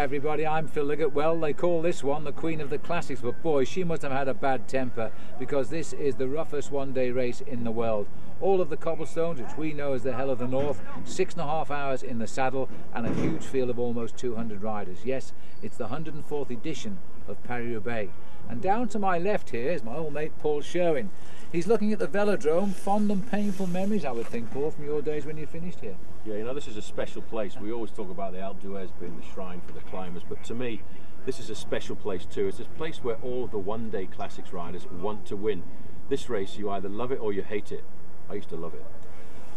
Everybody, I'm Phil Liggett. Well, they call this one the Queen of the Classics, but boy, she must have had a bad temper because this is the roughest one-day race in the world. All of the cobblestones, which we know as the Hell of the North, six and a half hours in the saddle and a huge field of almost 200 riders. Yes, it's the 104th edition of Paris-Roubaix. And down to my left here is my old mate Paul Sherwin. He's looking at the velodrome, fond and painful memories, I would think, Paul, from your days when you finished here. Yeah, you know, this is a special place. We always talk about the Alpe d'Huez being the shrine for the climbers, but to me, this is a special place too. It's a place where all the one-day classics riders want to win. This race, you either love it or you hate it. I used to love it.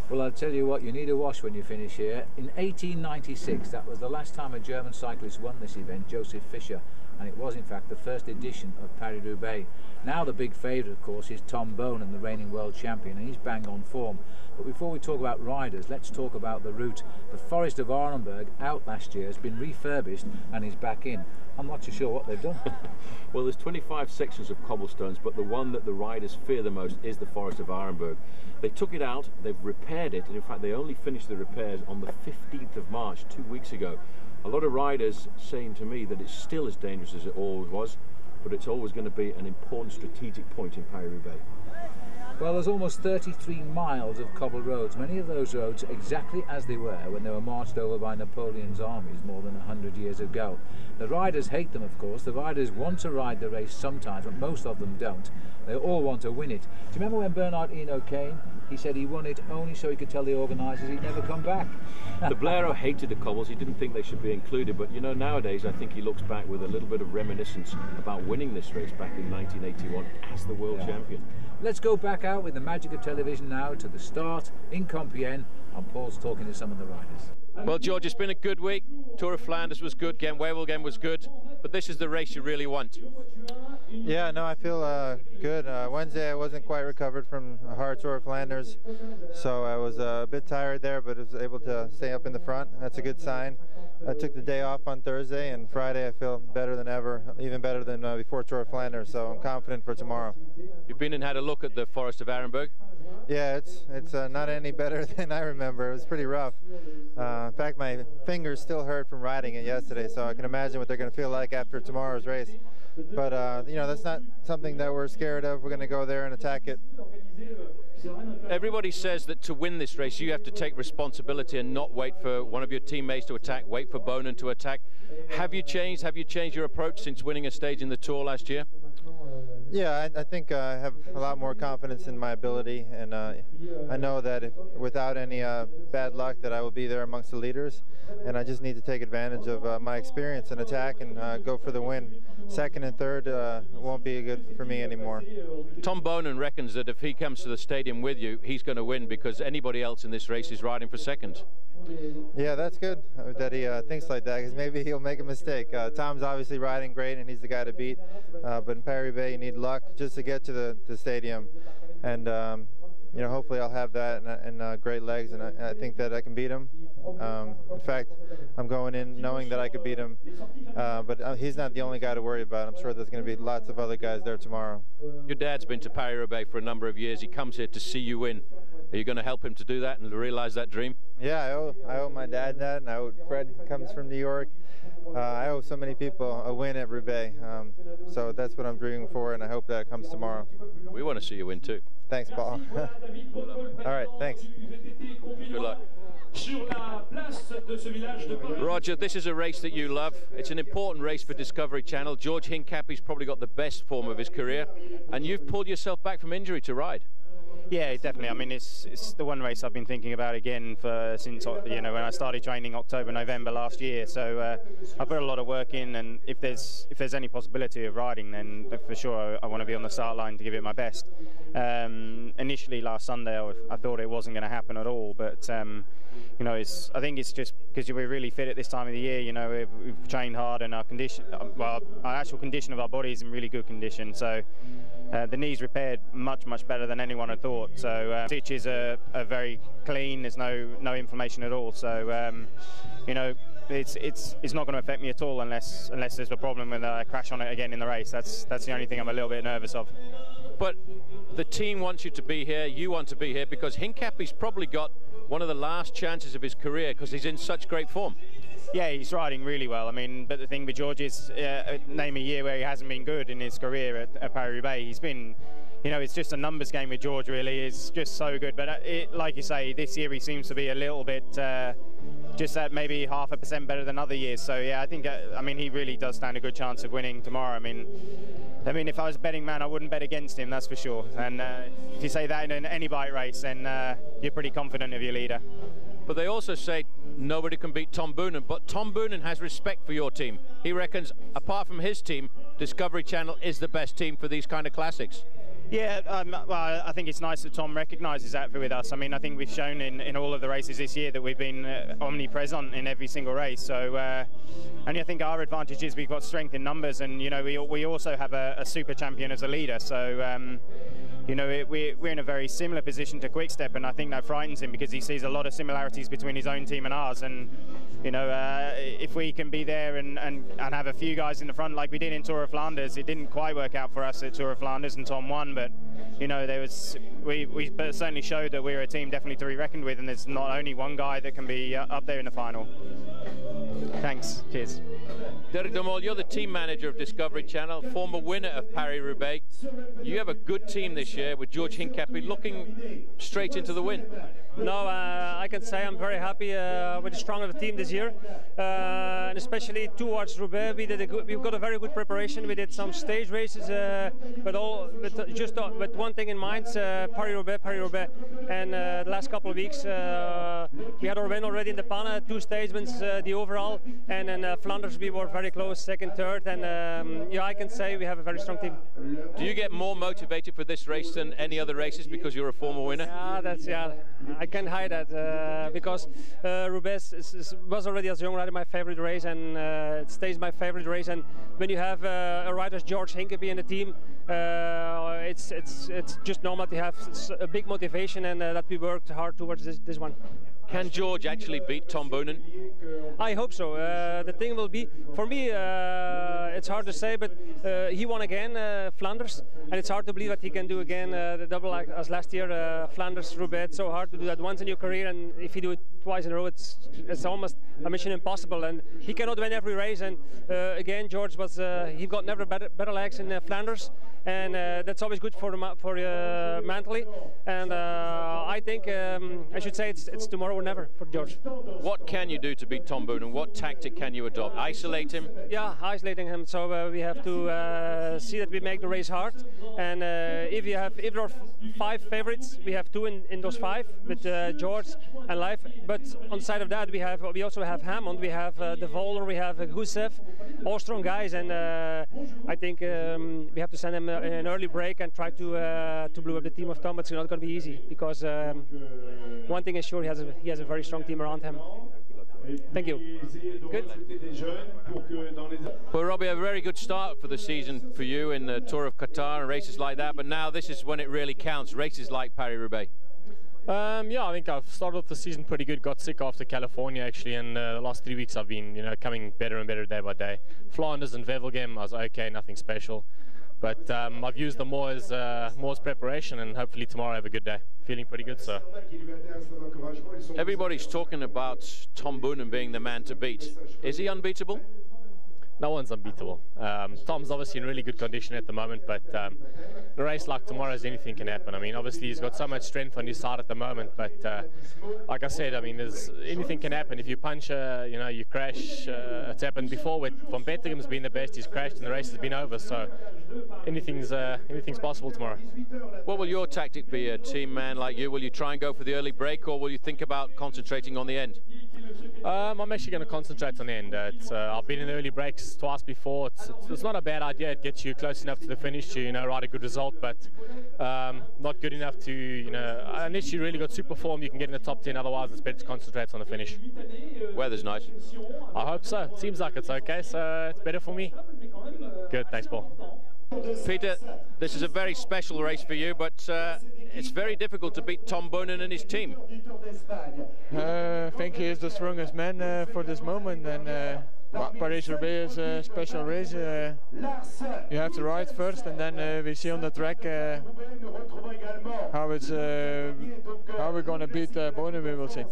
Well, I'll tell you what, you need a wash when you finish here. In 1896, that was the last time a German cyclist won this event, Joseph Fischer, and it was in fact the first edition of Paris-Roubaix. Now the big favourite, of course, is Tom Boonen, the reigning world champion, and he's bang on form. But before we talk about riders, let's talk about the route. The Forest of Arenberg, out last year, has been refurbished and is back in. I'm not too sure what they've done. well, there's 25 sections of cobblestones, but the one that the riders fear the most is the Forest of Arenberg. They took it out, they've repaired it, and in fact they only finished the repairs on the 15th of March, two weeks ago. A lot of riders saying to me that it's still as dangerous as it always was, but it's always going to be an important strategic point in Paris-Roubaix. Well, there's almost 33 miles of cobbled roads, many of those roads exactly as they were when they were marched over by Napoleon's armies more than 100 years ago. The riders hate them, of course. The riders want to ride the race sometimes, but most of them don't. They all want to win it. Do you remember when Bernard Hinault came? He said he won it only so he could tell the organisers he'd never come back. the Blaireau hated the cobbles. He didn't think they should be included. But, you know, nowadays I think he looks back with a little bit of reminiscence about winning this race back in 1981 as the world yeah. champion. Let's go back out with the magic of television now to the start in Compiègne, and Paul's talking to some of the riders. Well, George, it's been a good week. Tour of Flanders was good, Ghent Wevelgem was good, but this is the race you really want. Yeah, no, I feel uh, good. Uh, Wednesday I wasn't quite recovered from a hard Tour of Flanders, so I was uh, a bit tired there, but was able to stay up in the front. That's a good sign. I took the day off on Thursday, and Friday I feel better than ever, even better than uh, before Tour of Flanders, so I'm confident for tomorrow. You've been and had a look at the Forest of Arenberg? Yeah, it's it's uh, not any better than I remember. It was pretty rough. Uh, in fact, my fingers still hurt from riding it yesterday, so I can imagine what they're going to feel like after tomorrow's race. But, uh, you know, that's not something that we're scared of. We're going to go there and attack it. Everybody says that to win this race, you have to take responsibility and not wait for one of your teammates to attack, wait for Boonen to attack. Have you changed? Have you changed your approach since winning a stage in the Tour last year? Yeah, I, I, think uh, I have a lot more confidence in my ability, and uh, I know that if, without any uh, bad luck, that I will be there amongst the leaders, and I just need to take advantage of uh, my experience and attack and uh, go for the win. Second and third uh, won't be good for me anymore. Tom Boonen reckons that if he comes to the stadium with you, he's going to win because anybody else in this race is riding for second. Yeah, that's good that he uh, thinks like that because maybe he'll make a mistake. Uh, Tom's obviously riding great and he's the guy to beat, uh, but in Paris-Roubaix you need luck just to get to the, the stadium. And um, you know, hopefully I'll have that and, and uh, great legs, and I, I, think that I can beat him. Um, in fact, I'm going in knowing that I could beat him, uh, but uh, he's not the only guy to worry about. I'm sure there's going to be lots of other guys there tomorrow. Your dad's been to Paris-Roubaix for a number of years. He comes here to see you win. Are you going to help him to do that and realize that dream? Yeah, I owe, I owe my dad that, and I owe, Fred comes from New York. Uh, I owe so many people a win at Roubaix. Um, so that's what I'm dreaming for, and I hope that comes tomorrow. We want to see you win too. Thanks, Paul. All right, thanks. Good luck. Roger, this is a race that you love. It's an important race for Discovery Channel. George Hincapie's probably got the best form of his career, and you've pulled yourself back from injury to ride. Yeah, definitely. I mean, it's it's the one race I've been thinking about again for since you know when I started training October, November last year. So uh, I put a lot of work in, and if there's if there's any possibility of riding, then for sure I, I want to be on the start line to give it my best. Um, initially last Sunday, I, I, thought it wasn't going to happen at all, but um, you know, it's I think it's just because we're really fit at this time of the year. You know, we've, we've trained hard, and our condition, well, our actual condition of our body is in really good condition. So uh, the knee's repaired much, much better than anyone had thought. So uh, stitches are, are, very clean. There's no no inflammation at all. So um, you know, it's it's it's not going to affect me at all unless unless there's a problem when I crash on it again in the race. That's that's the only thing I'm a little bit nervous of. But the team wants you to be here. You want to be here because Hincapie's probably got one of the last chances of his career because he's in such great form. Yeah, he's riding really well. I mean, but the thing with George is, uh, name a year where he hasn't been good in his career at, at Paris-Roubaix. He's been you know, it's just a numbers game with George. Really, it's just so good. But uh, it, like you say, this year he seems to be a little bit uh, just at maybe half a percent better than other years. So yeah, I think uh, I mean he really does stand a good chance of winning tomorrow. I mean, I mean if I was a betting man, I wouldn't bet against him. That's for sure. And uh, if you say that in any bike race, then you're pretty confident of your leader. But they also say nobody can beat Tom Boonen. But Tom Boonen has respect for your team. He reckons, apart from his team, Discovery Channel is the best team for these kind of classics. Yeah, um, well, I think it's nice that Tom recognises that for with us. I mean, I think we've shown in, in all of the races this year that we've been uh, omnipresent in every single race. So, uh, and I think our advantage is we've got strength in numbers, and you know, we we also have a, a super champion as a leader. So. Um, you know, it, we're, we're in a very similar position to Quickstep, and I think that frightens him because he sees a lot of similarities between his own team and ours. And, you know, uh, if we can be there and, and, and have a few guys in the front like we did in Tour of Flanders, it didn't quite work out for us at Tour of Flanders, and Tom won, but, you know, there was we, we certainly showed that we're a team definitely to be reckoned with, and there's not only one guy that can be uh, up there in the final. Thanks. Cheers. Dirk Demol, you're the team manager of Discovery Channel, former winner of Paris-Roubaix. You have a good team this year with George Hincapie looking straight into the win. No, uh, I can say I'm very happy uh, with the strong of the team this year, uh, and especially towards Roubaix. We did a good, we've got a very good preparation. We did some stage races, uh, but all but just uh, with one thing in mind: uh, Paris-Roubaix, Paris-Roubaix. And the last couple of weeks, we had our win already in De Panne, two stagements, the overall, and in Flanders we were very very close, second, third, and um, yeah, I can say we have a very strong team. Do you get more motivated for this race than any other races because you're a former winner? Yeah, that's yeah. I can't hide that uh, because uh, is, is, was already as a young rider my favorite race, and uh, it stays my favorite race. And when you have uh, a rider as George Hincapie in the team, uh, it's it's it's just normal to have a big motivation and uh, that we worked hard towards this, this one. Can George actually beat Tom Boonen? I hope so. Uh, the thing will be, for me, uh, it's hard to say, but uh, he won again uh, Flanders, and it's hard to believe that he can do again uh, the double like as last year, uh, Flanders, Roubaix. It's so hard to do that once in your career, and if you do it twice in a row, it's, it's almost a mission impossible. And he cannot win every race. And again, George was he got never better, better legs in Flanders, and that's always good for for mentally. And I think um, I should say it's, it's tomorrow never for George. What can you do to beat Tom Boonen? What tactic can you adopt? Isolate him? Yeah, isolating him. So uh, we have to uh, see that we make the race hard. And uh, if you have, if there are five favorites, we have two in, in those five with uh, George and Leif. But on the side of that, we have we also have Hammond, we have uh, De Volder, we have uh, Gusev, all strong guys. And I think um, we have to send them an early break and try to to blow up the team of Tom. But it's not going to be easy because um, one thing is sure, he has a, he has a very strong team around him. Thank you. Good. Well, Robbie, a very good start for the season for you in the Tour of Qatar and races like that, but now this is when it really counts, races like Paris-Roubaix. Um, yeah, I think I've started off the season pretty good. Got sick after California actually, and uh, the last three weeks I've been, you know, coming better and better day by day. Flanders and Wevelgem, I was okay, nothing special. But um, I've used them more as uh, more as preparation, and hopefully tomorrow I have a good day. Feeling pretty good, so. Everybody's talking about Tom Boonen being the man to beat. Is he unbeatable? No one's unbeatable. Um, Tom's obviously in really good condition at the moment, but um, a race like tomorrow's anything can happen. I mean, obviously he's got so much strength on his side at the moment, but uh, like I said, I mean, there's anything can happen. If you punch, uh, you know, you crash. Uh, it's happened before. With Van Petegem's been the best. He's crashed and the race has been over. So anything's uh, anything's possible tomorrow. What will your tactic be, a team man like you? Will you try and go for the early break, or will you think about concentrating on the end? Um, I'm actually going to concentrate on the end. Uh, I've been in early breaks twice before. It's, it's, it's, not a bad idea. It gets you close enough to the finish to you know ride a good result, but um, not good enough to you know unless you really got super form, you can get in the top ten. Otherwise, it's better to concentrate on the finish. Weather's nice. I hope so. Seems like it's okay, so it's better for me. Good. Thanks, Paul. Peter, this is a very special race for you, but uh, it's very difficult to beat Tom Boonen and his team. Uh, I think he is the strongest man uh, for this moment, and uh, Paris-Roubaix is a special race. Uh, you have to ride first, and then uh, we see on the track how it's how we're going to beat Boonen. We will see.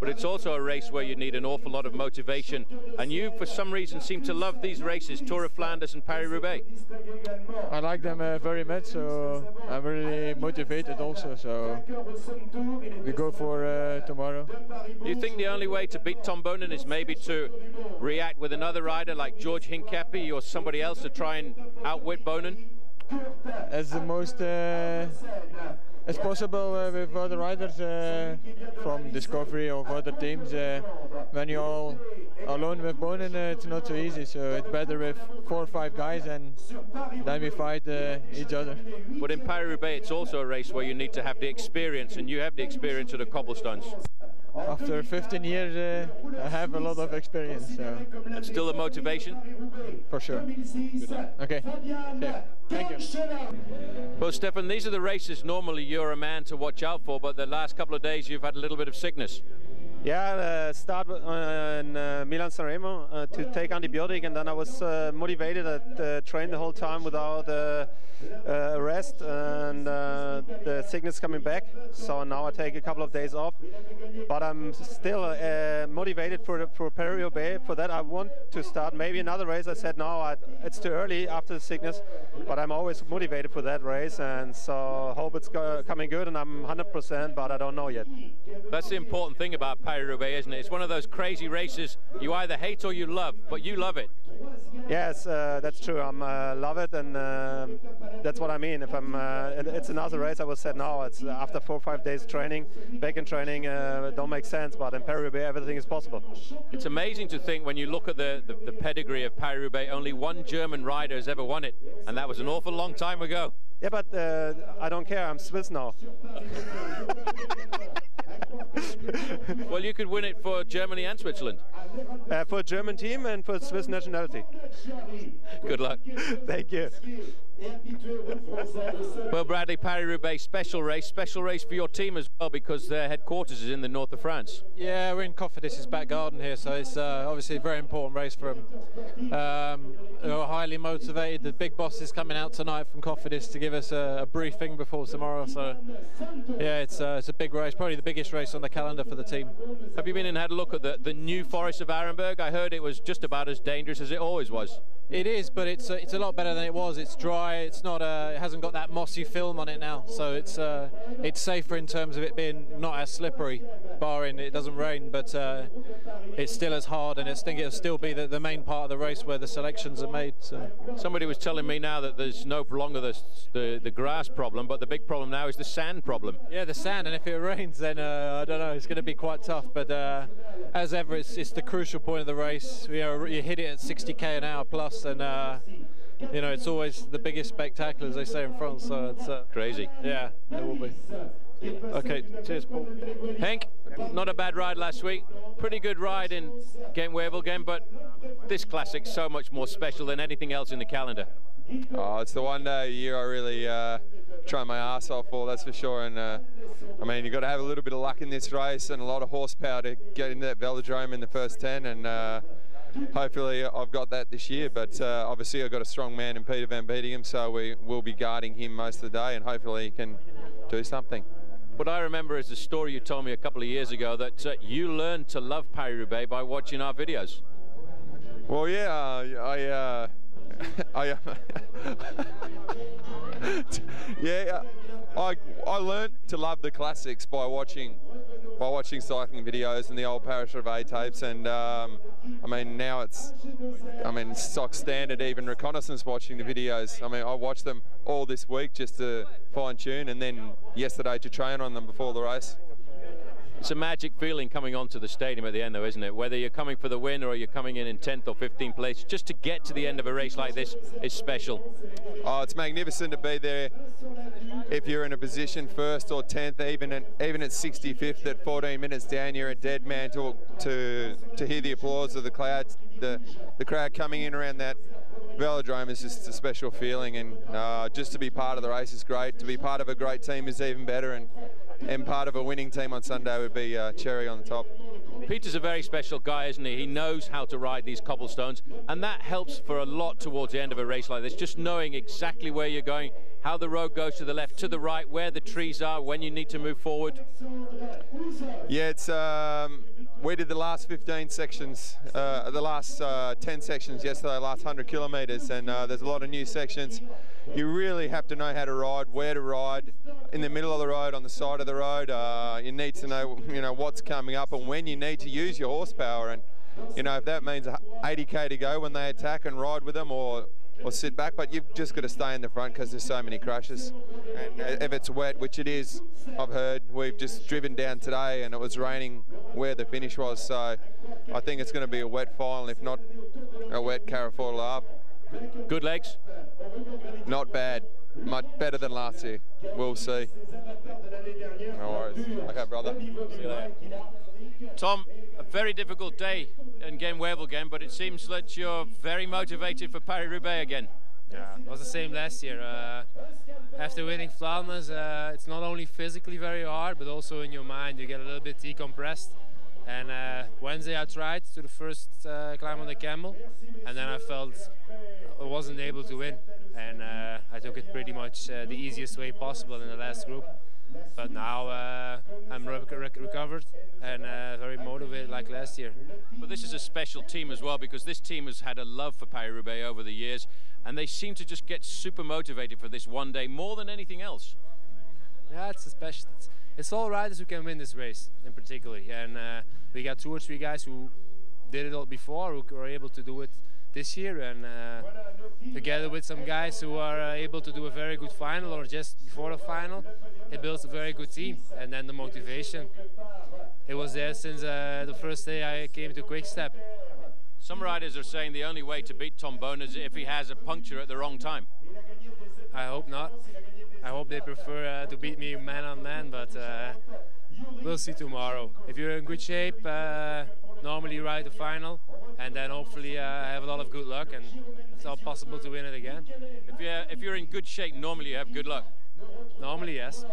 But it's also a race where you need an awful lot of motivation. And you, for some reason, seem to love these races, Tour of Flanders and Paris-Roubaix. I like them uh, very much, so I'm really motivated also. So we go for uh, tomorrow. Do you think the only way to beat Tom Boonen is maybe to react with another rider like George Hincapie or somebody else to try and outwit Boonen? As the most uh, as possible uh, with other riders uh, from Discovery or other teams. Uh, when you're all alone with Boonen, uh, it's not so easy. So it's better with four or five guys, and then we fight uh, each other. But in Paris-Roubaix, it's also a race where you need to have the experience, and you have the experience of the cobblestones. After 15 years, uh, I have a lot of experience. So. And still a motivation? For sure. Okay. okay. Thank you. Well, Steffen, these are the races normally you're a man to watch out for, but the last couple of days you've had a little bit of sickness. Yeah, uh, start uh, in uh, Milan Sanremo uh, to take antibiotic, and then I was uh, motivated. I uh, trained the whole time without uh, rest, and the sickness coming back. So now I take a couple of days off, but I'm still motivated for for Paris-Roubaix. For that, I want to start maybe another race. I said no, I, it's too early after the sickness, but I'm always motivated for that race, and so hope it's coming good. And I'm 100%, but I don't know yet. That's the important thing about Paris Paris-Roubaix, isn't it? It's one of those crazy races you either hate or you love, but you love it. Yes, uh, that's true. I uh, love it, and uh, that's what I mean. If I'm, uh, it's another race, I would say no. It's after four or five days training, back in training, uh, don't make sense. But in Paris-Roubaix, everything is possible. It's amazing to think when you look at the, the, the pedigree of Paris-Roubaix, only one German rider has ever won it, and that was an awful long time ago. Yeah, but uh, I don't care. I'm Swiss now. well, you could win it for Germany and Switzerland. Uh, for a German team and for Swiss nationality. Good luck. Thank you. Well, Bradley, Paris-Roubaix special race, special race for your team as well because their headquarters is in the north of France. Yeah, we're in Cofidis' back garden here, so it's uh, obviously a very important race for them. Um, are highly motivated. The big boss is coming out tonight from Cofidis to give us a, a briefing before tomorrow. So, yeah, it's uh, it's a big race, probably the biggest race on the calendar for the team. Have you been and had a look at the, the new Forest of Arenberg? I heard it was just about as dangerous as it always was. It is, but it's uh, it's a lot better than it was. It's dry. It's not. Uh, it hasn't got that mossy film on it now, so it's uh, it's safer in terms of it being not as slippery, barring it doesn't rain. But uh, it's still as hard, and I think it'll still be the, the, main part of the race where the selections are made. So. Somebody was telling me now that there's no longer the, the, the grass problem, but the big problem now is the sand problem. Yeah, the sand, and if it rains, then uh, I don't know. It's going to be quite tough. But uh, as ever, it's, it's the crucial point of the race. You know, you hit it at 60k an hour plus, and uh, you know it's always the biggest spectacle, as they say in France. So it's uh, crazy. Yeah, it will be. Okay, cheers, Paul. Henk, not a bad ride last week. Pretty good ride in Gent Wevelgem, but this classic's so much more special than anything else in the calendar. Oh, it's the one day a year I really uh, try my ass off for, that's for sure. And uh, I mean, you've got to have a little bit of luck in this race and a lot of horsepower to get into that velodrome in the first 10. And uh, hopefully I've got that this year. But uh, obviously I've got a strong man in Peter Van Petegem, so we will be guarding him most of the day and hopefully he can do something. What I remember is a story you told me a couple of years ago that uh, you learned to love Paris-Roubaix by watching our videos. Well, yeah, uh, I, uh, I, uh, yeah, I, I learned to love the classics by watching by watching cycling videos and the old Paris Roubaix tapes, and um, I mean now it's, I mean stock standard even reconnaissance watching the videos. I mean I watched them all this week just to fine tune, and then yesterday to train on them before the race. It's a magic feeling coming onto the stadium at the end, though, isn't it? Whether you're coming for the win or you're coming in in 10th or 15th place, just to get to the end of a race like this is special. Oh, it's magnificent to be there. If you're in a position first or 10th, even at, even at 65th, at 14 minutes down, you're a dead man to to to hear the applause of the crowd, the the crowd coming in around that velodrome is just a special feeling, and uh, just to be part of the race is great. To be part of a great team is even better, and and part of a winning team on Sunday would be uh, cherry on the top. Peter's a very special guy, isn't he? He knows how to ride these cobblestones, and that helps for a lot towards the end of a race like this. Just knowing exactly where you're going, how the road goes to the left, to the right, where the trees are, when you need to move forward? Yeah, it's um, we did the last 15 sections, uh, the last uh, 10 sections yesterday, last 100 kilometres, and uh, there's a lot of new sections. You really have to know how to ride, where to ride, in the middle of the road, on the side of the road. Uh, you need to know, you know, what's coming up and when you need to use your horsepower. And you know, if that means 80k to go when they attack and ride with them, or or sit back, but you've just got to stay in the front because there's so many crashes. And uh, if it's wet, which it is, I've heard, we've just driven down today and it was raining where the finish was. So I think it's going to be a wet final, if not a wet Carrefour de l'Arbre. Good legs? Not bad. Much better than last year. We'll see. No worries. Okay, brother. See you later. Tom, a very difficult day in Gent Wevelgem, but it seems that you're very motivated for Paris-Roubaix again. Yeah, it was the same last year. Uh, after winning Flanders, uh, it's not only physically very hard, but also in your mind you get a little bit decompressed. And uh, Wednesday I tried to the first uh, climb on the Kemmel, and then I felt I wasn't able to win. And uh, I took it pretty much uh, the easiest way possible in the last group. But now uh, I'm re re recovered and uh, very motivated like last year. But this is a special team as well because this team has had a love for Paris-Roubaix over the years and they seem to just get super motivated for this one day more than anything else. Yeah, it's a special. It's, it's all riders who can win this race in particular, and uh, we got two or three guys who did it all before who were able to do it this year, and uh, together with some guys who are uh, able to do a very good final or just before the final, it builds a very good team. And then the motivation, it was there since uh, the first day I came to Quickstep. Some riders are saying the only way to beat Tom Boonen is if he has a puncture at the wrong time. I hope not. I hope they prefer uh, to beat me man on man, but uh, we'll see tomorrow. If you're in good shape, uh, normally ride the final, and then hopefully uh, have a lot of good luck, and it's all possible to win it again. If you're, if you're in good shape, normally you have good luck. Normally, yes.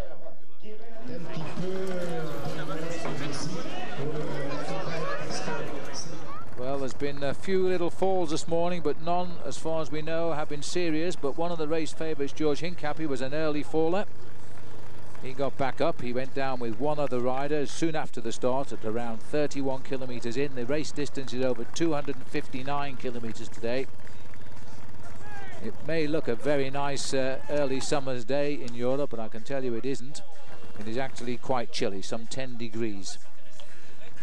Well, there's been a few little falls this morning, but none, as far as we know, have been serious. But one of the race favourites, George Hincapie, was an early faller. He got back up. He went down with one other rider soon after the start at around 31 kilometres in. The race distance is over 259 kilometres today. It may look a very nice uh, early summer's day in Europe, but I can tell you it isn't. It is actually quite chilly, some 10 degrees.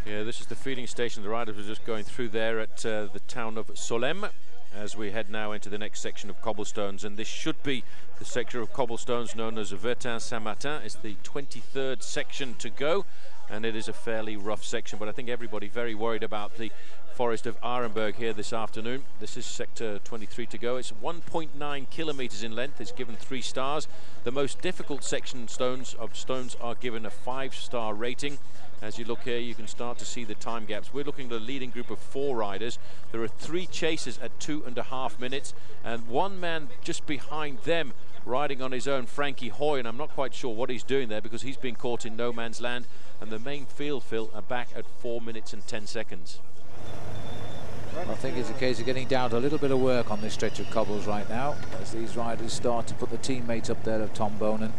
Yeah, this is the feeding station. The riders were just going through there at uh, the town of Solesmes as we head now into the next section of cobblestones. And this should be the sector of cobblestones known as Vertin-Saint-Martin. is the 23rd section to go, and it is a fairly rough section. But I think everybody very worried about the Forest of Arenberg here this afternoon. This is sector 23 to go. It's 1.9 kilometers in length. It's given three stars. The most difficult section stones of stones are given a five-star rating. As you look here, you can start to see the time gaps. We're looking at a leading group of four riders. There are three chasers at two and a half minutes, and one man just behind them riding on his own, Frankie Hoy, and I'm not quite sure what he's doing there because he's been caught in no man's land, and the main field, Phil, are back at four minutes and 10 seconds. I think it's a case of getting down to a little bit of work on this stretch of cobbles right now as these riders start to put the teammates up there of Tom Boonen.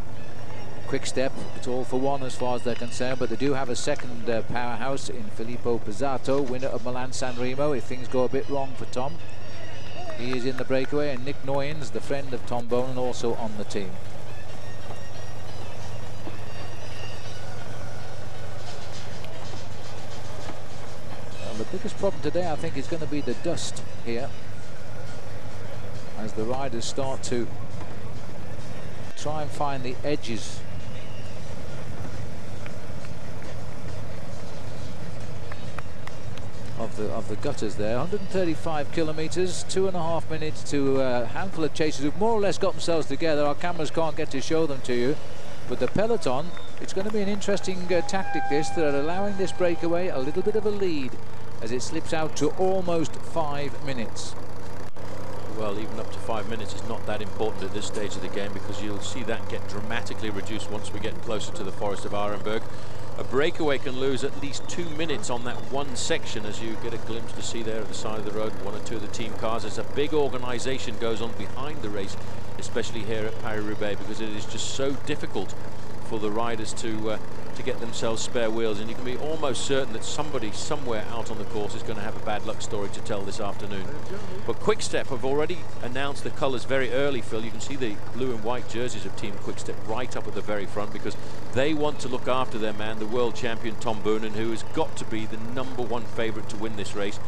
Quick step, it's all for one as far as they're concerned, but they do have a second uh, powerhouse in Filippo Pozzato, winner of Milan San Remo, if things go a bit wrong for Tom. He is in the breakaway, and Nick Nuyens, the friend of Tom Boonen, also on the team. Well, the biggest problem today, I think, is going to be the dust here as the riders start to try and find the edges of the of the gutters there. 135 kilometers two and a half minutes to a handful of chasers who've more or less got themselves together. Our cameras can't get to show them to you but the peloton it's going to be an interesting uh, tactic this they're allowing this breakaway a little bit of a lead as it slips out to almost five minutes. Well, even up to five minutes is not that important at this stage of the game because you'll see that get dramatically reduced once we get closer to the Forest of Arenberg. A breakaway can lose at least two minutes on that one section as you get a glimpse to see there at the side of the road. One or two of the team cars. As a big organisation goes on behind the race especially here at Paris-Roubaix, because it is just so difficult for the riders to uh, to get themselves spare wheels, and you can be almost certain that somebody somewhere out on the course is going to have a bad luck story to tell this afternoon. But Quick-Step have already announced the colours very early, Phil. You can see the blue and white jerseys of Team Quick-Step right up at the very front because they want to look after their man, the world champion Tom Boonen, who has got to be the number one favourite to win this race.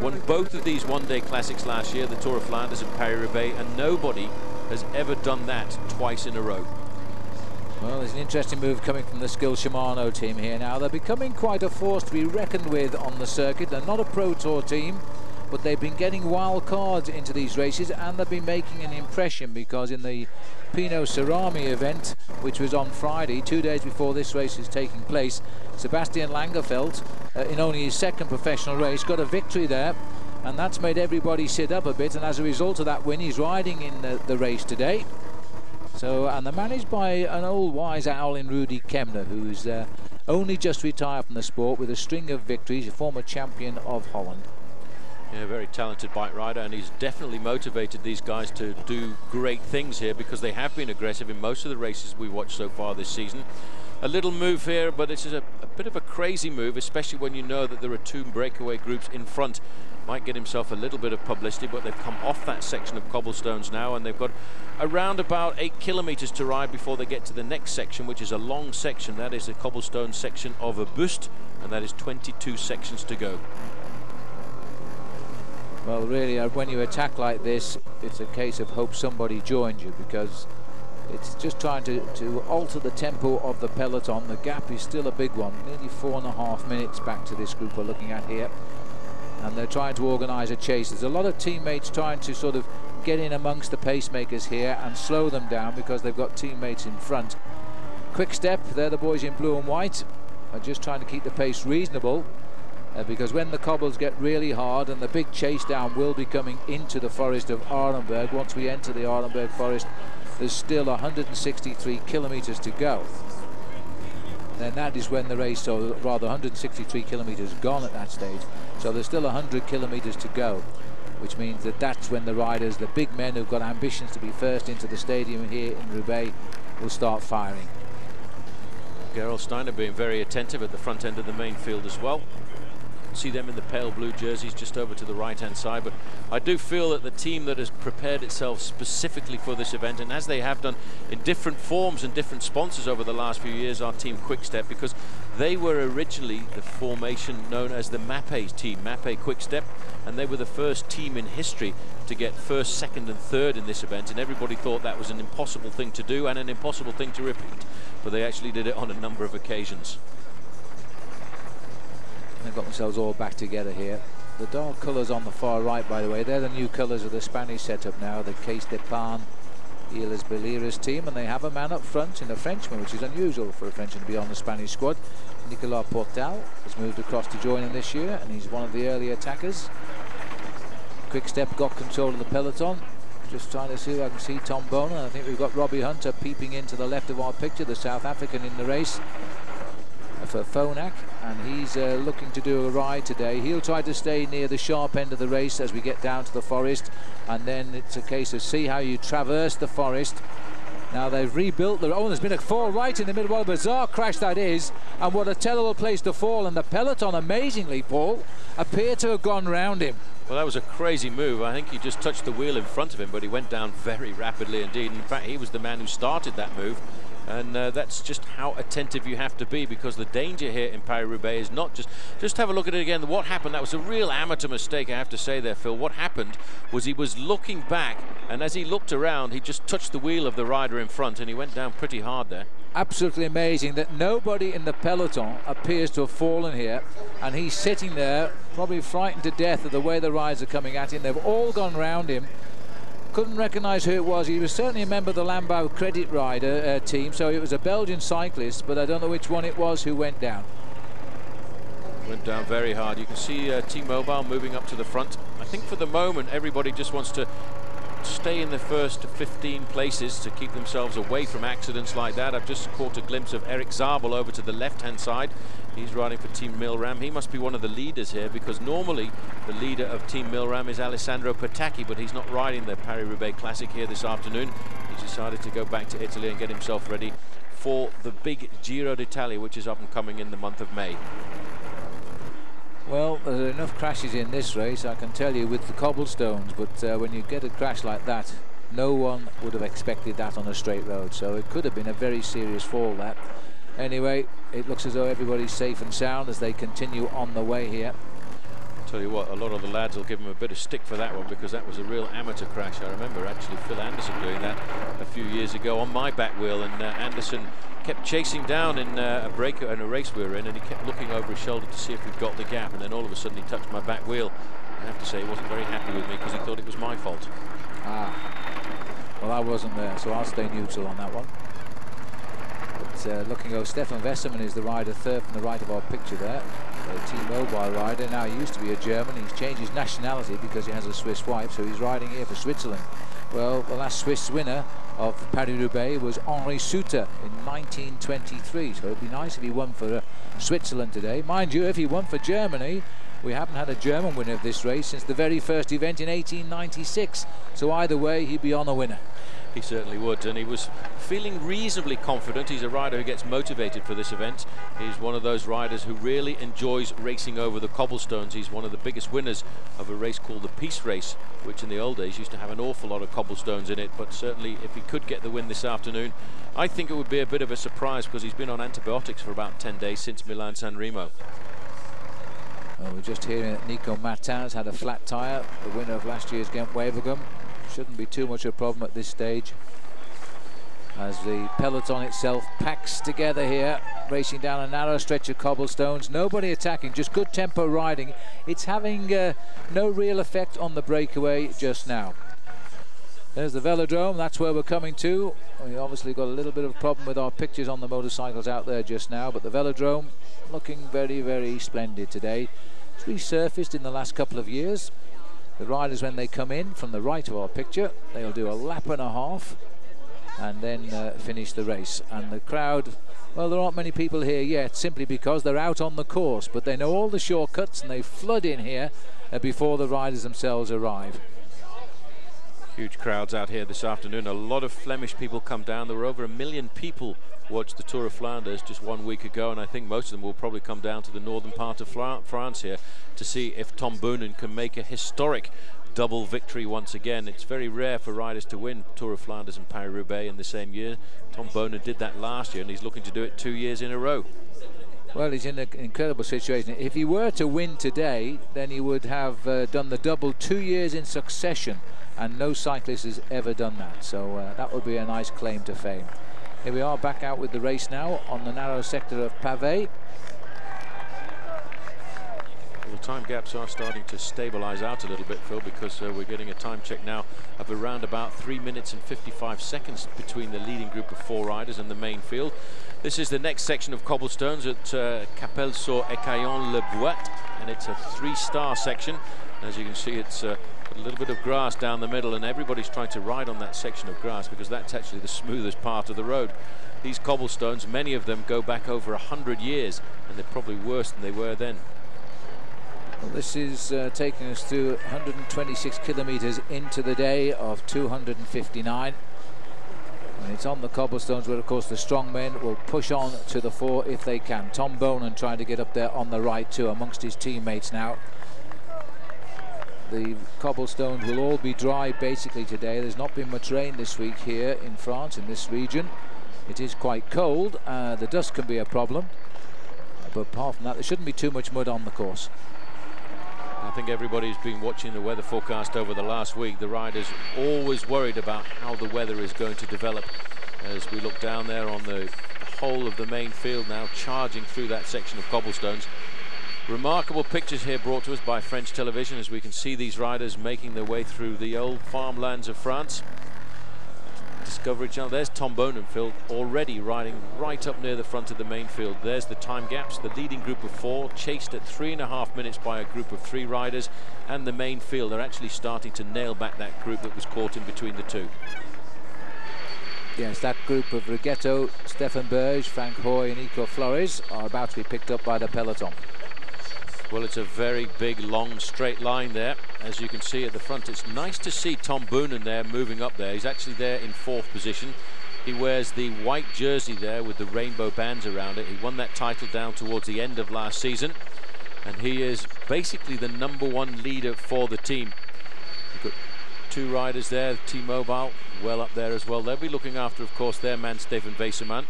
Won both of these one-day classics last year, the Tour of Flanders and Paris-Roubaix, and nobody has ever done that twice in a row. Well, there's an interesting move coming from the Skill Shimano team here now. They're becoming quite a force to be reckoned with on the circuit. They're not a Pro Tour team, but they've been getting wild cards into these races and they've been making an impression because in the Pino Cerami event, which was on Friday, two days before this race is taking place, Sebastian Langeveld, uh, in only his second professional race, got a victory there and that's made everybody sit up a bit and as a result of that win he's riding in the, the race today so, and they're managed by an old wise owl in Rudy Kemna, who's uh, only just retired from the sport with a string of victories, a former champion of Holland. Yeah, very talented bike rider, and he's definitely motivated these guys to do great things here because they have been aggressive in most of the races we've watched so far this season. A little move here, but it's a, a bit of a crazy move, especially when you know that there are two breakaway groups in front might get himself a little bit of publicity, but they've come off that section of cobblestones now, and they've got around about eight kilometres to ride before they get to the next section, which is a long section. That is the cobblestone section of a boost, and that is 22 sections to go. Well, really, uh, when you attack like this, it's a case of hope somebody joins you because it's just trying to, to alter the tempo of the peloton. The gap is still a big one, nearly four and a half minutes back to this group we're looking at here and they're trying to organise a chase. There's a lot of teammates trying to sort of get in amongst the pacemakers here and slow them down because they've got teammates in front. Quick-Step, they're the boys in blue and white, are just trying to keep the pace reasonable uh, because when the cobbles get really hard and the big chase down will be coming into the forest of Arenberg, once we enter the Arenberg forest, there's still 163 kilometres to go then that is when the race, so rather 163 kilometres gone at that stage. So there's still 100 kilometres to go, which means that that's when the riders, the big men who've got ambitions to be first into the stadium here in Roubaix, will start firing. Gerolsteiner Steiner being very attentive at the front end of the main field as well see them in the pale blue jerseys just over to the right hand side but I do feel that the team that has prepared itself specifically for this event and as they have done in different forms and different sponsors over the last few years our team Quick-Step because they were originally the formation known as the Mapei team Mapei Quick-Step and they were the first team in history to get first second and third in this event and everybody thought that was an impossible thing to do and an impossible thing to repeat but they actually did it on a number of occasions They've got themselves all back together here. The dark colours on the far right, by the way, they're the new colours of the Spanish setup now, the Caisse d'Epargne Illes Balears team, and they have a man up front in a Frenchman, which is unusual for a Frenchman to be on the Spanish squad. Nicolas Portal has moved across to join in this year, and he's one of the early attackers. Quick-Step got control of the peloton. Just trying to see if I can see Tom Boonen. I think we've got Robbie Hunter peeping into the left of our picture, the South African in the race for Phonak and he's uh, looking to do a ride today. He'll try to stay near the sharp end of the race as we get down to the forest and then it's a case of see how you traverse the forest. Now they've rebuilt the... Oh, there's been a fall right in the middle. What a bizarre crash that is and what a terrible place to fall and the peloton amazingly, Paul, appear to have gone round him. Well, that was a crazy move. I think he just touched the wheel in front of him, but he went down very rapidly indeed. In fact, he was the man who started that move and uh, that's just how attentive you have to be because the danger here in Paris-Roubaix is not just just have a look at it again. What happened that was a real amateur mistake I have to say there Phil. What happened was he was looking back and as he looked around he just touched the wheel of the rider in front and he went down pretty hard there. Absolutely amazing that nobody in the peloton appears to have fallen here and he's sitting there probably frightened to death of the way the riders are coming at him. They've all gone round him couldn't recognise who it was. He was certainly a member of the Landbouwkrediet Rider uh, team, so it was a Belgian cyclist, but I don't know which one it was who went down. Went down very hard. You can see uh, T-Mobile moving up to the front. I think for the moment everybody just wants to stay in the first 15 places to keep themselves away from accidents like that. I've just caught a glimpse of Erik Zabel over to the left-hand side. He's riding for Team Milram. He must be one of the leaders here because normally the leader of Team Milram is Alessandro Petacchi, but he's not riding the Paris-Roubaix Classic here this afternoon. He's decided to go back to Italy and get himself ready for the big Giro d'Italia, which is up and coming in the month of May. Well, there are enough crashes in this race, I can tell you, with the cobblestones, but uh, when you get a crash like that, no one would have expected that on a straight road, so it could have been a very serious fall, that. Anyway, it looks as though everybody's safe and sound as they continue on the way here. Tell you what, a lot of the lads will give him a bit of stick for that one because that was a real amateur crash. I remember actually Phil Anderson doing that a few years ago on my back wheel, and uh, Anderson kept chasing down in uh, a break in a race we were in, and he kept looking over his shoulder to see if we'd got the gap, and then all of a sudden he touched my back wheel. I have to say he wasn't very happy with me because he thought it was my fault. Ah, well I wasn't there, so I'll stay neutral on that one. Uh, looking over, Steffen Wesemann is the rider third from the right of our picture there. A T-Mobile rider, now he used to be a German, he's changed his nationality because he has a Swiss wife, so he's riding here for Switzerland. Well, the last Swiss winner of Paris-Roubaix was Henri Suter in 1923, so it'd be nice if he won for uh, Switzerland today. Mind you, if he won for Germany, we haven't had a German winner of this race since the very first event in 1896, so either way, he'd be on a winner. He certainly would, and he was feeling reasonably confident. He's a rider who gets motivated for this event. He's one of those riders who really enjoys racing over the cobblestones. He's one of the biggest winners of a race called the Peace Race, which in the old days used to have an awful lot of cobblestones in it. But certainly, if he could get the win this afternoon, I think it would be a bit of a surprise because he's been on antibiotics for about 10 days since Milan San Remo. Well, we're just hearing that Nico Mattan had a flat tyre, the winner of last year's Gent Wevelgem. Shouldn't be too much of a problem at this stage. As the peloton itself packs together here, racing down a narrow stretch of cobblestones. Nobody attacking, just good tempo riding. It's having uh, no real effect on the breakaway just now. There's the velodrome, that's where we're coming to. We obviously got a little bit of a problem with our pictures on the motorcycles out there just now, but the velodrome looking very, very splendid today. It's resurfaced in the last couple of years. The riders, when they come in from the right of our picture, they'll do a lap and a half and then uh, finish the race. And the crowd, well, there aren't many people here yet, simply because they're out on the course, but they know all the shortcuts and they flood in here uh, before the riders themselves arrive. Huge crowds out here this afternoon. A lot of Flemish people come down. There were over a million people watched the Tour of Flanders just one week ago, and I think most of them will probably come down to the northern part of France here to see if Tom Boonen can make a historic double victory once again. It's very rare for riders to win Tour of Flanders and Paris-Roubaix in the same year. Tom Boonen did that last year, and he's looking to do it two years in a row. Well, he's in an incredible situation. If he were to win today, then he would have uh, done the double two years in succession, and no cyclist has ever done that. So uh, that would be a nice claim to fame. Here we are back out with the race now on the narrow sector of Pavé. Well, the time gaps are starting to stabilize out a little bit, Phil, because uh, we're getting a time check now of around about 3 minutes and 55 seconds between the leading group of four riders and the main field. This is the next section of cobblestones at uh, Capelle sur Ecaillon Le Boit, and it's a three-star section. As you can see, it's uh, a little bit of grass down the middle and everybody's trying to ride on that section of grass because that's actually the smoothest part of the road. These cobblestones, many of them go back over a hundred years and they're probably worse than they were then. Well, this is uh, taking us to 126 kilometres into the day of 259. And it's on the cobblestones where, of course, the strong men will push on to the fore if they can. Tom Boonen trying to get up there on the right too amongst his teammates now. The cobblestones will all be dry basically today. There's not been much rain this week here in France, in this region. It is quite cold. Uh, the dust can be a problem. But apart from that, there shouldn't be too much mud on the course. I think everybody's been watching the weather forecast over the last week. The riders always worried about how the weather is going to develop as we look down there on the whole of the main field now charging through that section of cobblestones Remarkable pictures here brought to us by French television as we can see these riders making their way through the old farmlands of France. Discovery Channel. There's Tom Bohnenfeld already riding right up near the front of the main field. There's the time gaps. The leading group of four chased at three and a half minutes by a group of three riders and the main field. They're actually starting to nail back that group that was caught in between the two. Yes, that group of Righetto, Stefan Berge, Frank Høj and Iker Flores are about to be picked up by the peloton. Well, it's a very big, long, straight line there. As you can see at the front, it's nice to see Tom Boonen there moving up there. He's actually there in fourth position. He wears the white jersey there with the rainbow bands around it. He won that title down towards the end of last season. And he is basically the number one leader for the team. You've got two riders there, T-Mobile, well up there as well. They'll be looking after, of course, their man, Steffen Wesemann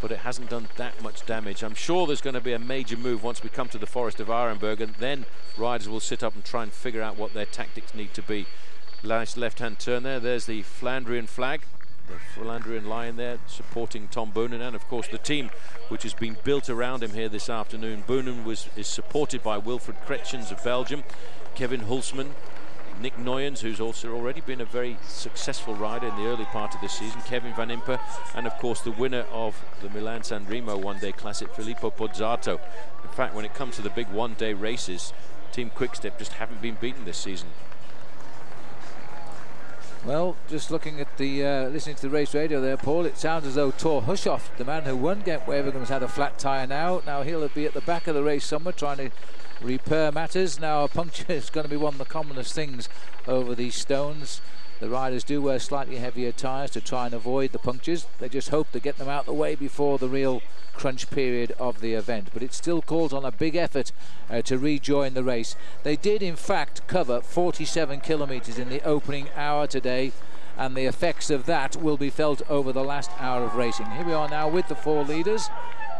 but it hasn't done that much damage. I'm sure there's going to be a major move once we come to the Forest of Arenberg, and then riders will sit up and try and figure out what their tactics need to be. Nice left-hand turn there. There's the Flandrian flag, the Flandrian lion there supporting Tom Boonen, and of course the team which has been built around him here this afternoon. Boonen was is supported by Wilfried Cretskens of Belgium, Kevin Hulsman, Nick Nuyens, who's also already been a very successful rider in the early part of this season, Kevin Van Impe, and of course the winner of the Milan San Remo one-day classic, Filippo Pozzato. In fact, when it comes to the big one-day races, Team Quickstep just haven't been beaten this season. Well, just looking at the, uh, listening to the race radio there, Paul, it sounds as though Tor Hushovd, the man who won Wevelgem, has had a flat tyre now. Now he'll be at the back of the race somewhere trying to repair matters. Now a puncture is going to be one of the commonest things over these stones. The riders do wear slightly heavier tyres to try and avoid the punctures. They just hope to get them out the way before the real crunch period of the event. But it still calls on a big effort uh, to rejoin the race. They did in fact cover 47 kilometres in the opening hour today and the effects of that will be felt over the last hour of racing. Here we are now with the four leaders.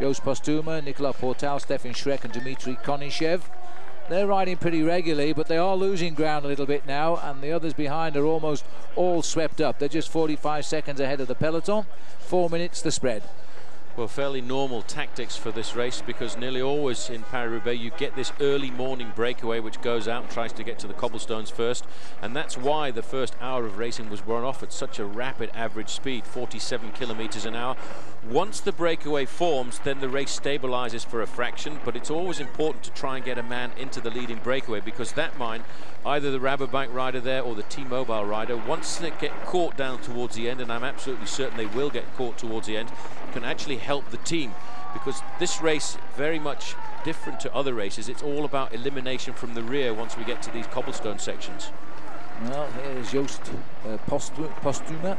Joost Posthuma, Nicolas Portal, Stefan Schreck and Dmitry Konyshev. They're riding pretty regularly, but they are losing ground a little bit now, and the others behind are almost all swept up. They're just 45 seconds ahead of the peloton. Four minutes the spread well, fairly normal tactics for this race because nearly always in Paris-Roubaix you get this early morning breakaway which goes out and tries to get to the cobblestones first. And that's why the first hour of racing was run off at such a rapid average speed 47 kilometers an hour. Once the breakaway forms then the race stabilizes for a fraction but it's always important to try and get a man into the leading breakaway because that mine either the Rabobank rider there or the T-Mobile rider once they get caught down towards the end and I'm absolutely certain they will get caught towards the end can actually help the team because this race very much different to other races. It's all about elimination from the rear once we get to these cobblestone sections. Well, here's Joost uh, Posthuma,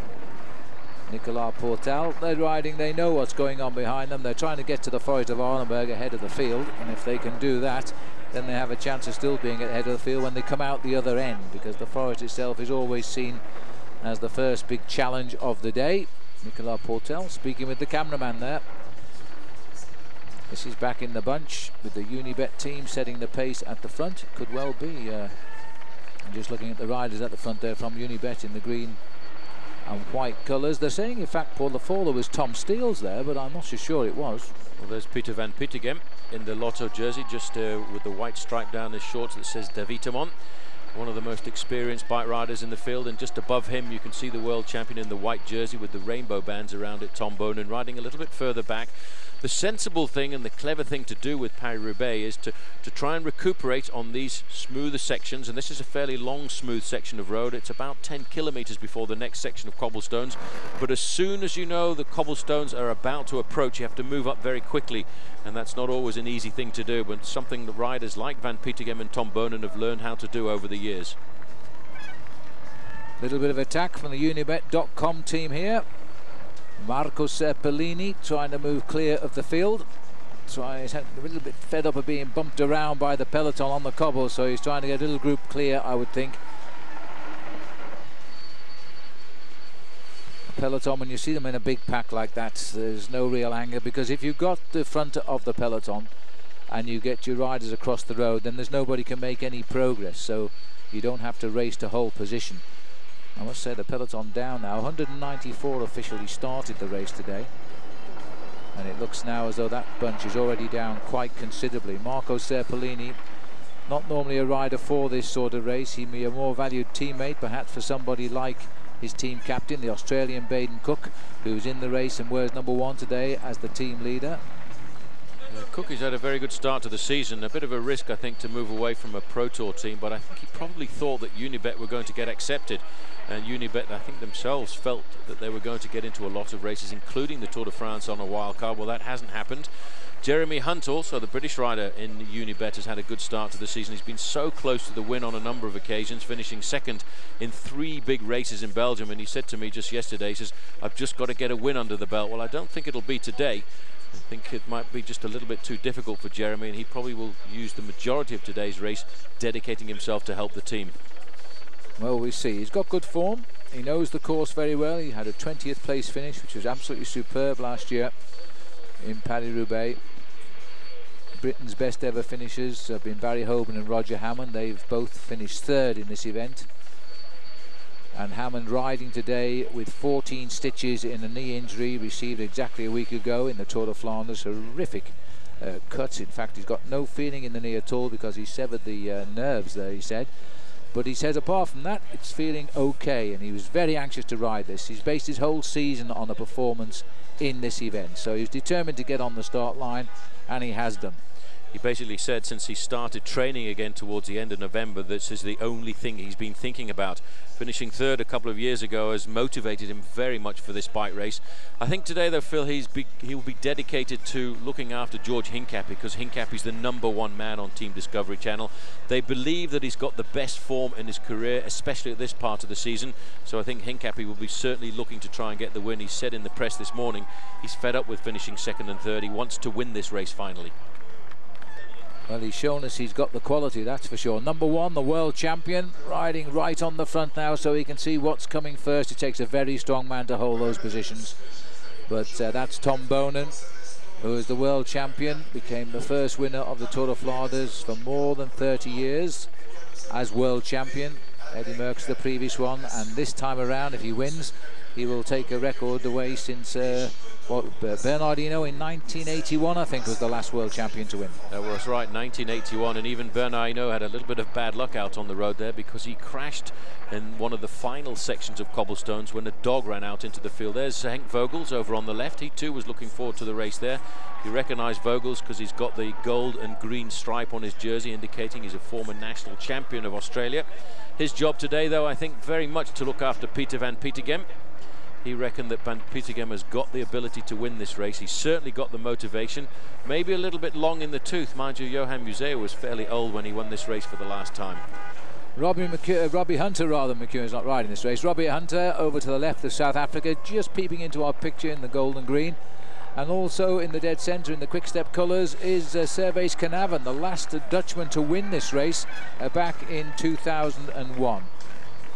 Nicolas Portal. They're riding, they know what's going on behind them. They're trying to get to the Forest of Arenberg ahead of the field, and if they can do that, then they have a chance of still being ahead of the field when they come out the other end, because the forest itself is always seen as the first big challenge of the day. Nicolas Portal speaking with the cameraman there. This is back in the bunch with the Unibet team setting the pace at the front. Could well be. Uh, just looking at the riders at the front there from Unibet in the green and white colours. They're saying, in fact, Paul, the faller was Tom Steels there, but I'm not so sure it was. Well, there's Peter Van Petegem in the Lotto jersey, just uh, with the white stripe down his shorts that says Davitamon one of the most experienced bike riders in the field and just above him you can see the world champion in the white jersey with the rainbow bands around it Tom Boonen riding a little bit further back. The sensible thing and the clever thing to do with Paris-Roubaix is to, to try and recuperate on these smoother sections and this is a fairly long smooth section of road. It's about 10 kilometers before the next section of cobblestones. But as soon as you know the cobblestones are about to approach you have to move up very quickly and that's not always an easy thing to do but something that riders like Van Petegem and Tom Boonen have learned how to do over the years. Little bit of attack from the Unibet.com team here Marco Serpellini trying to move clear of the field. Try, he's a little bit fed up of being bumped around by the peloton on the cobble, so he's trying to get a little group clear, I would think. Peloton, when you see them in a big pack like that, there's no real anger because if you've got the front of the peloton and you get your riders across the road, then there's nobody can make any progress. So you don't have to race to hold position. I must say the peloton down now. 194 officially started the race today. And it looks now as though that bunch is already down quite considerably. Marco Serpellini, not normally a rider for this sort of race. He'd be a more valued teammate, perhaps for somebody like his team captain, the Australian Baden Cook, who's in the race and wears number one today as the team leader. Yeah, Cook has had a very good start to the season. A bit of a risk, I think, to move away from a Pro Tour team, but I think he probably thought that Unibet were going to get accepted. And Unibet, I think themselves felt that they were going to get into a lot of races, including the Tour de France on a wild card. Well, that hasn't happened. Jeremy Hunt, also the British rider in Unibet, has had a good start to the season. He's been so close to the win on a number of occasions, finishing second in three big races in Belgium. And he said to me just yesterday, he says, I've just got to get a win under the belt. Well, I don't think it'll be today. I think it might be just a little bit too difficult for Jeremy, and he probably will use the majority of today's race, dedicating himself to help the team. Well, we see. He's got good form. He knows the course very well. He had a 20th place finish, which was absolutely superb last year in Paris-Roubaix. Britain's best ever finishers have been Barry Hoban and Roger Hammond. They've both finished third in this event. And Hammond riding today with 14 stitches in a knee injury received exactly a week ago in the Tour de Flanders. Horrific uh, cuts. In fact, he's got no feeling in the knee at all because he severed the uh, nerves there, he said. But he says apart from that, it's feeling okay, and he was very anxious to ride this. He's based his whole season on a performance in this event, so he's determined to get on the start line, and he has done. He basically said since he started training again towards the end of November, this is the only thing he's been thinking about. Finishing third a couple of years ago has motivated him very much for this bike race. I think today, though, Phil, he's be, he'll be dedicated to looking after George Hincapie because Hincapie's the number one man on Team Discovery Channel. They believe that he's got the best form in his career, especially at this part of the season. So I think Hincapie will be certainly looking to try and get the win. He said in the press this morning he's fed up with finishing second and third. He wants to win this race finally. Well, he's shown us he's got the quality, that's for sure. Number one, the world champion, riding right on the front now so he can see what's coming first. It takes a very strong man to hold those positions. But uh, that's Tom Boonen, who is the world champion, became the first winner of the Tour of Flanders for more than 30 years as world champion. Eddy Merckx the previous one, and this time around, if he wins, he will take a record away since uh, what Bernard Hinault in 1981, I think, was the last world champion to win. That was right, 1981, and even Bernard Hinault had a little bit of bad luck out on the road there because he crashed in one of the final sections of cobblestones when a dog ran out into the field. There's Henk Vogels over on the left. He too was looking forward to the race there. You recognise Vogels because he's got the gold and green stripe on his jersey, indicating he's a former national champion of Australia. His job today, though, I think very much to look after Peter van Petegem. He reckoned that Van Petegem has got the ability to win this race. He's certainly got the motivation. Maybe a little bit long in the tooth. Mind you, Johan Museeuw was fairly old when he won this race for the last time. Robbie, uh, Robbie Hunter, rather, is not riding this race. Robbie Hunter over to the left of South Africa, just peeping into our picture in the gold and green. And also in the dead centre in the quick step colours is uh, Servaas Knaven, the last Dutchman to win this race uh, back in 2001.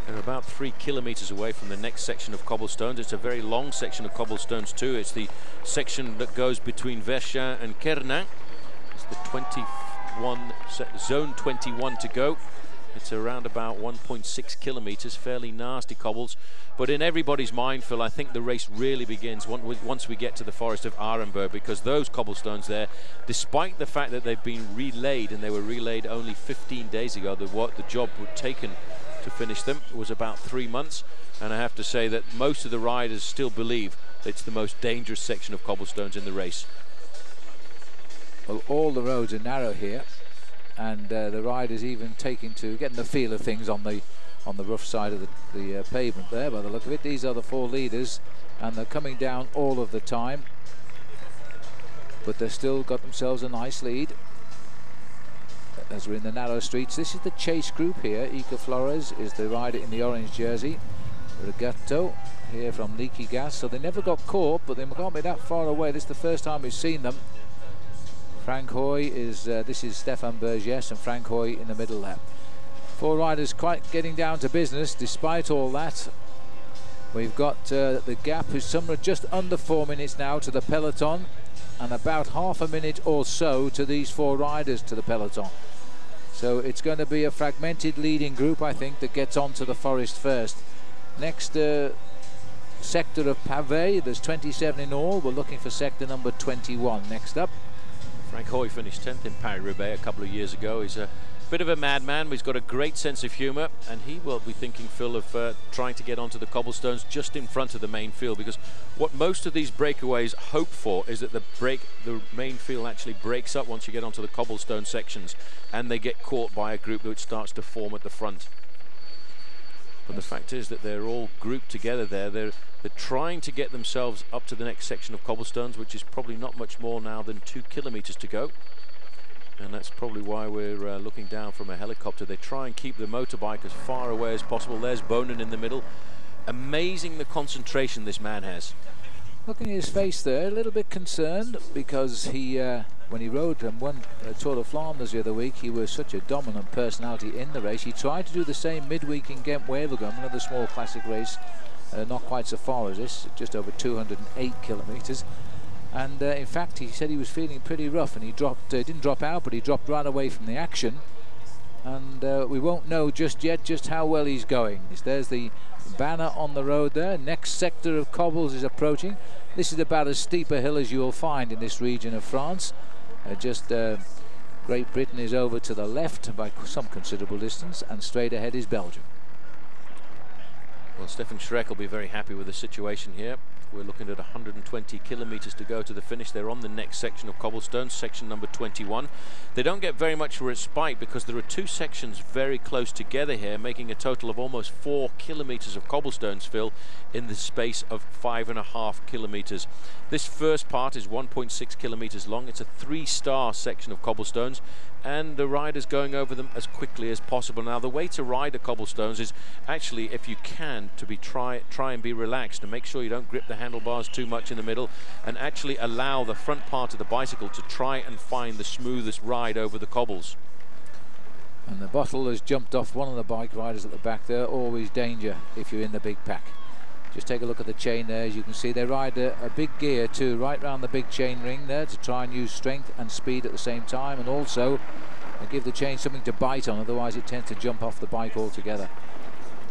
They're about three kilometres away from the next section of cobblestones. It's a very long section of cobblestones too. It's the section that goes between Verchain and Quérénaing. It's the 21 zone 21 to go. It's around about 1.6 kilometres, fairly nasty cobbles. But in everybody's mind, Phil, I think the race really begins once we get to the forest of Arenberg because those cobblestones there, despite the fact that they've been relayed and they were relayed only 15 days ago, the, what the job would taken to finish them. Was about three months, and I have to say that most of the riders still believe it's the most dangerous section of cobblestones in the race. Well, all the roads are narrow here, and uh, the riders even taking to getting the feel of things on the on the rough side of the, the uh, pavement there. By the look of it, these are the four leaders, and they're coming down all of the time, but they've still got themselves a nice lead as we're in the narrow streets. This is the chase group here. Iker Flores is the rider in the orange jersey. Righetto here from Liquigas. So they never got caught, but they can't be that far away. This is the first time we've seen them. Frank Høj is, uh, this is Stefan Burgess and Frank Høj in the middle there. Four riders quite getting down to business despite all that. We've got uh, the gap is somewhere just under four minutes now to the peloton and about half a minute or so to these four riders to the peloton. So it's going to be a fragmented leading group, I think, that gets onto the forest first. Next uh, sector of Pavé, there's 27 in all. We're looking for sector number 21 next up. Frank Høj finished 10th in Paris-Roubaix a couple of years ago. He's a bit of a madman, but he's got a great sense of humour, and he will be thinking, Phil, of uh, trying to get onto the cobblestones just in front of the main field, because what most of these breakaways hope for is that the break, the main field actually breaks up once you get onto the cobblestone sections, and they get caught by a group which starts to form at the front. But the fact is that they're all grouped together there. They're they're trying to get themselves up to the next section of cobblestones, which is probably not much more now than two kilometres to go. And that's probably why we're uh, looking down from a helicopter. They try and keep the motorbike as far away as possible. There's Boonen in the middle. Amazing the concentration this man has. Looking at his face there, a little bit concerned because he, uh, when he rode and won uh, Tour de Flanders the other week, he was such a dominant personality in the race. He tried to do the same midweek in Gent Wevelgem, another small classic race, uh, not quite so far as this, just over 208 kilometres. And uh, in fact, he said he was feeling pretty rough, and he dropped, uh, didn't drop out, but he dropped right away from the action. And uh, we won't know just yet just how well he's going. There's the banner on the road there. Next sector of cobbles is approaching. This is about as steep a hill as you will find in this region of France. Uh, just uh, Great Britain is over to the left by some considerable distance, and straight ahead is Belgium. Well, Stefan Schreck will be very happy with the situation here. We're looking at 120 kilometres to go to the finish. They're on the next section of cobblestone, section number 21. They don't get very much respite because there are two sections very close together here, making a total of almost four kilometres of cobblestones, Phil, in the space of five and a half kilometres. This first part is 1.6 kilometres long. It's a three-star section of cobblestones, and the rider's going over them as quickly as possible. Now, the way to ride the cobblestones is actually, if you can, to be try try and be relaxed and make sure you don't grip the handlebars too much in the middle, and actually allow the front part of the bicycle to try and find the smoothest ride over the cobbles. And the bottle has jumped off one of the bike riders at the back there. Always danger if you're in the big pack. Just take a look at the chain there. As you can see, they ride a, a big gear too, right round the big chain ring there to try and use strength and speed at the same time, and also give the chain something to bite on. Otherwise, it tends to jump off the bike altogether.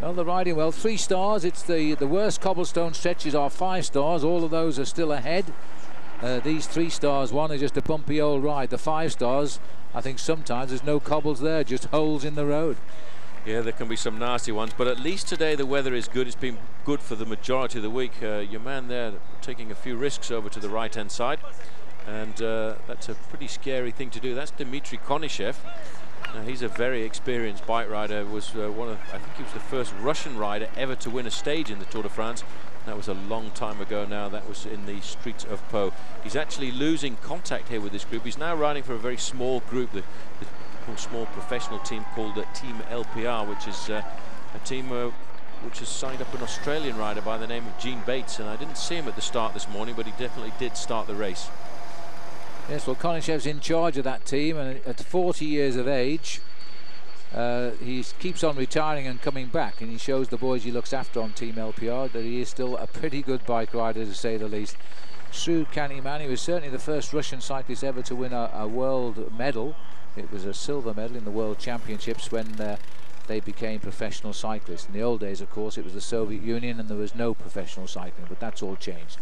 Well, they're riding well. Three stars. It's the the worst cobblestone stretches are five stars. All of those are still ahead. Uh, these three stars, one is just a bumpy old ride. The five stars, I think sometimes there's no cobbles there, just holes in the road. Yeah, there can be some nasty ones, but at least today the weather is good. It's been good for the majority of the week. Uh, your man there taking a few risks over to the right-hand side, and uh, that's a pretty scary thing to do. That's Dmitry Konyshev. Now, he's a very experienced bike rider. Was uh, one of, I think he was the first Russian rider ever to win a stage in the Tour de France. That was a long time ago now. That was in the streets of Pau. He's actually losing contact here with this group. He's now riding for a very small group. The, the small professional team called uh, Team LPR, which is uh, a team uh, which has signed up an Australian rider by the name of Gene Bates. And I didn't see him at the start this morning, but he definitely did start the race. Yes, well, Konyshev's in charge of that team, and at 40 years of age, uh, he keeps on retiring and coming back, and he shows the boys he looks after on Team LPR that he is still a pretty good bike rider, to say the least. Sud Kanimani was certainly the first Russian cyclist ever to win a, a world medal it was a silver medal in the World Championships when uh, they became professional cyclists. In the old days, of course, it was the Soviet Union and there was no professional cycling, but that's all changed.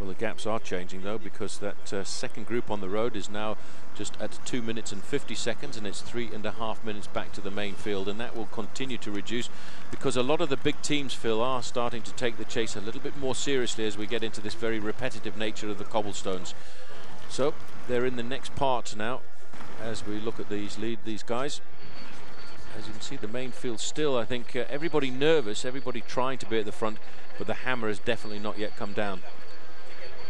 Well, the gaps are changing, though, because that uh, second group on the road is now just at 2 minutes and 50 seconds, and it's three and a half minutes back to the main field, and that will continue to reduce because a lot of the big teams, Phil, are starting to take the chase a little bit more seriously as we get into this very repetitive nature of the cobblestones. So they're in the next part now, as we look at these lead these guys. As you can see, the main field still, I think, uh, everybody nervous, everybody trying to be at the front, but the hammer has definitely not yet come down.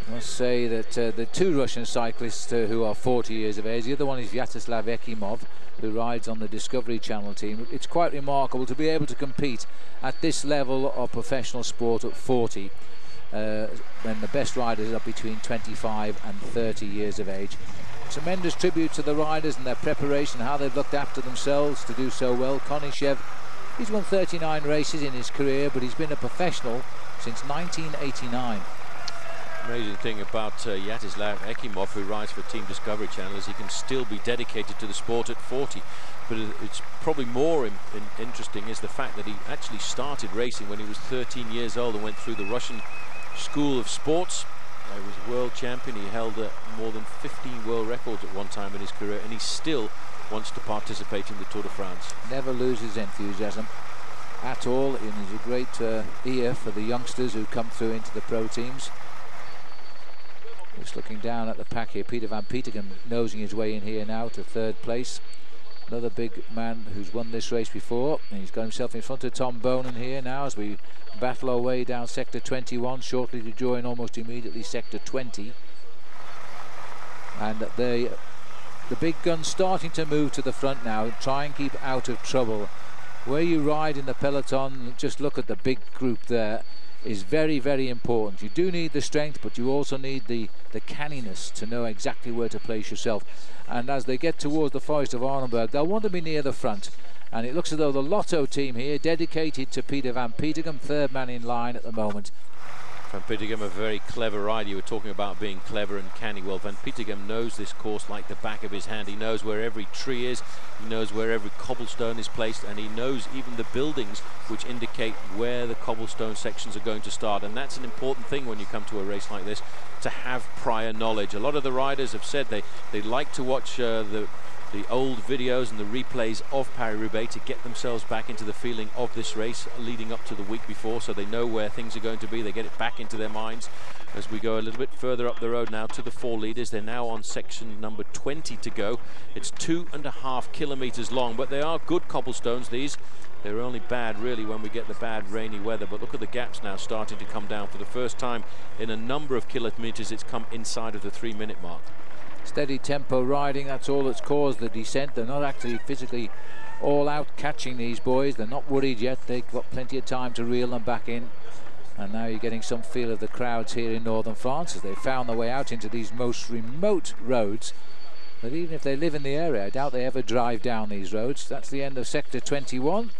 I must say that uh, the two Russian cyclists uh, who are 40 years of age, the other one is Vyacheslav Ekimov, who rides on the Discovery Channel team. It's quite remarkable to be able to compete at this level of professional sport at 40 uh, when the best riders are between 25 and 30 years of age tremendous tribute to the riders and their preparation, how they've looked after themselves to do so well. Konyshev, he's won 39 races in his career, but he's been a professional since 1989. Amazing thing about uh, Vyacheslav Ekimov, who rides for Team Discovery Channel, is he can still be dedicated to the sport at 40. But it's probably more in, in interesting is the fact that he actually started racing when he was 13 years old and went through the Russian School of Sports He was world champion. He held uh, more than 15 world records at one time in his career, and he still wants to participate in the Tour de France. Never loses enthusiasm at all, and he's a great uh, ear for the youngsters who come through into the pro teams. Just looking down at the pack here, Peter Van Petegem nosing his way in here now to third place. Another big man who's won this race before. He's got himself in front of Tom Boonen here now as we battle our way down sector 21, shortly to join almost immediately sector 20. And they, the big guns starting to move to the front now, try and keep out of trouble. Where you ride in the peloton, just look at the big group there is very, very important. You do need the strength, but you also need the, the canniness to know exactly where to place yourself. And as they get towards the Forest of Arenberg, they'll want to be near the front. And it looks as though the Lotto team here, dedicated to Peter Van Petegem, third man in line at the moment, Van Petegem, a very clever rider. You were talking about being clever and canny. Well, Van Petegem knows this course like the back of his hand. He knows where every tree is, he knows where every cobblestone is placed, and he knows even the buildings which indicate where the cobblestone sections are going to start. And that's an important thing when you come to a race like this, to have prior knowledge. A lot of the riders have said they, they like to watch uh, the the old videos and the replays of Paris-Roubaix to get themselves back into the feeling of this race leading up to the week before so they know where things are going to be. They get it back into their minds as we go a little bit further up the road now to the four leaders. They're now on section number 20 to go. It's two and a half kilometers long, but they are good cobblestones, these. They're only bad, really, when we get the bad rainy weather. But look at the gaps now starting to come down. For the first time in a number of kilometers, it's come inside of the three-minute mark steady tempo riding that's all that's caused the descent. They're not actually physically all out catching these boys. They're not worried yet. They've got plenty of time to reel them back in. And now you're getting some feel of the crowds here in northern France as they found their way out into these most remote roads. But even if they live in the area I doubt they ever drive down these roads. That's the end of sector 21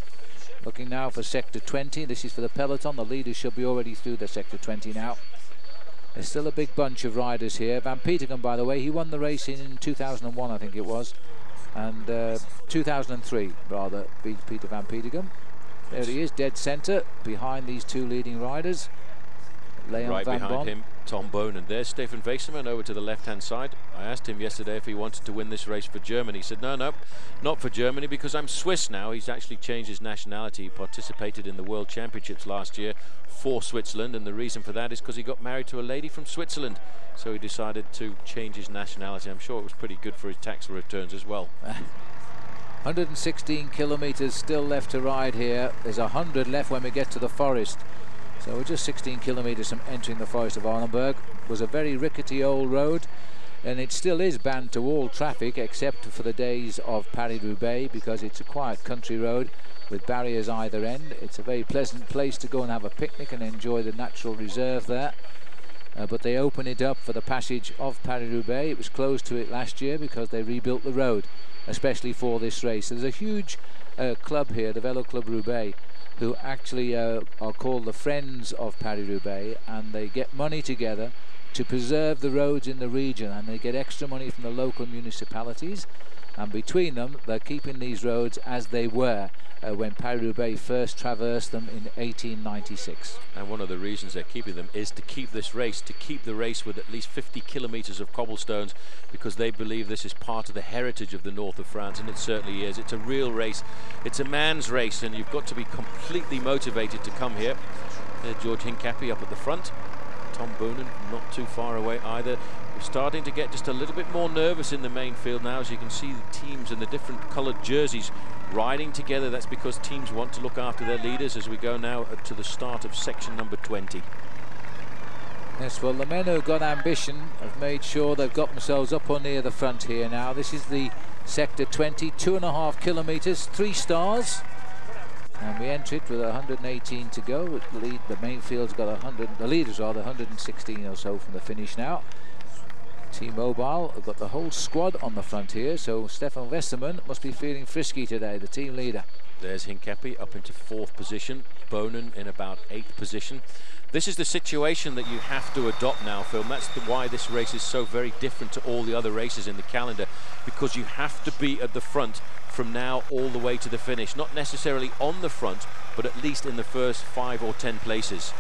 looking now for sector 20 this is for the peloton. The leaders should be already through the sector 20 now there's still a big bunch of riders here. Van Petegem, by the way, he won the race in 2001, I think it was, and uh, 2003, rather, beat Peter Van Petegem. There he is, dead centre, behind these two leading riders. Leon right Van behind him, Tom Boonen. There's Steffen Wesemann over to the left-hand side. I asked him yesterday if he wanted to win this race for Germany. He said, no, no, not for Germany because I'm Swiss now. He's actually changed his nationality. He participated in the World Championships last year for Switzerland, and the reason for that is because he got married to a lady from Switzerland. So he decided to change his nationality. I'm sure it was pretty good for his tax returns as well. 116 kilometres still left to ride here. There's 100 left when we get to the forest. So we're just 16 kilometres from entering the forest of Arenberg. It was a very rickety old road and it still is banned to all traffic except for the days of Paris-Roubaix because it's a quiet country road with barriers either end. It's a very pleasant place to go and have a picnic and enjoy the natural reserve there. Uh, but they open it up for the passage of Paris-Roubaix. It was closed to it last year because they rebuilt the road, especially for this race. There's a huge uh, club here, the Velo Club Roubaix, who actually uh, are called the Friends of Paris-Roubaix and they get money together to preserve the roads in the region and they get extra money from the local municipalities and between them they're keeping these roads as they were uh, when Paris-Roubaix first traversed them in 1896. And one of the reasons they're keeping them is to keep this race, to keep the race with at least 50 kilometres of cobblestones because they believe this is part of the heritage of the north of France and it certainly is. It's a real race. It's a man's race and you've got to be completely motivated to come here. There's George Hincapie up at the front. Tom Boonen not too far away either. Starting to get just a little bit more nervous in the main field now as you can see the teams and the different coloured jerseys riding together. That's because teams want to look after their leaders as we go now to the start of section number 20. Yes, well, the men who've got ambition have made sure they've got themselves up or near the front here now. This is the sector 20, two and a half kilometres, three stars. And we enter it with 118 to go. The, lead, the main field's got 100, the leaders are the 116 or so from the finish now. T-Mobile have got the whole squad on the front here, so Steffen Wesemann must be feeling frisky today, the team leader. There's Hincapie up into fourth position, Boonen in about eighth position. This is the situation that you have to adopt now, Phil. That's the, why this race is so very different to all the other races in the calendar, because you have to be at the front from now all the way to the finish. Not necessarily on the front, but at least in the first five or ten places.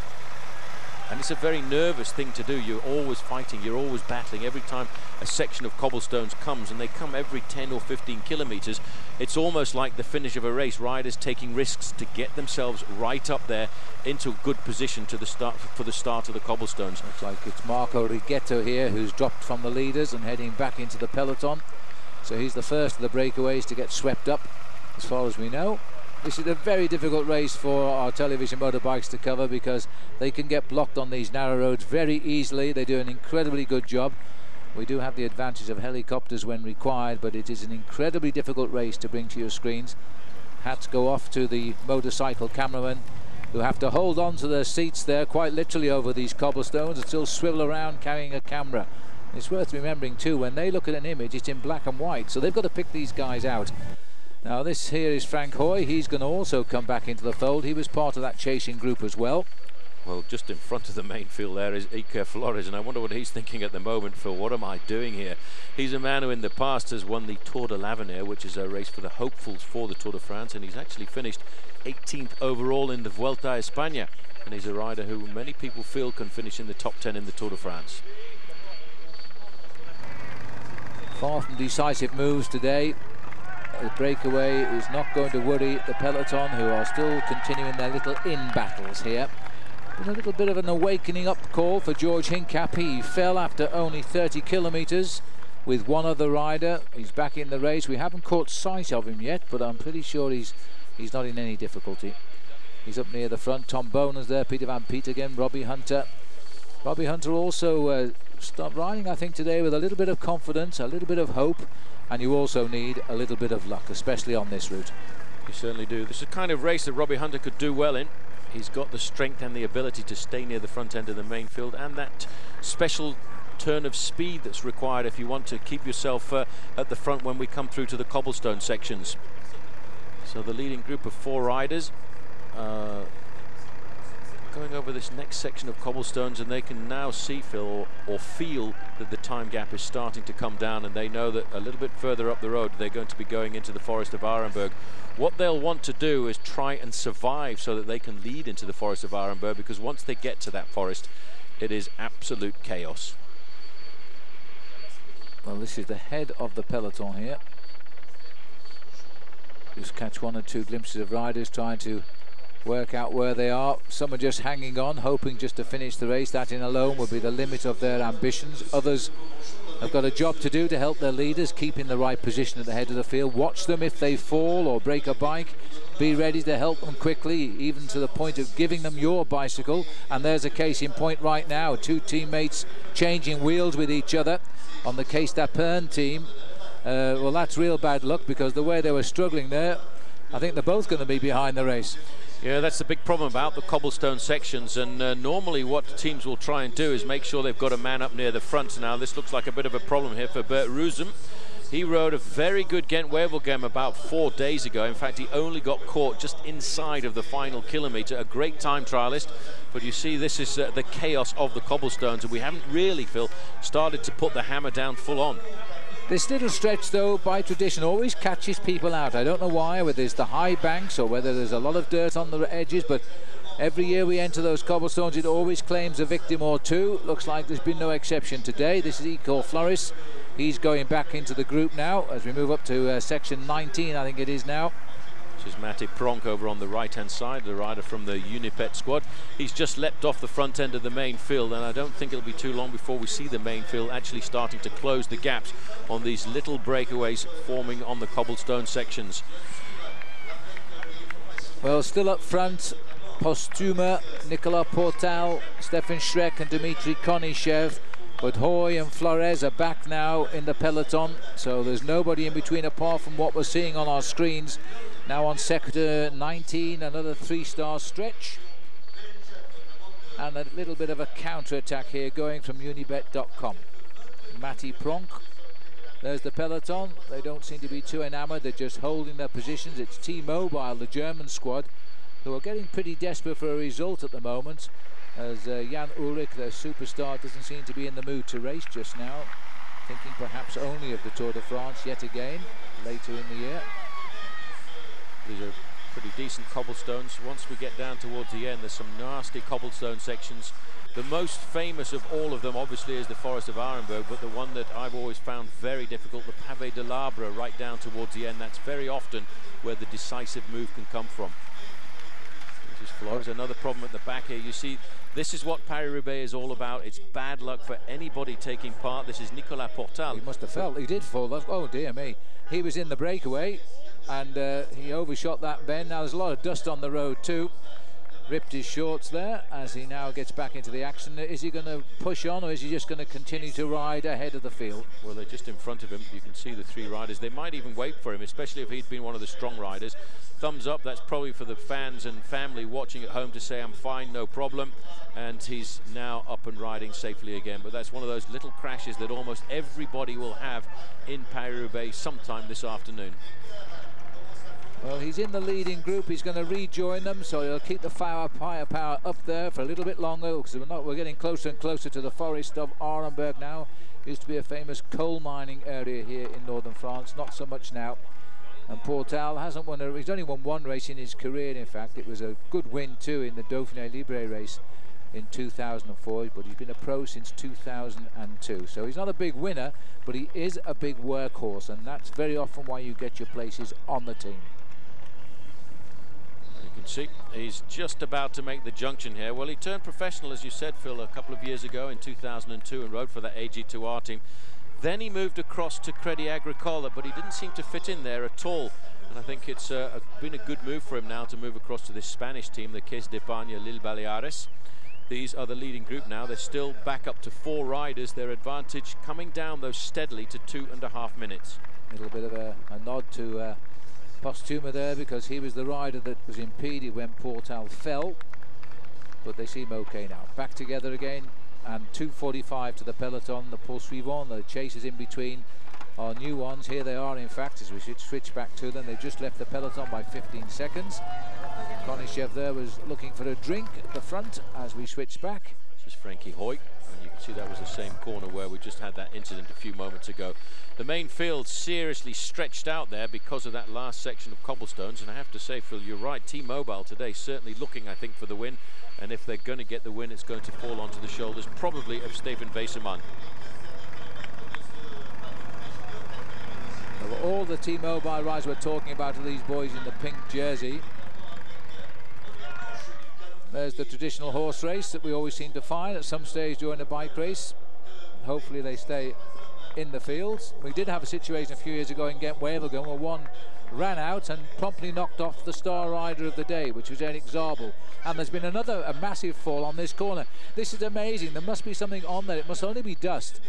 And it's a very nervous thing to do. You're always fighting, you're always battling. Every time a section of cobblestones comes, and they come every 10 or 15 kilometres, it's almost like the finish of a race. Riders taking risks to get themselves right up there into a good position to the start for the start of the cobblestones. Looks like it's Marco Righetto here who's dropped from the leaders and heading back into the peloton. So he's the first of the breakaways to get swept up, as far as we know. This is a very difficult race for our television motorbikes to cover because they can get blocked on these narrow roads very easily. They do an incredibly good job. We do have the advantage of helicopters when required, but it is an incredibly difficult race to bring to your screens. Hats go off to the motorcycle cameramen who have to hold on to their seats there quite literally over these cobblestones and still swivel around carrying a camera. It's worth remembering too, when they look at an image, it's in black and white, so they've got to pick these guys out. Now this here is Frank Høj. He's going to also come back into the fold. He was part of that chasing group as well. Well, just in front of the main field there is Iker Flores, and I wonder what he's thinking at the moment, Phil. What am I doing here? He's a man who in the past has won the Tour de l'Avenir, which is a race for the hopefuls for the Tour de France, and he's actually finished 18th overall in the Vuelta a España. And he's a rider who many people feel can finish in the top 10 in the Tour de France. Far from decisive moves today the breakaway is not going to worry the peloton who are still continuing their little in battles here. Been a little bit of an awakening up call for George Hincapie he fell after only 30 kilometers with one other rider. He's back in the race. We haven't caught sight of him yet but I'm pretty sure he's he's not in any difficulty. He's up near the front. Tom Boonen's there. Peter Van Petegem. Robbie Hunter. Robbie Hunter also uh, stopped riding I think today with a little bit of confidence a little bit of hope and you also need a little bit of luck, especially on this route. You certainly do. This is a kind of race that Robbie Hunter could do well in. He's got the strength and the ability to stay near the front end of the main field and that special turn of speed that's required if you want to keep yourself uh, at the front when we come through to the cobblestone sections. So the leading group of four riders uh, going over this next section of cobblestones and they can now see Phil or, or, feel that the time gap is starting to come down and they know that a little bit further up the road they're going to be going into the forest of Arenberg. What they'll want to do is try and survive so that they can lead into the forest of Arenberg because once they get to that forest it is absolute chaos. Well this is the head of the peloton here. Just catch one or two glimpses of riders trying to work out where they are. Some are just hanging on, hoping just to finish the race. That in alone will be the limit of their ambitions. Others have got a job to do to help their leaders keep in the right position at the head of the field. Watch them if they fall or break a bike. Be ready to help them quickly, even to the point of giving them your bicycle. And there's a case in point right now. Two teammates changing wheels with each other on the Caisse d'Epargne team. Uh, well, that's real bad luck because the way they were struggling there, I think they're both going to be behind the race. Yeah, that's the big problem about the cobblestone sections. And uh, normally, what teams will try and do is make sure they've got a man up near the front. Now, this looks like a bit of a problem here for Bert Roesems. He rode a very good Gent Wevelgem about four days ago. In fact, he only got caught just inside of the final kilometre. A great time trialist. But you see, this is uh, the chaos of the cobblestones. And we haven't really, Phil, started to put the hammer down full on. This little stretch, though, by tradition, always catches people out. I don't know why, whether it's the high banks or whether there's a lot of dirt on the edges, but every year we enter those cobblestones, it always claims a victim or two. Looks like there's been no exception today. This is Iker Flores. He's going back into the group now as we move up to uh, section 19, I think it is now. Is Matthé Pronk over on the right-hand side, the rider from the Unibet squad. He's just leapt off the front end of the main field, and I don't think it'll be too long before we see the main field actually starting to close the gaps on these little breakaways forming on the cobblestone sections. Well, still up front, Posthuma, Nicola Portal, Stefan Schreck and Dmitry Konyshev. But Høj and Flores are back now in the peloton, so there's nobody in between apart from what we're seeing on our screens. Now on sector 19, another three-star stretch. And a little bit of a counter-attack here going from unibet.com. Matthé Pronk. There's the peloton. They don't seem to be too enamoured. They're just holding their positions. It's T-Mobile, the German squad, who are getting pretty desperate for a result at the moment. As uh, Jan Ullrich, their superstar, doesn't seem to be in the mood to race just now. Thinking perhaps only of the Tour de France yet again, later in the year. These are pretty decent cobblestones. Once we get down towards the end, there's some nasty cobblestone sections The most famous of all of them, obviously, is the Forest of Arenberg, but the one that I've always found very difficult, the Pavé de l'Arbre, right down towards the end. That's very often where the decisive move can come from. This is Flores. Another problem at the back here. You see, this is what Paris-Roubaix is all about. It's bad luck for anybody taking part. This is Nicolas Portal. He must have felt. He did fall. Oh, dear me. He was in the breakaway and uh, he overshot that bend. Now there's a lot of dust on the road too. Ripped his shorts there as he now gets back into the action. Is he going to push on or is he just going to continue to ride ahead of the field? Well, they're just in front of him. You can see the three riders. They might even wait for him, especially if he'd been one of the strong riders. Thumbs up, that's probably for the fans and family watching at home to say, I'm fine, no problem. And he's now up and riding safely again. But that's one of those little crashes that almost everybody will have in Paris-Roubaix sometime this afternoon. Well, he's in the leading group. He's going to rejoin them, so he'll keep the firepower up there for a little bit longer because we're, not, we're getting closer and closer to the forest of Arenberg now. Used to be a famous coal mining area here in northern France, not so much now. And Portal hasn't won a, he's only won one race in his career, in fact. It was a good win too in the Dauphiné Libéré race in 2004, but he's been a pro since 2002. So he's not a big winner, but he is a big workhorse, and that's very often why you get your places on the team he's just about to make the junction here. Well, he turned professional, as you said, Phil, a couple of years ago in 2002 and rode for the AG2R team. Then he moved across to Crédit Agricole, but he didn't seem to fit in there at all. And I think it's uh, been a good move for him now to move across to this Spanish team, the Caisse d'Epargne Illes Balears. These are the leading group now. They're still back up to four riders. Their advantage coming down, though, steadily to two and a half minutes. A little bit of a, a nod to uh, Posthuma there because he was the rider that was impeded when Portal fell. But they seem okay now. Back together again and 2.45 to the peloton. The poursuivant, the chasers in between are new ones. Here they are, in fact, as we should switch back to them. They've just left the peloton by 15 seconds. Konyshev there was looking for a drink at the front as we switch back. This is Frankie Hoyt. See that was the same corner where we just had that incident a few moments ago. The main field seriously stretched out there because of that last section of cobblestones. And I have to say, Phil, you're right. T-Mobile today certainly looking, I think, for the win. And if they're going to get the win, it's going to fall onto the shoulders probably of Steffen Wesemann. all the T-Mobile riders we're talking about are these boys in the pink jersey. There's the traditional horse race that we always seem to find at some stage during a bike race. Hopefully they stay in the fields. We did have a situation a few years ago in Gent Wevelgem where one ran out and promptly knocked off the star rider of the day, which was Erik Zabel. And there's been another a massive fall on this corner. This is amazing. There must be something on there. It must only be dust.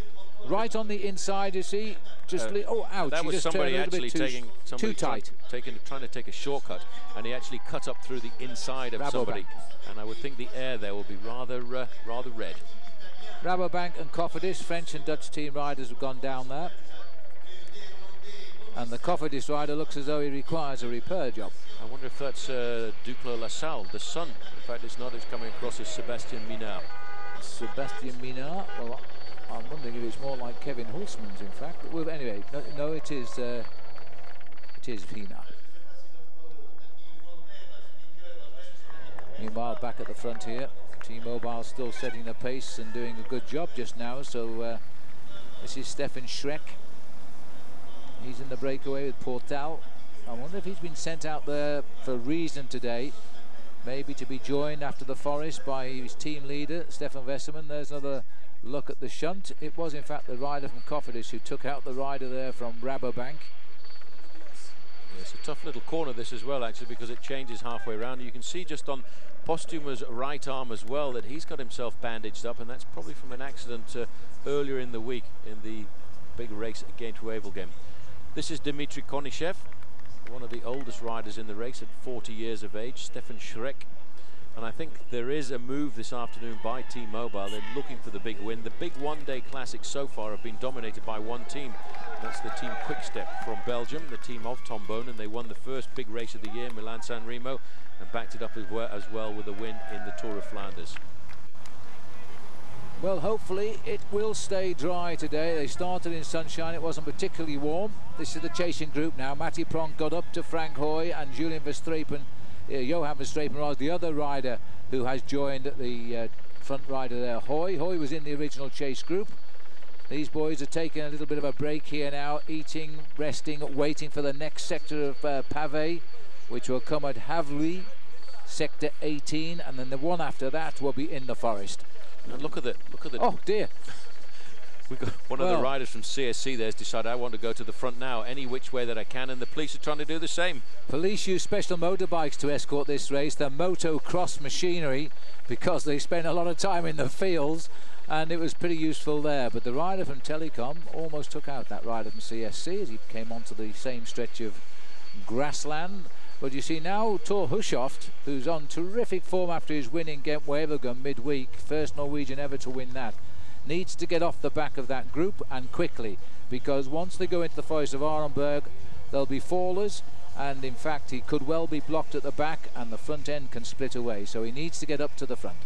Right on the inside, you see, just uh, oh, ouch! That was somebody actually too, taking too tight, taking, trying to take a shortcut, and he actually cut up through the inside of Rabobank. somebody. And I would think the air there will be rather, uh, rather red. Rabobank and Cofidis, French and Dutch team riders have gone down there. And the Cofidis rider looks as though he requires a repair job. I wonder if that's uh, Duclos Lassalle, the son. In fact, it's not. It's coming across as Sébastien Minard. Sébastien Minard. Well, I'm wondering if it's more like Kevin Hulsmans, in fact. Well, anyway, no, no it is. Uh, it is Minard. Meanwhile, back at the front here, T-Mobile still setting the pace and doing a good job just now. So uh, this is Stefan Schreck. He's in the breakaway with Portal. I wonder if he's been sent out there for a reason today. Maybe to be joined after the forest by his team leader, Steffen Wesemann. There's another look at the shunt. It was in fact the rider from Cofidis who took out the rider there from Rabobank. It's a tough little corner this as well actually because it changes halfway around. You can see just on Posthuma's right arm as well that he's got himself bandaged up and that's probably from an accident uh, earlier in the week in the big race against Wevelgem. This is Dmitry Konyshev, one of the oldest riders in the race at 40 years of age, Stefan Schreck. And I think there is a move this afternoon by T-Mobile. They're looking for the big win. The big one-day classics so far have been dominated by one team. That's the team Quickstep from Belgium, the team of Tom. And they won the first big race of the year, Milan-San Remo, and backed it up as well, as well with a win in the Tour of Flanders. Well, hopefully it will stay dry today. They started in sunshine. It wasn't particularly warm. This is the chasing group now. Matthé Pronk got up to Frank Høj and Julian Verstrepen. Uh, Johan the other rider who has joined the uh, front rider there, Høj. Høj was in the original chase group. These boys are taking a little bit of a break here now, eating, resting, waiting for the next sector of uh, Pavé, which will come at Haveluy, sector 18, and then the one after that will be in the forest. And look at the look at the. Oh dear. We got one well, of the riders from CSC there has decided I want to go to the front now, any which way that I can, and the police are trying to do the same. Police use special motorbikes to escort this race. The motocross machinery, because they spend a lot of time in the fields and it was pretty useful there. But the rider from Telecom almost took out that rider from CSC as he came onto the same stretch of grassland. But you see now Thor Hushovd, who's on terrific form after his win in Gent Wevelgem midweek, first Norwegian ever to win that, needs to get off the back of that group and quickly because once they go into the forest of Arenberg, there'll be fallers and in fact he could well be blocked at the back and the front end can split away so he needs to get up to the front.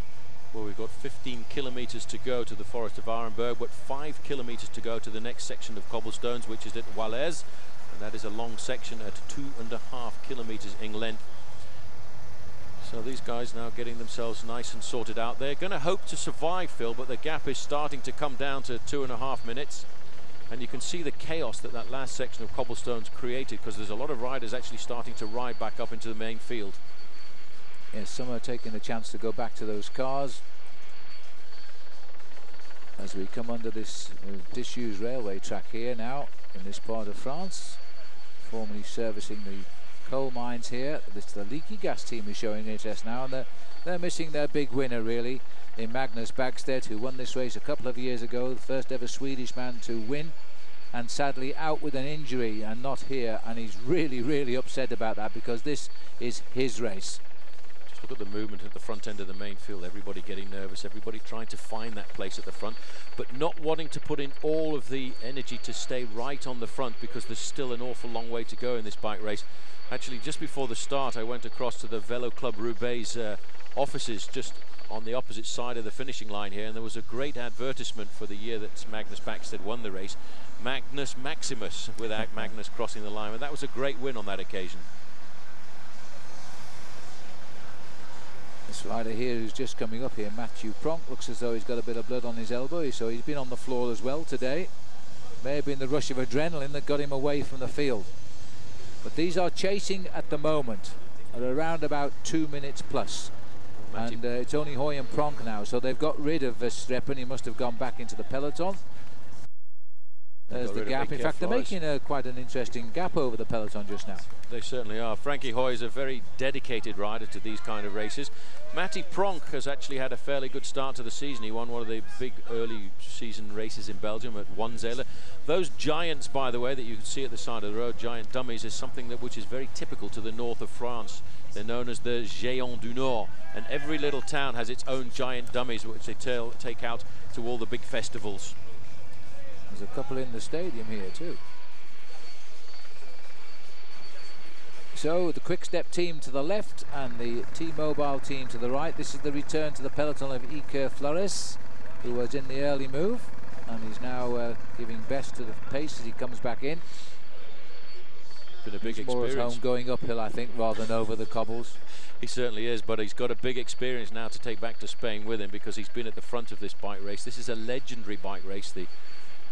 Well, we've got 15 kilometres to go to the Forest of Arenberg, but 5 kilometres to go to the next section of cobblestones, which is at Wallers, and that is a long section at two and a half kilometres in length. So these guys now getting themselves nice and sorted out. They're going to hope to survive, Phil, but the gap is starting to come down to two and a half minutes. And you can see the chaos that that last section of cobblestones created because there's a lot of riders actually starting to ride back up into the main field. Yes, some are taking a chance to go back to those cars. As we come under this uh, disused railway track here now in this part of France, formerly servicing the coal mines here. This the Liquigas team is showing interest now, and they're, they're missing their big winner really in Magnus Bäckstedt, who won this race a couple of years ago, the first ever Swedish man to win, and sadly out with an injury and not here. And he's really, really upset about that because this is his race. Look at the movement at the front end of the main field. Everybody getting nervous, everybody trying to find that place at the front, but not wanting to put in all of the energy to stay right on the front because there's still an awful long way to go in this bike race. Actually, just before the start, I went across to the Velo Club Roubaix uh, offices just on the opposite side of the finishing line here, and there was a great advertisement for the year that Magnus Bäckstedt won the race. Magnus Maximus without Magnus crossing the line, and that was a great win on that occasion. This rider here who's just coming up here, Matthew Pronk, looks as though he's got a bit of blood on his elbow, so he's been on the floor as well today. May have been the rush of adrenaline that got him away from the field. But these are chasing at the moment at around about two minutes plus. And uh, it's only Høj and Pronk now, so they've got rid of Verstrepen. He must have gone back into the peloton. There's the gap. In fact, they're making a, quite an interesting gap over the peloton just now. They certainly are. Frankie Høj is a very dedicated rider to these kind of races. Matthé Pronk has actually had a fairly good start to the season. He won one of the big early season races in Belgium at Wanzele. Those giants, by the way, that you can see at the side of the road, giant dummies, is something that which is very typical to the north of France. They're known as the Géants du Nord, and every little town has its own giant dummies which they take out to all the big festivals. There's a couple in the stadium here too. So the Quick Step team to the left and the T-Mobile team to the right. This is the return to the peloton of Iker Flores, who was in the early move, and he's now uh, giving best to the pace as he comes back in. Been a big he's experience. More at home going uphill, I think, rather than over the cobbles. He certainly is, but he's got a big experience now to take back to Spain with him because he's been at the front of this bike race. This is a legendary bike race, the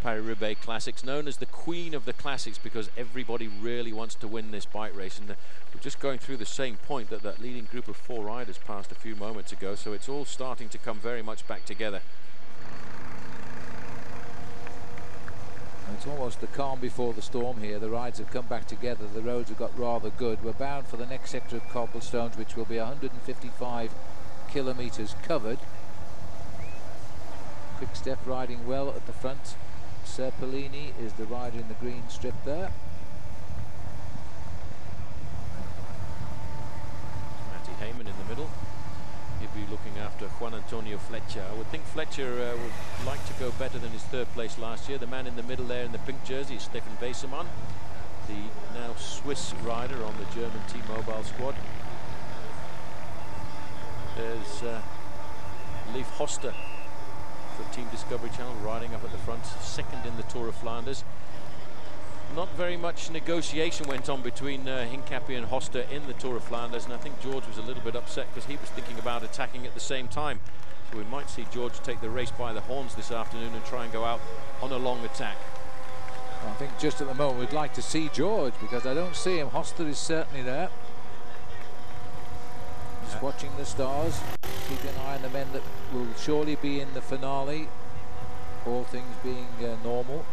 Paris-Roubaix Classics, known as the Queen of the Classics because everybody really wants to win this bike race. And uh, we're just going through the same point that that leading group of four riders passed a few moments ago, so it's all starting to come very much back together. It's almost the calm before the storm here. The rides have come back together. The roads have got rather good. We're bound for the next sector of cobblestones, which will be 155 kilometres covered. Quick step riding well at the front. Serpellini is the rider in the green strip there. Matty Hayman in the middle. He'll be looking after Juan Antonio Flecha. I would think Flecha uh, would like to go better than his third place last year. The man in the middle there in the pink jersey is Steffen Wesemann, the now Swiss rider on the German T-Mobile squad. There's uh, Leif Hoste for Team Discovery Channel, riding up at the front, second in the Tour of Flanders. Not very much negotiation went on between uh, Hincapie and Hoste in the Tour of Flanders, and I think George was a little bit upset because he was thinking about attacking at the same time. So we might see George take the race by the horns this afternoon and try and go out on a long attack. I think just at the moment we'd like to see George because I don't see him. Hoste is certainly there. Watching the stars, keeping an eye on the men that will surely be in the finale, all things being uh, normal.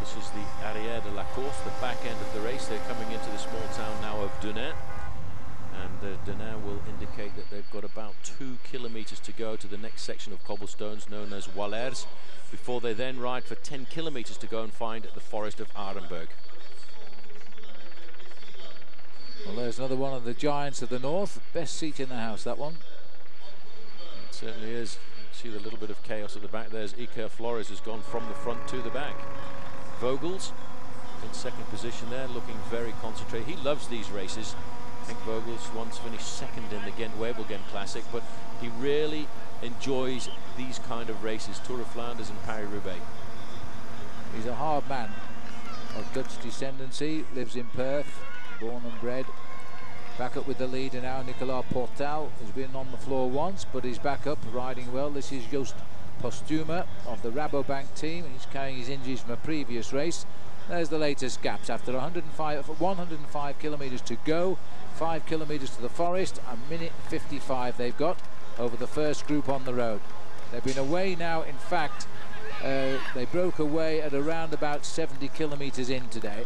This is the Arrière de la Course, the back end of the race. They're coming into the small town now of Denain. And uh, will indicate that they've got about two kilometres to go to the next section of cobblestones known as Wallers, before they then ride for 10 kilometres to go and find the forest of Arenberg. Well, there's another one of the giants of the north. Best seat in the house, that one. It certainly is. See the little bit of chaos at the back. There's Iker Flores has gone from the front to the back. Vogels in second position there, looking very concentrated. He loves these races. Henk Vogels once finished second in the Gent Wevelgem Classic, but he really enjoys these kind of races, Tour of Flanders and Paris-Roubaix. He's a hard man of Dutch descendancy, lives in Perth, born and bred. Back up with the leader now, Nicolas Portal, has been on the floor once, but he's back up, riding well. This is Joost Posthuma of the Rabobank team. He's carrying his injuries from a previous race. There's the latest gaps. After 105, 105 kilometres to go, 5 kilometres to the forest, a minute 55 they've got over the first group on the road. They've been away now, in fact, uh, they broke away at around about 70 kilometres in today.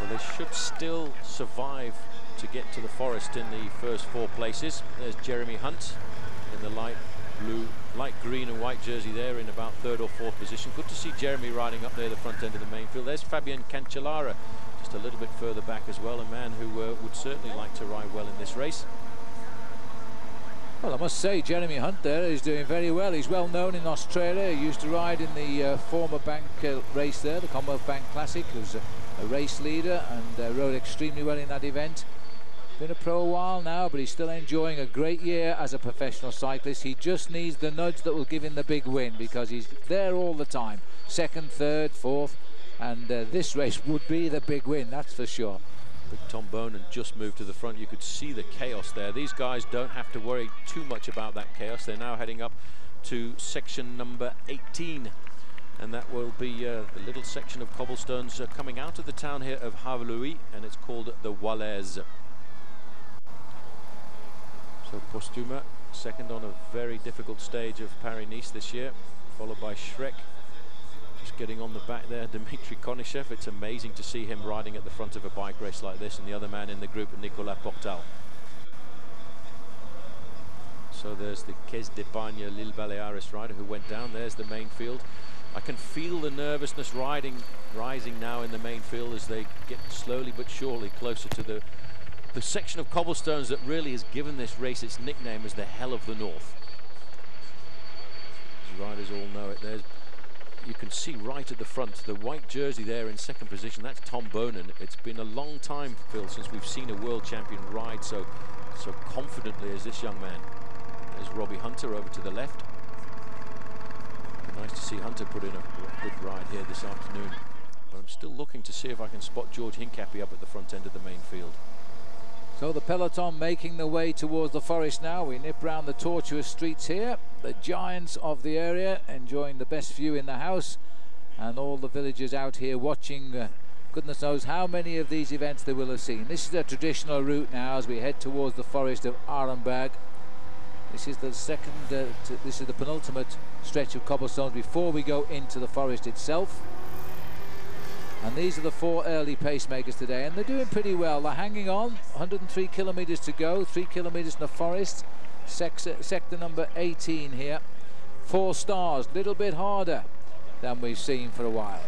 Well, they should still survive to get to the forest in the first four places. There's Jeremy Hunt in the light blue, light green and white jersey there in about third or fourth position. Good to see Jeremy riding up near the front end of the main field. There's Fabian Cancellara just a little bit further back as well, a man who uh, would certainly like to ride well in this race. Well, I must say, Jeremy Hunt there is doing very well. He's well known in Australia. He used to ride in the uh, former bank uh, race there, the Commonwealth Bank Classic. A, race leader and uh, rode extremely well in that event. Been a pro a while now, but he's still enjoying a great year as a professional cyclist. He just needs the nudge that will give him the big win because he's there all the time. Second, third, fourth, and uh, this race would be the big win, that's for sure. But Tom Boonen just moved to the front. You could see the chaos there. These guys don't have to worry too much about that chaos. They're now heading up to section number 18. And that will be uh, the little section of cobblestones uh, coming out of the town here of Haveluy, and it's called the Wallers. So Posthuma, second on a very difficult stage of Paris-Nice this year, followed by Schreck just getting on the back there, Dmitry Konyshev. It's amazing to see him riding at the front of a bike race like this, and the other man in the group, Nicolas Portal. So there's the Caisse d'Epargne Illes Balears rider who went down. There's the main field. I can feel the nervousness riding, rising now in the main field as they get slowly but surely closer to the the section of cobblestones that really has given this race its nickname as the Hell of the North. As riders all know it. There's you can see right at the front, the white jersey there in second position, that's Tom Boonen. It's been a long time, Phil, since we've seen a world champion ride so, so confidently as this young man. There's Robbie Hunter over to the left. Nice to see Hunter put in a good ride here this afternoon. But I'm still looking to see if I can spot George Hincapie up at the front end of the main field. So the peloton making the way towards the forest now. We nip round the tortuous streets here. The giants of the area enjoying the best view in the house and all the villagers out here watching uh, goodness knows how many of these events they will have seen. This is a traditional route now as we head towards the forest of Arenberg. This is the second, uh, this is the penultimate stretch of cobblestones before we go into the forest itself. And these are the four early pacemakers today, and they're doing pretty well. They're hanging on, 103 kilometres to go, three kilometres in the forest. Sector, sector number 18 here. Four stars, little bit harder than we've seen for a while.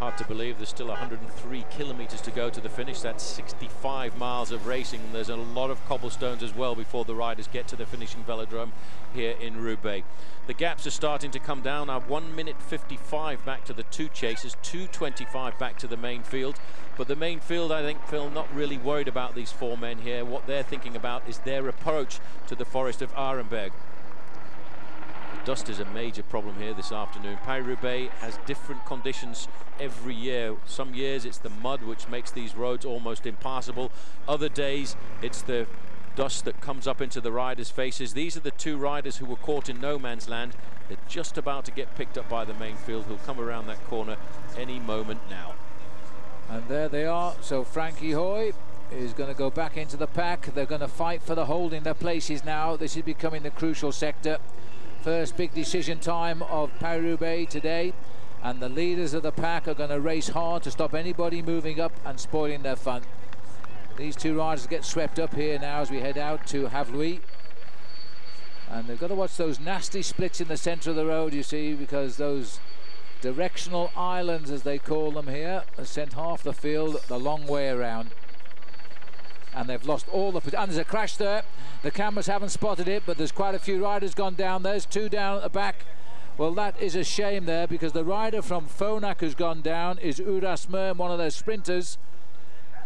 Hard to believe there's still 103 kilometres to go to the finish. That's 65 miles of racing. There's a lot of cobblestones as well before the riders get to the finishing velodrome here in Roubaix. The gaps are starting to come down. Now 1 minute 55 back to the two chasers, 2.25 back to the main field. But the main field, I think, Phil, not really worried about these four men here. What they're thinking about is their approach to the forest of Arenberg. Dust is a major problem here this afternoon. Paris-Roubaix has different conditions every year. Some years it's the mud which makes these roads almost impassable. Other days it's the dust that comes up into the riders' faces. These are the two riders who were caught in no man's land. They're just about to get picked up by the main field. Who'll come around that corner any moment now. And there they are. So Frankie Høj is going to go back into the pack. They're going to fight for the holding their places now. This is becoming the crucial sector. First big decision time of Paris-Roubaix today. And the leaders of the pack are going to race hard to stop anybody moving up and spoiling their fun. These two riders get swept up here now as we head out to Haveluy. And they've got to watch those nasty splits in the centre of the road, you see, because those directional islands, as they call them here, have sent half the field the long way around. And they've lost all the... And there's a crash there. The cameras haven't spotted it, but there's quite a few riders gone down. There's two down at the back. Well, that is a shame there because the rider from Phonak who's gone down is Uroš Murn, one of their sprinters.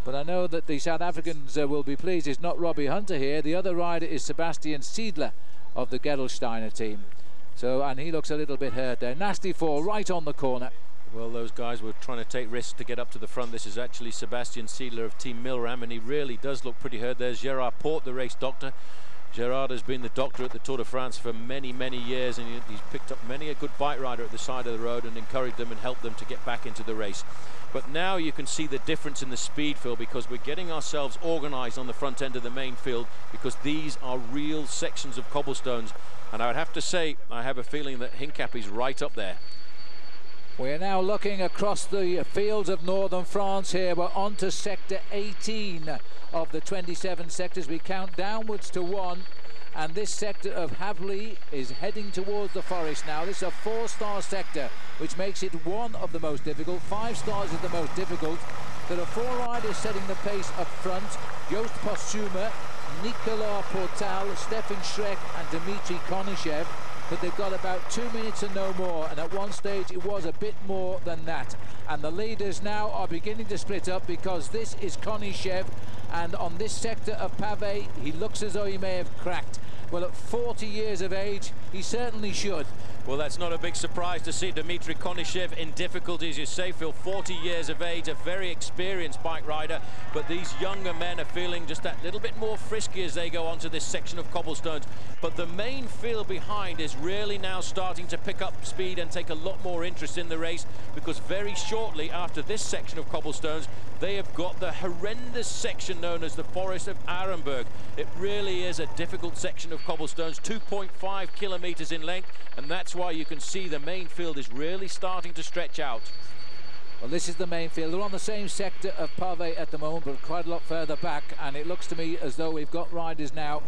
But I know that the South Africans uh, will be pleased. It's not Robbie Hunter here. The other rider is Sebastian Siedler of the Gerolsteiner team. So, and he looks a little bit hurt there. Nasty fall right on the corner. Well, those guys were trying to take risks to get up to the front. This is actually Sebastian Siedler of Team Milram, and he really does look pretty hurt. There's Gerard Porte, the race doctor. Gerard has been the doctor at the Tour de France for many, many years, and he's picked up many a good bike rider at the side of the road and encouraged them and helped them to get back into the race. But now you can see the difference in the speed, Phil, because we're getting ourselves organised on the front end of the main field because these are real sections of cobblestones. And I would have to say, I have a feeling that Hincapie is right up there. We're now looking across the fields of northern France here. We're on to sector 18 of the 27 sectors. We count downwards to one and this sector of Haveluy is heading towards the forest now. This is a four-star sector, which makes it one of the most difficult. Five stars is the most difficult. There are four riders setting the pace up front. Joost Posthuma, Nicolas Portal, Stefan Schreck and Dmitry Konyshev but they've got about two minutes and no more and at one stage it was a bit more than that. And the leaders now are beginning to split up because this is Konyshev and on this sector of Pavé he looks as though he may have cracked well, at 40 years of age, he certainly should. Well, that's not a big surprise to see Dmitry Konyshev in difficulties, you say, Phil. 40 years of age, a very experienced bike rider, but these younger men are feeling just that little bit more frisky as they go onto this section of cobblestones. But the main field behind is really now starting to pick up speed and take a lot more interest in the race because very shortly after this section of cobblestones, they have got the horrendous section known as the Forest of Arenberg. It really is a difficult section of cobblestones, 2.5 kilometres in length, and that's why you can see the main field is really starting to stretch out. Well, this is the main field. They're on the same sector of Pavé at the moment, but quite a lot further back, and it looks to me as though we've got riders now.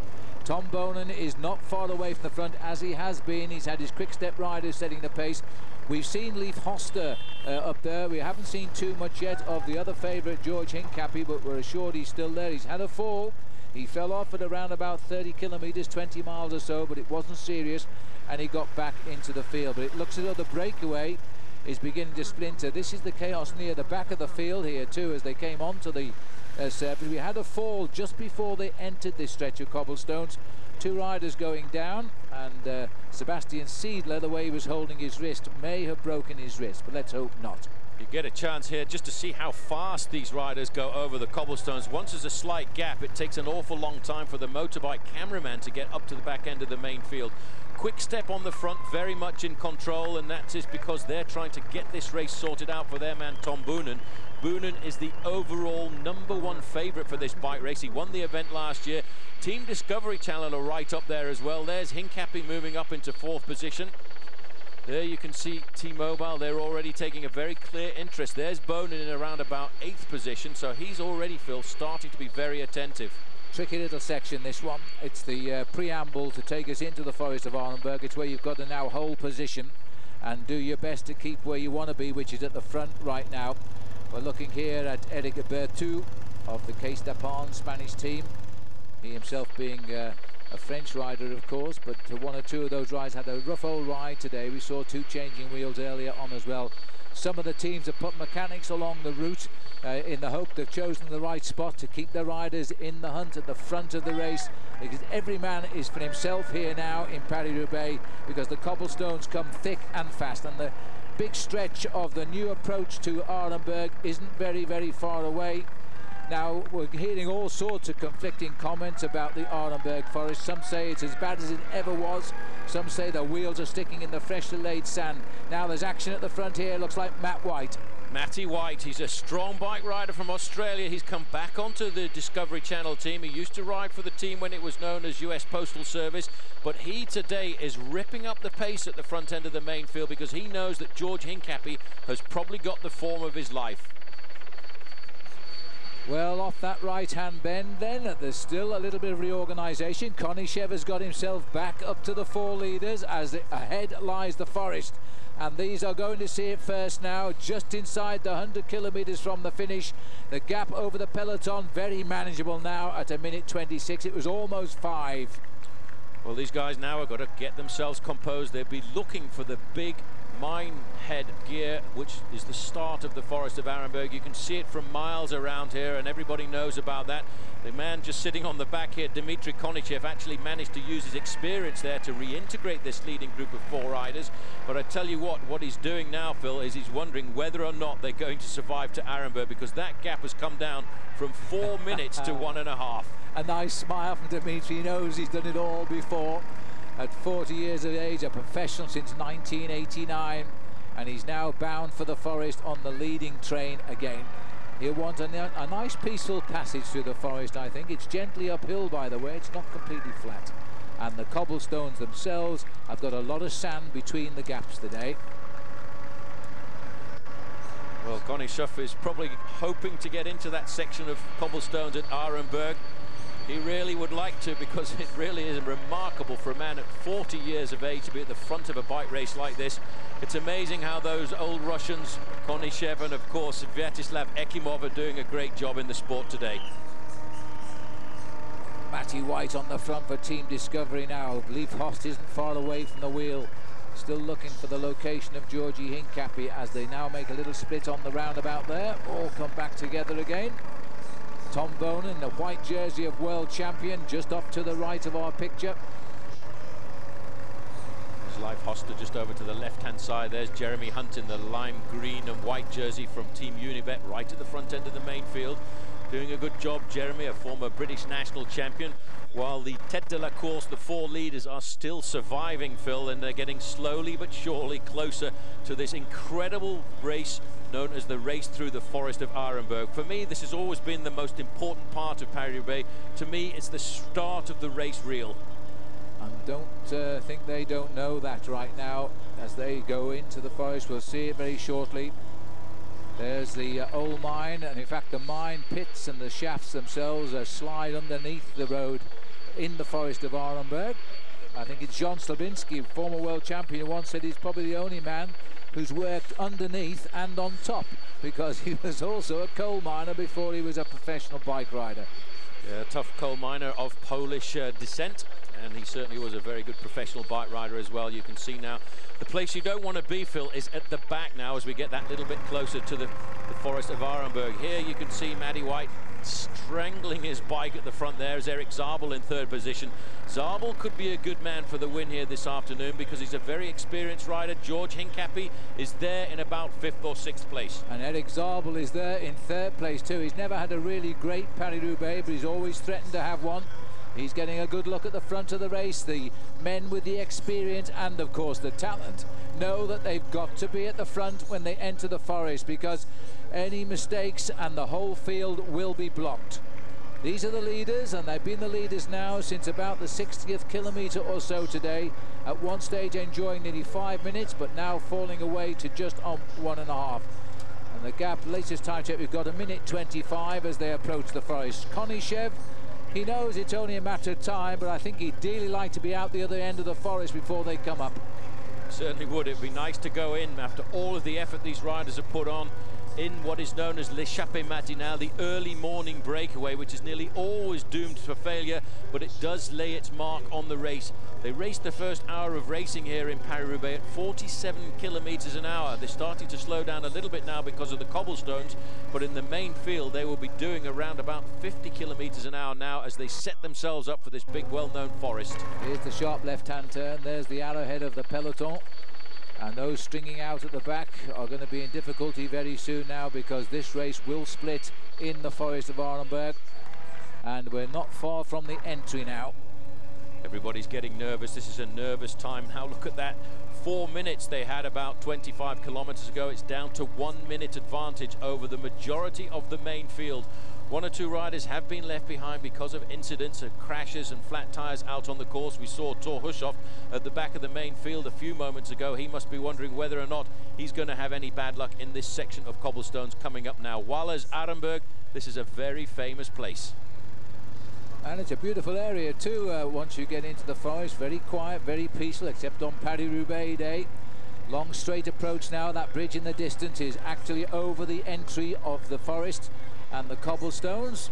Tom Boonen is not far away from the front, as he has been. He's had his quick-step riders setting the pace. We've seen Leif Hoste uh, up there. We haven't seen too much yet of the other favourite, George Hincapie, but we're assured he's still there. He's had a fall. He fell off at around about 30 kilometres, 20 miles or so, but it wasn't serious, and he got back into the field. But it looks as though the breakaway is beginning to splinter. This is the chaos near the back of the field here too, as they came onto the uh, surface. We had a fall just before they entered this stretch of cobblestones. Two riders going down, and uh, Sebastian Siedler, the way he was holding his wrist, may have broken his wrist, but let's hope not. You get a chance here just to see how fast these riders go over the cobblestones. Once there's a slight gap, it takes an awful long time for the motorbike cameraman to get up to the back end of the main field. Quick step on the front, very much in control, and that is because they're trying to get this race sorted out for their man Tom Boonen. Boonen is the overall number one favourite for this bike race. He won the event last year. Team Discovery Channel are right up there as well. There's Hincapie moving up into fourth position. There you can see T-Mobile, they're already taking a very clear interest. There's Boonen in around about eighth position, so he's already, Phil, starting to be very attentive. Tricky little section, this one. It's the uh, preamble to take us into the Forest of Arenberg. It's where you've got to now hold position and do your best to keep where you want to be, which is at the front right now. We're looking here at Eric Berthoud of the Caisse d'Epargne Spanish team. He himself being uh, a French rider, of course, but one or two of those rides had a rough old ride today. We saw two changing wheels earlier on as well. Some of the teams have put mechanics along the route uh, in the hope they've chosen the right spot to keep their riders in the hunt at the front of the race because every man is for himself here now in Paris-Roubaix because the cobblestones come thick and fast and the big stretch of the new approach to Arenberg isn't very, very far away Now, we're hearing all sorts of conflicting comments about the Arenberg Forest. Some say it's as bad as it ever was. Some say the wheels are sticking in the freshly laid sand. Now there's action at the front here. Looks like Matt White. Matty White, he's a strong bike rider from Australia. He's come back onto the Discovery Channel team. He used to ride for the team when it was known as US Postal Service, but he today is ripping up the pace at the front end of the main field because he knows that George Hincapie has probably got the form of his life. Well, off that right-hand bend then, there's still a little bit of reorganisation. Konyshev has got himself back up to the four leaders as the, ahead lies the Forest. And these are going to see it first now, just inside the 100 kilometres from the finish. The gap over the peloton, very manageable now at a minute 26. It was almost five. Well, these guys now have got to get themselves composed. They'll be looking for the big mine head gear, which is the start of the Forest of Arenberg. You can see it from miles around here, and everybody knows about that. The man just sitting on the back here, Dmitry Konyshev, actually managed to use his experience there to reintegrate this leading group of four riders. But I tell you what, what he's doing now, Phil, is he's wondering whether or not they're going to survive to Arenberg because that gap has come down from four minutes to one and a half. A nice smile from Dmitry. He knows he's done it all before at 40 years of age, a professional since 1989, and he's now bound for the forest on the leading train again. He'll want a, a nice peaceful passage through the forest, I think. It's gently uphill, by the way, it's not completely flat. And the cobblestones themselves have got a lot of sand between the gaps today. Well, Konyshev is probably hoping to get into that section of cobblestones at Arenberg. He really would like to because it really is remarkable for a man at 40 years of age to be at the front of a bike race like this. It's amazing how those old Russians, Konyshev and of course Vyacheslav Ekimov are doing a great job in the sport today. Matty White on the front for Team Discovery now. Leif Hoste isn't far away from the wheel. Still looking for the location of Georgie Hincapie as they now make a little split on the roundabout there. All come back together again. Tom Boonen, the white jersey of world champion, just off to the right of our picture. There's Leif Hoste just over to the left-hand side. There's Jeremy Hunt in the lime green and white jersey from Team Unibet, right at the front end of the main field. Doing a good job, Jeremy, a former British national champion. While the Tête de la Course, the four leaders are still surviving, Phil, and they're getting slowly but surely closer to this incredible race known as the race through the forest of Arenberg. For me, this has always been the most important part of Paris-Roubaix. To me, it's the start of the race reel. I don't uh, think they don't know that right now as they go into the forest. We'll see it very shortly. There's the uh, old mine, and in fact, the mine pits and the shafts themselves are slide underneath the road in the forest of Arenberg. I think it's Jean Stablinski, former world champion, who once said he's probably the only man who's worked underneath and on top because he was also a coal miner before he was a professional bike rider. Yeah, tough coal miner of Polish uh, descent and he certainly was a very good professional bike rider as well. You can see now the place you don't want to be, Phil, is at the back now as we get that little bit closer to the, the forest of Arenberg. Here you can see Matty White strangling his bike at the front there is Erik Zabel in third position. Zabel could be a good man for the win here this afternoon because he's a very experienced rider. George Hincapie is there in about fifth or sixth place. And Erik Zabel is there in third place too. He's never had a really great Paris-Roubaix, but he's always threatened to have one. He's getting a good look at the front of the race. The men with the experience and, of course, the talent know that they've got to be at the front when they enter the forest because any mistakes and the whole field will be blocked. These are the leaders, and they've been the leaders now since about the 60th kilometre or so today. At one stage enjoying nearly five minutes, but now falling away to just on one and a half. And the gap, latest time check, we've got a minute 25 as they approach the forest. Konyshev he knows it's only a matter of time, but I think he'd dearly like to be out the other end of the forest before they come up. Certainly would. It'd be nice to go in after all of the effort these riders have put on in what is known as l'échappée matinale, the early morning breakaway, which is nearly always doomed for failure, but it does lay its mark on the race. They raced the first hour of racing here in Paris-Roubaix at 47 kilometers an hour. They're starting to slow down a little bit now because of the cobblestones, but in the main field they will be doing around about 50 kilometers an hour now as they set themselves up for this big well-known forest. Here's the sharp left-hand turn. There's the arrowhead of the peloton. And those stringing out at the back are going to be in difficulty very soon now because this race will split in the Forest of Arenberg. And we're not far from the entry now. Everybody's getting nervous. This is a nervous time. Now look at that. Four minutes they had about 25 kilometers ago. It's down to one minute advantage over the majority of the main field. One or two riders have been left behind because of incidents and crashes and flat tires out on the course. We saw Thor Hushovd at the back of the main field a few moments ago. He must be wondering whether or not he's going to have any bad luck in this section of cobblestones coming up now. Wallers Arenberg, this is a very famous place. And it's a beautiful area too uh, once you get into the forest. Very quiet, very peaceful, except on Paris-Roubaix day. Long straight approach now. That bridge in the distance is actually over the entry of the forest and the cobblestones.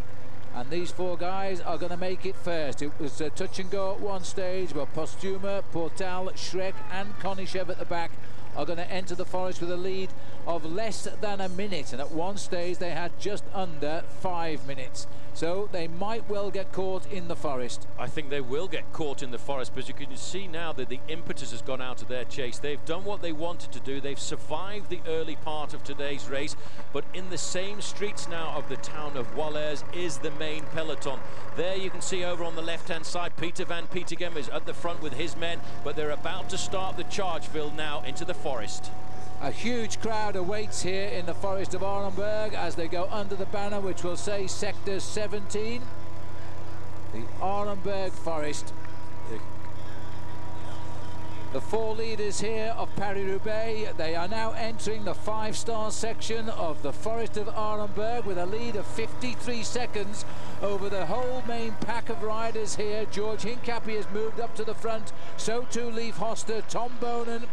And these four guys are going to make it first. It was a touch and go at one stage, but Posthuma, Portal, Schreck and Konyshev at the back are going to enter the forest with a lead of less than a minute. And at one stage, they had just under five minutes. So they might well get caught in the forest. I think they will get caught in the forest because you can see now that the impetus has gone out of their chase. They've done what they wanted to do. They've survived the early part of today's race. But in the same streets now of the town of Wallers is the main peloton. There you can see over on the left-hand side, Peter Van Petegem is at the front with his men. But they're about to start the charge, Phil, now into the forest. A huge crowd awaits here in the Forest of Arenberg as they go under the banner which will say Sector 17. The Arenberg Forest. The four leaders here of Paris-Roubaix, they are now entering the five-star section of the Forest of Arenberg with a lead of 53 seconds over the whole main pack of riders here. George Hincapie has moved up to the front, so too Leif Hoste, Tom Boonen,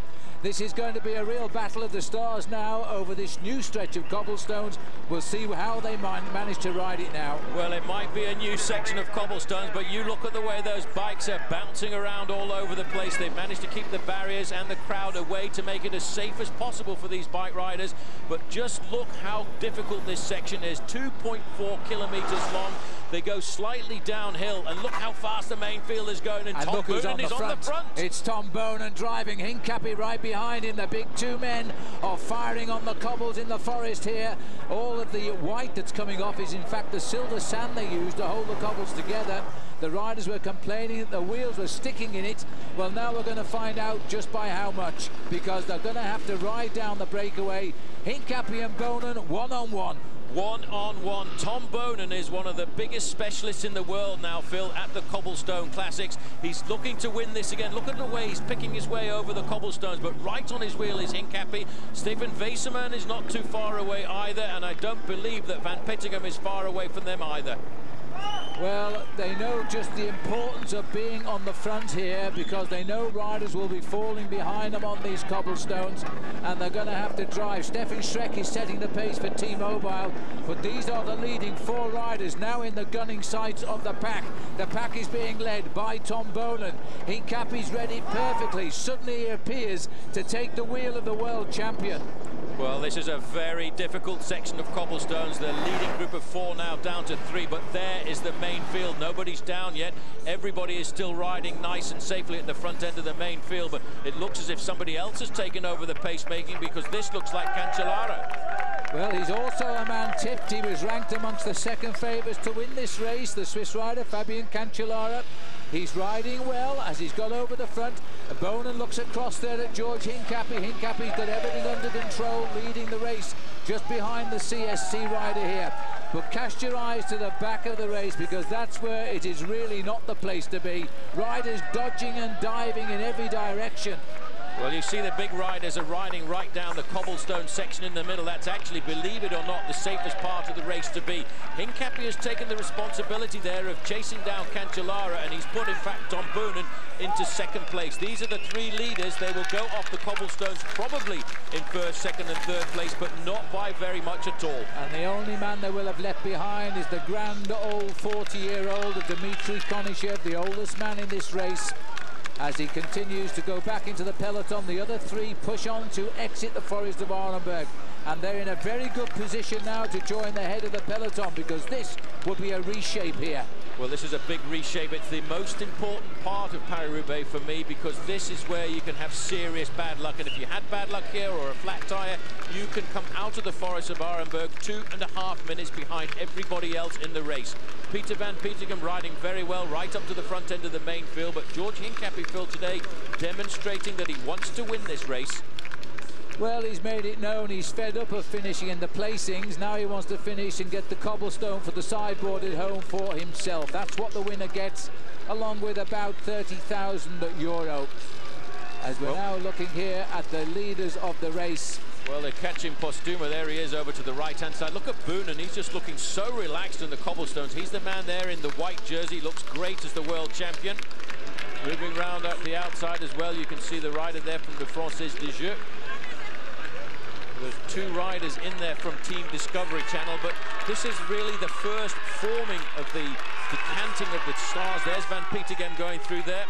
this is going to be a real battle of the stars now over this new stretch of cobblestones. We'll see how they might manage to ride it now. Well, it might be a new section of cobblestones, but you look at the way those bikes are bouncing around all over the place. They've managed to keep the barriers and the crowd away to make it as safe as possible for these bike riders. But just look how difficult this section is. 2.4 kilometers long. They go slightly downhill, and look how fast the main field is going. And, and Tom who's on is on the front. It's Tom Boonen driving. Hincapie right behind him. The big two men are firing on the cobbles in the forest here. All of the white that's coming off is in fact the silver sand they use to hold the cobbles together. The riders were complaining that the wheels were sticking in it. Well, now we're going to find out just by how much, because they're going to have to ride down the breakaway. Hincapie and Boonen one-on-one. -on -one. One on one. Tom Boonen is one of the biggest specialists in the world now, Phil, at the Cobblestone Classics. He's looking to win this again. Look at the way he's picking his way over the cobblestones, but right on his wheel is Hincapie. Steffen Wesemann is not too far away either, and I don't believe that Van Petegem is far away from them either. Well, they know just the importance of being on the front here because they know riders will be falling behind them on these cobblestones and they're going to have to drive. Stefan Schreck is setting the pace for T-Mobile, but these are the leading four riders now in the gunning sights of the pack. The pack is being led by Tom Boonen. Hincapie's ready perfectly. Suddenly he appears to take the wheel of the world champion. Well, this is a very difficult section of cobblestones. The leading group of four now down to three, but there is the main field. Nobody's down yet. Everybody is still riding nice and safely at the front end of the main field, but it looks as if somebody else has taken over the pacemaking because this looks like Cancellara. Well, he's also a man tipped. He was ranked amongst the second favourites to win this race, the Swiss rider Fabian Cancellara. He's riding well as he's got over the front. Boonen looks across there at George Hincapie. Hincapie's got everything under control, leading the race just behind the CSC rider here. But cast your eyes to the back of the race because that's where it is really not the place to be. Riders dodging and diving in every direction. Well, you see the big riders are riding right down the cobblestone section in the middle. That's actually, believe it or not, the safest part of the race to be. Hincapie has taken the responsibility there of chasing down Cancellara, and he's put, in fact, Tom Boonen into second place. These are the three leaders. They will go off the cobblestones probably in first, second and third place, but not by very much at all. And the only man they will have left behind is the grand old 40-year-old Dmitry Konyshev, the oldest man in this race as he continues to go back into the peloton. The other three push on to exit the Forest of Arenberg. and they're in a very good position now to join the head of the peloton because this will be a reshape here. Well, this is a big reshape. It's the most important part of Paris-Roubaix for me because this is where you can have serious bad luck. And if you had bad luck here or a flat tyre, you can come out of the Forest of Arenberg two and a half minutes behind everybody else in the race. Peter Van Petegem riding very well right up to the front end of the main field, but George Hincapie Phil today demonstrating that he wants to win this race well, he's made it known he's fed up of finishing in the placings. Now he wants to finish and get the cobblestone for the sideboard at home for himself. That's what the winner gets, along with about 30,000 euro. As we're well, now looking here at the leaders of the race. Well, they're catching Posthuma. There he is over to the right-hand side. Look at Boonen. He's just looking so relaxed in the cobblestones. He's the man there in the white jersey. Looks great as the world champion. Moving round at the outside as well, you can see the rider there from the Française des There's two riders in there from Team Discovery Channel, but this is really the first forming of the decanting of the stars. There's Van Petegem going through there,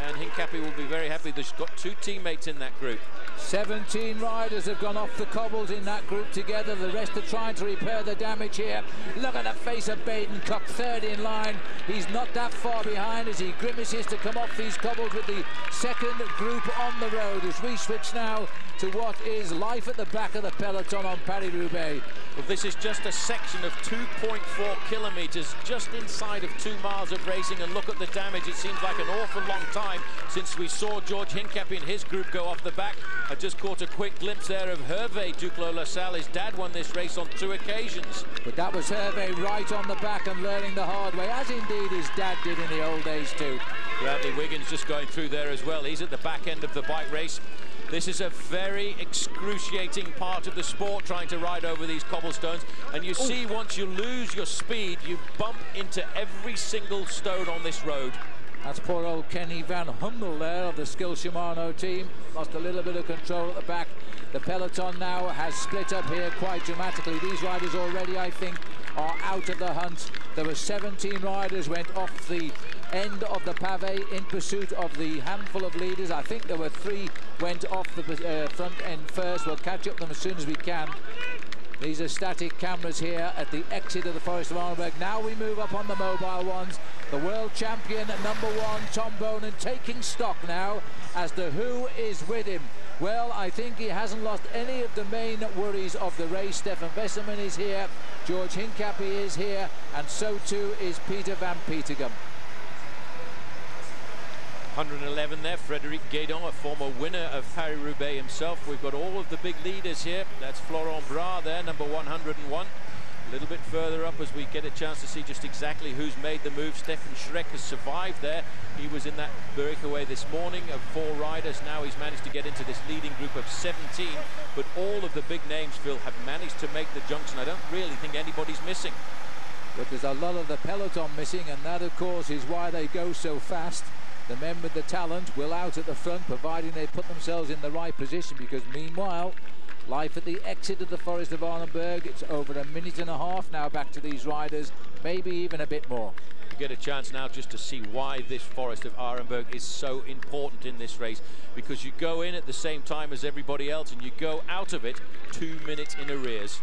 and Hincapie will be very happy. They've got two teammates in that group. 17 riders have gone off the cobbles in that group together. The rest are trying to repair the damage here. Look at the face of Baden Cook, third in line. He's not that far behind as he grimaces to come off these cobbles with the second group on the road. As we switch now to what is life at the back of the peloton on Paris-Roubaix. Well, this is just a section of 2.4 kilometres, just inside of two miles of racing, and look at the damage. It seems like an awful long time since we saw George Hincapie and his group go off the back. I just caught a quick glimpse there of Hervé Duclos-Lassalle. His dad won this race on two occasions. But that was Hervé right on the back and learning the hard way, as indeed his dad did in the old days too. Bradley Wiggins just going through there as well. He's at the back end of the bike race. This is a very excruciating part of the sport, trying to ride over these cobblestones. And you Ooh. see, once you lose your speed, you bump into every single stone on this road. That's poor old Kenny Van Hummel there of the Skill Shimano team. Lost a little bit of control at the back. The peloton now has split up here quite dramatically. These riders already, I think, are out of the hunt. There were 17 riders went off the end of the pavé in pursuit of the handful of leaders. I think there were three went off the uh, front end first. We'll catch up them as soon as we can. These are static cameras here at the exit of the Forest of Arenberg. Now we move up on the mobile ones. The world champion, number one, Tom Boonen, taking stock now as to who is with him. Well, I think he hasn't lost any of the main worries of the race. Steffen Wesemann is here, George Hincapie is here, and so too is Peter Van Petegem. 111 there, Frederic Guesdon, a former winner of Paris-Roubaix himself. We've got all of the big leaders here. That's Florent Brard there, number 101. A little bit further up as we get a chance to see just exactly who's made the move. Stefan Schreck has survived there. He was in that breakaway this morning of four riders. Now he's managed to get into this leading group of 17. But all of the big names, Phil, have managed to make the junction. I don't really think anybody's missing. But there's a lot of the peloton missing, and that, of course, is why they go so fast. The men with the talent will out at the front, providing they put themselves in the right position, because meanwhile, life at the exit of the Forest of Arenberg, it's over a minute and a half now back to these riders, maybe even a bit more. You get a chance now just to see why this Forest of Arenberg is so important in this race, because you go in at the same time as everybody else, and you go out of it two minutes in arrears.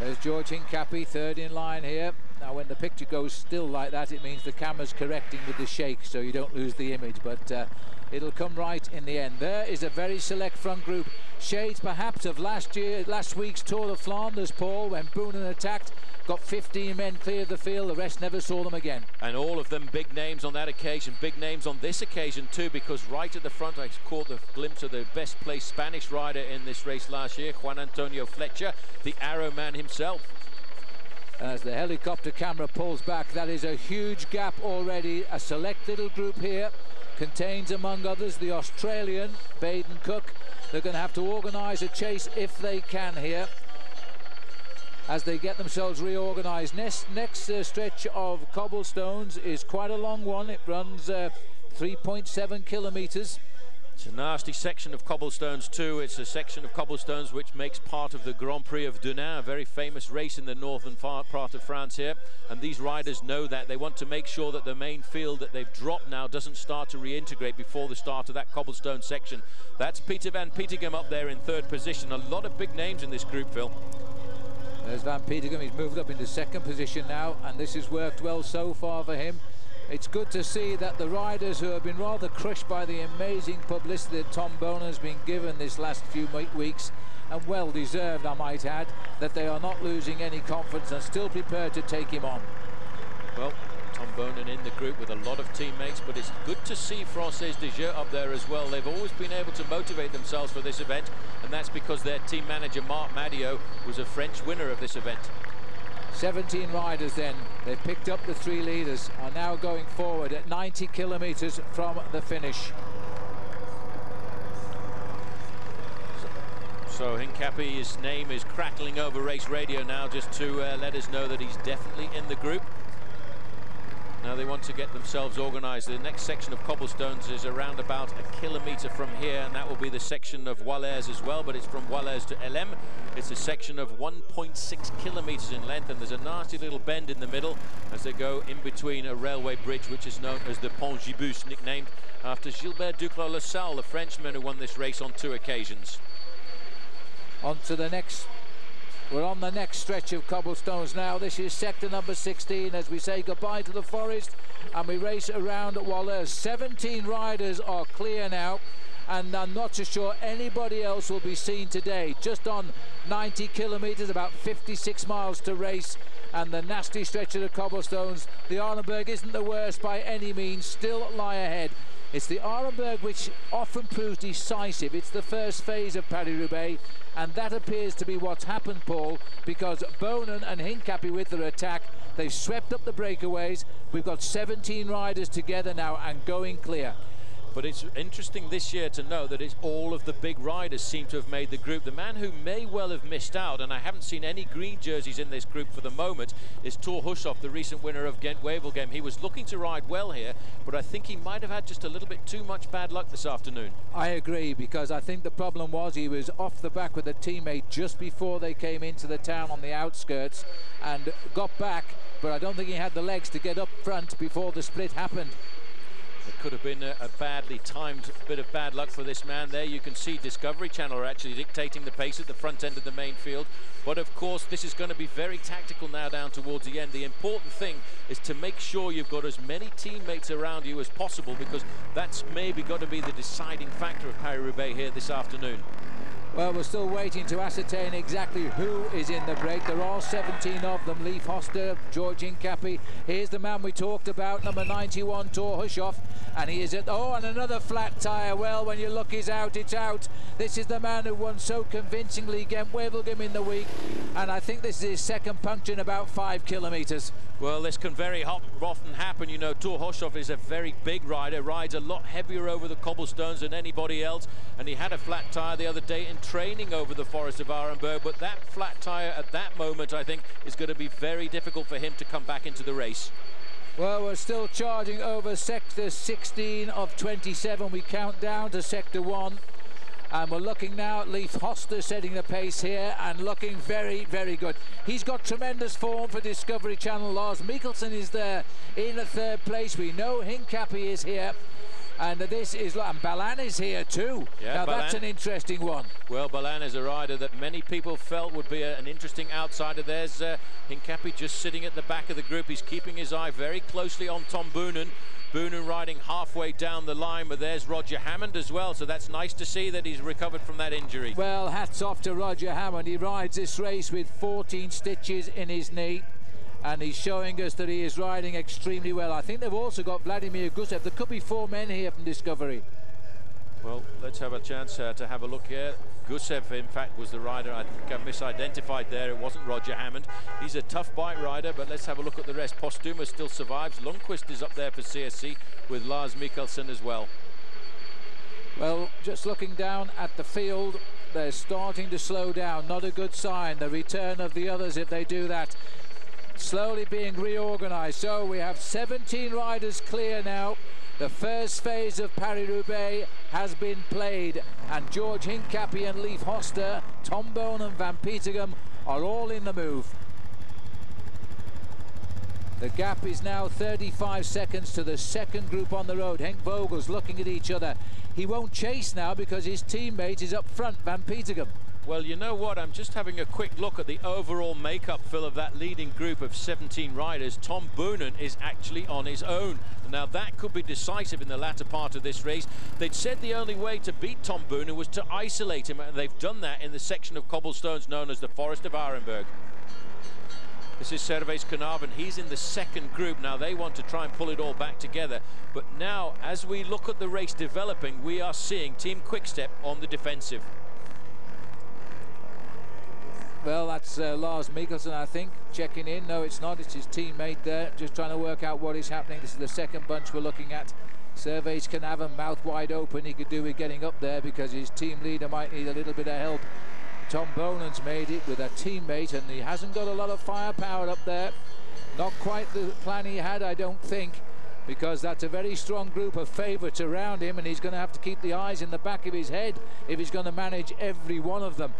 There's George Hincapie, third in line here. Now, when the picture goes still like that, it means the camera's correcting with the shake, so you don't lose the image, but uh, it'll come right in the end. There is a very select front group. Shades, perhaps, of last year, last week's Tour of Flanders, Paul, when Boonen attacked, got 15 men clear of the field, the rest never saw them again. And all of them big names on that occasion, big names on this occasion too, because right at the front I caught the glimpse of the best placed Spanish rider in this race last year, Juan Antonio Flecha, the arrow man himself. As the helicopter camera pulls back, that is a huge gap already. A select little group here contains, among others, the Australian Baden Cooke. They're going to have to organise a chase if they can here as they get themselves reorganised. Next, next uh, stretch of cobblestones is quite a long one. It runs uh, 3.7 kilometres. It's a nasty section of cobblestones too. It's a section of cobblestones which makes part of the Grand Prix of Denain, a very famous race in the northern part of France here. And these riders know that. They want to make sure that the main field that they've dropped now doesn't start to reintegrate before the start of that cobblestone section. That's Peter Van Petegem up there in third position. A lot of big names in this group, Phil. There's Van Petegem. He's moved up into second position now, and this has worked well so far for him. It's good to see that the riders who have been rather crushed by the amazing publicity that Tom Boonen has been given this last few weeks, and well deserved, I might add, that they are not losing any confidence and still prepared to take him on. Well, Tom Boonen in the group with a lot of teammates, but it's good to see Française des Jeux up there as well. They've always been able to motivate themselves for this event, and that's because their team manager, Marc Madiot, was a French winner of this event. 17 riders then, they've picked up the three leaders, are now going forward at 90 kilometres from the finish. So Hincapie's name is crackling over race radio now just to uh, let us know that he's definitely in the group. Now they want to get themselves organised. The next section of cobblestones is around about a kilometre from here, and that will be the section of Wallers as well, but it's from Wallers to Hélesmes. It's a section of 1.6 kilometres in length, and there's a nasty little bend in the middle as they go in between a railway bridge, which is known as the Pont Gibus, nicknamed after Gilbert Duclos-Lassalle, the Frenchman who won this race on two occasions. On to the next we're on the next stretch of cobblestones now. This is sector number 16 as we say goodbye to the forest and we race around Wallers. 17 riders are clear now and I'm not so sure anybody else will be seen today. Just on 90 kilometres, about 56 miles to race and the nasty stretch of the cobblestones. The Arenberg isn't the worst by any means, still lie ahead. It's the Arenberg which often proves decisive. It's the first phase of Paris-Roubaix and that appears to be what's happened, Paul, because Boonen and Hincapie with their attack, they've swept up the breakaways. We've got 17 riders together now and going clear. But it's interesting this year to know that it's all of the big riders seem to have made the group. The man who may well have missed out, and I haven't seen any green jerseys in this group for the moment, is Thor Hushovd, the recent winner of Ghent-Wevelgem. He was looking to ride well here, but I think he might have had just a little bit too much bad luck this afternoon. I agree, because I think the problem was he was off the back with a teammate just before they came into the town on the outskirts and got back, but I don't think he had the legs to get up front before the split happened. It could have been a, a, badly timed bit of bad luck for this man there. You can see Discovery Channel are actually dictating the pace at the front end of the main field. But of course, this is going to be very tactical now down towards the end. The important thing is to make sure you've got as many teammates around you as possible because that's maybe got to be the deciding factor of Paris-Roubaix here this afternoon. Well, we're still waiting to ascertain exactly who is in the break. There are 17 of them. Leif Hoste, George Hincapie. Here's the man we talked about, number 91, Thor Hushovd. And he is at, oh, and another flat tyre. Well, when your luck is out, it's out. This is the man who won so convincingly Ghent-Wevelgem in the week. And I think this is his second puncture in about five kilometres. Well, this can very often happen. You know, Thor Hushovd is a very big rider, rides a lot heavier over the cobblestones than anybody else. And he had a flat tyre the other day in training over the Forest of Arenberg, but that flat tyre at that moment, I think, is going to be very difficult for him to come back into the race. Well, we're still charging over sector 16 of 27. We count down to sector 1. And we're looking now at Leif Hoste setting the pace here and looking very, very good. He's got tremendous form for Discovery Channel. Lars Michaelsen is there in the third place. We know Hincapie is here. And this is, and Ballan is here too. Yeah, now Ballan. that's an interesting one. Well, Ballan is a rider that many people felt would be a, an interesting outsider. There's uh, just sitting at the back of the group. He's keeping his eye very closely on Tom Boonen. Boonen riding halfway down the line, but there's Roger Hammond as well, so that's nice to see that he's recovered from that injury. Well, hats off to Roger Hammond. He rides this race with 14 stitches in his knee and he's showing us that he is riding extremely well. I think they've also got Vladimir Gusev. There could be four men here from Discovery. Well, let's have a chance uh, to have a look here. Gusev, in fact, was the rider. I think I misidentified there. It wasn't Roger Hammond. He's a tough bike rider, but let's have a look at the rest. Posthuma still survives. Ljungqvist is up there for CSC with Lars Michaelsen as well. Well, just looking down at the field, they're starting to slow down. Not a good sign. The return of the others if they do that slowly being reorganized. So we have 17 riders clear now. The first phase of Paris-Roubaix has been played and George Hincapie and Leif Hoste, Tom Boonen and Van Petegem are all in the move. The gap is now 35 seconds to the second group on the road. Henk Vogels looking at each other. He won't chase now because his teammate is up front, Van Petegem. Well, you know what? I'm just having a quick look at the overall makeup, Phil, of that leading group of 17 riders. Tom Boonen is actually on his own. Now, that could be decisive in the latter part of this race. They'd said the only way to beat Tom Boonen was to isolate him, and they've done that in the section of cobblestones known as the Forest of Arenberg. This is Servais Knaven. He's in the second group. Now they want to try and pull it all back together. But now, as we look at the race developing, we are seeing Team Quickstep on the defensive. Well, that's uh, Lars Michaelsen, I think, checking in. No, it's not. It's his teammate there, just trying to work out what is happening. This is the second bunch we're looking at. Servais Knaven, mouth wide open. He could do with getting up there because his team leader might need a little bit of help. Tom Boonen's made it with a teammate and he hasn't got a lot of firepower up there. Not quite the plan he had, I don't think, because that's a very strong group of favourites around him and he's going to have to keep the eyes in the back of his head if he's going to manage every one of them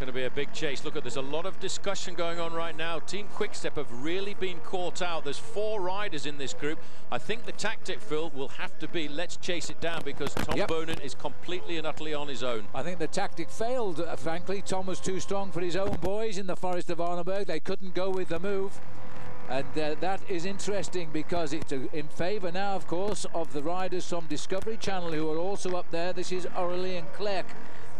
going to be a big chase. Look at there's a lot of discussion going on right now. Team Quickstep have really been caught out. There's four riders in this group. I think the tactic, Phil, will have to be let's chase it down because Tom yep. Boonen is completely and utterly on his own. I think the tactic failed, uh, frankly. Tom was too strong for his own boys in the Forest of Arenberg. They couldn't go with the move. And uh, that is interesting because it's uh, in favour now, of course, of the riders from Discovery Channel who are also up there. This is Aurelien Clerc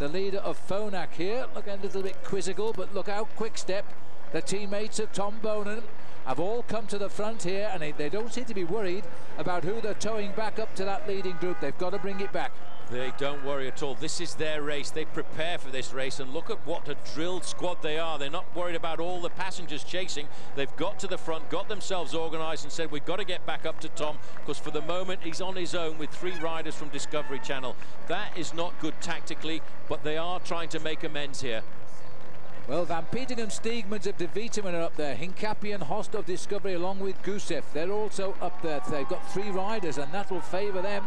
the leader of Phonak here. Looking a little bit quizzical, but look out, quick step the teammates of Tom Boonen have all come to the front here, and they don't seem to be worried about who they're towing back up to that leading group. They've got to bring it back. They don't worry at all. This is their race. They prepare for this race, and look at what a drilled squad they are. They're not worried about all the passengers chasing. They've got to the front, got themselves organised, and said, we've got to get back up to Tom, because for the moment, he's on his own with three riders from Discovery Channel. That is not good tactically, but they are trying to make amends here. Well, Van Petegem, Steegmans of Davitamon are up there. Hincapie and Hoste of Discovery along with Gusev. They're also up there. They've got three riders, and that will favour them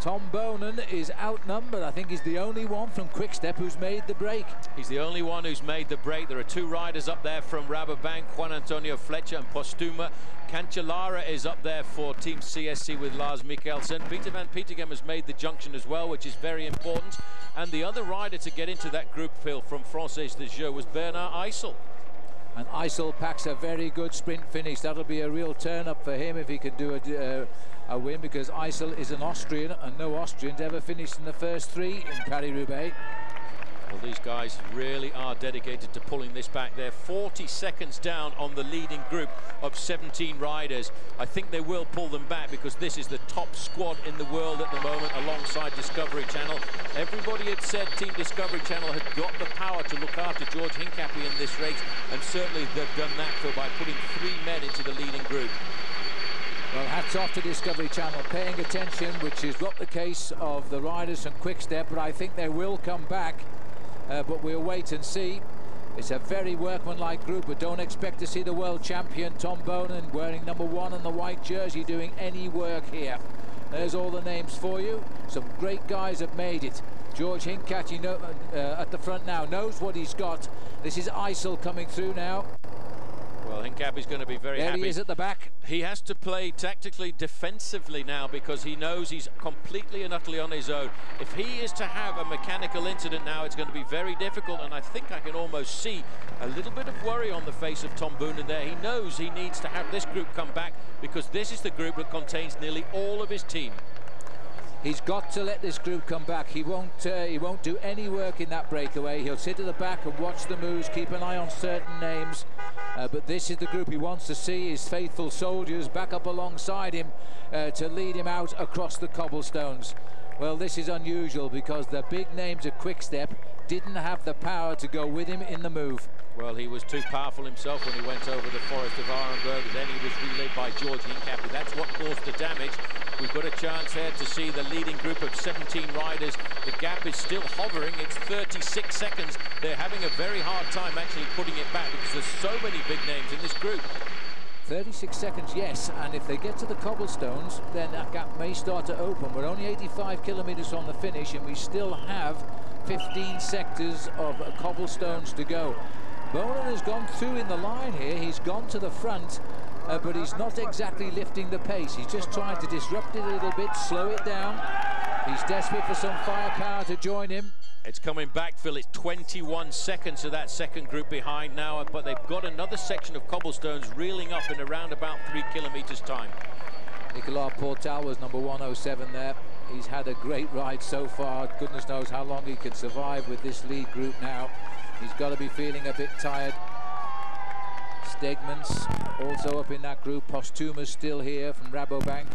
Tom Boonen is outnumbered. I think he's the only one from Quickstep who's made the break. He's the only one who's made the break. There are two riders up there from Rabobank, Juan Antonio Flecha and Posthuma. Cancellara is up there for Team CSC with Lars Michaelsen. Peter Van Petegem has made the junction as well, which is very important. And the other rider to get into that group, Phil, from Française des Jeux was Bernhard Eisel. And Eisel packs a very good sprint finish. That'll be a real turn up for him if he can do a, uh, a win because Eisel is an Austrian and no Austrians ever finished in the first three in Paris-Roubaix. Well, these guys really are dedicated to pulling this back. They're 40 seconds down on the leading group of 17 riders. I think they will pull them back because this is the top squad in the world at the moment alongside Discovery Channel. Everybody had said Team Discovery Channel had got the power to look after George Hincapie in this race, and certainly they've done that, Phil, by putting three men into the leading group. Well, hats off to Discovery Channel, paying attention, which is not the case of the riders from Quickstep, but I think they will come back. Uh, but we'll wait and see. It's a very workmanlike group, but don't expect to see the world champion Tom Boonen wearing number one on the white jersey doing any work here. There's all the names for you. Some great guys have made it. George Hincapie uh, at the front now knows what he's got. This is Eisel coming through now. Well, Hincapie's going to be very there happy. he is at the back. He has to play tactically defensively now because he knows he's completely and utterly on his own. If he is to have a mechanical incident now, it's going to be very difficult, and I think I can almost see a little bit of worry on the face of Tom Boonen there. He knows he needs to have this group come back because this is the group that contains nearly all of his team. He's got to let this group come back. He won't. Uh, he won't do any work in that breakaway. He'll sit at the back and watch the moves, keep an eye on certain names. Uh, but this is the group he wants to see. His faithful soldiers back up alongside him uh, to lead him out across the cobblestones. Well, this is unusual because the big names of Quickstep didn't have the power to go with him in the move. Well, he was too powerful himself when he went over the Forest of Arenberg. Then he was relayed by George Hincapie. That's what caused the damage. We've got a chance here to see the leading group of 17 riders. The gap is still hovering. It's 36 seconds. They're having a very hard time actually putting it back because there's so many big names in this group. 36 seconds, yes, and if they get to the cobblestones, then that gap may start to open. We're only 85 kilometres on the finish, and we still have 15 sectors of cobblestones to go. Boonen has gone through in the line here. He's gone to the front, uh, but he's not exactly lifting the pace. He's just trying to disrupt it a little bit, slow it down. He's desperate for some firepower to join him. It's coming back, Phil. It's 21 seconds of that second group behind now, but they've got another section of cobblestones reeling up in around about three kilometres time. Nicolas Portal was number 107 there. He's had a great ride so far. Goodness knows how long he can survive with this lead group now. He's got to be feeling a bit tired. Steegmans also up in that group. Posthumus still here from Rabobank.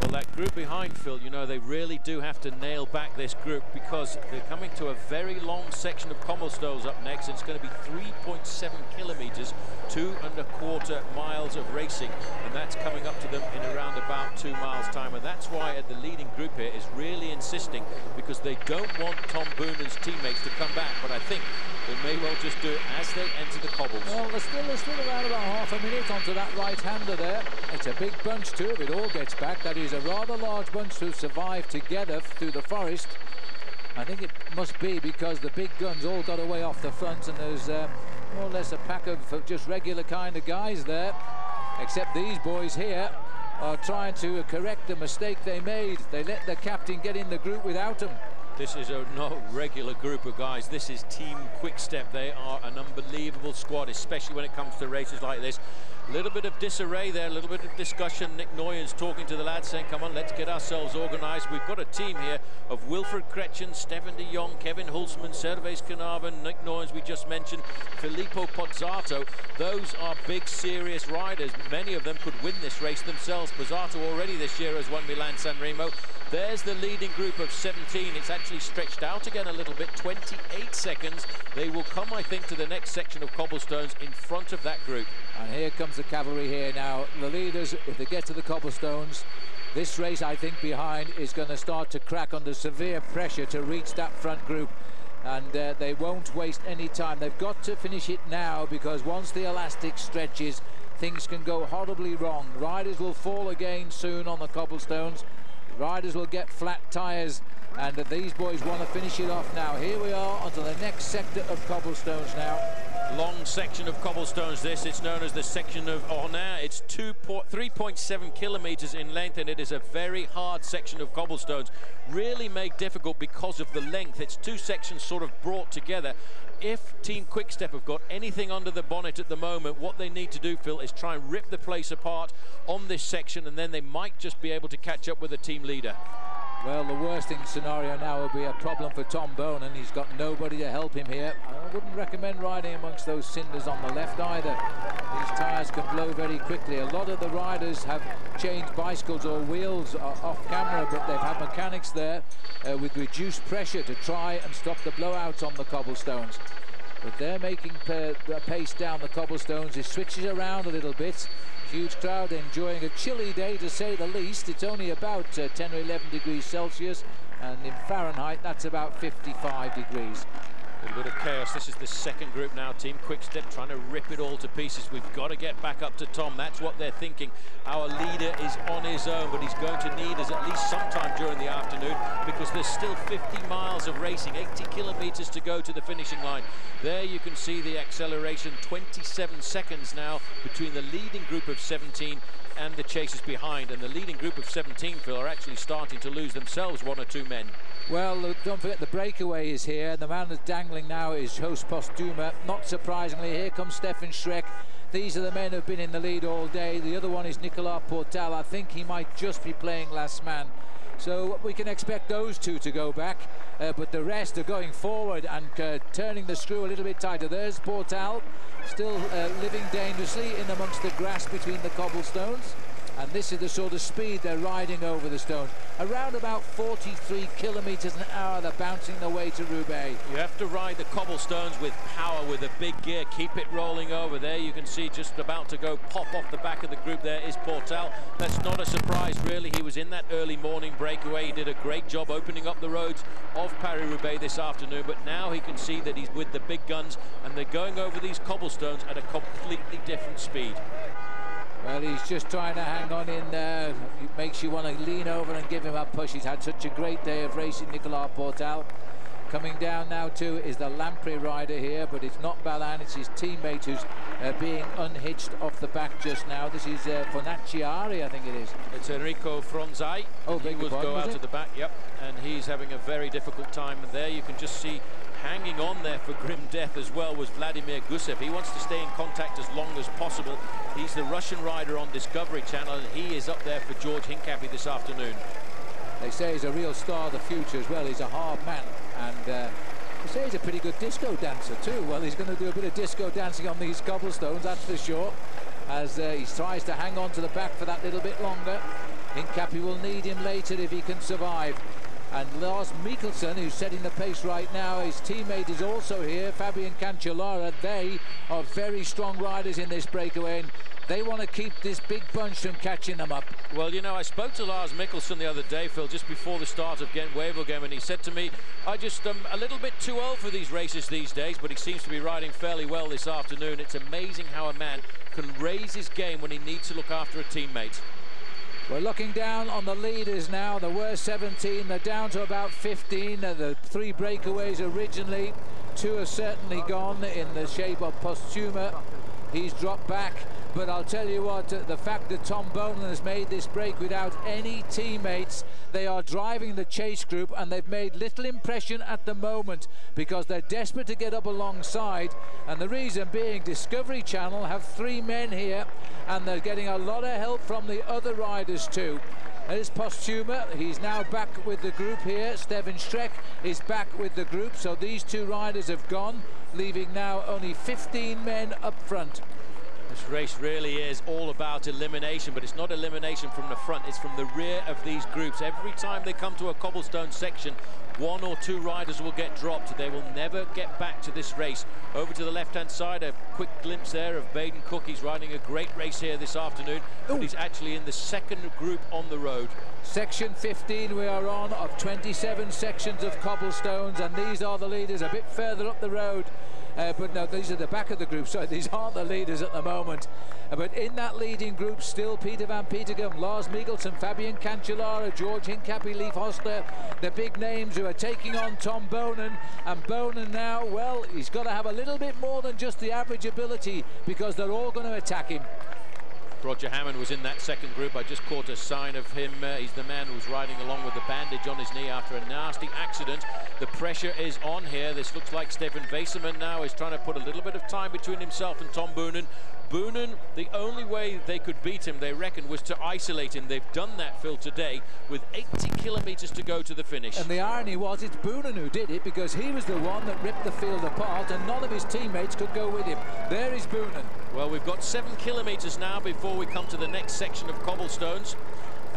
Well, that group behind, Phil, you know, they really do have to nail back this group because they're coming to a very long section of cobblestones up next. It's going to be 3.7 kilometres, two and a quarter miles of racing, and that's coming up to them in around about two miles time. And that's why the leading group here is really insisting because they don't want Tom Boonen's teammates to come back. But I think they may well just do it as they enter the cobbles. Well, there's still, there's still around about half a minute onto that right-hander there. It's a big bunch too if it all gets back. That is a rather large bunch to survive together through the forest. I think it must be because the big guns all got away off the front and there's uh, more or less a pack of just regular kind of guys there. Except these boys here are trying to correct the mistake they made. They let the captain get in the group without them. This is a no regular group of guys. This is Team Quickstep. They are an unbelievable squad, especially when it comes to races like this. A little bit of disarray there, a little bit of discussion. Nick Nuyens talking to the lads saying, come on, let's get ourselves organised. We've got a team here of Wilfried Cretskens, Stefan de Jongh, Kevin Hulsman, Servais Knaven, Nick Nuyens we just mentioned, Filippo Pozzato. Those are big, serious riders. Many of them could win this race themselves. Pozzato already this year has won Milan San Remo. There's the leading group of 17. It's actually stretched out again a little bit, 28 seconds. They will come, I think, to the next section of cobblestones in front of that group. And here comes the cavalry here now. The leaders, if they get to the cobblestones, this race, I think, behind is going to start to crack under severe pressure to reach that front group. And uh, they won't waste any time. They've got to finish it now because once the elastic stretches, things can go horribly wrong. Riders will fall again soon on the cobblestones. Riders will get flat tyres and these boys want to finish it off now. Here we are onto the next sector of cobblestones now. Long section of cobblestones this. It's known as the section of Hornaing. It's 3.7 kilometres in length and it is a very hard section of cobblestones. Really made difficult because of the length. It's two sections sort of brought together if Team Quickstep have got anything under the bonnet at the moment, what they need to do, Phil, is try and rip the place apart on this section, and then they might just be able to catch up with the team leader. Well, the worst worsting scenario now will be a problem for Tom Boonen. He's got nobody to help him here. I wouldn't recommend riding amongst those cinders on the left either. These tyres can blow very quickly. A lot of the riders have changed bicycles or wheels off camera, but they've had mechanics there uh, with reduced pressure to try and stop the blowouts on the cobblestones. But they're making pace down the cobblestones. It switches around a little bit. Huge crowd enjoying a chilly day to say the least. It's only about uh, 10 or 11 degrees Celsius and in Fahrenheit that's about 55 degrees. A bit of chaos. This is the second group now. Team Quickstep trying to rip it all to pieces. We've got to get back up to Tom. That's what they're thinking. Our leader is on his own, but he's going to need us at least sometime during the afternoon because there's still 50 miles of racing, 80 kilometres to go to the finishing line. There you can see the acceleration, 27 seconds now between the leading group of 17 and the chasers behind. And the leading group of 17, Phil, are actually starting to lose themselves one or two men. Well, don't forget the breakaway is here. The man that's dangling now is Joost Posthuma. Not surprisingly, here comes Stefan Schreck. These are the men who've been in the lead all day. The other one is Nicolas Portal. I think he might just be playing last man. So we can expect those two to go back, uh, but the rest are going forward and uh, turning the screw a little bit tighter. There's Portal, still uh, living dangerously in amongst the grass between the cobblestones. And this is the sort of speed they're riding over the stones. Around about 43 kilometres an hour, they're bouncing their way to Roubaix. You have to ride the cobblestones with power, with a big gear. Keep it rolling over there. You can see just about to go pop off the back of the group there is Portal. That's not a surprise, really. He was in that early morning breakaway. He did a great job opening up the roads of Paris-Roubaix this afternoon, but now he can see that he's with the big guns, and they're going over these cobblestones at a completely different speed. Well, he's just trying to hang on in there. It makes you want to lean over and give him a push. He's had such a great day of racing, Nicolas Portal. Coming down now too is the Lampre rider here, but it's not Ballan, it's his teammate who's uh, being unhitched off the back just now. This is uh, Fornaciari, I think it is. It's Enrico Franzoi. Oh, he was go out it? to the back, yep, and he's having a very difficult time. There you can just see hanging on there for grim death as well was Vladimir Gusev. He wants to stay in contact as long as possible. He's the Russian rider on Discovery Channel, and he is up there for George Hincapie this afternoon. They say he's a real star of the future as well. He's a hard man and uh, they say he's a pretty good disco dancer too. Well, he's going to do a bit of disco dancing on these cobblestones, that's for sure, as uh, he tries to hang on to the back for that little bit longer. Hincapie will need him later if he can survive. And Lars Michaelsen, who's setting the pace right now, his teammate is also here, Fabian Cancellara. They are very strong riders in this breakaway, and they want to keep this big bunch from catching them up. Well, you know, I spoke to Lars Michaelsen the other day, Phil, just before the start of Ghent Wevelgem, and he said to me, I just am um, a little bit too old for these races these days, but he seems to be riding fairly well this afternoon. It's amazing how a man can raise his game when he needs to look after a teammate. We're looking down on the leaders now. There were 17. They're down to about 15. The three breakaways originally. Two are certainly gone in the shape of Posthuma. He's dropped back. But I'll tell you what, the fact that Tom Boonen has made this break without any teammates, they are driving the chase group and they've made little impression at the moment because they're desperate to get up alongside. And the reason being Discovery Channel have three men here and they're getting a lot of help from the other riders too. There's Posthuma, he's now back with the group here. Steven Schreck is back with the group, so these two riders have gone, leaving now only 15 men up front. This race really is all about elimination, but it's not elimination from the front, it's from the rear of these groups. Every time they come to a cobblestone section, one or two riders will get dropped. They will never get back to this race. Over to the left-hand side, a quick glimpse there of Baden Cooke. He's riding a great race here this afternoon, but he's actually in the second group on the road. Section 15 we are on of 27 sections of cobblestones, and these are the leaders a bit further up the road. Uh, but no, these are the back of the group, so these aren't the leaders at the moment. Uh, but in that leading group, still Peter Van Petegem, Lars Michaelsen, Fabian Cancellara, George Hincapie, Leif Hoste, the big names who are taking on Tom Boonen. And Boonen now, well, he's got to have a little bit more than just the average ability because they're all going to attack him. Roger Hammond was in that second group. I just caught a sign of him. Uh, he's the man who's riding along with the bandage on his knee after a nasty accident. The pressure is on here. This looks like Steffen Wesemann now is trying to put a little bit of time between himself and Tom Boonen. Boonen, the only way they could beat him, they reckon, was to isolate him. They've done that, Phil, today, with 80 kilometres to go to the finish. And the irony was it's Boonen who did it because he was the one that ripped the field apart and none of his teammates could go with him. There is Boonen. Well, we've got seven kilometres now before we come to the next section of cobblestones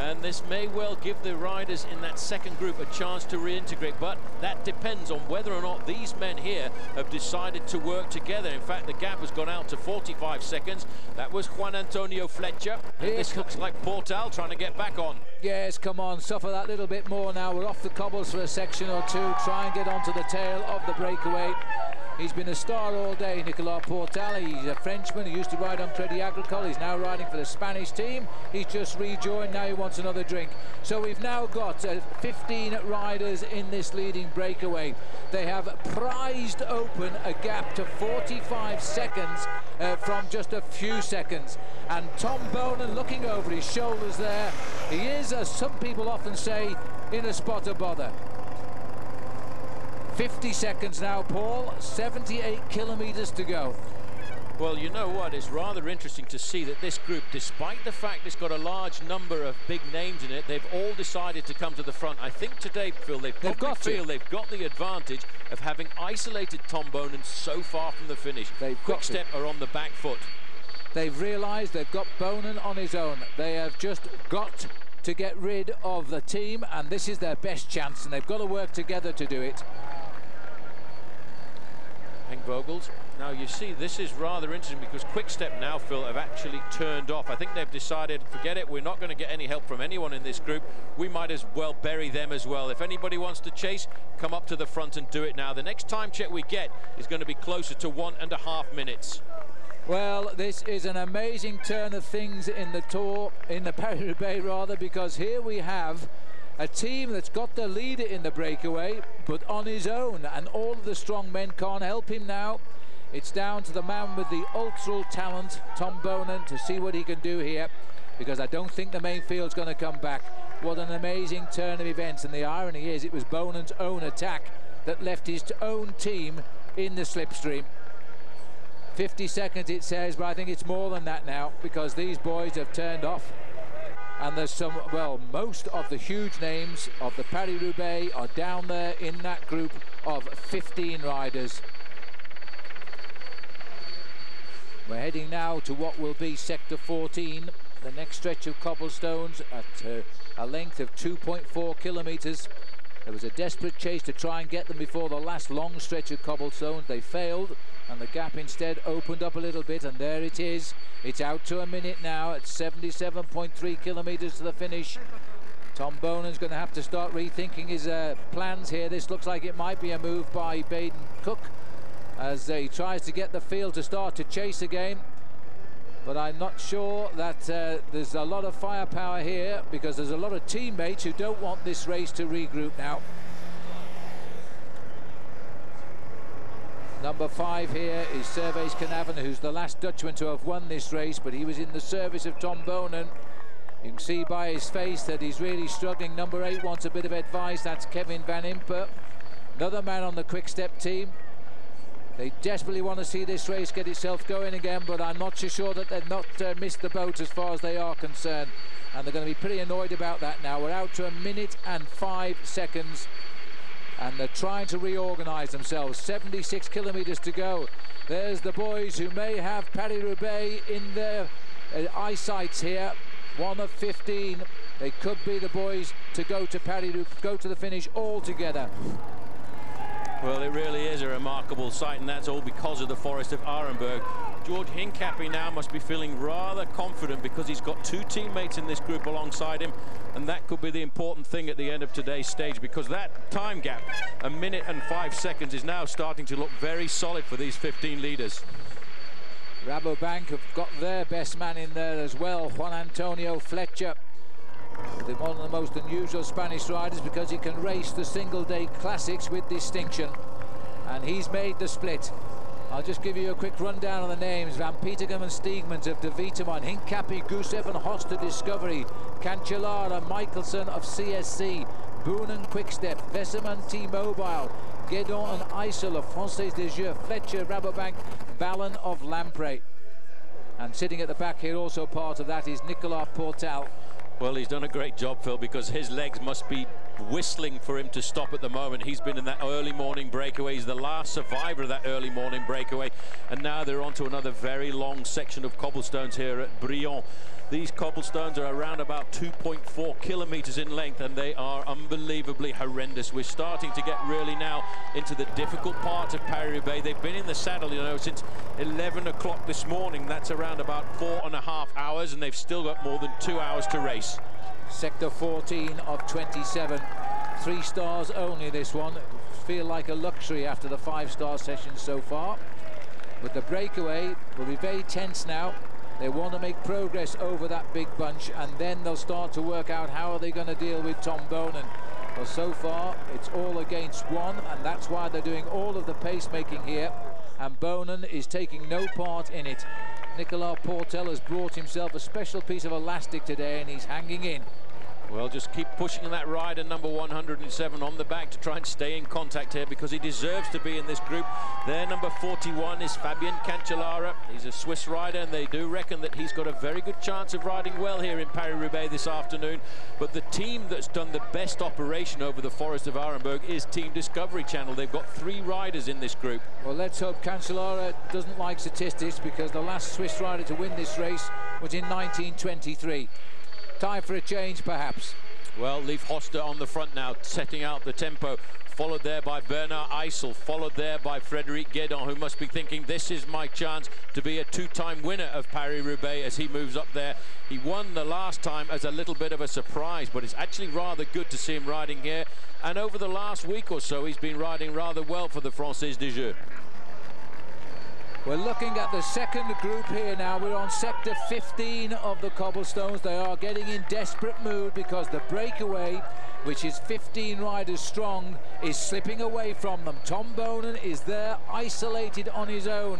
and this may well give the riders in that second group a chance to reintegrate but that depends on whether or not these men here have decided to work together. In fact the gap has gone out to 45 seconds. That was Juan Antonio Flecha. And this looks like Portal trying to get back on. Yes come on suffer that little bit more now. We're off the cobbles for a section or two. Try and get onto the tail of the breakaway He's been a star all day, Nicolas Portal. He's a Frenchman He used to ride on Crédit Agricole. He's now riding for the Spanish team. He's just rejoined. Now he wants another drink. So we've now got uh, 15 riders in this leading breakaway. They have prized open a gap to 45 seconds uh, from just a few seconds. And Tom Boonen looking over his shoulders there. He is, as some people often say, in a spot of bother. 50 seconds now, Paul. 78 kilometres to go. Well, you know what? It's rather interesting to see that this group, despite the fact it's got a large number of big names in it, they've all decided to come to the front. I think today, Phil, they they've got feel to. they've got the advantage of having isolated Tom Boonen so far from the finish. They've Quick Step are on the back foot. They've realised they've got Boonen on his own. They have just got to get rid of the team, and this is their best chance, and they've got to work together to do it. Vogels. Now you see this is rather interesting because Quickstep now, Phil, have actually turned off. I think they've decided, forget it, we're not going to get any help from anyone in this group. We might as well bury them as well. If anybody wants to chase, come up to the front and do it now. The next time check we get is going to be closer to one and a half minutes. Well, this is an amazing turn of things in the Tour, in the Paris-Roubaix rather, because here we have a team that's got the leader in the breakaway, but on his own, and all of the strong men can't help him now. It's down to the man with the ultra talent, Tom Boonen, to see what he can do here, because I don't think the main field's going to come back. What an amazing turn of events, and the irony is it was Boonen's own attack that left his own team in the slipstream. 50 seconds it says, but I think it's more than that now because these boys have turned off. And there's some, well, most of the huge names of the Paris-Roubaix are down there in that group of 15 riders. We're heading now to what will be Sector 14, the next stretch of cobblestones at uh, a length of 2.4 kilometres. There was a desperate chase to try and get them before the last long stretch of cobblestones. They failed, and the gap instead opened up a little bit, and there it is. It's out to a minute now at 77.3 kilometres to the finish. Tom Boonen's going to have to start rethinking his uh, plans here. This looks like it might be a move by Baden Cooke as he tries to get the field to start to chase again but I'm not sure that uh, there's a lot of firepower here because there's a lot of teammates who don't want this race to regroup now. Number five here is Servais Knaven, who's the last Dutchman to have won this race, but he was in the service of Tom Boonen. You can see by his face that he's really struggling. Number eight wants a bit of advice. That's Kevin Van Impe, another man on the quick step team. They desperately want to see this race get itself going again, but I'm not so sure that they've not uh, missed the boat as far as they are concerned. And they're going to be pretty annoyed about that now. We're out to a minute and five seconds. And they're trying to reorganise themselves. 76 kilometres to go. There's the boys who may have Paris-Roubaix in their uh, eyesights here. One of 15. They could be the boys to go to Paris, go to the finish all together. Well, it really is a remarkable sight, and that's all because of the Forest of Arenberg. George Hincapie now must be feeling rather confident because he's got two teammates in this group alongside him, and that could be the important thing at the end of today's stage because that time gap, a minute and five seconds, is now starting to look very solid for these 15 leaders. Rabobank have got their best man in there as well, Juan Antonio Flecha one of the most unusual Spanish riders because he can race the single-day classics with distinction. And he's made the split. I'll just give you a quick rundown of the names. Van Petegem and Steegmans of Davitamon, Hincapie, Gusev and Hoste Discovery, Cancellara, Michaelsen of CSC, Boonen Quickstep, Wesemann T-Mobile, Guesdon and Eisel of Française des Jeux, Flecha, Rabobank, Ballan of Lampre. And sitting at the back here also part of that is Nicolas Portal well, he's done a great job, Phil, because his legs must be whistling for him to stop at the moment. He's been in that early morning breakaway. He's the last survivor of that early morning breakaway. And now they're on to another very long section of cobblestones here at Brillon. These cobblestones are around about 2.4 kilometers in length and they are unbelievably horrendous. We're starting to get really now into the difficult parts of Paris-Roubaix. They've been in the saddle, you know, since 11 o'clock this morning. That's around about four and a half hours and they've still got more than two hours to race. Sector 14 of 27. Three stars only this one. Feel like a luxury after the five-star session so far. But the breakaway will be very tense now. They want to make progress over that big bunch and then they'll start to work out how are they going to deal with Tom Boonen. Well, so far, it's all against one, and that's why they're doing all of the pacemaking here, and Boonen is taking no part in it. Nicolas Portal has brought himself a special piece of elastic today, and he's hanging in. Well, just keep pushing that rider, number 107, on the back to try and stay in contact here because he deserves to be in this group. There, number 41 is Fabian Cancellara. He's a Swiss rider, and they do reckon that he's got a very good chance of riding well here in Paris-Roubaix this afternoon. But the team that's done the best operation over the Forest of Arenberg is Team Discovery Channel. They've got three riders in this group. Well, let's hope Cancellara doesn't like statistics because the last Swiss rider to win this race was in 1923. Time for a change, perhaps. Well, Leif Hoste on the front now, setting out the tempo. Followed there by Bernhard Eisel, followed there by Frederic Guesdon, who must be thinking, this is my chance to be a two-time winner of Paris-Roubaix as he moves up there. He won the last time as a little bit of a surprise, but it's actually rather good to see him riding here. And over the last week or so, he's been riding rather well for the Française des Jeux. We're looking at the second group here now. We're on sector 15 of the cobblestones. They are getting in desperate mood because the breakaway, which is 15 riders strong, is slipping away from them. Tom Boonen is there, isolated on his own.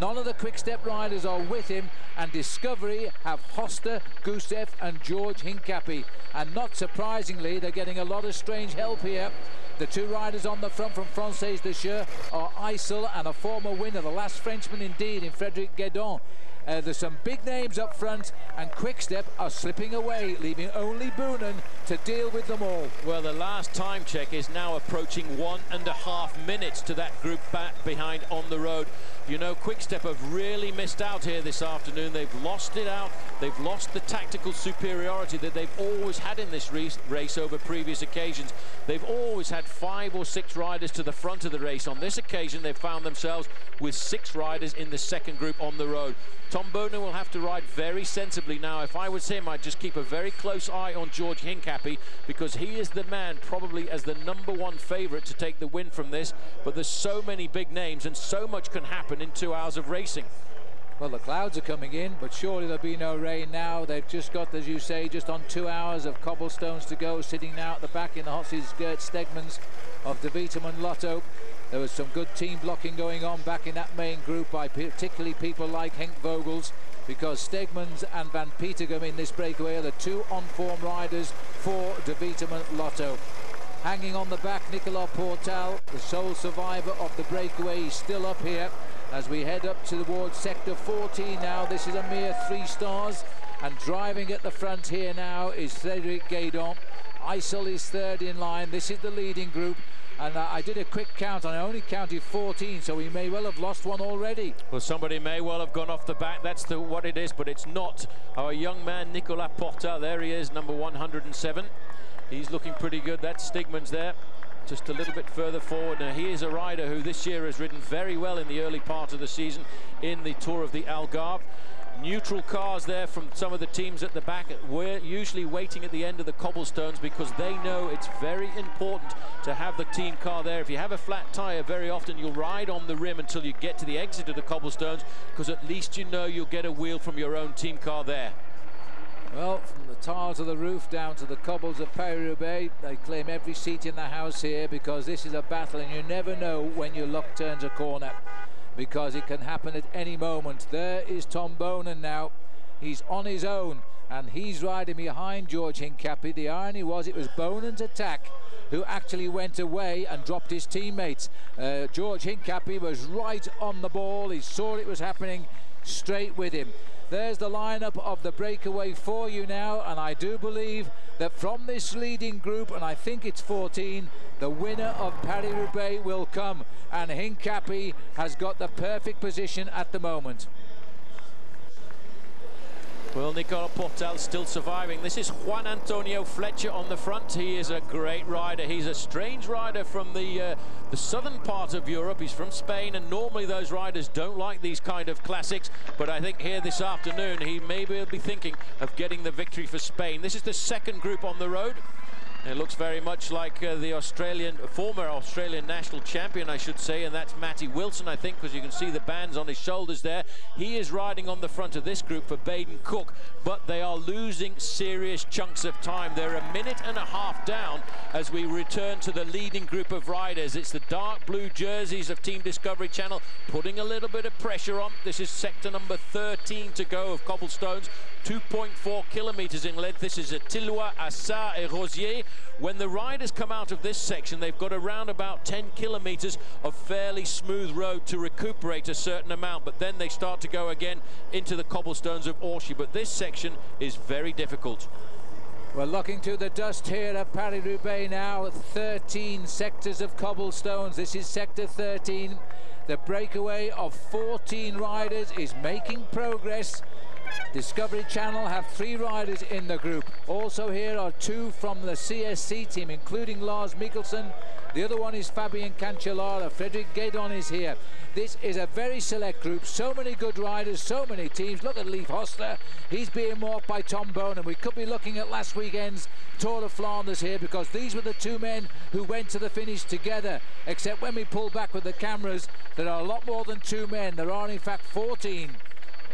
None of the quick-step riders are with him, and Discovery have Hoste, Gusev and George Hincapie. And not surprisingly, they're getting a lot of strange help here. The two riders on the front from Française des Jeux are Eisel and a former winner, the last Frenchman indeed, in Frederic Guesdon. Uh, there's some big names up front, and Quickstep are slipping away, leaving only Boonen to deal with them all. Well, the last time check is now approaching one and a half minutes to that group back behind on the road. You know, Quickstep have really missed out here this afternoon. They've lost it out. They've lost the tactical superiority that they've always had in this race, over previous occasions. They've always had five or six riders to the front of the race. On this occasion, they've found themselves with six riders in the second group on the road. Tom Boonen will have to ride very sensibly now. If I was him, I'd just keep a very close eye on George Hincapie because he is the man probably as the number one favourite to take the win from this. But there's so many big names and so much can happen in two hours of racing. Well, the clouds are coming in, but surely there'll be no rain now. They've just got, as you say, just on two hours of cobblestones to go, sitting now at the back in the hot seat Gert Steegmans of Davitamon and Lotto. There was some good team blocking going on back in that main group by particularly people like Henk Vogels because Steegmans and Van Petegem in this breakaway are the two on-form riders for Davitamon Lotto. Hanging on the back, Nicolas Portal, the sole survivor of the breakaway, he's still up here as we head up towards sector 14 now. This is a mere three stars. And driving at the front here now is Cedric Guesdon. Eisel is third in line. This is the leading group. And uh, I did a quick count and I only counted 14 so we may well have lost one already. Well somebody may well have gone off the back. That's the, what it is but it's not. Our young man Nicolas Portal there he is number 107 he's looking pretty good. That's Steegmans there just a little bit further forward now he is a rider who this year has ridden very well in the early part of the season in the Tour of the Algarve neutral cars there from some of the teams at the back. We're usually waiting at the end of the cobblestones because they know it's very important to have the team car there. If you have a flat tyre, very often you'll ride on the rim until you get to the exit of the cobblestones because at least you know you'll get a wheel from your own team car there. Well, from the tiles of the roof down to the cobbles of Paris-Roubaix, they claim every seat in the house here because this is a battle and you never know when your luck turns a corner because it can happen at any moment. There is Tom Boonen now. He's on his own and he's riding behind George Hincapie. The irony was it was Boonen's attack who actually went away and dropped his teammates. Uh, George Hincapie was right on the ball. He saw it was happening straight with him. There's the lineup of the breakaway for you now, and I do believe that from this leading group, and I think it's 14, the winner of Paris-Roubaix will come, and Hincapie has got the perfect position at the moment. Well, Nicolas Portal still surviving. This is Juan Antonio Flecha on the front. He is a great rider. He's a strange rider from the uh, the southern part of Europe. He's from Spain, and normally those riders don't like these kind of classics. But I think here this afternoon, he maybe will be thinking of getting the victory for Spain. This is the second group on the road. It looks very much like uh, the Australian, former Australian national champion, I should say, and that's Matty Wilson, I think, because you can see the bands on his shoulders there. He is riding on the front of this group for Baden Cooke, but they are losing serious chunks of time. They're a minute and a half down as we return to the leading group of riders. It's the dark blue jerseys of Team Discovery Channel putting a little bit of pressure on. This is sector number 13 to go of cobblestones. 2.4 kilometers in length. This is at Tilloy, à Sars-et-Rosières. When the riders come out of this section, they've got around about 10 kilometers of fairly smooth road to recuperate a certain amount, but then they start to go again into the cobblestones of Orchies. But this section is very difficult. We're looking to the dust here at Paris-Roubaix now. 13 sectors of cobblestones. This is sector 13. The breakaway of 14 riders is making progress. Discovery Channel have three riders in the group. Also here are two from the CSC team, including Lars Michaelsen The other one is Fabian Cancellara. Frederick Guesdon is here. This is a very select group. So many good riders, so many teams. Look at Leif Hoste. He's being walked by Tom Boonen. We could be looking at last weekend's Tour of Flanders here because these were the two men who went to the finish together. Except when we pull back with the cameras, there are a lot more than two men. There are in fact 14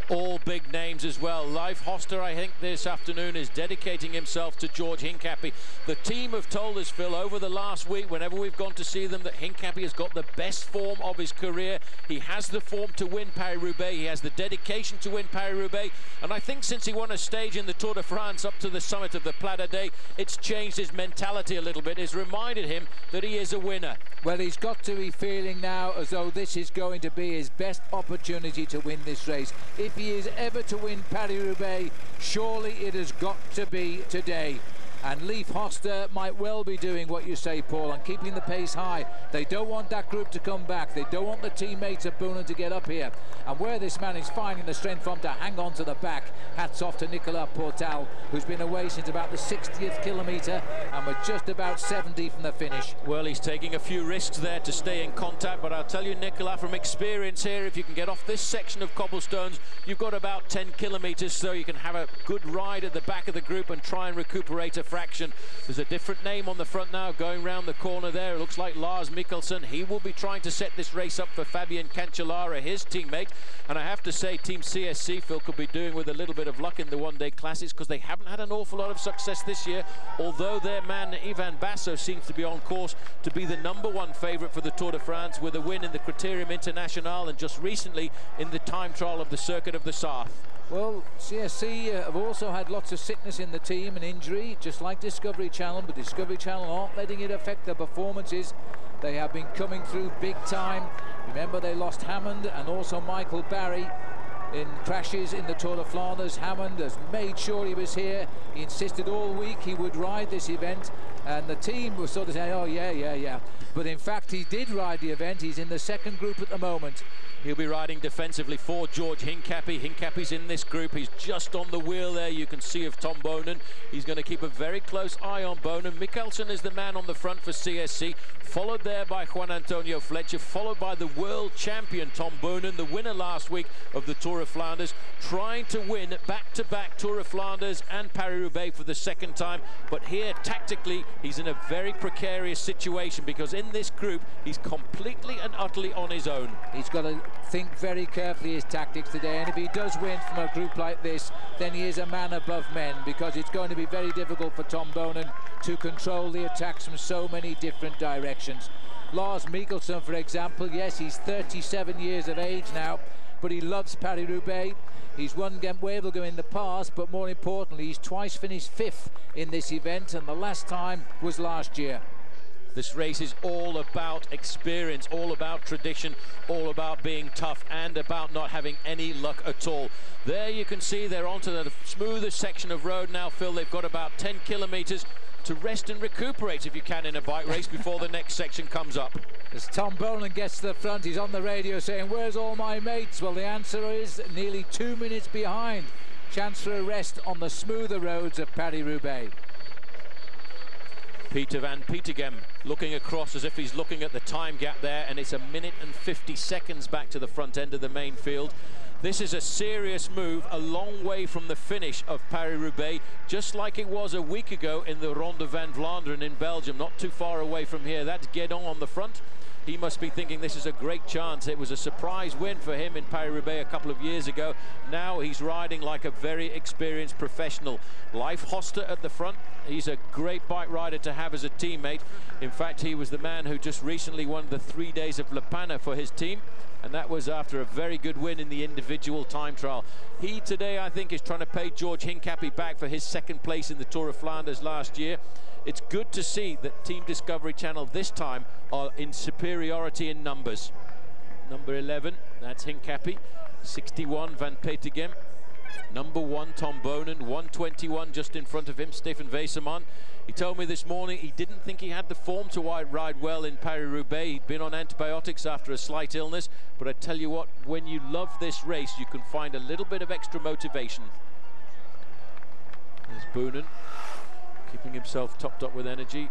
all big names as well. Leif Hoste, I think, this afternoon is dedicating himself to George Hincapie. The team have told us, Phil, over the last week, whenever we've gone to see them, that Hincapie has got the best form of his career. He has the form to win Paris-Roubaix. He has the dedication to win Paris-Roubaix. And I think since he won a stage in the Tour de France up to the summit of the Plat d'Adet, it's changed his mentality a little bit. It's reminded him that he is a winner. Well, he's got to be feeling now as though this is going to be his best opportunity to win this race. If he is ever to win Paris-Roubaix, surely it has got to be today. And Leif Hoste might well be doing what you say, Paul, and keeping the pace high. They don't want that group to come back. They don't want the teammates of Boonen to get up here. And where this man is finding the strength from to hang on to the back, hats off to Nicolas Portal, who's been away since about the 60th kilometre and we're just about 70 from the finish. Well, he's taking a few risks there to stay in contact, but I'll tell you, Nicolas, from experience here, if you can get off this section of cobblestones, you've got about 10 kilometres, so you can have a good ride at the back of the group and try and recuperate a fraction. There's a different name on the front now going round the corner there. It looks like Lars Michaelsen. He will be trying to set this race up for Fabian Cancellara, his teammate. And I have to say, Team CSC, Phil, could be doing with a little bit of luck in the one-day classes because they haven't had an awful lot of success this year, although their man Ivan Basso seems to be on course to be the number one favourite for the Tour de France with a win in the Criterium International and just recently in the time trial of the Circuit of the South. Well, CSC uh, have also had lots of sickness in the team and injury, just like Discovery Channel, but Discovery Channel aren't letting it affect their performances. They have been coming through big time. Remember, they lost Hammond and also Michael Barry in crashes in the Tour de Flanders. Hammond has made sure he was here. He insisted all week he would ride this event, and the team was sort of saying, oh, yeah, yeah, yeah. But in fact, he did ride the event. He's in the second group at the moment. He'll be riding defensively for George Hincapie. Hincapie's in this group. He's just on the wheel there. You can see of Tom Boonen. He's going to keep a very close eye on Boonen. Michaelsen is the man on the front for CSC, followed there by Juan Antonio Flecha, followed by the world champion Tom Boonen, the winner last week of the Tour of Flanders, trying to win back-to-back -back Tour of Flanders and Paris-Roubaix for the second time. But here, tactically, he's in a very precarious situation because in this group, he's completely and utterly on his own. He's got to think very carefully his tactics today. And if he does win from a group like this, then he is a man above men because it's going to be very difficult for Tom Boonen to control the attacks from so many different directions. Lars Michaelsen, for example, yes, he's 37 years of age now, but he loves Paris-Roubaix. He's won Gent-Wevelgem in the past, but more importantly, he's twice finished fifth in this event, and the last time was last year. This race is all about experience, all about tradition, all about being tough and about not having any luck at all. There you can see they're onto the smoothest section of road now, Phil. They've got about 10 kilometres to rest and recuperate if you can in a bike race before the next section comes up. As Tom Boonen gets to the front, he's on the radio saying, where's all my mates? Well, the answer is nearly two minutes behind. Chance for a rest on the smoother roads of Paris-Roubaix. Peter Van Petegem looking across as if he's looking at the time gap there and it's a minute and 50 seconds back to the front end of the main field. This is a serious move, a long way from the finish of Paris-Roubaix, just like it was a week ago in the Ronde van Vlaanderen in Belgium, not too far away from here. That's Guesdon on the front. He must be thinking this is a great chance. It was a surprise win for him in Paris-Roubaix a couple of years ago. Now he's riding like a very experienced professional. Leif Hoste at the front. He's a great bike rider to have as a teammate. In fact, he was the man who just recently won the three days of De Panne for his team and that was after a very good win in the individual time trial. He today, I think, is trying to pay George Hincapie back for his second place in the Tour of Flanders last year. It's good to see that Team Discovery Channel this time are in superiority in numbers. Number 11, that's Hincapie. 61, Van Petegem. Number one, Tom Boonen, 121 just in front of him, Steffen Wesemann. He told me this morning he didn't think he had the form to ride well in Paris-Roubaix. He'd been on antibiotics after a slight illness, but I tell you what, when you love this race, you can find a little bit of extra motivation. There's Boonen, keeping himself topped up with energy.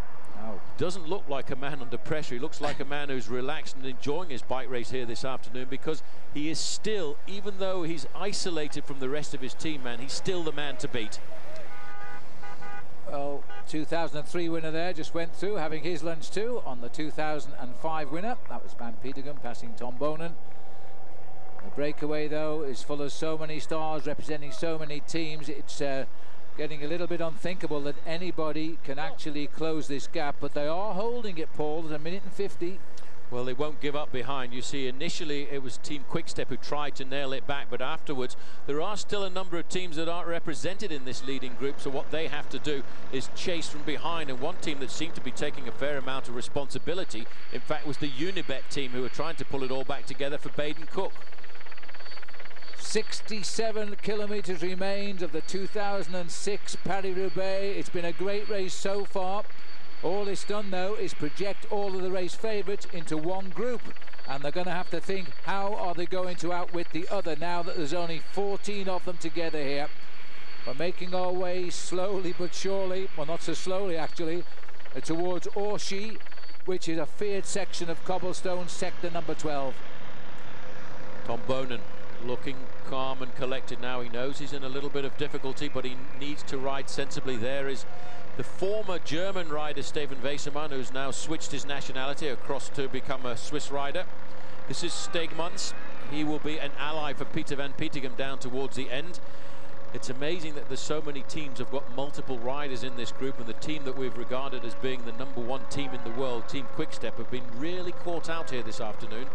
Doesn't look like a man under pressure. He looks like a man who's relaxed and enjoying his bike race here this afternoon because he is still, even though he's isolated from the rest of his team, man, he's still the man to beat. Well, 2003 winner there just went through, having his lunch too on the 2005 winner. That was Van Petegem passing Tom Boonen. The breakaway, though, is full of so many stars representing so many teams. It's uh, getting a little bit unthinkable that anybody can actually close this gap, but they are holding it, Paul, at a minute and 50. Well, they won't give up behind. You see, initially it was Team Quickstep who tried to nail it back, but afterwards there are still a number of teams that aren't represented in this leading group, so what they have to do is chase from behind. And one team that seemed to be taking a fair amount of responsibility, in fact, was the Unibet team who were trying to pull it all back together for Baden Cook. 67 kilometres remains of the 2006 Paris-Roubaix. It's been a great race so far. All it's done, though, is project all of the race favourites into one group. And they're going to have to think, how are they going to outwit the other now that there's only 14 of them together here? We're making our way slowly but surely, well, not so slowly, actually, uh, towards Orchies, which is a feared section of cobblestone sector number 12. Tom Boonen looking calm and collected now. He knows he's in a little bit of difficulty, but he needs to ride sensibly. There is the former German rider Steffen Wesemann, who's now switched his nationality across to become a Swiss rider. This is Steegmans. He will be an ally for Peter Van Petegem down towards the end. It's amazing that there's so many teams have got multiple riders in this group and the team that we've regarded as being the number one team in the world, Team Quickstep, have been really caught out here this afternoon.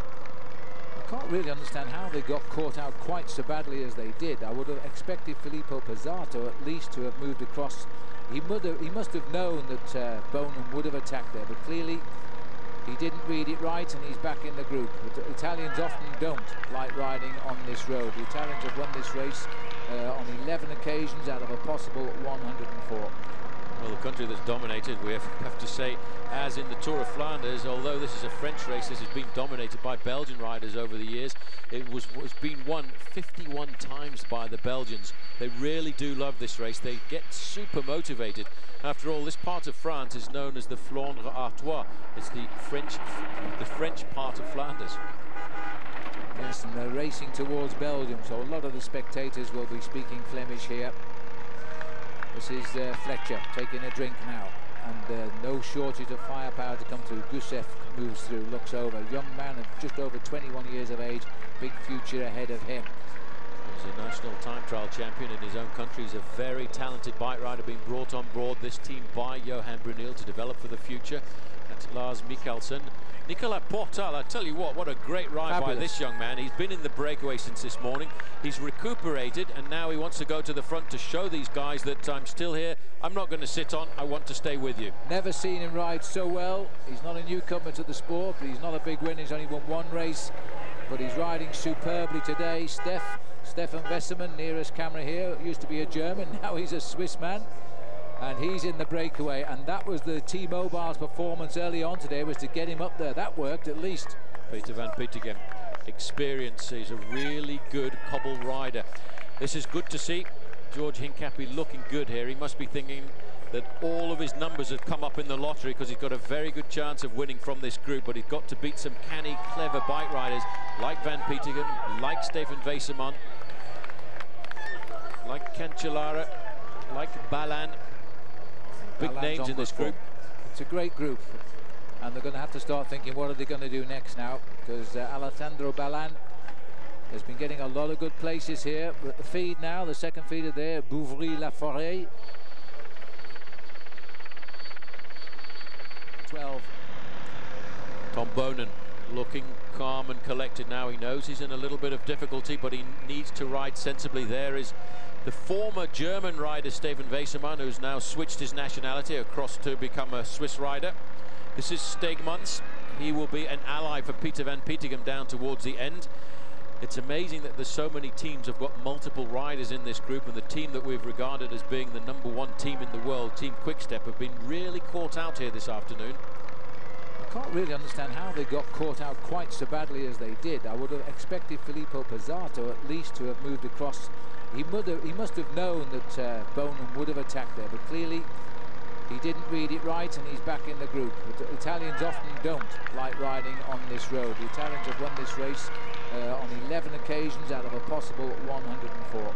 I can't really understand how they got caught out quite so badly as they did. I would have expected Filippo Pozzato at least to have moved across he, he must have known that uh, Boonen would have attacked there, but clearly he didn't read it right and he's back in the group. But Italians often don't like riding on this road. The Italians have won this race uh, on 11 occasions out of a possible 104. Well, the country that's dominated, we have, to say, as in the Tour of Flanders, although this is a French race, this has been dominated by Belgian riders over the years. It was, was been won 51 times by the Belgians. They really do love this race. They get super motivated. After all, this part of France is known as the Flandre Artois. It's the French, the French part of Flanders. Yes, and they're racing towards Belgium, so a lot of the spectators will be speaking Flemish here. This is uh, Flecha taking a drink now. And uh, no shortage of firepower to come through. Gusev moves through, looks over. Young man of just over 21 years of age. Big future ahead of him. He's a national time trial champion in his own country. He's a very talented bike rider being brought on board this team by Johan Bruyneel to develop for the future. That's Lars Michaelsen. Nicolas Portal, I tell you what, what a great ride Fabulous. by this young man. He's been in the breakaway since this morning. He's recuperated, and now he wants to go to the front to show these guys that I'm still here. I'm not going to sit on. I want to stay with you. Never seen him ride so well. He's not a newcomer to the sport, but he's not a big winner. He's only won one race, but he's riding superbly today. Steph, Steffen Wesemann, nearest camera here, used to be a German. Now he's a Swiss man and he's in the breakaway. And that was the T-Mobile's performance early on today was to get him up there. That worked at least. Peter Van Petegem experience he's a really good cobble rider. This is good to see George Hincapie looking good here. He must be thinking that all of his numbers have come up in the lottery because he's got a very good chance of winning from this group but he's got to beat some canny clever bike riders like Van Petegem like Steffen Wesemann like Cancellara like Ballan big names in this group. It's a great group. And they're going to have to start thinking, what are they going to do next now? Because uh, Alessandro Ballan has been getting a lot of good places here. The feed now, the second feeder there, Beuvry-la-Forêt. 12. Tom Boonen looking calm and collected now. He knows he's in a little bit of difficulty, but he needs to ride sensibly. There is the former German rider Steffen Wesemann, who's now switched his nationality across to become a Swiss rider. This is Steegmans. He will be an ally for Peter Van Petegem down towards the end. It's amazing that there's so many teams have got multiple riders in this group and the team that we've regarded as being the number one team in the world, Team Quickstep, have been really caught out here this afternoon. I can't really understand how they got caught out quite so badly as they did. I would have expected Filippo Pozzato at least to have moved across he, have, he must have known that uh, Boonen would have attacked there, but clearly he didn't read it right and he's back in the group. The Italians often don't like riding on this road. The Italians have won this race uh, on 11 occasions out of a possible 104.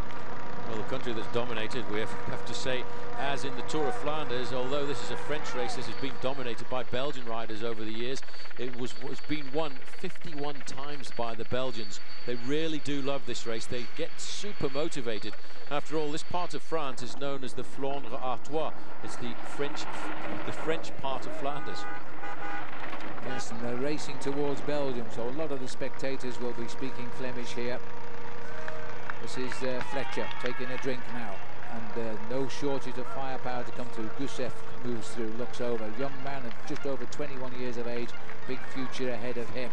Well, the country that's dominated, we have, to say, as in the Tour of Flanders, although this is a French race, this has been dominated by Belgian riders over the years. It was, was been won 51 times by the Belgians. They really do love this race. They get super motivated. After all, this part of France is known as the Flandre Artois. It's the French, the French part of Flanders. Yes, and they're racing towards Belgium, so a lot of the spectators will be speaking Flemish here. This is uh, Flecha taking a drink now. And uh, no shortage of firepower to come through. Gusev moves through, looks over. Young man of just over 21 years of age. Big future ahead of him.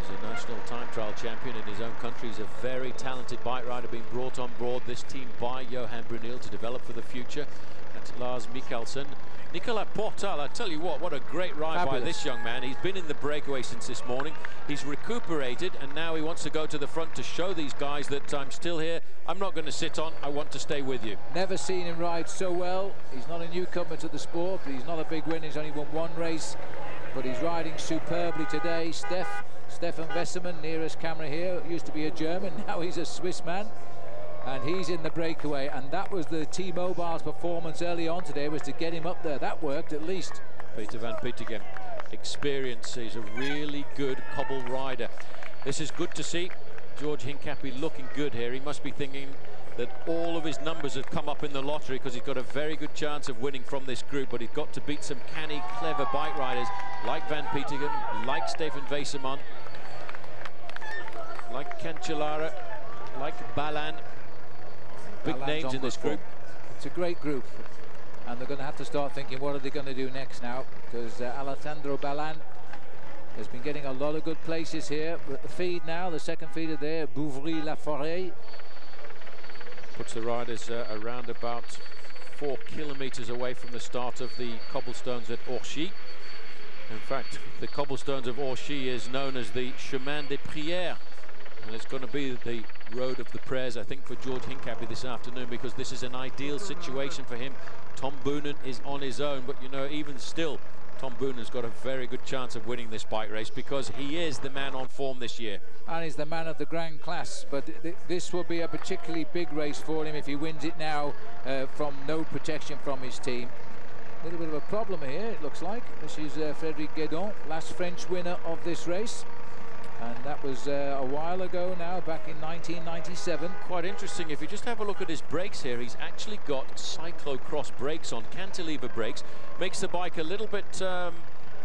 He's a national time trial champion in his own country. He's a very talented bike rider being brought on board this team by Johan Bruyneel to develop for the future. That's Lars Michaelsen. Nicolas Portal, I tell you what, what a great ride Fabulous. by this young man. He's been in the breakaway since this morning. He's recuperated, and now he wants to go to the front to show these guys that I'm still here. I'm not going to sit on. I want to stay with you. Never seen him ride so well. He's not a newcomer to the sport, but he's not a big winner. He's only won one race, but he's riding superbly today. Steph, Steffen Wesemann, nearest camera here, used to be a German. Now he's a Swiss man and he's in the breakaway. And that was the T-Mobile's performance early on today was to get him up there. That worked at least. Peter van Petegem experience. He's a really good cobble rider. This is good to see. George Hincapie looking good here. He must be thinking that all of his numbers have come up in the lottery because he's got a very good chance of winning from this group. But he's got to beat some canny clever bike riders like Van Petegem like Steffen Wesemann like Cancellara like Ballan big names in this group. It's a great group. And they're going to have to start thinking, what are they going to do next now? Because uh, Alessandro Ballan has been getting a lot of good places here. But the feed now, the second feeder there, Beuvry-la-Forêt. Puts the riders uh, around about four kilometres away from the start of the cobblestones at Orchies. In fact, the cobblestones of Orchies is known as the Chemin des Prières. And it's going to be the road of the prayers, I think, for George Hincapie this afternoon because this is an ideal situation for him. Tom Boonen is on his own, but you know, even still, Tom Boonen's got a very good chance of winning this bike race because he is the man on form this year. And he's the man of the Grand Class, but th this will be a particularly big race for him if he wins it now uh, from no protection from his team. A little bit of a problem here, it looks like. This is uh, Frederic Guesdon, last French winner of this race and that was uh, a while ago now, back in 1997. Quite interesting, if you just have a look at his brakes here, he's actually got cyclocross brakes on, cantilever brakes, makes the bike a little bit um,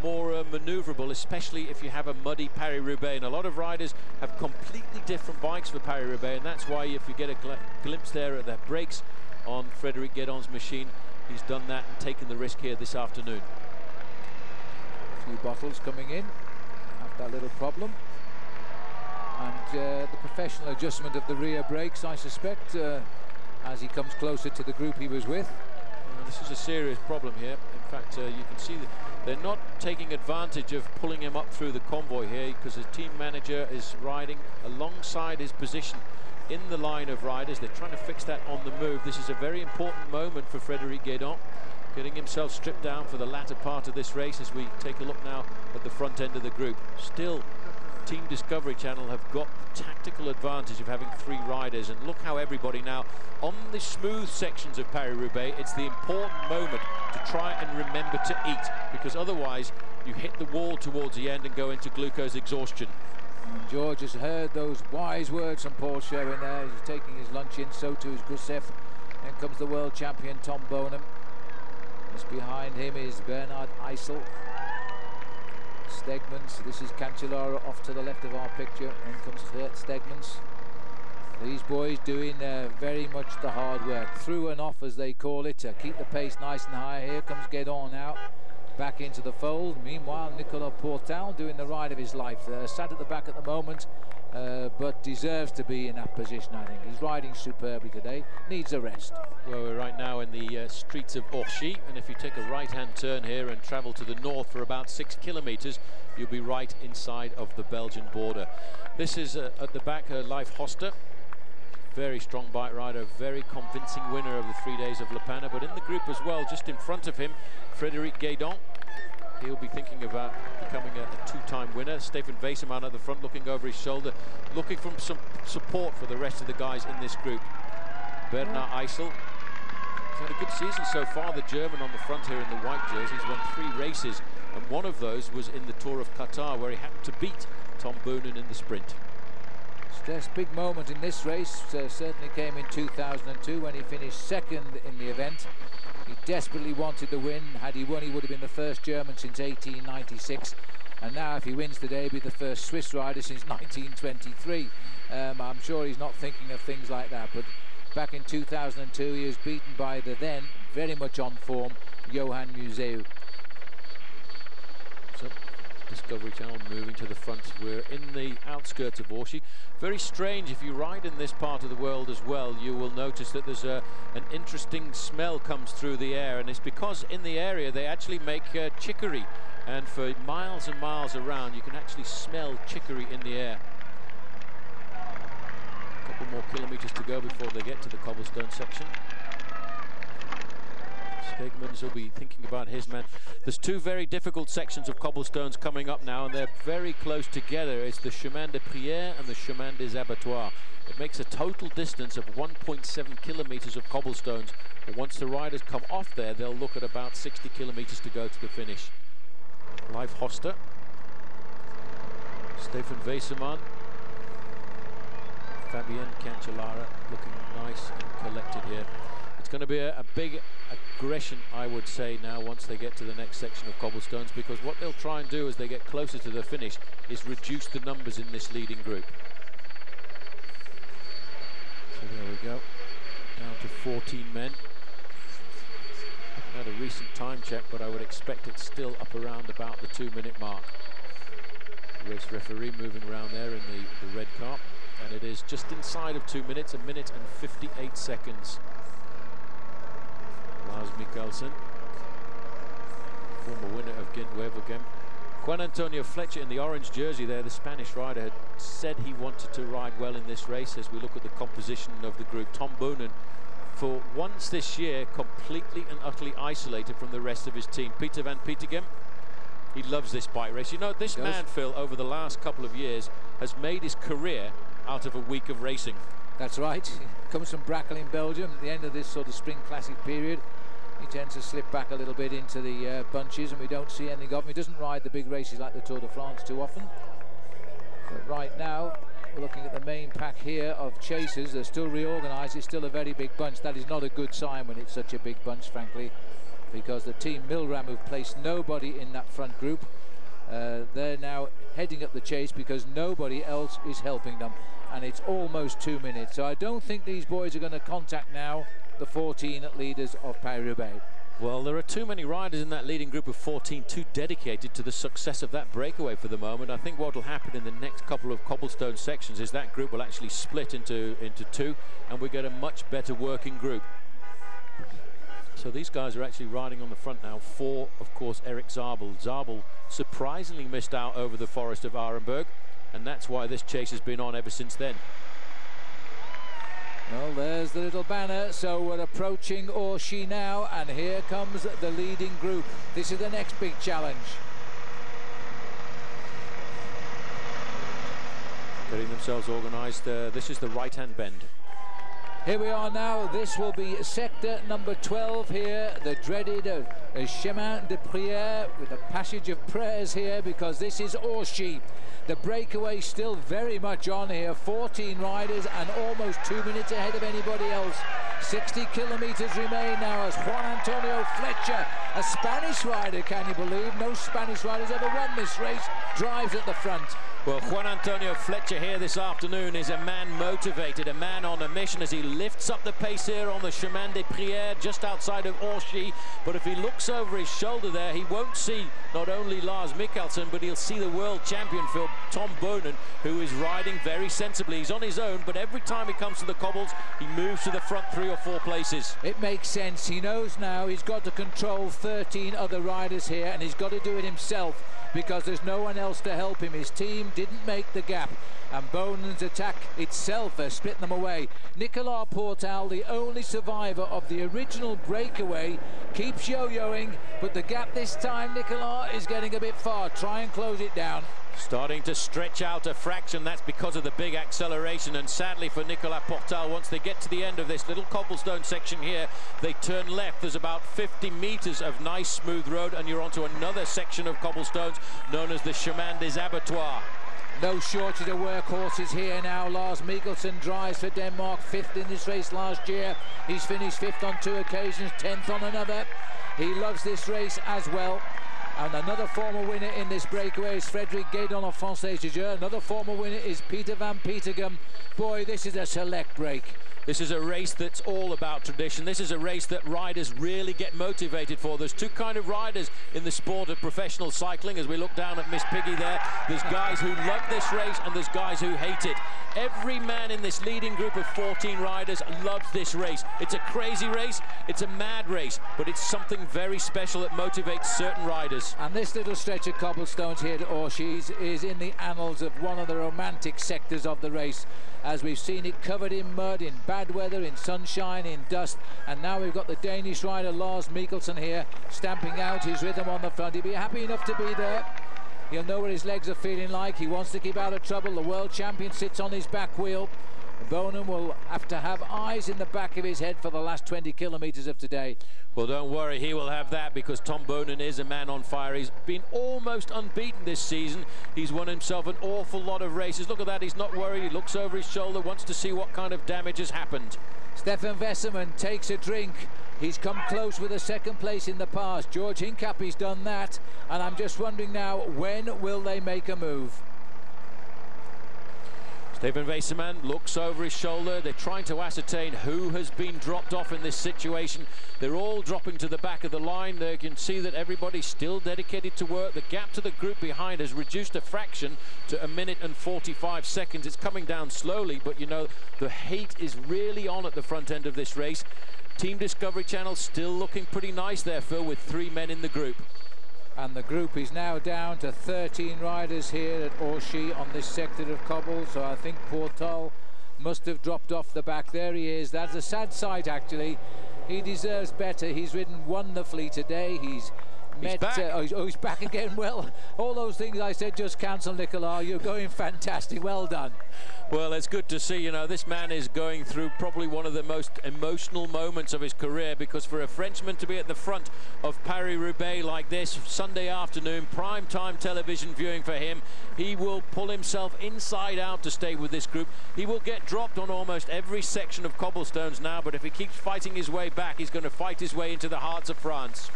more uh, maneuverable, especially if you have a muddy Paris-Roubaix. And a lot of riders have completely different bikes for Paris-Roubaix, and that's why if you get a gl glimpse there at the brakes on Frederic Guesdon's machine, he's done that and taken the risk here this afternoon. A few bottles coming in, have that little problem and uh, the professional adjustment of the rear brakes, I suspect, uh, as he comes closer to the group he was with. Uh, this is a serious problem here. In fact, uh, you can see that they're not taking advantage of pulling him up through the convoy here because the team manager is riding alongside his position in the line of riders. They're trying to fix that on the move. This is a very important moment for Frederic Guesdon, getting himself stripped down for the latter part of this race as we take a look now at the front end of the group. Still Team Discovery Channel have got the tactical advantage of having three riders. And look how everybody now, on the smooth sections of Paris-Roubaix, it's the important moment to try and remember to eat, because otherwise you hit the wall towards the end and go into glucose exhaustion. And George has heard those wise words from Paul Sherwin there. He's taking his lunch in, so too is Gusev. Then comes the world champion Tom Boonen. Just behind him is Bernhard Eisel. Steegmans. This is Cancellara off to the left of our picture. In comes Steegmans. These boys doing uh, very much the hard work. Through and off, as they call it, to keep the pace nice and high. Here comes Guesdon out. Back into the fold. Meanwhile, Nicolas Portal doing the ride of his life. Uh, sat at the back at the moment, uh, but deserves to be in that position, I think. He's riding superbly today. Needs a rest. Well, we're right now in the uh, streets of Orchies, and if you take a right-hand turn here and travel to the north for about six kilometres, you'll be right inside of the Belgian border. This is uh, at the back, uh, Leif Hoste, very strong bike rider, very convincing winner of the three days of De Panne, but in the group as well, just in front of him, Frederic Guesdon. He'll be thinking about becoming a, a two-time winner. Steffen Wesemann at the front looking over his shoulder, looking for some support for the rest of the guys in this group. Bernhard Eisel He's had a good season so far, the German on the front here in the white jersey. He's won three races, and one of those was in the Tour of Qatar, where he happened to beat Tom Boonen in the sprint. Stress big moment in this race uh, certainly came in 2002 when he finished second in the event. He desperately wanted the win. Had he won, he would have been the first German since 1896. And now if he wins today, he'll be the first Swiss rider since 1923. Um, I'm sure he's not thinking of things like that. But back in 2002, he was beaten by the then very much on form Johan Museeuw. Discovery Channel moving to the front. We're in the outskirts of Orchies. Very strange, if you ride in this part of the world as well, you will notice that there's a, an interesting smell comes through the air, and it's because in the area they actually make uh, chicory, and for miles and miles around you can actually smell chicory in the air. A couple more kilometres to go before they get to the cobblestone section. Steegmans will be thinking about his man. There's two very difficult sections of cobblestones coming up now, and they're very close together. It's the Chemin de Prière and the Chemin des Abattoirs. It makes a total distance of 1.7 kilometres of cobblestones. But once the riders come off there, they'll look at about 60 kilometres to go to the finish. Leif Hoste, Steffen Wesemann, Fabian Cancellara looking nice and collected here. It's going to be a, a, big aggression, I would say, now once they get to the next section of cobblestones, because what they'll try and do as they get closer to the finish is reduce the numbers in this leading group. So there we go, down to 14 men. Had a recent time check, but I would expect it's still up around about the two-minute mark. Race referee moving around there in the, the red car, and it is just inside of two minutes, a minute and 58 seconds. Lars Michaelsen, former winner of Gent-Wevelgem. Juan Antonio Flecha in the orange jersey there, the Spanish rider, had said he wanted to ride well in this race as we look at the composition of the group. Tom Boonen, for once this year, completely and utterly isolated from the rest of his team. Peter van Petegem, he loves this bike race. You know, this man, Phil, over the last couple of years, has made his career out of a week of racing. That's right. Comes from Brakel in Belgium at the end of this sort of spring classic period. He tends to slip back a little bit into the uh, bunches and we don't see anything of him. He doesn't ride the big races like the Tour de France too often. But right now, we're looking at the main pack here of chasers. They're still reorganised. It's still a very big bunch. That is not a good sign when it's such a big bunch, frankly, because the team Milram have placed nobody in that front group. Uh, they're now heading up the chase because nobody else is helping them. And it's almost two minutes. So I don't think these boys are going to contact now the 14 leaders of Paris-Roubaix. Well, there are too many riders in that leading group of 14 too dedicated to the success of that breakaway for the moment. I think what will happen in the next couple of cobblestone sections is that group will actually split into, into two and we get a much better working group. So these guys are actually riding on the front now for, of course, Erik Zabel. Zabel surprisingly missed out over the Forest of Arenberg, and that's why this chase has been on ever since then. Well, there's the little banner, so we're approaching Orchies now, and here comes the leading group. This is the next big challenge. Getting themselves organised. Uh, this is the right-hand bend. Here we are now. This will be sector number 12 here, the dreaded uh, Chemin de Prière with a passage of prayers here because this is Orchies. The breakaway still very much on here. 14 riders and almost two minutes ahead of anybody else. 60 kilometres remain now as Juan Antonio Flecha, a Spanish rider, can you believe? No Spanish riders ever won this race, drives at the front. Well, Juan Antonio Flecha here this afternoon is a man motivated, a man on a mission as he lifts up the pace here on the Chemin des Prières just outside of Orchies. But if he looks over his shoulder there, he won't see not only Lars Michaelsen, but he'll see the world champion, Phil Tom Boonen, who is riding very sensibly. He's on his own, but every time he comes to the cobbles, he moves to the front three or four places. It makes sense. He knows now he's got to control 13 other riders here and he's got to do it himself because there's no one else to help him. His team didn't make the gap and Boonen's attack itself has split them away. Nicolas Portal, the only survivor of the original breakaway, keeps yo-yoing, but the gap this time, Nicolas, is getting a bit far. Try and close it down. Starting to stretch out a fraction, that's because of the big acceleration, and sadly for Nicolas Portal, once they get to the end of this little cobblestone section here, they turn left. There's about 50 meters of nice smooth road, and you're onto another section of cobblestones known as the Chemin des Abattoirs. No shortage of workhorses here now. Lars Michaelsen drives for Denmark, fifth in this race last year. He's finished fifth on two occasions, tenth on another. He loves this race as well. And another former winner in this breakaway is Frederic Guesdon of Jeu. Another former winner is Peter van Petegem. Boy, this is a select break. This is a race that's all about tradition. This is a race that riders really get motivated for. There's two kind of riders in the sport of professional cycling. As we look down at Miss Piggy there, there's guys who love this race and there's guys who hate it. Every man in this leading group of 14 riders loves this race. It's a crazy race, it's a mad race, but it's something very special that motivates certain riders. And this little stretch of cobblestones here at Orchies is in the annals of one of the romantic sectors of the race as we've seen it covered in mud, in bad weather, in sunshine, in dust. And now we've got the Danish rider Lars Michaelsen here stamping out his rhythm on the front. He'd be happy enough to be there. He'll know what his legs are feeling like. He wants to keep out of trouble. The world champion sits on his back wheel. Boonen will have to have eyes in the back of his head for the last 20 kilometres of today. Well, don't worry, he will have that because Tom Boonen is a man on fire. He's been almost unbeaten this season. He's won himself an awful lot of races. Look at that, he's not worried. He looks over his shoulder, wants to see what kind of damage has happened. Steffen Wesemann takes a drink. He's come close with a second place in the past. George Hincapie's done that. And I'm just wondering now, when will they make a move? Steffen Wesemann looks over his shoulder. They're trying to ascertain who has been dropped off in this situation. They're all dropping to the back of the line. They can see that everybody's still dedicated to work. The gap to the group behind has reduced a fraction to a minute and 45 seconds. It's coming down slowly, but you know, the heat is really on at the front end of this race. Team Discovery Channel still looking pretty nice there, Phil, with three men in the group and the group is now down to 13 riders here at Orchies on this sector of cobble so I think Portal must have dropped off the back. There he is. That's a sad sight actually. He deserves better. He's ridden wonderfully today. He's He's met, back. Uh, oh, he's, oh, he's back again. Well, all those things I said just cancel, Nicolas. You're going fantastic. Well done. Well, it's good to see, you know, this man is going through probably one of the most emotional moments of his career because for a Frenchman to be at the front of Paris-Roubaix like this, Sunday afternoon, prime time television viewing for him, he will pull himself inside out to stay with this group. He will get dropped on almost every section of cobblestones now, but if he keeps fighting his way back, he's going to fight his way into the hearts of France.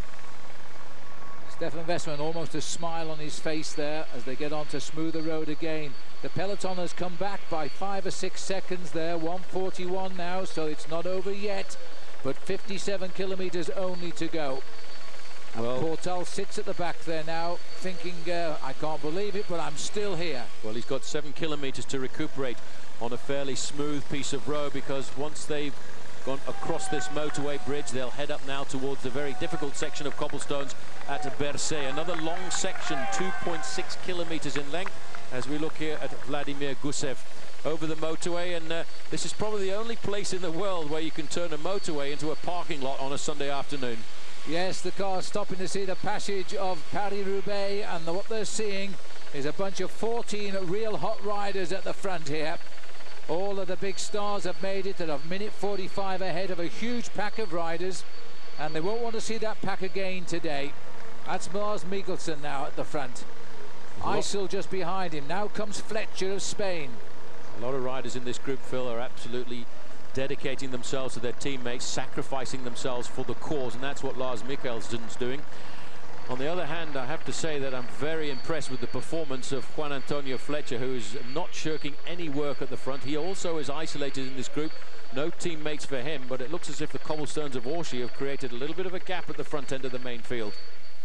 Steffen Wesemann almost a smile on his face there as they get onto smoother road again. The peloton has come back by five or six seconds there, 141 now, so it's not over yet, but 57 kilometres only to go. And Well- Portal sits at the back there now, thinking, uh, I can't believe it, but I'm still here. Well, he's got seven kilometres to recuperate on a fairly smooth piece of road because once they've gone across this motorway bridge, they'll head up now towards the very difficult section of cobblestones at Bersée. Another long section, 2.6 kilometres in length, as we look here at Vladimir Gusev over the motorway. And uh, this is probably the only place in the world where you can turn a motorway into a parking lot on a Sunday afternoon. Yes, the car's stopping to see the passage of Paris-Roubaix, and the, what they're seeing is a bunch of 14 real hot riders at the front here. All of the big stars have made it at a minute 45 ahead of a huge pack of riders, and they won't want to see that pack again today. That's Lars Michaelsen now at the front. Eisel just behind him. Now comes Flecha of Spain. A lot of riders in this group, Phil, are absolutely dedicating themselves to their teammates, sacrificing themselves for the cause, and that's what Lars Michaelsen's doing. On the other hand, I have to say that I'm very impressed with the performance of Juan Antonio Flecha, who is not shirking any work at the front. He also is isolated in this group. No teammates for him, but it looks as if the cobblestones of Orchies have created a little bit of a gap at the front end of the main field.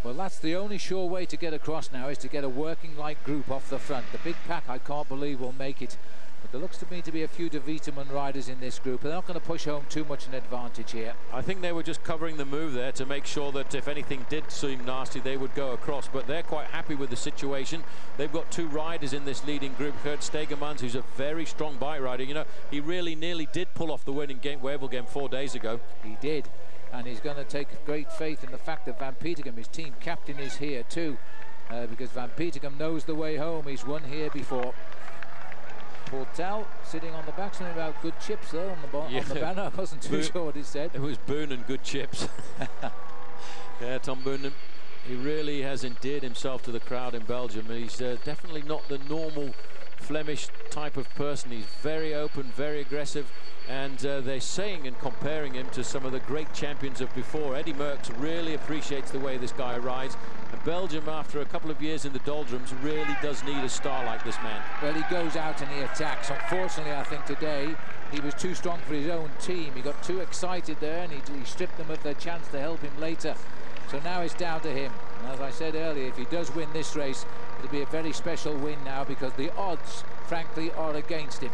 Well, that's the only sure way to get across now is to get a working light group off the front. The big pack, I can't believe, will make it. But there looks to me to be a few Davitamon riders in this group. They're not going to push home too much an advantage here. I think they were just covering the move there to make sure that if anything did seem nasty, they would go across. But they're quite happy with the situation. They've got two riders in this leading group. Gert Steegmans, who's a very strong bike rider. You know, he really nearly did pull off the winning game, game four days ago. He did. And he's going to take great faith in the fact that Van Petegem, his team captain, is here too. Uh, because Van Petegem knows the way home. He's won here before. Portal sitting on the back, something about good chips though on the, yeah. on the banner. I wasn't too sure what he said. It was Boon and good chips. yeah, Tom Boonen, he really has endeared himself to the crowd in Belgium. He's uh, definitely not the normal Flemish type of person. He's very open, very aggressive, and uh, they're saying and comparing him to some of the great champions of before. Eddy Merckx really appreciates the way this guy rides, and Belgium, after a couple of years in the doldrums, really does need a star like this man. Well, he goes out and he attacks. Unfortunately, I think today he was too strong for his own team. He got too excited there, and he, he stripped them of their chance to help him later. So now it's down to him. And as I said earlier, if he does win this race, it'll be a very special win now because the odds, frankly, are against him.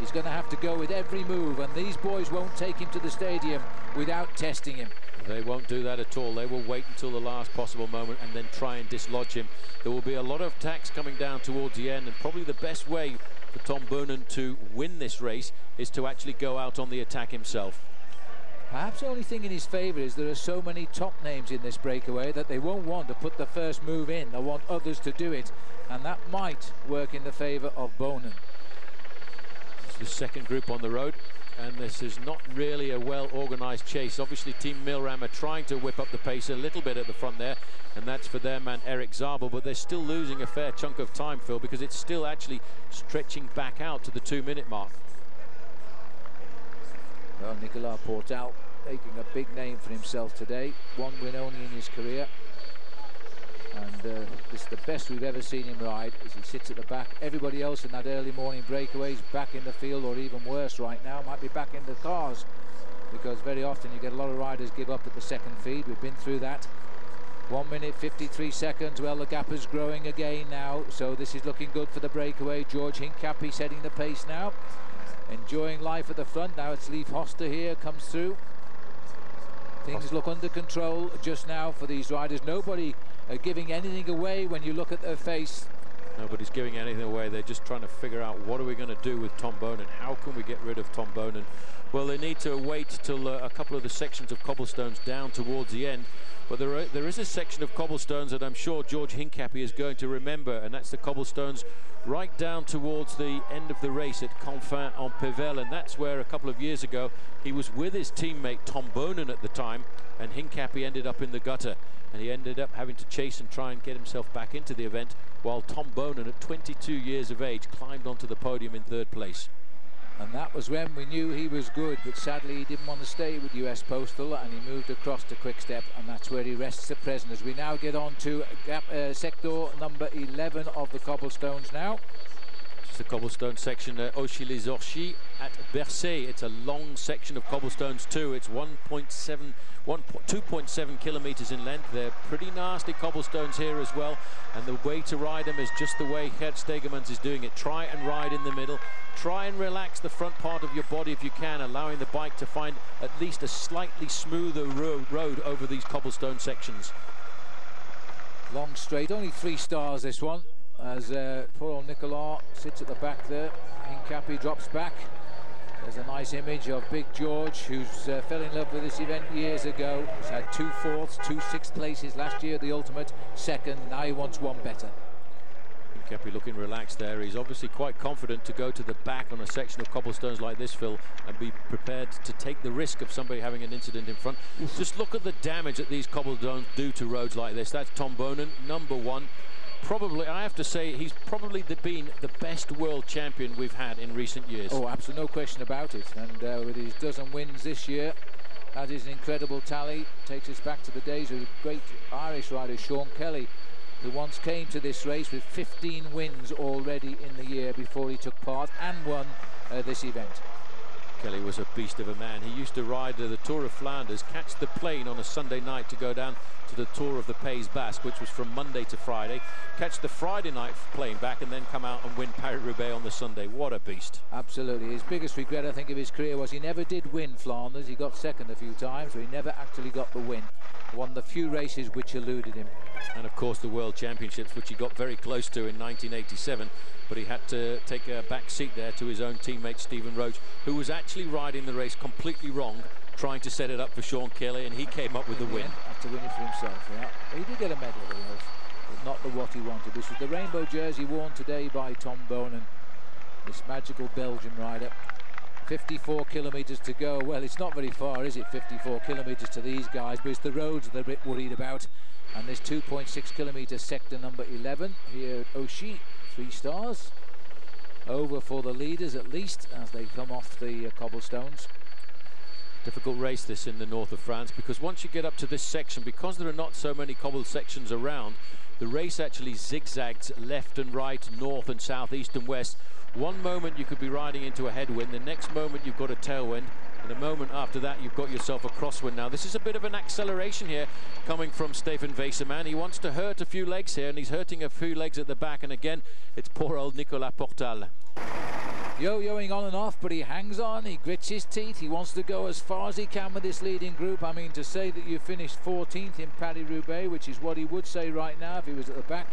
He's going to have to go with every move, and these boys won't take him to the stadium without testing him. They won't do that at all. They will wait until the last possible moment and then try and dislodge him. There will be a lot of attacks coming down towards the end, and probably the best way for Tom Boonen to win this race is to actually go out on the attack himself. Perhaps the only thing in his favour is there are so many top names in this breakaway that they won't want to put the first move in. They want others to do it, and that might work in the favour of Boonen. The second group on the road, and this is not really a well-organised chase. Obviously, Team Milram are trying to whip up the pace a little bit at the front there, and that's for their man Erik Zabel, but they're still losing a fair chunk of time, Phil, because it's still actually stretching back out to the two-minute mark. Well, Nicolas Portal making a big name for himself today. One win only in his career. And uh, this is the best we've ever seen him ride as he sits at the back. Everybody else in that early morning breakaway is back in the field or even worse right now, might be back in the cars because very often you get a lot of riders give up at the second feed. We've been through that. One minute 53 seconds. Well, the gap is growing again now, so this is looking good for the breakaway. George Hincapie setting the pace now enjoying life at the front. Now it's Leif Hoste here, comes through. Things look under control just now for these riders. Nobody giving anything away when you look at their face. Nobody's giving anything away. They're just trying to figure out what are we going to do with Tom Boonen. How can we get rid of Tom Boonen? Well, they need to wait till uh, a couple of the sections of cobblestones down towards the end. But there, are, there is a section of cobblestones that I'm sure George Hincapie is going to remember, and that's the cobblestones right down towards the end of the race at Confins en Pévèle, and that's where a couple of years ago he was with his teammate Tom Boonen at the time, and Hincapie ended up in the gutter, and he ended up having to chase and try and get himself back into the event, while Tom Boonen, at 22 years of age, climbed onto the podium in third place. And that was when we knew he was good, but sadly he didn't want to stay with US Postal and he moved across to Quick-Step and that's where he rests at present. As we now get on to gap, uh, sector number 11 of the cobblestones now. It's the cobblestone section at Auchy-les-Orchies at Bersée. It's a long section of cobblestones too. It's 1.7 2.7 kilometers in length. They're pretty nasty cobblestones here as well. And the way to ride them is just the way Gert Steegmans is doing it. Try and ride in the middle. Try and relax the front part of your body if you can, allowing the bike to find at least a slightly smoother road, road over these cobblestone sections. Long straight, only three stars this one, as uh, poor old Nicolas sits at the back there. Hincapie drops back. There's a nice image of Big George, who's uh, fell in love with this event years ago. He's had two fourths, two sixth places last year, the ultimate second. Now he wants one better. Kepi looking relaxed there. He's obviously quite confident to go to the back on a section of cobblestones like this, Phil, and be prepared to take the risk of somebody having an incident in front. Just look at the damage that these cobblestones do to roads like this. That's Tom Boonen, number one probably, I have to say, he's probably the, been the best world champion we've had in recent years. Oh, absolutely, no question about it. And uh, with his dozen wins this year, that is an incredible tally. Takes us back to the days of the great Irish rider Sean Kelly, who once came to this race with 15 wins already in the year before he took part and won uh, this event. Kelly was a beast of a man. He used to ride the Tour of Flanders, catch the plane on a Sunday night to go down to the Tour of the Pays Basque, which was from Monday to Friday, catch the Friday night plane back, and then come out and win Paris-Roubaix on the Sunday. What a beast. Absolutely. His biggest regret, I think, of his career was he never did win Flanders. He got second a few times, but he never actually got the win. Won the few races which eluded him. And, of course, the World Championships, which he got very close to in 1987 but he had to take a back seat there to his own teammate Stephen Roche, who was actually riding the race completely wrong, trying to set it up for Sean Kelly, and he came up with the win. Had to win it for himself, yeah. He did get a medal, of but not the what he wanted. This was the rainbow jersey worn today by Tom Boonen, this magical Belgian rider. 54 kilometres to go. Well, it's not very far, is it? 54 kilometres to these guys, but it's the roads they're a bit worried about. And this 2.6 kilometre sector number 11 here at Auchy three stars. Over for the leaders at least as they come off the uh, cobblestones. Difficult race this in the north of France because once you get up to this section, because there are not so many cobble sections around, the race actually zigzags left and right, north and south, east and west. One moment you could be riding into a headwind, the next moment you've got a tailwind, and a moment after that, you've got yourself a crosswind. Now, this is a bit of an acceleration here coming from Steffen Wesemann. He wants to hurt a few legs here, and he's hurting a few legs at the back. And again, it's poor old Nicolas Portal. Yo-yoing on and off, but he hangs on, he grits his teeth, he wants to go as far as he can with this leading group. I mean, to say that you finished 14th in Paris-Roubaix, which is what he would say right now if he was at the back,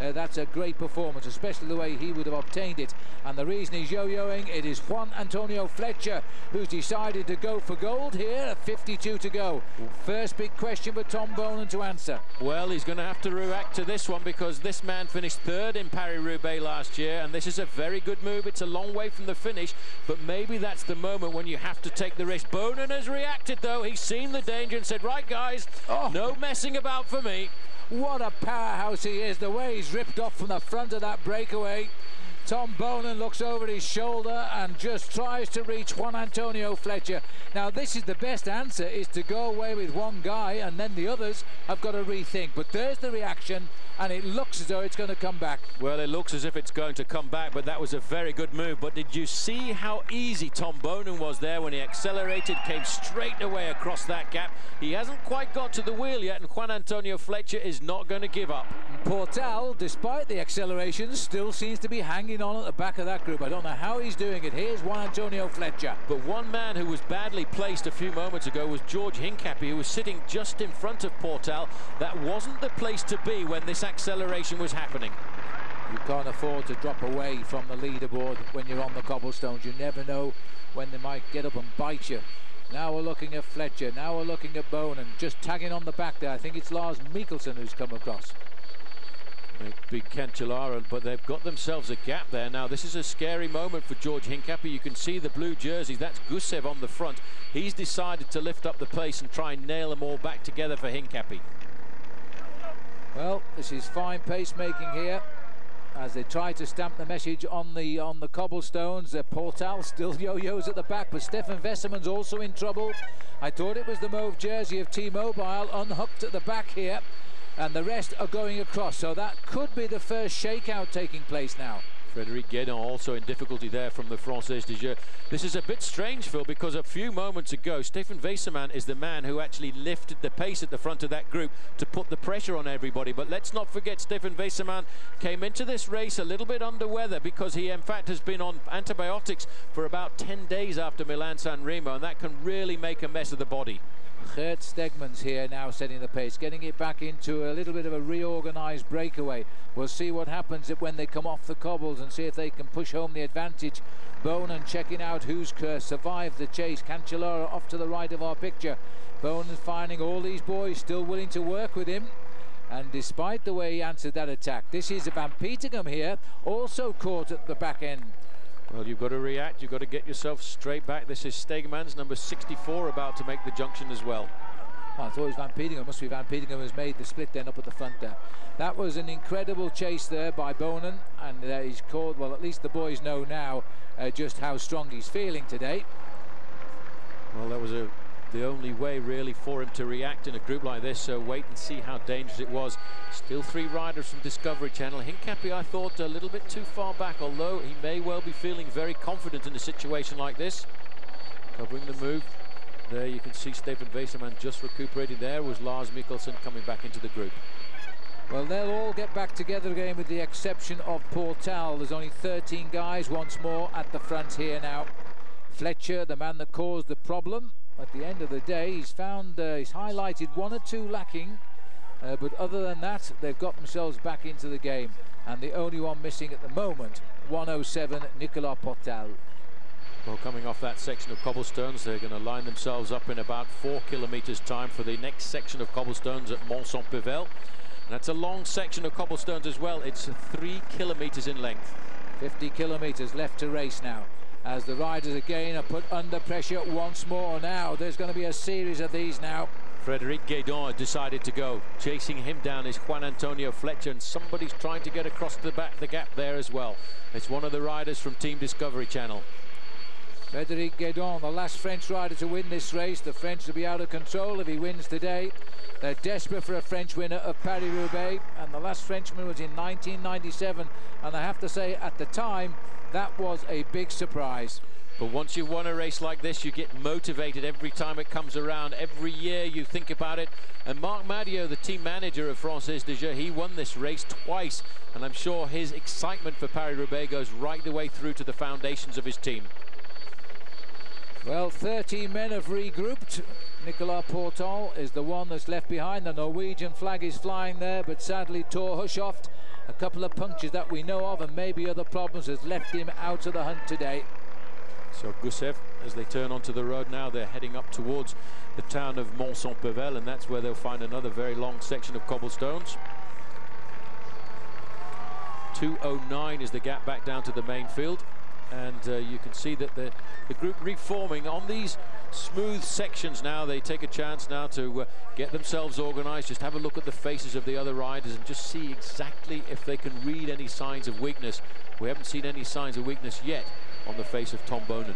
uh, that's a great performance, especially the way he would have obtained it. And the reason he's yo-yoing, it is Juan Antonio Flecha who's decided to go for gold here at 52 to go. First big question for Tom Boonen to answer. Well, he's going to have to react to this one because this man finished third in Paris-Roubaix last year, and this is a very good move. It's a long way from the finish, but maybe that's the moment when you have to take the risk. Boonen has reacted, though. He's seen the danger and said, right, guys, oh. no messing about for me. What a powerhouse he is, the way he's ripped off from the front of that breakaway. Tom Boonen looks over his shoulder and just tries to reach Juan Antonio Flecha. Now this is the best answer, is to go away with one guy and then the others have got to rethink. But there's the reaction and it looks as though it's going to come back. Well, it looks as if it's going to come back, but that was a very good move. But did you see how easy Tom Boonen was there when he accelerated, came straight away across that gap? He hasn't quite got to the wheel yet, and Juan Antonio Flecha is not going to give up. Portal, despite the acceleration, still seems to be hanging on at the back of that group. I don't know how he's doing it. Here's Juan Antonio Flecha. But one man who was badly placed a few moments ago was George Hincapie, who was sitting just in front of Portal. That wasn't the place to be when this acceleration was happening. You can't afford to drop away from the leaderboard when you're on the cobblestones. You never know when they might get up and bite you. Now we're looking at Flecha. Now we're looking at Boonen. Just tagging on the back there. I think it's Lars Michaelsen who's come across. Big Cancellara, but they've got themselves a gap there. Now, this is a scary moment for George Hincapie. You can see the blue jerseys. That's Gusev on the front. He's decided to lift up the pace and try and nail them all back together for Hincapie. Well, this is fine pacemaking here as they try to stamp the message on the on the cobblestones. Uh, Portal still yo-yos at the back, but Steffen Wesemann's also in trouble. I thought it was the mauve jersey of T-Mobile unhooked at the back here, and the rest are going across. So that could be the first shakeout taking place now. Frederic Guesdon also in difficulty there from the Française des Jeux. This is a bit strange, Phil, because a few moments ago, Steffen Wesemann is the man who actually lifted the pace at the front of that group to put the pressure on everybody. But let's not forget Steffen Wesemann came into this race a little bit under weather because he, in fact, has been on antibiotics for about 10 days after Milan-San Remo, and that can really make a mess of the body. Gert Steegmans here now setting the pace, getting it back into a little bit of a reorganised breakaway. We'll see what happens when they come off the cobbles and see if they can push home the advantage. Boonen checking out who's survived the chase. Cancellara off to the right of our picture. Boonen finding all these boys still willing to work with him. And despite the way he answered that attack, this is Van Petegem here, also caught at the back end. Well, you've got to react. You've got to get yourself straight back. This is Steegmans, number 64, about to make the junction as well. I thought it was Van. It must be Van Petegem who's made the split then up at the front there. That was an incredible chase there by Boonen, and uh, he's called, well, at least the boys know now uh, just how strong he's feeling today. Well, that was a the only way really for him to react in a group like this so wait and see how dangerous it was still three riders from Discovery Channel Hincapie I thought a little bit too far back although he may well be feeling very confident in a situation like this covering the move. There you can see Steffen Wesemann just recuperating. There was Lars Michaelsen coming back into the group. Well, they'll all get back together again with the exception of Portal. There's only 13 guys once more at the front here now. Flecha, the man that caused the problem, at the end of the day, he's found, uh, he's highlighted one or two lacking, uh, but other than that, they've got themselves back into the game. And the only one missing at the moment, 107, Nicolas Portal. Well, coming off that section of cobblestones, they're going to line themselves up in about four kilometres time for the next section of cobblestones at Mont-Saint-Pével. That's a long section of cobblestones as well. It's three kilometres in length. 50 kilometres left to race now. As the riders again are put under pressure once more now. There's going to be a series of these now. Frederic Guesdon decided to go. Chasing him down is Juan Antonio Flecha, and somebody's trying to get across the back the gap there as well. It's one of the riders from Team Discovery Channel. Frederic Guesdon, the last French rider to win this race. The French will be out of control if he wins today. They're desperate for a French winner of Paris-Roubaix, and the last Frenchman was in 1997. And I have to say, at the time, that was a big surprise. But once you've won a race like this, you get motivated every time it comes around. Every year you think about it. And Marc Madiot, the team manager of Française des Jeux, he won this race twice. And I'm sure his excitement for Paris-Roubaix goes right the way through to the foundations of his team. Well, 13 men have regrouped. Nicolas Portal is the one that's left behind. The Norwegian flag is flying there, but sadly Thor Hushovd, a couple of punctures that we know of and maybe other problems has left him out of the hunt today. So Gusev, as they turn onto the road now, they're heading up towards the town of Mons-en-Pével, and that's where they'll find another very long section of cobblestones. 209 is the gap back down to the main field and uh, you can see that the, the group reforming on these smooth sections now they take a chance now to uh, get themselves organized just have a look at the faces of the other riders and just see exactly if they can read any signs of weakness we haven't seen any signs of weakness yet on the face of Tom Boonen.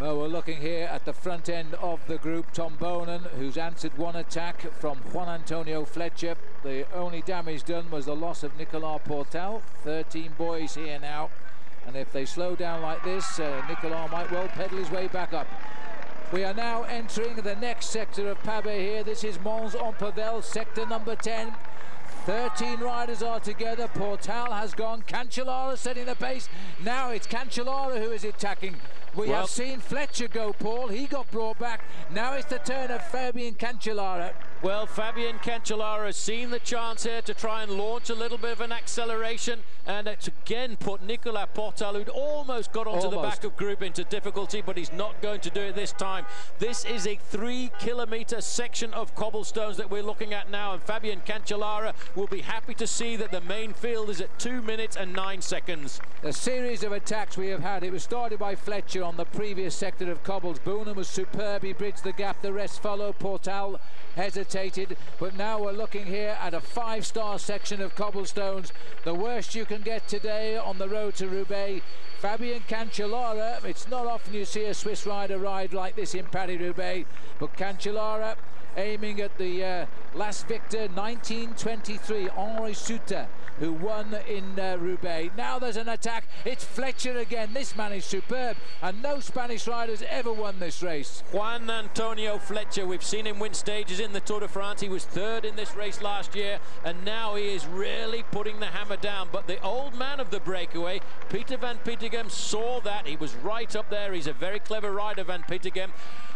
well, we're looking here at the front end of the group. Tom Boonen, who's answered one attack from Juan Antonio Flecha. The only damage done was the loss of Nicolas Portal. 13 boys here now. And if they slow down like this, uh, Nicolas might well pedal his way back up. We are now entering the next sector of Pavé here. This is Mons-en-Pével, sector number 10. 13 riders are together. Portal has gone. Cancellara setting the pace. Now it's Cancellara who is attacking. We well, have seen Flecha go, Paul. He got brought back. Now it's the turn of Fabian Cancellara. Well, Fabian Cancellara has seen the chance here to try and launch a little bit of an acceleration, and it's again put Nicolas Portal, who'd almost got onto almost. the back of group, into difficulty, but he's not going to do it this time. This is a three-kilometre section of cobblestones that we're looking at now, and Fabian Cancellara will be happy to see that the main field is at two minutes and nine seconds. A series of attacks we have had, it was started by Flecha on the previous sector of cobbles. Boonen was superb, he bridged the gap, the rest followed. Portal hesitated, but now we're looking here at a five-star section of cobblestones. The worst you can get today on the road to Roubaix. Fabian Cancellara, it's not often you see a Swiss rider ride like this in Paris-Roubaix, but Cancellara aiming at the uh, last victor 1923 Henri Suter who won in uh, Roubaix. Now there's an attack. It's Flecha again. This man is superb, and no Spanish riders ever won this race. Juan Antonio Flecha, we've seen him win stages in the Tour de France. He was third in this race last year, and now he is really putting the hammer down. But the old man of the breakaway, Peter Van Petegem, saw that. He was right up there. He's a very clever rider, Van Petegem.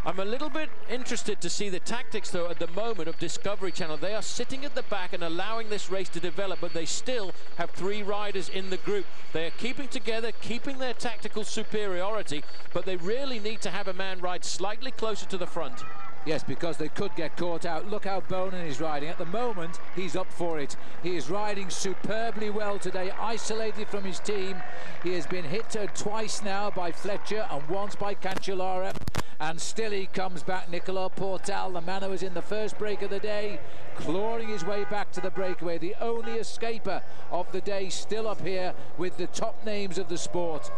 I'm a little bit interested to see the tactics, though, at the moment of Discovery Channel. They are sitting at the back and allowing this race to develop, but they still have three riders in the group. They are keeping together, keeping their tactical superiority, but they really need to have a man ride slightly closer to the front. Yes, because they could get caught out. Look how Boonen is riding. At the moment, he's up for it. He is riding superbly well today, isolated from his team. He has been hit twice now by Flecha and once by Cancellara. And still he comes back, Nicola Portal, the man who was in the first break of the day, clawing his way back to the breakaway. The only escaper of the day still up here with the top names of the sport.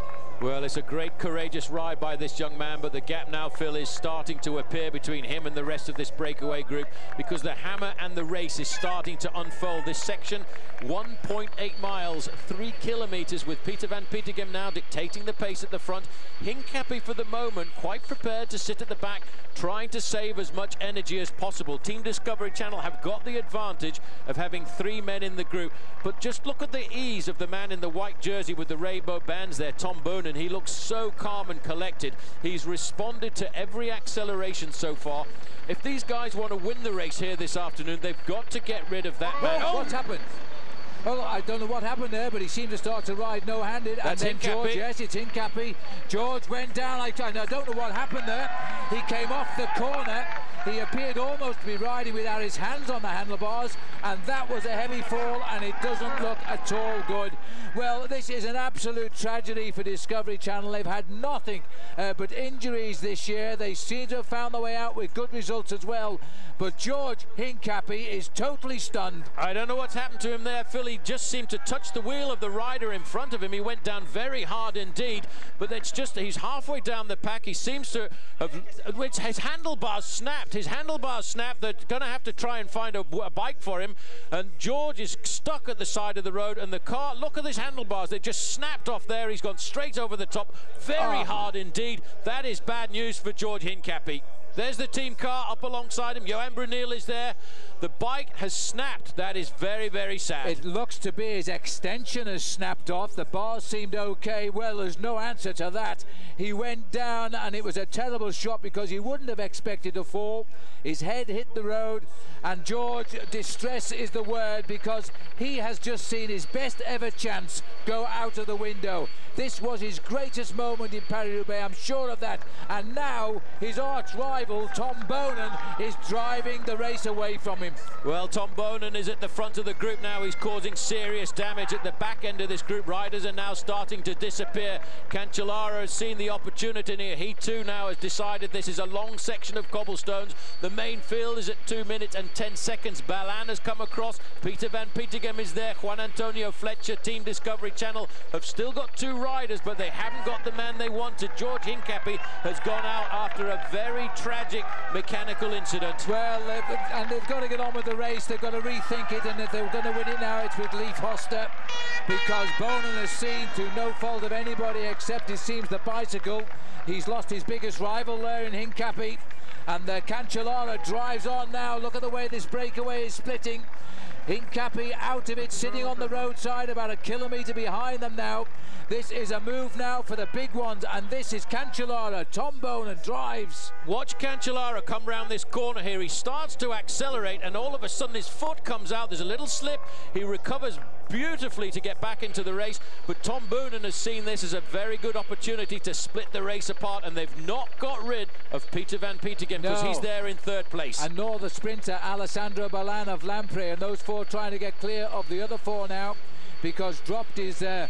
Well, it's a great, courageous ride by this young man, but the gap now, Phil, is starting to appear between him and the rest of this breakaway group because the hammer and the race is starting to unfold. This section, 1.8 miles, three kilometers, with Peter Van Petegem now dictating the pace at the front. Hincapie, for the moment, quite prepared to sit at the back, trying to save as much energy as possible. Team Discovery Channel have got the advantage of having three men in the group, but just look at the ease of the man in the white jersey with the rainbow bands there, Tom Boonen. He looks so calm and collected. He's responded to every acceleration so far. If these guys want to win the race here this afternoon, they've got to get rid of that oh, man. Oh, what's happened? Well, I don't know what happened there, but he seemed to start to ride no-handed. And then George, yes, it's Hincapie. George went down. I, I don't know what happened there. He came off the corner. He appeared almost to be riding without his hands on the handlebars, and that was a heavy fall, and it doesn't look at all good. Well, this is an absolute tragedy for Discovery Channel. They've had nothing uh, but injuries this year. They seem to have found their way out with good results as well. But George Hincapie is totally stunned. I don't know what's happened to him there, Phil. He just seemed to touch the wheel of the rider in front of him. He went down very hard indeed, but it's just he's halfway down the pack. He seems to have his handlebars snapped. His handlebars snapped. They're going to have to try and find a, a bike for him. And George is stuck at the side of the road. And the car, look at his handlebars. They just snapped off there. He's gone straight over the top. Very oh. hard indeed. That is bad news for George Hincapie. There's the team car up alongside him. Johan Bruyneel is there. The bike has snapped. That is very, very sad. It looks to be his extension has snapped off. The bars seemed okay. Well, there's no answer to that. He went down and it was a terrible shot because he wouldn't have expected to fall. His head hit the road and George, distress is the word because he has just seen his best ever chance go out of the window. This was his greatest moment in Paris-Roubaix, I'm sure of that. And now his arch rival, Tom Boonen, is driving the race away from him. Well, Tom Boonen is at the front of the group now. He's causing serious damage at the back end of this group. Riders are now starting to disappear. Cancellara has seen the opportunity here. He too now has decided this is a long section of cobblestones. The main field is at 2 minutes and 10 seconds. Ballan has come across. Peter Van Petegem is there. Juan Antonio Flecha, Team Discovery Channel, have still got two riders, but they haven't got the man they wanted. George Hincapie has gone out after a very tragic mechanical incident. Well, and they've got to get on with the race. They've got to rethink it, and if they're going to win it now, it's with Leif Hoste, because Boonen has seen, to no fault of anybody except it seems the bicycle, he's lost his biggest rival there in Hincapie. And the Cancellara drives on now. Look at the way this breakaway is splitting. Hincapie out of it, sitting on the roadside, about a kilometre behind them now. This is a move now for the big ones, and this is Cancellara. Tom Boonen drives. Watch Cancellara come round this corner here. He starts to accelerate, and all of a sudden his foot comes out. There's a little slip. He recovers beautifully to get back into the race, but Tom Boonen has seen this as a very good opportunity to split the race apart, and they've not got rid of Peter Van Petegem because no. he's there in third place. And nor the sprinter Alessandro Ballan of Lampre, and those four trying to get clear of the other four now because dropped his uh,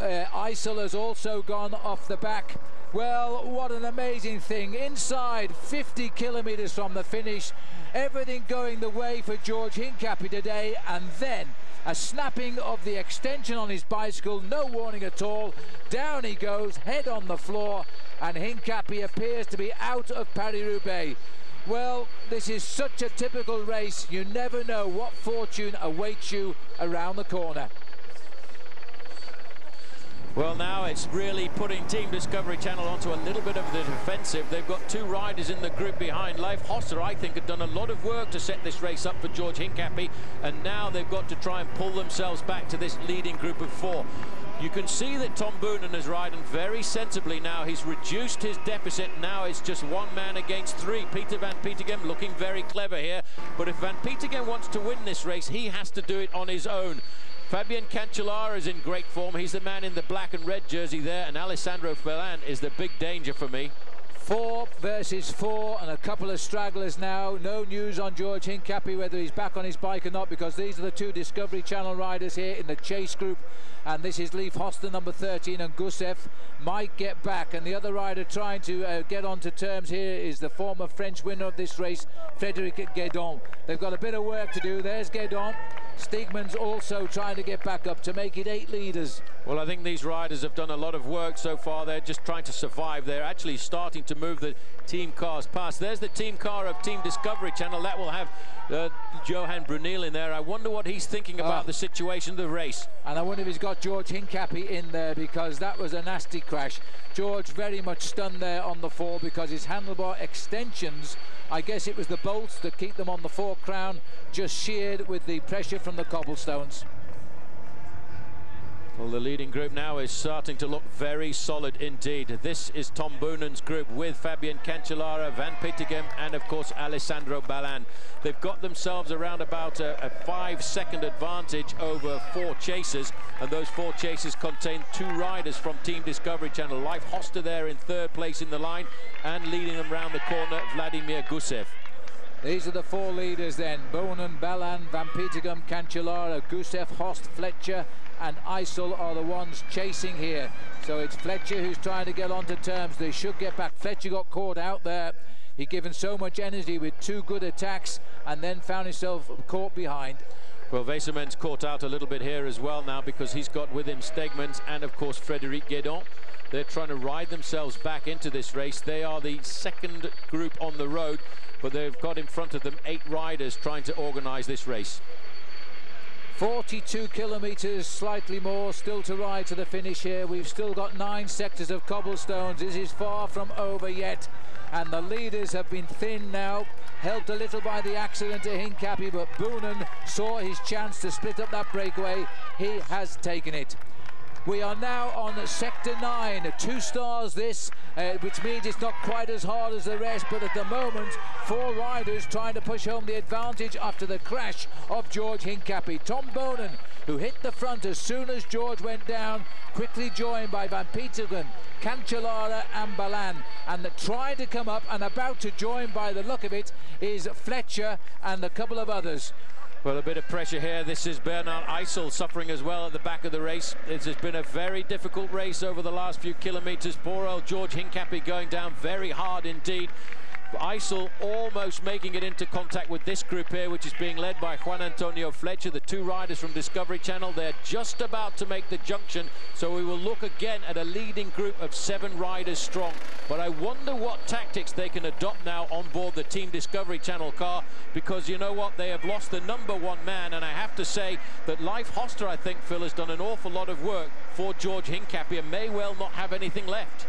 uh, Eisel has also gone off the back. Well, what an amazing thing. Inside 50 kilometres from the finish. Everything going the way for George Hincapie today. And then a snapping of the extension on his bicycle. No warning at all. Down he goes, head on the floor. And Hincapie appears to be out of Paris-Roubaix. Well, this is such a typical race. You never know what fortune awaits you around the corner. Well, now it's really putting Team Discovery Channel onto a little bit of the defensive. They've got two riders in the group behind. Leif Hoste, I think, had done a lot of work to set this race up for George Hincapie, and now they've got to try and pull themselves back to this leading group of four. You can see that Tom Boonen is riding very sensibly now. He's reduced his deficit. Now it's just one man against three. Peter Van Petegem looking very clever here. But if Van Petegem wants to win this race, he has to do it on his own. Fabian Cancellara is in great form. He's the man in the black and red jersey there, and Alessandro Ballan is the big danger for me. Four versus four and a couple of stragglers now. No news on George Hincapie, whether he's back on his bike or not, because these are the two Discovery Channel riders here in the chase group. And this is Leif Hoste, number 13, and Gusev might get back. And the other rider trying to uh, get onto terms here is the former French winner of this race, Frederic Guesdon. They've got a bit of work to do. There's Guesdon. Steegmans also trying to get back up to make it eight leaders. Well, I think these riders have done a lot of work so far. They're just trying to survive. They're actually starting to move the team cars past. There's the team car of Team Discovery Channel. That will have uh, Johan Bruyneel in there. I wonder what he's thinking about oh. the situation of the race. And I wonder if he's got George Hincapie in there because that was a nasty crash. George very much stunned there on the fall because his handlebar extensions I guess it was the bolts that keep them on the fork crown, just sheared with the pressure from the cobblestones. Well, the leading group now is starting to look very solid indeed. This is Tom Boonen's group with Fabian Cancellara, Van Petegem, and of course Alessandro Ballan. They've got themselves around about a, a five-second advantage over four chasers, and those four chasers contain two riders from Team Discovery Channel. Leif Hoste there in third place in the line, and leading them round the corner, Vladimir Gusev. These are the four leaders then. Boonen, Ballan, Van Petegem, Cancellara, Gusev, Hoste, Flecha, and Eisel are the ones chasing here. So it's Flecha who's trying to get onto terms. They should get back. Flecha got caught out there. He'd given so much energy with two good attacks and then found himself caught behind. Well, Wesemann's caught out a little bit here as well now because he's got with him Steegmans and, of course, Frederic Guesdon. They're trying to ride themselves back into this race. They are the second group on the road, but they've got in front of them eight riders trying to organise this race. 42 kilometres, slightly more, still to ride to the finish here. We've still got nine sectors of cobblestones. This is far from over yet. And the leaders have been thin now, helped a little by the accident to Hincapie, but Boonen saw his chance to split up that breakaway. He has taken it. We are now on Sector 9, two stars this, uh, which means it's not quite as hard as the rest, but at the moment, four riders trying to push home the advantage after the crash of George Hincapie. Tom Boonen, who hit the front as soon as George went down, quickly joined by Van Petegem, Cancellara and Ballan. and trying to come up and about to join by the look of it is Flecha and a couple of others. Well, a bit of pressure here. This is Bernard Eisel suffering as well at the back of the race. This has been a very difficult race over the last few kilometres. Poor old George Hincapie going down very hard indeed. Eisel almost making it into contact with this group here, which is being led by Juan Antonio Flecha, the two riders from Discovery Channel. They're just about to make the junction, so we will look again at a leading group of seven riders strong. But I wonder what tactics they can adopt now on board the Team Discovery Channel car, because you know what? They have lost the number one man, and I have to say that Leif Hoste, I think, Phil, has done an awful lot of work for George Hincapie and may well not have anything left.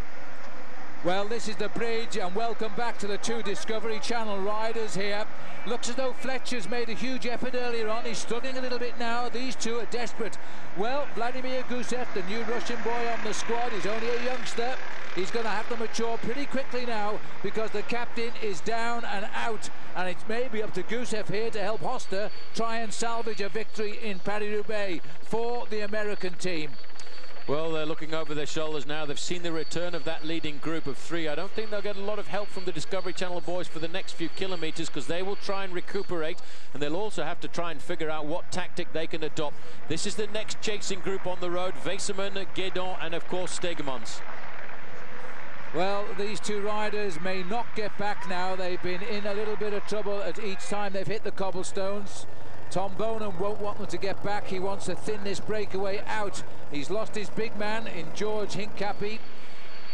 Well, this is the bridge, and welcome back to the two Discovery Channel riders here. Looks as though Flecha's made a huge effort earlier on. He's struggling a little bit now. These two are desperate. Well, Vladimir Gusev, the new Russian boy on the squad, he's only a youngster. He's going to have to mature pretty quickly now because the captain is down and out. And it may be up to Gusev here to help Hoste try and salvage a victory in Paris-Roubaix for the American team. Well, they're looking over their shoulders now. They've seen the return of that leading group of three. I don't think they'll get a lot of help from the Discovery Channel boys for the next few kilometres because they will try and recuperate and they'll also have to try and figure out what tactic they can adopt. This is the next chasing group on the road. Wesemann, Guesdon and, of course, Steegmans. Well, these two riders may not get back now. They've been in a little bit of trouble at each time they've hit the cobblestones. Tom Boonen won't want them to get back. He wants to thin this breakaway out. He's lost his big man in George Hincapie.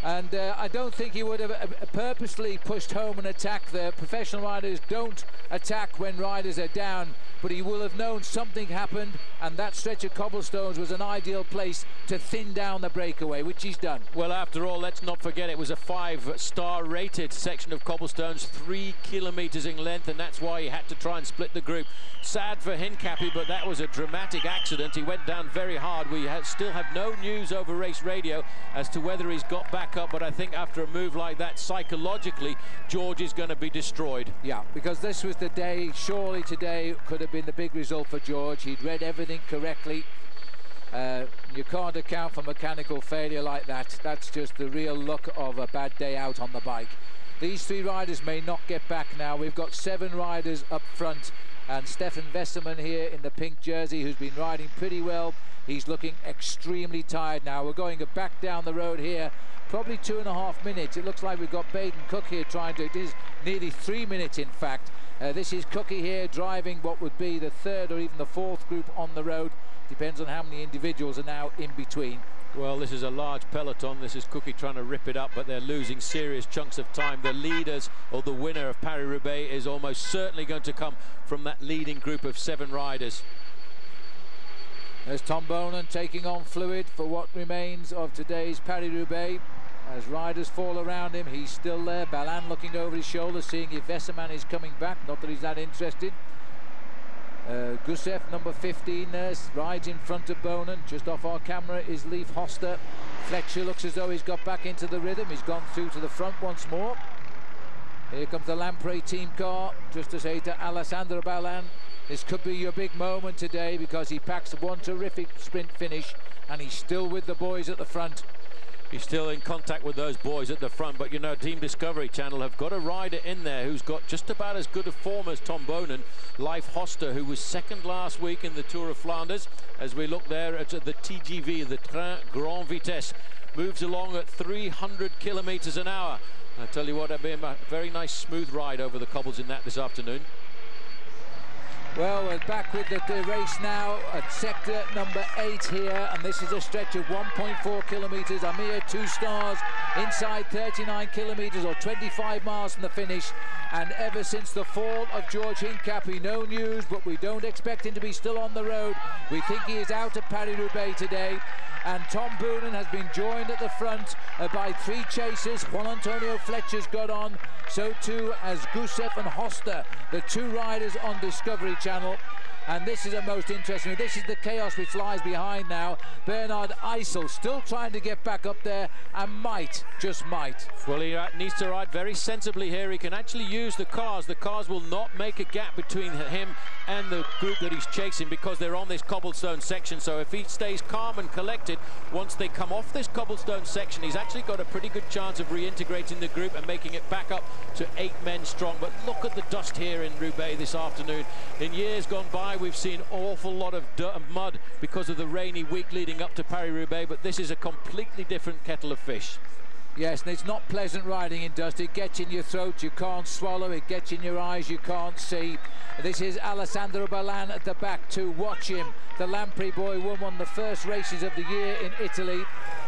And uh, I don't think he would have uh, purposely pushed home an attack there. Professional riders don't attack when riders are down but he will have known something happened and that stretch of cobblestones was an ideal place to thin down the breakaway, which he's done. Well, after all, let's not forget it was a five-star rated section of cobblestones, three kilometres in length, and that's why he had to try and split the group. Sad for Hincapie, but that was a dramatic accident. He went down very hard. We still have no news over race radio as to whether he's got back but I think after a move like that, psychologically, George is going to be destroyed. Yeah, because this was the day, surely today could have been the big result for George. He'd read everything correctly. Uh, you can't account for mechanical failure like that. That's just the real look of a bad day out on the bike. These three riders may not get back now. We've got seven riders up front and Steffen Wesemann here in the pink jersey who's been riding pretty well. He's looking extremely tired now. We're going back down the road here, probably two and a half minutes. It looks like we've got Baden Cook here trying to, it is nearly three minutes in fact. Uh, this is Cookie here driving what would be the third or even the fourth group on the road. Depends on how many individuals are now in between. Well, this is a large peloton. This is Cookie trying to rip it up, but they're losing serious chunks of time. The leaders or the winner of Paris-Roubaix is almost certainly going to come from that leading group of seven riders. There's Tom Boonen taking on fluid for what remains of today's Paris-Roubaix. As riders fall around him, he's still there. Ballan looking over his shoulder, seeing if Wesemann is coming back. Not that he's that interested. Uh, Gusev, number 15 there, rides in front of Boonen. Just off our camera is Leif Hoste. Flecha looks as though he's got back into the rhythm. He's gone through to the front once more. Here comes the Lampre team car, just to say to Alessandro Ballan, this could be your big moment today because he packs one terrific sprint finish and he's still with the boys at the front. He's still in contact with those boys at the front, but you know, Team Discovery Channel have got a rider in there who's got just about as good a form as Tom Boonen, Leif Hoste, who was second last week in the Tour of Flanders. As we look there at the TGV, the Train Grand Vitesse, moves along at 300 kilometers an hour. I tell you what, it'll be a very nice smooth ride over the cobbles in that this afternoon. Well, we're back with the, the, race now at sector number eight here, and this is a stretch of 1.4 kilometres, a mere two stars inside 39 kilometres or 25 miles from the finish. And ever since the fall of George Hincapie, no news, but we don't expect him to be still on the road. We think he is out of Paris-Roubaix today and Tom Boonen has been joined at the front uh, by three chasers. Juan Antonio Flecha's got on, so too as Gusev and Hoste, the two riders on Discovery Channel. And this is a most interesting. This is the chaos which lies behind now. Bernard Eisel still trying to get back up there and might, just might. Well, he uh, needs to ride very sensibly here. He can actually use the cars. The cars will not make a gap between him and the group that he's chasing because they're on this cobblestone section. So if he stays calm and collected, once they come off this cobblestone section, he's actually got a pretty good chance of reintegrating the group and making it back up to eight men strong. But look at the dust here in Roubaix this afternoon. In years gone by, we've seen awful lot of dirt and mud because of the rainy week leading up to Paris-Roubaix, but this is a completely different kettle of fish. Yes, and it's not pleasant riding in dust. It gets in your throat, you can't swallow. It gets in your eyes, you can't see. This is Alessandro Ballan at the back to watch him. The Lampre boy won one of the first races of the year in Italy.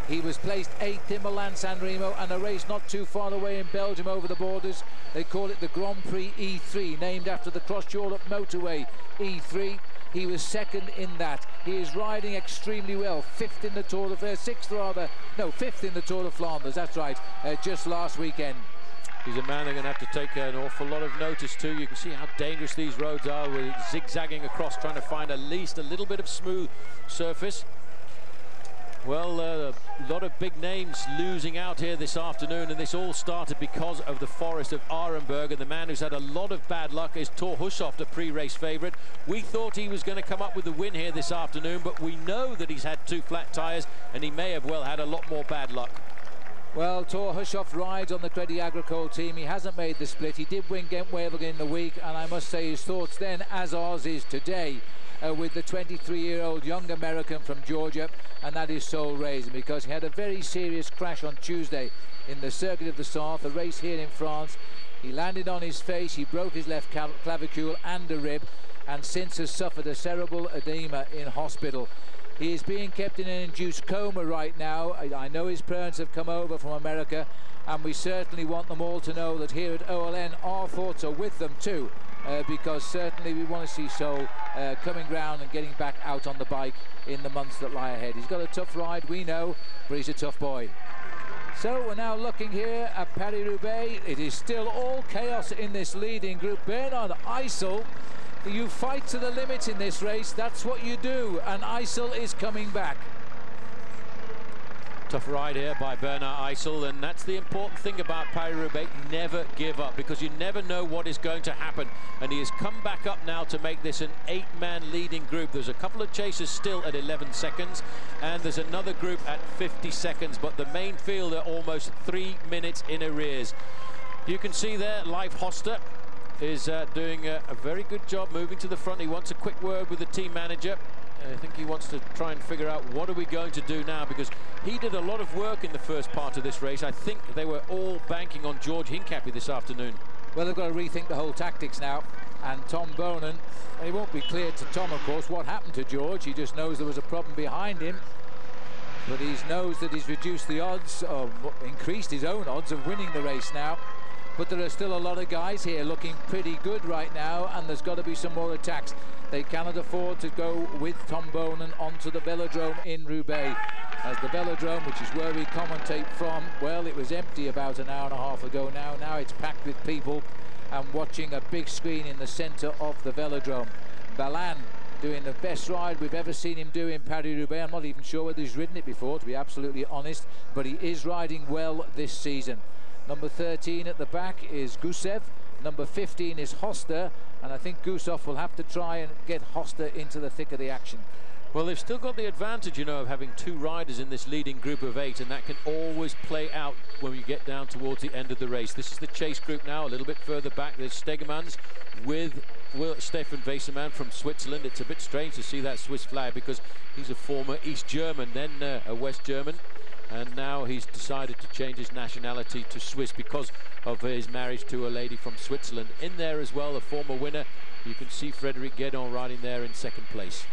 He was placed eighth in Milan San Remo and a race not too far away in Belgium over the borders. They call it the Grand Prix E3, named after the Cross Europe motorway E3. He was second in that. He is riding extremely well. Fifth in the Tour de uh, sixth rather, no, fifth in the Tour de Flanders. That's right, uh, just last weekend. He's a man they're going to have to take an awful lot of notice to. You can see how dangerous these roads are. We're zigzagging across, trying to find at least a little bit of smooth surface. Well, uh, a lot of big names losing out here this afternoon, and this all started because of the Forest of Arenberg, and the man who's had a lot of bad luck is Thor Hushovd, a pre-race favourite. We thought he was going to come up with the win here this afternoon, but we know that he's had two flat tyres, and he may have well had a lot more bad luck. Well, Thor Hushovd rides on the Crédit Agricole team. He hasn't made the split. He did win Gent Wevelgem in the week, and I must say his thoughts then, as ours is today, uh, with the 23-year-old young American from Georgia, and that is Saul Raisin, because he had a very serious crash on Tuesday in the Circuit of the South, a race here in France. He landed on his face, he broke his left clavicule and a rib, and since has suffered a cerebral edema in hospital. He is being kept in an induced coma right now. I, I, know his parents have come over from America, and we certainly want them all to know that here at OLN, our thoughts are with them too uh, because certainly we want to see Saul uh, coming round and getting back out on the bike in the months that lie ahead. He's got a tough ride, we know, but he's a tough boy. So we're now looking here at Paris-Roubaix. It is still all chaos in this leading group. Bernard Eisel, you fight to the limit in this race. That's what you do, and Eisel is coming back. Tough ride here by Bernard Eisel, and that's the important thing about Paris-Roubaix. Never give up, because you never know what is going to happen. And he has come back up now to make this an eight-man leading group. There's a couple of chasers still at 11 seconds, and there's another group at 50 seconds, but the main field are almost three minutes in arrears. You can see there, Leif Hoste is uh, doing a, a very good job moving to the front. He wants a quick word with the team manager. I think he wants to try and figure out what are we going to do now because he did a lot of work in the first part of this race. I think they were all banking on George Hincapie this afternoon. Well, they've got to rethink the whole tactics now. And Tom Boonen, it won't be clear to Tom, of course, what happened to George. He just knows there was a problem behind him. But he knows that he's reduced the odds, or increased his own odds of winning the race now. But there are still a lot of guys here looking pretty good right now, and there's got to be some more attacks. They cannot afford to go with Tom Boonen onto the velodrome in Roubaix. As the velodrome, which is where we commentate from, well, it was empty about an hour and a half ago now. Now it's packed with people and watching a big screen in the centre of the velodrome. Ballan doing the best ride we've ever seen him do in Paris-Roubaix. I'm not even sure whether he's ridden it before, to be absolutely honest, but he is riding well this season. Number 13 at the back is Gusev. Number 15 is Hoste, and I think Gusev will have to try and get Hoste into the thick of the action. Well, they've still got the advantage, you know, of having two riders in this leading group of eight, and that can always play out when we get down towards the end of the race. This is the chase group now, a little bit further back. There's Steegmans with Will, Steffen Wesemann from Switzerland. It's a bit strange to see that Swiss flag because he's a former East German, then uh, a West German and now he's decided to change his nationality to Swiss because of his marriage to a lady from Switzerland. In there as well, a former winner. You can see Frederic Guesdon riding there in second place.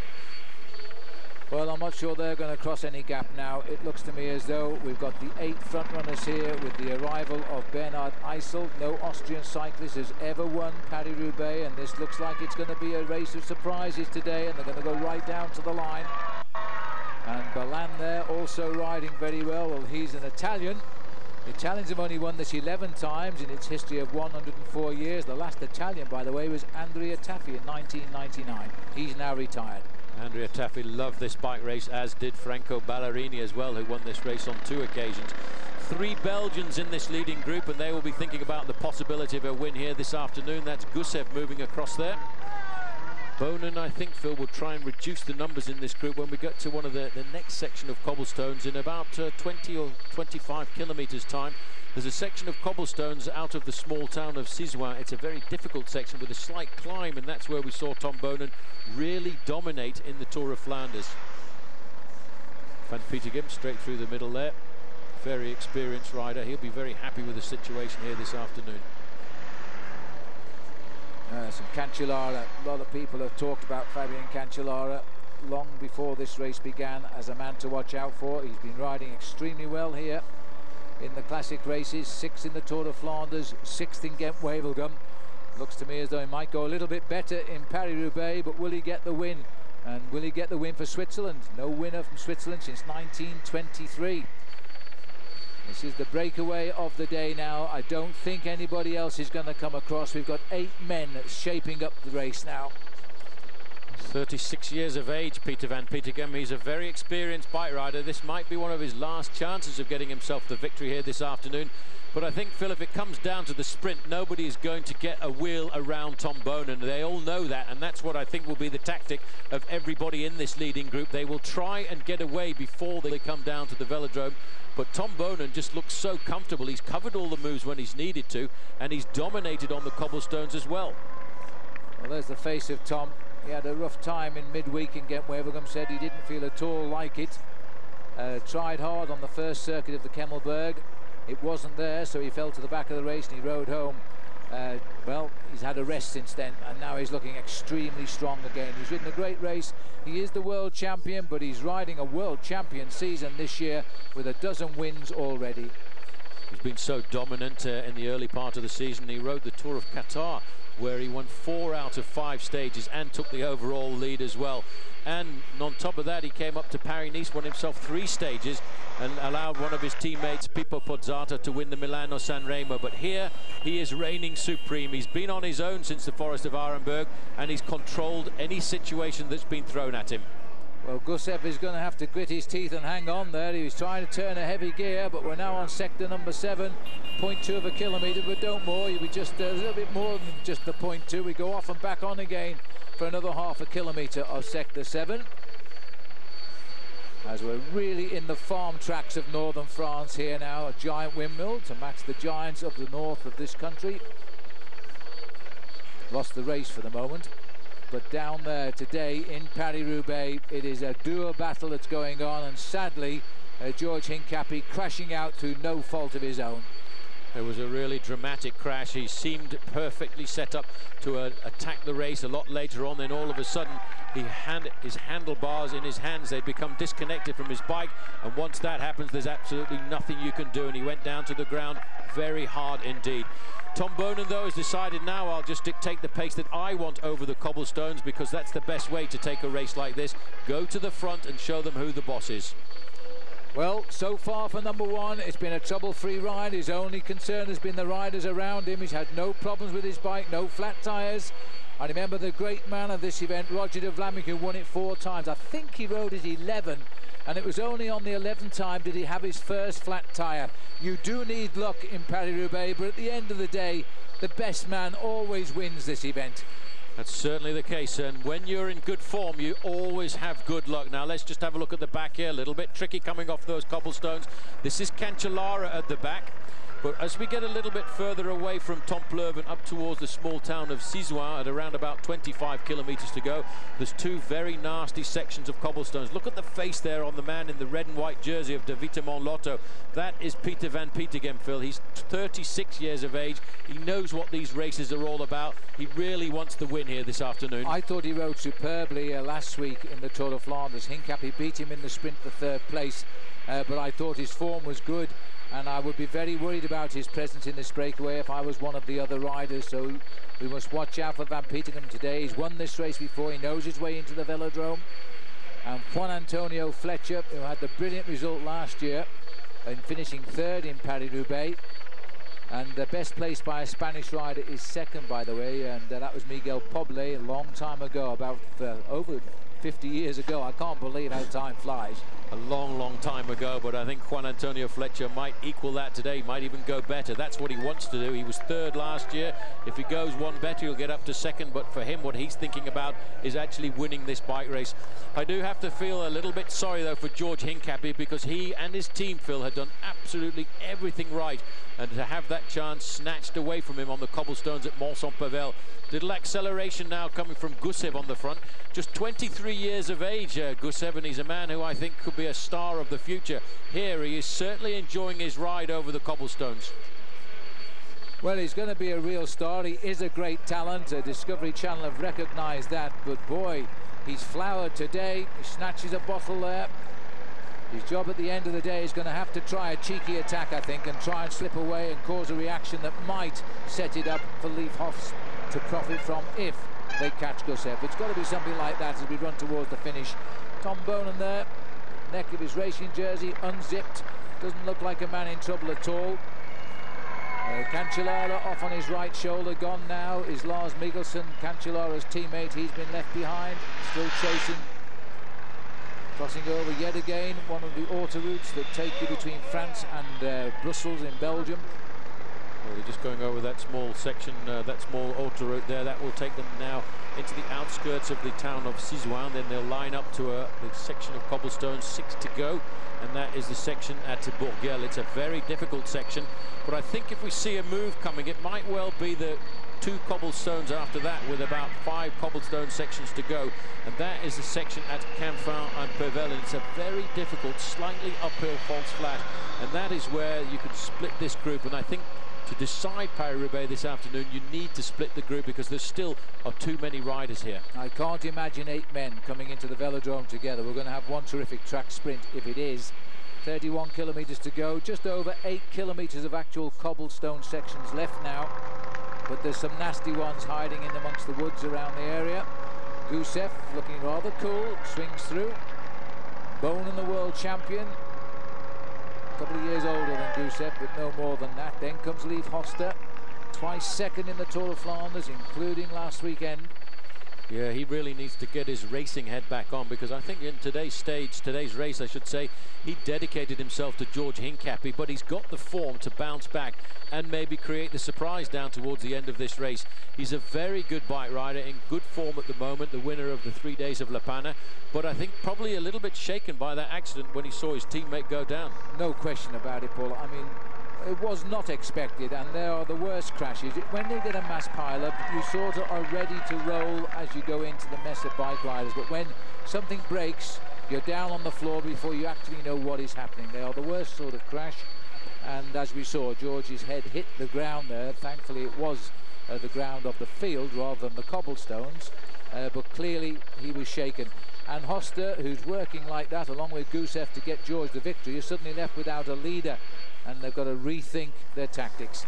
Well, I'm not sure they're going to cross any gap now. It looks to me as though we've got the eight front runners here with the arrival of Bernard Eisel. No Austrian cyclist has ever won Paris-Roubaix, and this looks like it's going to be a race of surprises today, and they're going to go right down to the line. And Ballan there also riding very well. Well, he's an Italian. The Italians have only won this 11 times in its history of 104 years. The last Italian, by the way, was Andrea Tafi in 1999. He's now retired. Andrea Tafi loved this bike race, as did Franco Ballerini as well, who won this race on two occasions. Three Belgians in this leading group, and they will be thinking about the possibility of a win here this afternoon. That's Gusev moving across there. Boonen, I think, Phil, will try and reduce the numbers in this group when we get to one of the, the next section of cobblestones in about uh, 20 or 25 kilometres time. There's a section of cobblestones out of the small town of Cysoing. It's a very difficult section with a slight climb, and that's where we saw Tom Boonen really dominate in the Tour of Flanders. Van Petegem straight through the middle there. Very experienced rider. He'll be very happy with the situation here this afternoon. Uh, some Cancellara. A lot of people have talked about Fabian Cancellara long before this race began as a man to watch out for. He's been riding extremely well here in the classic races. Sixth in the Tour de Flanders, sixth in Ghent Wevelgem. Looks to me as though he might go a little bit better in Paris-Roubaix, but will he get the win? And will he get the win for Switzerland? No winner from Switzerland since 1923. This is the breakaway of the day now. I don't think anybody else is going to come across. We've got eight men shaping up the race now. 36 years of age, Peter Van Petegem. He's a very experienced bike rider. This might be one of his last chances of getting himself the victory here this afternoon. But I think, Phil, if it comes down to the sprint, nobody is going to get a wheel around Tom Boonen. They all know that, and that's what I think will be the tactic of everybody in this leading group. They will try and get away before they come down to the velodrome. But Tom Boonen just looks so comfortable. He's covered all the moves when he's needed to, and he's dominated on the cobblestones as well. Well, there's the face of Tom. He had a rough time in midweek in Ghent Wevelgem, said he didn't feel at all like it. Uh, tried hard on the first circuit of the Kemmelberg. It wasn't there, so he fell to the back of the race and he rode home. Uh, well, he's had a rest since then, and now he's looking extremely strong again. He's ridden a great race. He is the world champion, but he's riding a world champion season this year with a dozen wins already. He's been so dominant uh, in the early part of the season. He rode the Tour of Qatar, where he won four out of five stages and took the overall lead as well. And on top of that, he came up to Paris-Nice, won himself three stages, and allowed one of his teammates, Pippo Pozzato, to win the Milano San Remo. But here, he is reigning supreme. He's been on his own since the Forest of Arenberg, and he's controlled any situation that's been thrown at him. Well, Gusev is going to have to grit his teeth and hang on there. He was trying to turn a heavy gear, but we're now on sector number seven, 0.2 of a kilometre, but don't. You'll be just uh, a little bit more than just the 0.2. We go off and back on again for another half a kilometre of sector seven. As we're really in the farm tracks of northern France here now, a giant windmill to match the giants of the north of this country. Lost the race for the moment but down there today in Paris-Roubaix it is a duo battle that's going on and sadly uh, George Hincapie crashing out through no fault of his own. It was a really dramatic crash. He seemed perfectly set up to uh, attack the race a lot later on. Then all of a sudden, he had his handlebars in his hands. They'd become disconnected from his bike. And once that happens, there's absolutely nothing you can do. And he went down to the ground very hard indeed. Tom Boonen, though, has decided now I'll just dictate the pace that I want over the cobblestones because that's the best way to take a race like this. Go to the front and show them who the boss is. Well, so far for number one, it's been a trouble-free ride. His only concern has been the riders around him. He's had no problems with his bike, no flat tyres. I remember the great man of this event, Roger de Vlaeminck, who won it four times. I think he rode his 11 and it was only on the 11th time did he have his first flat tyre. You do need luck in Paris-Roubaix, but at the end of the day, the best man always wins this event. That's certainly the case, and when you're in good form, you always have good luck. Now, let's just have a look at the back here. A little bit tricky coming off those cobblestones. This is Cancellara at the back. But as we get a little bit further away from Templeuve and up towards the small town of Cysoing at around about 25 kilometres to go, there's two very nasty sections of cobblestones. Look at the face there on the man in the red and white jersey of Davitamon-Lotto. That is Peter Van Petegem, Phil. He's 36 years of age. He knows what these races are all about. He really wants the win here this afternoon. I thought he rode superbly uh, last week in the Tour de Flanders. Hincapie beat him in the sprint for third place, uh, but I thought his form was good and I would be very worried about his presence in this breakaway if I was one of the other riders. So we must watch out for Van Petegem today. He's won this race before. He knows his way into the velodrome. And Juan Antonio Flecha, who had the brilliant result last year in finishing third in Paris-Roubaix. And the best placed by a Spanish rider is second, by the way, and uh, that was Miguel Poblet a long time ago, about uh, over 50 years ago. I can't believe how time flies a long, long time ago, but I think Juan Antonio Flecha might equal that today, might even go better. That's what he wants to do. He was third last year. If he goes one better, he'll get up to second, but for him, what he's thinking about is actually winning this bike race. I do have to feel a little bit sorry, though, for George Hincapie, because he and his team, Phil, had done absolutely everything right, and to have that chance snatched away from him on the cobblestones at Mons-en-Pévèle Little acceleration now coming from Gusev on the front. Just 23 years of age, uh, Gusev, and he's a man who I think could be a star of the future. Here, he is certainly enjoying his ride over the cobblestones. Well, he's going to be a real star. He is a great talent. The Discovery Channel have recognised that. But boy, he's flowered today. He snatches a bottle there. His job at the end of the day is going to have to try a cheeky attack, I think, and try and slip away and cause a reaction that might set it up for Leif Hoste to profit from if they catch Gusev. It's got to be something like that as we run towards the finish. Tom Boonen there, neck of his racing jersey unzipped. Doesn't look like a man in trouble at all. Uh, Cancellara off on his right shoulder, gone now is Lars Michaelsen, Cancellara's teammate. He's been left behind, still chasing. Crossing over yet again, one of the autoroutes that take you between France and uh, Brussels in Belgium. Well, they're just going over that small section, uh, that small autoroute there. That will take them now into the outskirts of the town of Cysoing. Then they'll line up to a, the section of cobblestone, six to go. And that is the section at Bourghelles. It's a very difficult section. But I think if we see a move coming, it might well be the two cobblestones after that with about five cobblestone sections to go and that is the section at Camphin and Pervel and it's a very difficult slightly uphill false flat and that is where you could split this group and I think to decide Paris-Roubaix this afternoon you need to split the group because there still are too many riders here. I can't imagine eight men coming into the velodrome together we're going to have one terrific track sprint if it is 31 kilometres to go just over eight kilometres of actual cobblestone sections left now but there's some nasty ones hiding in amongst the woods around the area. Gusev looking rather cool, swings through. Boonen, the world champion, a couple of years older than Gusev, but no more than that. Then comes Leif Hoste, twice second in the Tour of Flanders, including last weekend. Yeah, he really needs to get his racing head back on because I think in today's stage, today's race, I should say, he dedicated himself to George Hincapie, but he's got the form to bounce back and maybe create the surprise down towards the end of this race. He's a very good bike rider, in good form at the moment, the winner of the three days of La Panne, but I think probably a little bit shaken by that accident when he saw his teammate go down. No question about it, Paul. I mean, it was not expected and there are the worst crashes. When they get a mass pile-up, you sort of are ready to roll as you go into the mess of bike riders. But when something breaks, you're down on the floor before you actually know what is happening. They are the worst sort of crash. And as we saw, George's head hit the ground there. Thankfully, it was uh, the ground of the field rather than the cobblestones. Uh, but clearly, he was shaken. And Hoste, who's working like that, along with Gusev to get George the victory, is suddenly left without a leader and they've got to rethink their tactics.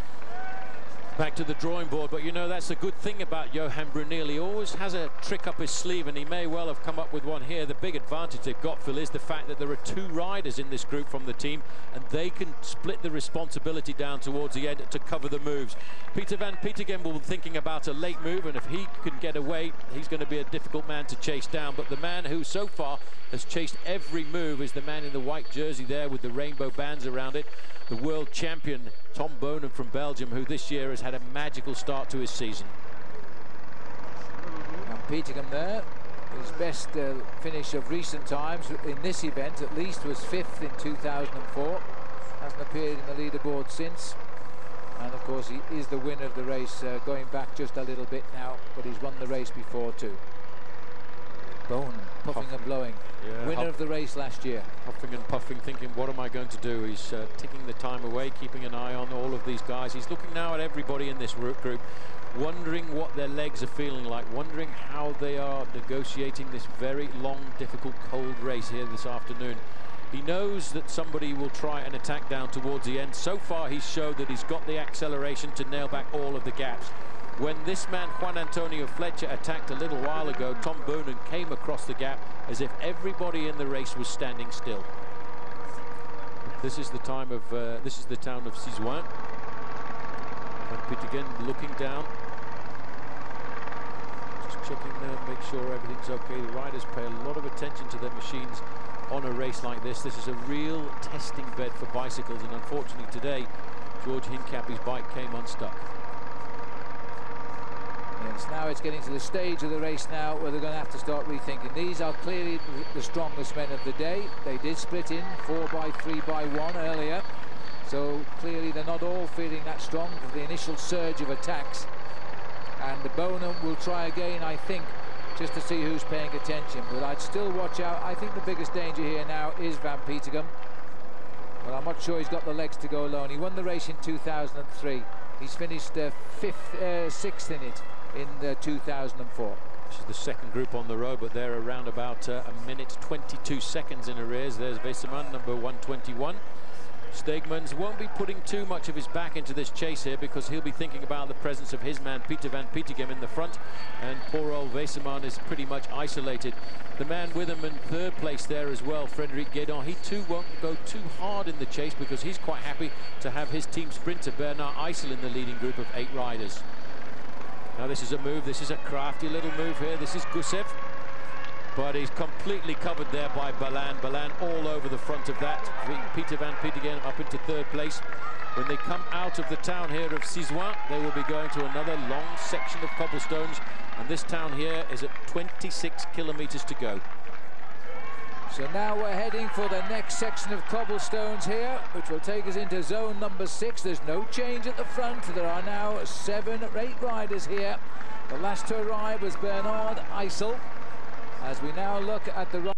Back to the drawing board, but you know that's a good thing about Johan Bruyneel. He always has a trick up his sleeve, and he may well have come up with one here. The big advantage they've got, Phil, is the fact that there are two riders in this group from the team, and they can split the responsibility down towards the end to cover the moves. Peter Van be thinking about a late move, and if he can get away, he's going to be a difficult man to chase down. But the man who so far has chased every move is the man in the white jersey there with the rainbow bands around it the world champion Tom Boonen from Belgium, who this year has had a magical start to his season. And Petegem there, his best uh, finish of recent times in this event at least was fifth in 2004. Hasn't appeared in the leaderboard since. And of course he is the winner of the race uh, going back just a little bit now, but he's won the race before too. Bone puffing and blowing. Yeah, Winner of the race last year. Puffing and puffing, thinking, what am I going to do? He's uh, ticking the time away, keeping an eye on all of these guys. He's looking now at everybody in this group, wondering what their legs are feeling like, wondering how they are negotiating this very long, difficult, cold race here this afternoon. He knows that somebody will try and attack down towards the end. So far, he's showed that he's got the acceleration to nail back all of the gaps. When this man, Juan Antonio Flecha, attacked a little while ago, Tom Boonen came across the gap as if everybody in the race was standing still. This is the time of, uh, this is the town of Cysoing. And Petegem looking down. Just checking there, make sure everything's okay. The riders pay a lot of attention to their machines on a race like this. This is a real testing bed for bicycles, and unfortunately today, George Hincapie's bike came unstuck. Now it's getting to the stage of the race now where they're going to have to start rethinking. These are clearly the strongest men of the day. They did split in four by three by one earlier. So clearly they're not all feeling that strong for the initial surge of attacks. And the Boonen will try again, I think, just to see who's paying attention. But I'd still watch out. I think the biggest danger here now is Van Petegem. But I'm not sure he's got the legs to go alone. He won the race in 2003. He's finished uh, fifth, uh, sixth in it in uh, 2004. This is the second group on the road, but they're around about uh, a minute 22 seconds in arrears. There's Wesemann, number 121. Steegmans won't be putting too much of his back into this chase here because he'll be thinking about the presence of his man Peter Van Petegem in the front and poor old Wesemann is pretty much isolated. The man with him in third place there as well, Frederic Guesdon, he too won't go too hard in the chase because he's quite happy to have his team sprinter Bernhard Eisel in the leading group of eight riders. Now this is a move, this is a crafty little move here. This is Gusev. But he's completely covered there by Ballan. Ballan all over the front of that. Peter Van Petegem up into third place. When they come out of the town here of Cysoing, they will be going to another long section of cobblestones. And this town here is at 26 kilometers to go. So now we're heading for the next section of cobblestones here, which will take us into zone number six. There's no change at the front. There are now seven or eight riders here. The last to arrive was Bernhard Eisel. As we now look at the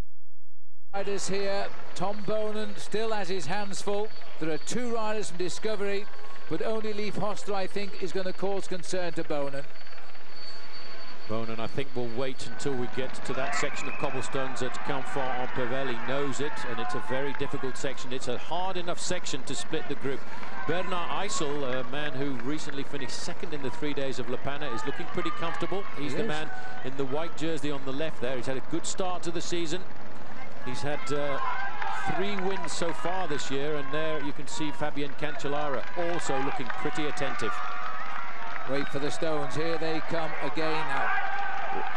riders here, Tom Boonen still has his hands full. There are two riders from Discovery, but only Leif Hoste, I think, is going to cause concern to Boonen. Boonen, I think, we'll wait until we get to that section of cobblestones at Camphin-en-Pévèle. He knows it, and it's a very difficult section. It's a hard enough section to split the group. Bernhard Eisel, a man who recently finished second in the three days of La Panne, is looking pretty comfortable. He's he the man in the white jersey on the left there. He's had a good start to the season. He's had uh, three wins so far this year, and there you can see Fabian Cancellara also looking pretty attentive. Wait for the stones. Here they come again now.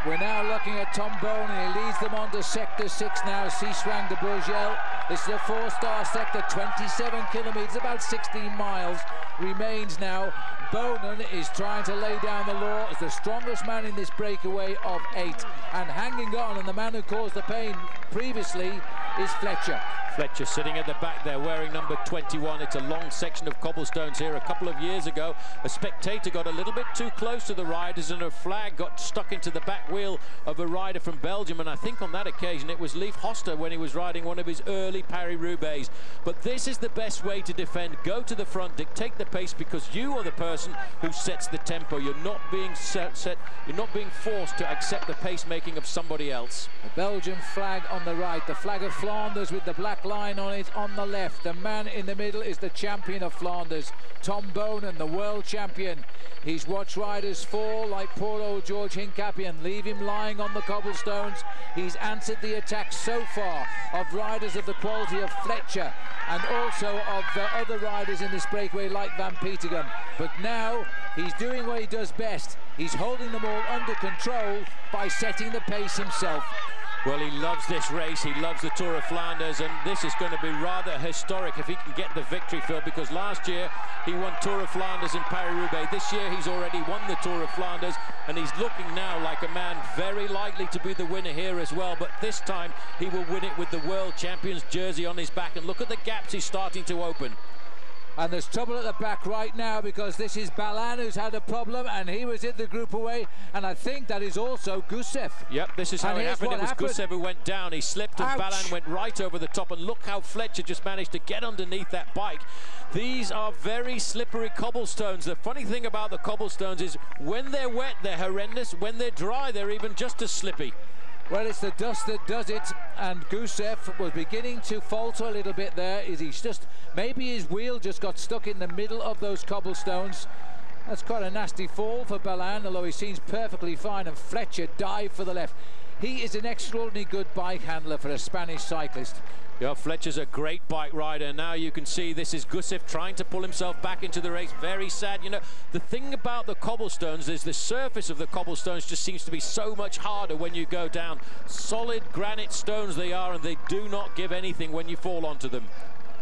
We're now looking at Tom Boonen. He leads them on to sector six now. Cysoing de Bourghelles. This is a four-star sector, 27 kilometres, about 16 miles. Remains now. Boonen is trying to lay down the law as the strongest man in this breakaway of eight. And hanging on, and the man who caused the pain previously is Flecha. Flecha sitting at the back there wearing number 21. It's a long section of cobblestones here. A couple of years ago, a spectator got a little bit too close to the riders and a flag got stuck into the back wheel of a rider from Belgium. And I think on that occasion it was Leif Hoste when he was riding one of his early Paris-Roubaix. But this is the best way to defend. Go to the front, dictate the pace because you are the person who sets the tempo. You're not being set, set you're not being forced to accept the pacemaking of somebody else. The Belgian flag on the right, the flag of Flanders with the black line on it on the left. The man in the middle is the champion of Flanders, Tom Boonen, the world champion. He's watched riders fall like poor old George Hincapie and leave him lying on the cobblestones. He's answered the attack so far of riders of the quality of Flecha and also of the other riders in this breakaway like Van Petegem. But now he's doing what he does best. He's holding them all under control by setting the pace himself. Well, he loves this race. He loves the Tour of Flanders, and this is going to be rather historic if he can get the victory, Phil, because last year he won Tour of Flanders in Paris-Roubaix. This year he's already won the Tour of Flanders, and he's looking now like a man very likely to be the winner here as well. But this time he will win it with the World Champions jersey on his back, and look at the gaps he's starting to open. And there's trouble at the back right now because this is Ballan who's had a problem and he was in the group away. And I think that is also Gusev. Yep, this is how and it happened. It was happened. Gusev who went down. He slipped and Ouch. Ballan went right over the top. And look how Flecha just managed to get underneath that bike. These are very slippery cobblestones. The funny thing about the cobblestones is when they're wet, they're horrendous. When they're dry, they're even just as slippy. Well, it's the dust that does it, and Gusev was beginning to falter a little bit there. Is he's just maybe his wheel just got stuck in the middle of those cobblestones. That's quite a nasty fall for Ballan, although he seems perfectly fine. And Flecha dived for the left. He is an extraordinarily good bike handler for a Spanish cyclist. Yeah, Flecha's a great bike rider. Now you can see this is Gusev trying to pull himself back into the race. Very sad. You know, the thing about the cobblestones is the surface of the cobblestones just seems to be so much harder when you go down. Solid granite stones they are, and they do not give anything when you fall onto them.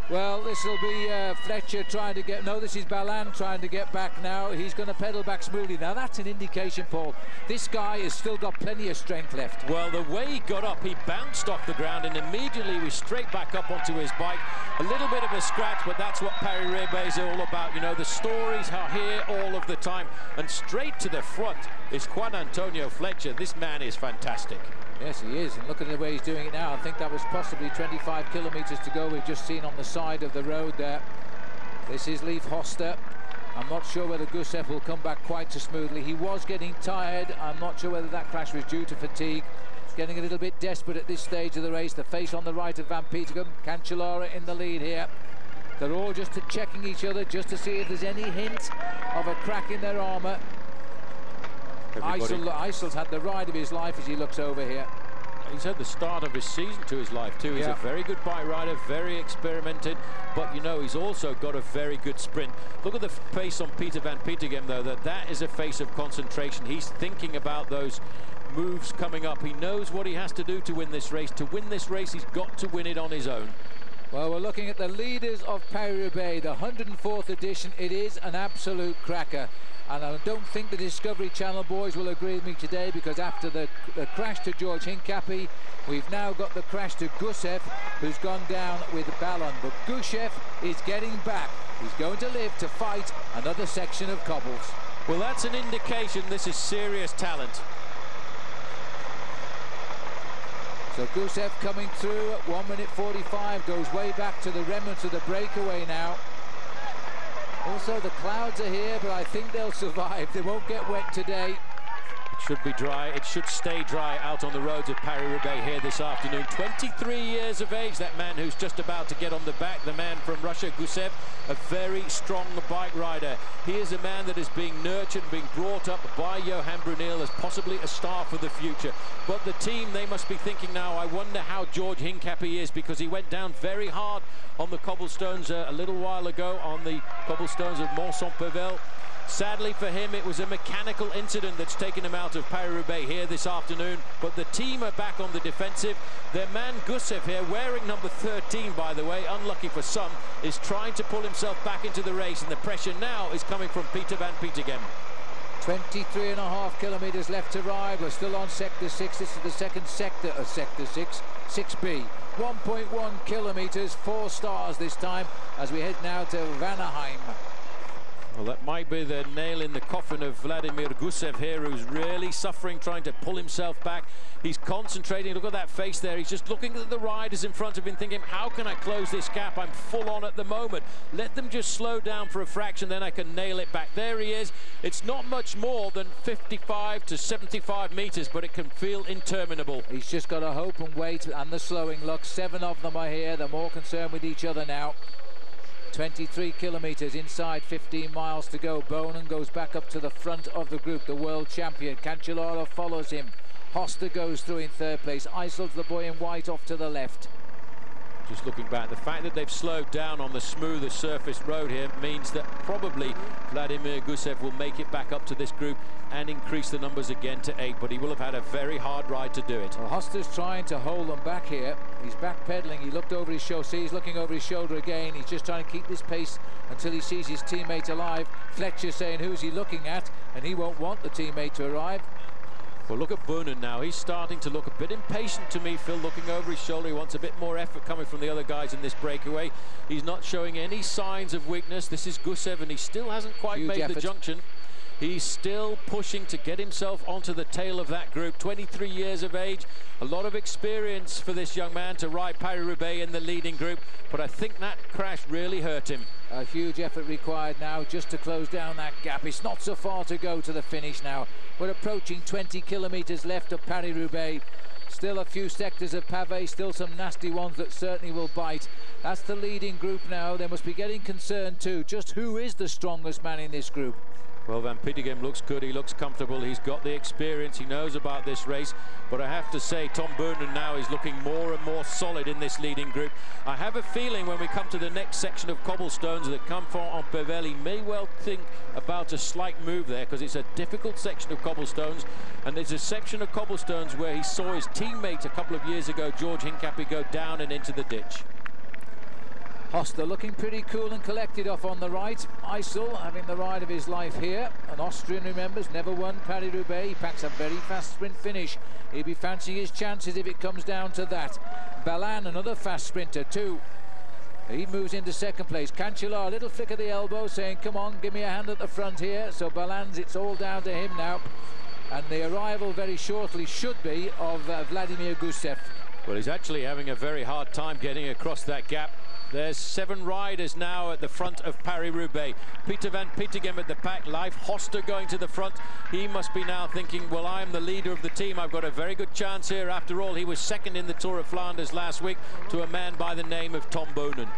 Well, this will be uh, Flecha trying to get... No, this is Ballan trying to get back now. He's going to pedal back smoothly. Now, that's an indication, Paul. This guy has still got plenty of strength left. Well, the way he got up, he bounced off the ground and immediately was straight back up onto his bike. A little bit of a scratch, but that's what Paris-Roubaix is all about. You know, the stories are here all of the time. And straight to the front is Juan Antonio Flecha. This man is fantastic. Yes, he is. And look at the way he's doing it now. I think that was possibly 25 kilometres to go. We've just seen on the side of the road there. This is Leif Hoste. I'm not sure whether Gusev will come back quite so smoothly. He was getting tired. I'm not sure whether that crash was due to fatigue. Getting a little bit desperate at this stage of the race. The face on the right of Van Petegem. Cancellara in the lead here. They're all just checking each other just to see if there's any hint of a crack in their armour. Eisel, Eisel's uh, had the ride of his life as he looks over here. He's had the start of his season to his life too. He's Yeah. a very good bike rider, very experimented, but you know he's also got a very good sprint. Look at the face on Peter Van Petegem though, that that is a face of concentration. He's thinking about those moves coming up. He knows what he has to do to win this race. To win this race, he's got to win it on his own. Well, we're looking at the leaders of Paris-Roubaix, the 104th edition. It is an absolute cracker. And I don't think the Discovery Channel boys will agree with me today because after the, the crash to George Hincapie, we've now got the crash to Gusev, who's gone down with Ballan. But Gusev is getting back. He's going to live to fight another section of cobbles. Well, that's an indication this is serious talent. So Gusev coming through at 1 minute 45, goes way back to the remnants of the breakaway now. Also, the clouds are here, but I think they'll survive. They won't get wet today. It should be dry. It should stay dry out on the roads of Paris-Roubaix here this afternoon. 23 years of age, that man who's just about to get on the back, the man from Russia, Gusev, a very strong bike rider. He is a man that is being nurtured, being brought up by Johan Bruyneel as possibly a star for the future. But the team, they must be thinking now, I wonder how George Hincapie is because he went down very hard on the cobblestones uh, a little while ago on the cobblestones of Mons-en-Pévèle. Sadly for him, it was a mechanical incident that's taken him out of Paris-Roubaix here this afternoon. But the team are back on the defensive. Their man Gusev here, wearing number 13, by the way, unlucky for some, is trying to pull himself back into the race. And the pressure now is coming from Peter Van Petegem. 23 and a half kilometres left to ride. We're still on Sector 6. This is the second sector of Sector 6, 6B. 1.1 kilometres, four stars this time as we head now to Wannehain. Well, that might be the nail in the coffin of Vladimir Gusev here, who's really suffering, trying to pull himself back. He's concentrating. Look at that face there. He's just looking at the riders in front of him, thinking, how can I close this gap? I'm full on at the moment. Let them just slow down for a fraction, then I can nail it back. There he is. It's not much more than 55 to 75 metres, but it can feel interminable. He's just got to hope and wait, and the slowing luck. Seven of them are here. They're more concerned with each other now. 23 kilometres inside 15 miles to go. Boonen goes back up to the front of the group, the world champion. Cancellara follows him. Hoste goes through in third place. Eisel's the boy in white off to the left. Just looking back, the fact that they've slowed down on the smoother surface road here means that probably Vladimir Gusev will make it back up to this group and increase the numbers again to eight, but he will have had a very hard ride to do it. Well, Hoste's trying to hold them back here. He's backpedaling. He looked over his shoulder. See, he's looking over his shoulder again. He's just trying to keep this pace until he sees his teammate alive. Flecha saying, who's he looking at? And he won't want the teammate to arrive. Well, look at Boonen now. He's starting to look a bit impatient to me, Phil, looking over his shoulder. He wants a bit more effort coming from the other guys in this breakaway. He's not showing any signs of weakness. This is Gusev, and he still hasn't quite Huge made effort. the junction. He's still pushing to get himself onto the tail of that group. 23 years of age, a lot of experience for this young man to ride Paris-Roubaix in the leading group, but I think that crash really hurt him. A huge effort required now just to close down that gap. It's not so far to go to the finish now. We're approaching 20 kilometres left of Paris-Roubaix. Still a few sectors of pavé, still some nasty ones that certainly will bite. That's the leading group now. They must be getting concerned too. Just who is the strongest man in this group? Well, Van Petegem looks good, he looks comfortable, he's got the experience, he knows about this race, but I have to say Tom Boonen now is looking more and more solid in this leading group. I have a feeling when we come to the next section of cobblestones that Camphin-en-Pévèle, may well think about a slight move there because it's a difficult section of cobblestones. And there's a section of cobblestones where he saw his teammate a couple of years ago, George Hincapie, go down and into the ditch. Hoste looking pretty cool and collected off on the right. Eisel having the ride of his life here. An Austrian, remembers, never won Paris-Roubaix. He packs a very fast sprint finish. He'll be fancying his chances if it comes down to that. Ballan, another fast sprinter too. He moves into second place. Cancellara, a little flick of the elbow saying, come on, give me a hand at the front here. So Ballan's, it's all down to him now. And the arrival very shortly should be of uh, Vladimir Gusev. Well, he's actually having a very hard time getting across that gap. There's seven riders now at the front of Paris-Roubaix. Peter Van Petegem at the pack, Leif Hoste going to the front. He must be now thinking, well, I'm the leader of the team. I've got a very good chance here. After all, he was second in the Tour of Flanders last week to a man by the name of Tom Boonen.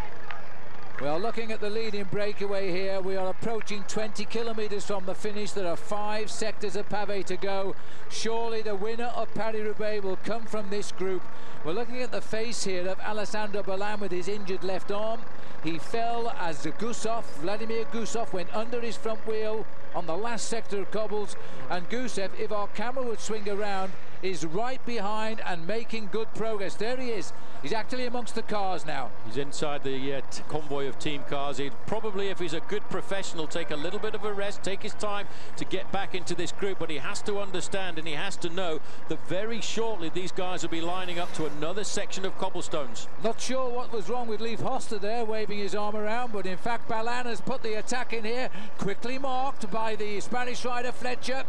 Well, looking at the leading breakaway here, we are approaching 20 kilometres from the finish. There are five sectors of pavé to go. Surely the winner of Paris-Roubaix will come from this group. We're looking at the face here of Alessandro Ballan with his injured left arm. He fell as Gusev, Vladimir Gusev, went under his front wheel on the last sector of cobbles. And Gusev, if our camera would swing around, is right behind and making good progress. There he is. He's actually amongst the cars now. He's inside the uh, convoy of team cars. He'd probably, if he's a good professional, take a little bit of a rest, take his time to get back into this group. But he has to understand and he has to know that very shortly these guys will be lining up to another section of cobblestones. Not sure what was wrong with Leif Hoste there, waving his arm around, but in fact Ballan has put the attack in here, quickly marked by the Spanish rider Flecha.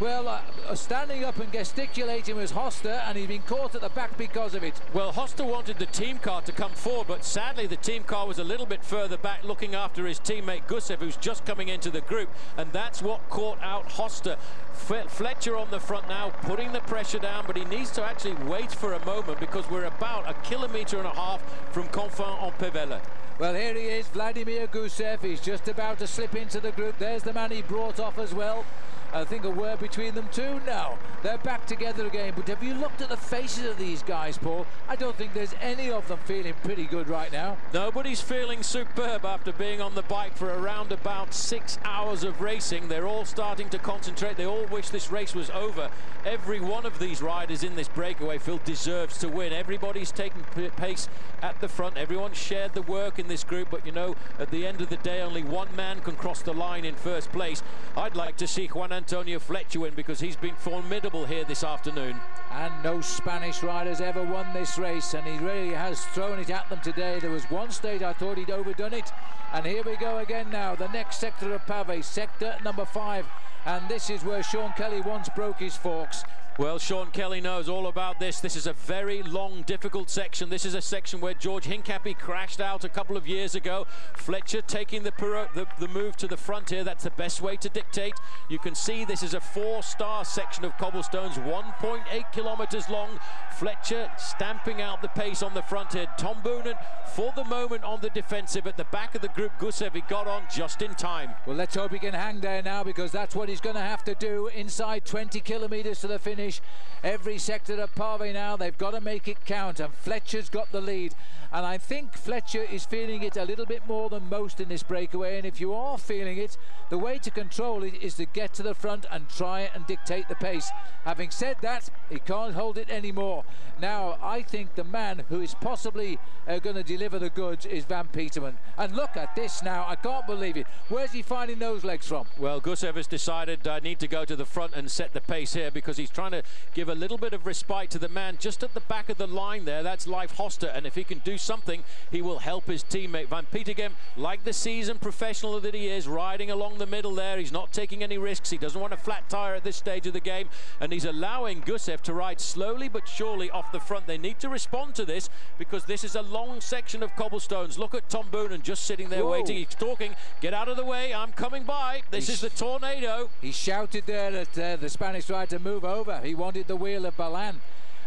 Well, uh, standing up and gesticulating was Hoste, and he's been caught at the back because of it. Well, Hoste wanted the team car to come forward, but sadly the team car was a little bit further back looking after his teammate Gusev, who's just coming into the group, and that's what caught out Hoste. Flecha on the front now, putting the pressure down, but he needs to actually wait for a moment because we're about a kilometre and a half from Camphin-en-Pévèle. Well, here he is, Vladimir Gusev. He's just about to slip into the group. There's the man he brought off as well. I think a word between them too now. They're back together again. But have you looked at the faces of these guys, Paul? I don't think there's any of them feeling pretty good right now. Nobody's feeling superb after being on the bike for around about six hours of racing. They're all starting to concentrate. They all wish this race was over. Every one of these riders in this breakaway, Phil, deserves to win. Everybody's taking pace at the front. Everyone shared the work in this group, but you know, at the end of the day, only one man can cross the line in first place. I'd like to see Juan Antonio Flecha win because he's been formidable here this afternoon. And no Spanish riders ever won this race, and he really has thrown it at them today. There was one stage I thought he'd overdone it, and here we go again now. The next sector of Pavé, sector number five, and this is where Sean Kelly once broke his forks. Well, Sean Kelly knows all about this. This is a very long, difficult section. This is a section where George Hincapie crashed out a couple of years ago. Flecha taking the, the, the move to the front here. That's the best way to dictate. You can see this is a four-star section of cobblestones, 1.8 kilometers long. Flecha stamping out the pace on the front here. Tom Boonen, for the moment, on the defensive. At the back of the group, Gusev, he got on just in time. Well, let's hope he can hang there now because that's what he's going to have to do inside 20 kilometers to the finish finish. Every sector of Pavé now, they've got to make it count, and Flecha's got the lead. And I think Flecha is feeling it a little bit more than most in this breakaway. And if you are feeling it, the way to control it is to get to the front and try and dictate the pace. Having said that, he can't hold it anymore. Now, I think the man who is possibly uh, going to deliver the goods is Van Petegem. And look at this now. I can't believe it. Where's he finding those legs from? Well, Gusev has decided I need to go to the front and set the pace here because he's trying to give a little bit of respite to the man just at the back of the line there. That's Leif Hoste. And if he can do something, he will help his teammate. Van Petegem, like the seasoned professional that he is, riding along the middle there. He's not taking any risks. He doesn't want a flat tyre at this stage of the game. And he's allowing Gusev to ride slowly but surely off the front. They need to respond to this because this is a long section of cobblestones. Look at Tom Boonen just sitting there Whoa. waiting. He's talking, get out of the way, I'm coming by. This He's, is the tornado. He shouted there at uh, the Spanish rider to move over. He wanted the wheel of Ballan.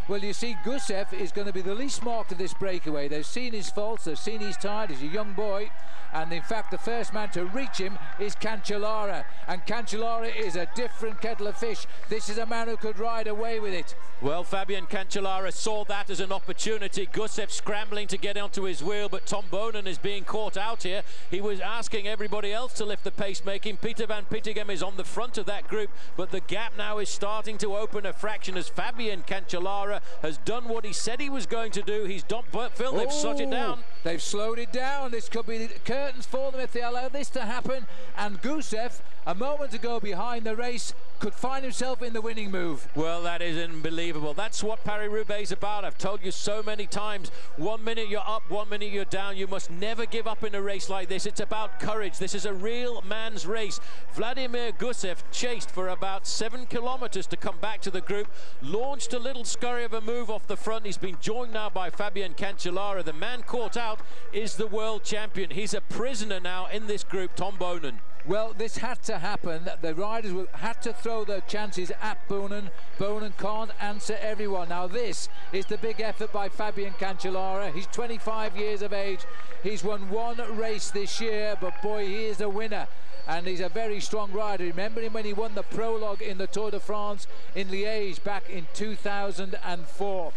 Well, you see, Gusev is going to be the least marked of this breakaway. They've seen his faults, they've seen he's tired, he's a young boy, and in fact, the first man to reach him is Cancellara, and Cancellara is a different kettle of fish. This is a man who could ride away with it. Well, Fabian Cancellara saw that as an opportunity. Gusev scrambling to get onto his wheel, but Tom Boonen is being caught out here. He was asking everybody else to lift the pacemaking. Peter Van Petegem is on the front of that group, but the gap now is starting to open a fraction as Fabian Cancellara has done what he said he was going to do. He's done, but Phil, they've shut it down. They've slowed it down. This could be the curtains for them if they allow this to happen. And Gusev, a moment ago behind the race, could find himself in the winning move. Well, that is unbelievable. That's what Paris-Roubaix is about. I've told you so many times. One minute you're up, one minute you're down. You must never give up in a race like this. It's about courage. This is a real man's race. Vladimir Gusev chased for about seven kilometers to come back to the group. Launched a little scurry of a move off the front. He's been joined now by Fabian Cancellara. The man caught out is the world champion. He's a prisoner now in this group, Tom Boonen. Well, this had to happen. The riders had to throw their chances at Boonen. Boonen can't answer everyone. Now, this is the big effort by Fabian Cancellara. He's 25 years of age. He's won one race this year, but boy, he is a winner. And he's a very strong rider. Remember him when he won the prologue in the Tour de France in Liège back in 2004.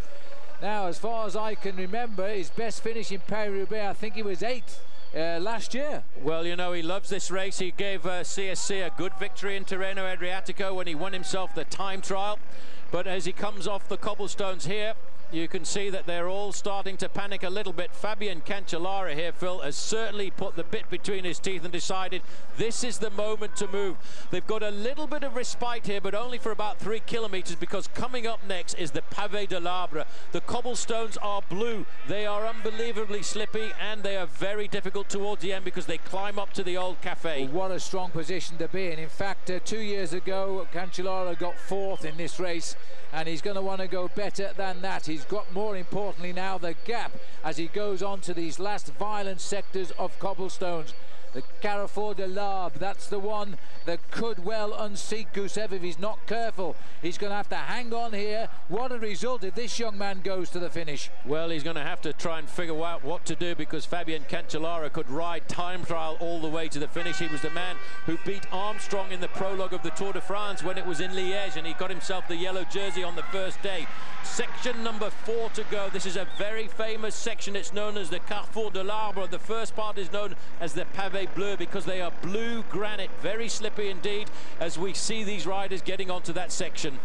Now, as far as I can remember, his best finish in Paris-Roubaix, I think he was eighth uh, last year. Well, you know, he loves this race. He gave uh, CSC a good victory in Tirreno Adriatico when he won himself the time trial. But as he comes off the cobblestones here, you can see that they're all starting to panic a little bit. Fabian Cancellara here, Phil, has certainly put the bit between his teeth and decided this is the moment to move. They've got a little bit of respite here, but only for about three kilometres because coming up next is the Pavé de l'Arbre. The cobblestones are blue. They are unbelievably slippy and they are very difficult towards the end because they climb up to the old cafe. Well, what a strong position to be in. In fact, uh, two years ago, Cancellara got fourth in this race and he's going to want to go better than that. He's got more importantly now the gap as he goes on to these last violent sectors of cobblestones. The Carrefour de l'Arbre. That's the one that could well unseat Gusev if he's not careful. He's going to have to hang on here. What a result if this young man goes to the finish. Well, he's going to have to try and figure out what to do because Fabian Cancellara could ride time trial all the way to the finish. He was the man who beat Armstrong in the prologue of the Tour de France when it was in Liège and he got himself the yellow jersey on the first day. Section number four to go. This is a very famous section. It's known as the Carrefour de l'Arbre. The first part is known as the Pavé Bleu because they are blue granite, very slippy indeed, as we see these riders getting onto that section.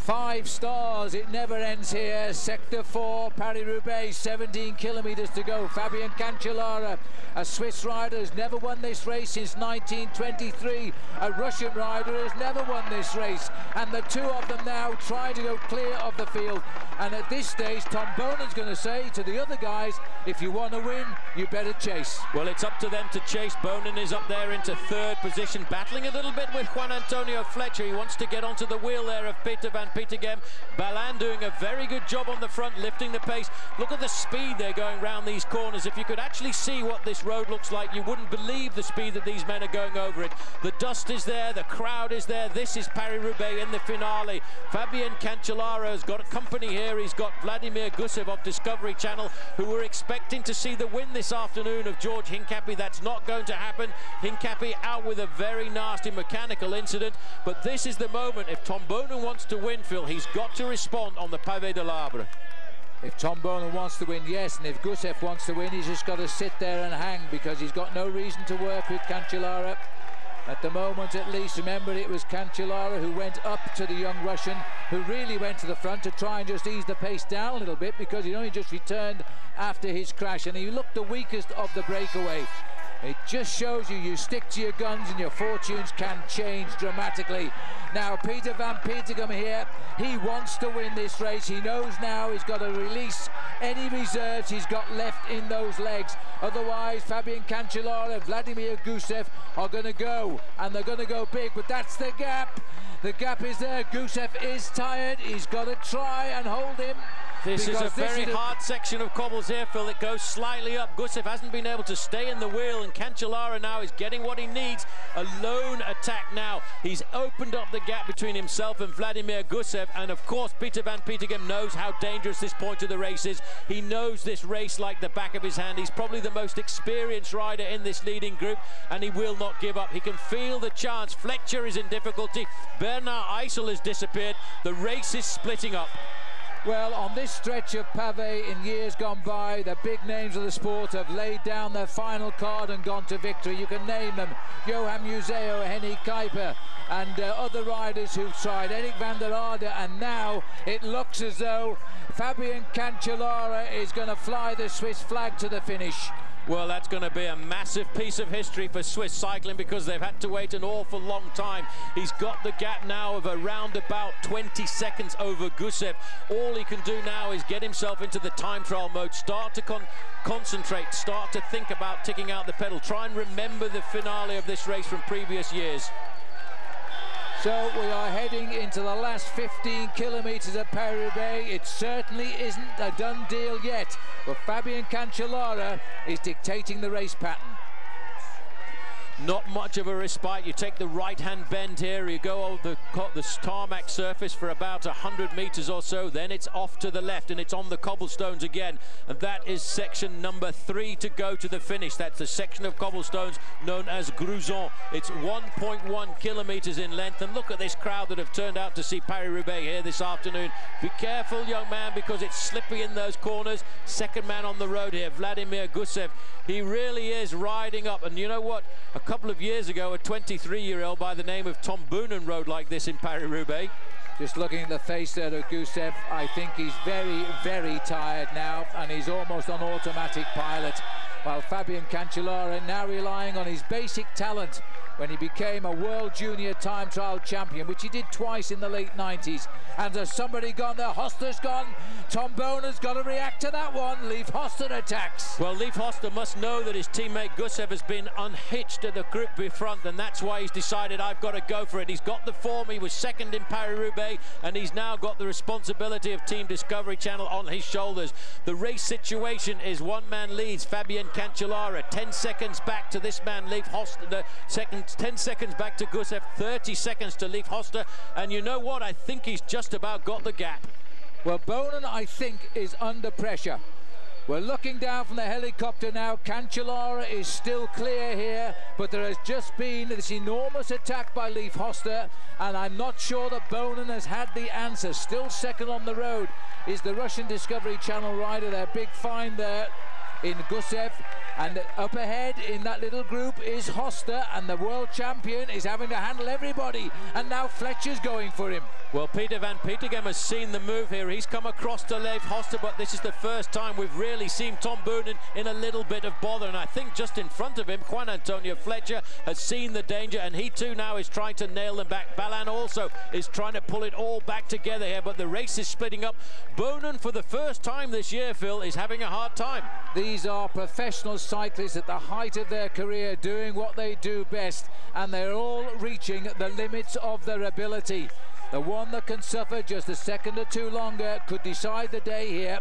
Five stars, it never ends here. Sector 4, Paris-Roubaix, 17 kilometres to go. Fabian Cancellara, a Swiss rider, has never won this race since 1923. A Russian rider has never won this race. And the two of them now try to go clear of the field. And at this stage, Tom Boonen's going to say to the other guys, if you want to win, you better chase. Well, it's up to them to chase. Boonen is up there into third position, battling a little bit with Juan Antonio Flecha. He wants to get onto the wheel there of Peter Van Petegem. Ballan doing a very good job on the front, lifting the pace. Look at the speed they're going round these corners. If you could actually see what this road looks like, you wouldn't believe the speed that these men are going over it. The dust is there, the crowd is there. This is Paris-Roubaix in the finale. Fabian Cancellara has got a company here. He's got Vladimir Gusev of Discovery Channel, who were expecting to see the win this afternoon of George Hincapie. That's not going to happen. Hincapie out with a very nasty mechanical incident. But this is the moment. If Tom Boonen wants to win, He's got to respond on the Pavé de l'Arbre. If Tom Boonen wants to win, yes, and if Gusev wants to win, he's just got to sit there and hang because he's got no reason to work with Cancellara. At the moment, at least, remember it was Cancellara who went up to the young Russian, who really went to the front to try and just ease the pace down a little bit because he only just returned after his crash and he looked the weakest of the breakaway. It just shows you you stick to your guns and your fortunes can change dramatically. Now Peter Van Petegem here, he wants to win this race. He knows now he's got to release any reserves he's got left in those legs. Otherwise Fabian Cancellara, Vladimir Gusev are going to go and they're going to go big. But that's the gap. The gap is there. Gusev is tired. He's got to try and hold him. This is a very is hard section of cobbles here, Phil. It goes slightly up. Gusev hasn't been able to stay in the wheel, and Cancellara now is getting what he needs. A lone attack now. He's opened up the gap between himself and Vladimir Gusev, and of course, Peter Van Petegem knows how dangerous this point of the race is. He knows this race like the back of his hand. He's probably the most experienced rider in this leading group, and he will not give up. He can feel the chance. Flecha is in difficulty. Bernard Eisel has disappeared. The race is splitting up. Well, on this stretch of pavé in years gone by, the big names of the sport have laid down their final card and gone to victory. You can name them. Johan Museeuw, Hennie Kuiper, and uh, other riders who've tried. Eric Vanderaerden, and now it looks as though Fabian Cancellara is going to fly the Swiss flag to the finish. Well, that's going to be a massive piece of history for Swiss cycling because they've had to wait an awful long time. He's got the gap now of around about 20 seconds over Gusev. All he can do now is get himself into the time trial mode, start to con concentrate, start to think about ticking out the pedal, try and remember the finale of this race from previous years. So we are heading into the last 15 kilometres of Paris-Roubaix. It certainly isn't a done deal yet, but Fabian Cancellara is dictating the race pattern. Not much of a respite. You take the right-hand bend here. You go over the, the tarmac surface for about 100 metres or so. Then it's off to the left and it's on the cobblestones again. And that is section number three to go to the finish. That's the section of cobblestones known as Gruson. It's 1.1 kilometres in length. And look at this crowd that have turned out to see Paris-Roubaix here this afternoon. Be careful, young man, because it's slippy in those corners. Second man on the road here, Vladimir Gusev. He really is riding up. And you know what? A couple of years ago, a 23-year-old by the name of Tom Boonen rode like this in Paris-Roubaix. Just looking at the face there of Gusev, I think he's very, very tired now, and he's almost on automatic pilot. While Fabian Cancellara now relying on his basic talent when he became a world junior time trial champion, which he did twice in the late 90s. And has somebody gone there? Hoste's gone. Tom Boonen's got to react to that one. Leif Hoste attacks. Well, Leif Hoste must know that his teammate Gusev has been unhitched at the group front, and that's why he's decided I've got to go for it. He's got the form. He was second in Paris-Roubaix, and he's now got the responsibility of Team Discovery Channel on his shoulders. The race situation is one man leads, Fabian Cancellara, 10 seconds back to this man, Leif Hoste, the second 10 seconds back to Gusev, 30 seconds to Leif Hoste, and you know what? I think he's just about got the gap. Well, Boonen, I think, is under pressure. We're looking down from the helicopter now. Cancellara is still clear here, but there has just been this enormous attack by Leif Hoste, and I'm not sure that Boonen has had the answer. Still second on the road is the Russian Discovery Channel rider, their big find there in Gusev. And up ahead in that little group is Hoste, and the world champion is having to handle everybody. And now Flecha's going for him. Well, Peter Van Petegem has seen the move here. He's come across to Leif Hoste, but this is the first time we've really seen Tom Boonen in a little bit of bother. And I think just in front of him, Juan Antonio Flecha has seen the danger, and he too now is trying to nail them back. Ballan also is trying to pull it all back together here, but the race is splitting up. Boonen, for the first time this year, Phil, is having a hard time. These are professional cyclists at the height of their career doing what they do best, and they're all reaching the limits of their ability. The one that can suffer just a second or two longer could decide the day here.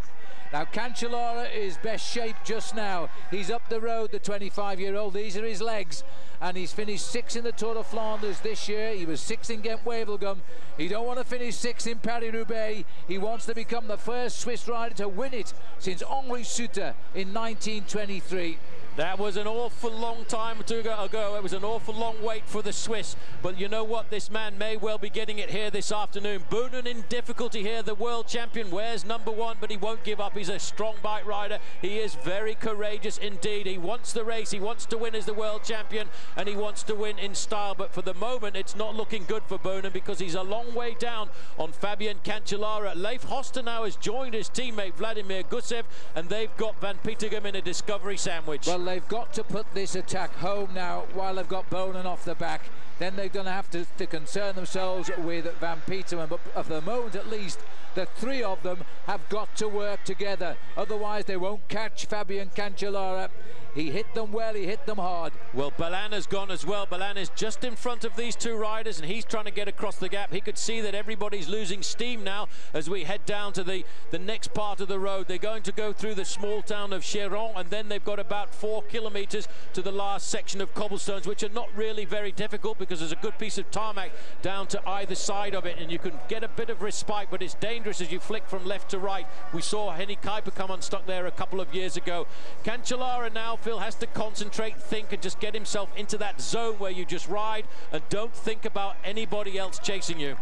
Now Cancellara is best shaped just now. He's up the road, the 25-year-old. These are his legs. And he's finished sixth in the Tour de Flanders this year. He was sixth in Ghent-Wevelgem. He don't want to finish sixth in Paris-Roubaix. He wants to become the first Swiss rider to win it since Henri Suter in 1923. That was an awful long time to ago. It was an awful long wait for the Swiss. But you know what? This man may well be getting it here this afternoon. Boonen in difficulty here. The world champion wears number one, but he won't give up. He's a strong bike rider. He is very courageous indeed. He wants the race. He wants to win as the world champion, and he wants to win in style. But for the moment, it's not looking good for Boonen because he's a long way down on Fabian Cancellara. Leif Hoste now has joined his teammate Vladimir Gusev, and they've got Van Petegem in a discovery sandwich. Well, they've got to put this attack home now while they've got Boonen off the back. Then they're going to have to, to concern themselves with Van Petegem. But at the moment, at least, the three of them have got to work together. Otherwise, they won't catch Fabian Cancellara. He hit them well, he hit them hard. Well, Ballan has gone as well. Ballan is just in front of these two riders, and he's trying to get across the gap. He could see that everybody's losing steam now as we head down to the, the next part of the road. They're going to go through the small town of Chéreng, and then they've got about four kilometres to the last section of cobblestones, which are not really very difficult because there's a good piece of tarmac down to either side of it, and you can get a bit of respite, but it's dangerous as you flick from left to right. We saw Hennie Kuiper come unstuck there a couple of years ago. Cancellara now Phil has to concentrate, think, and just get himself into that zone where you just ride and don't think about anybody else chasing you.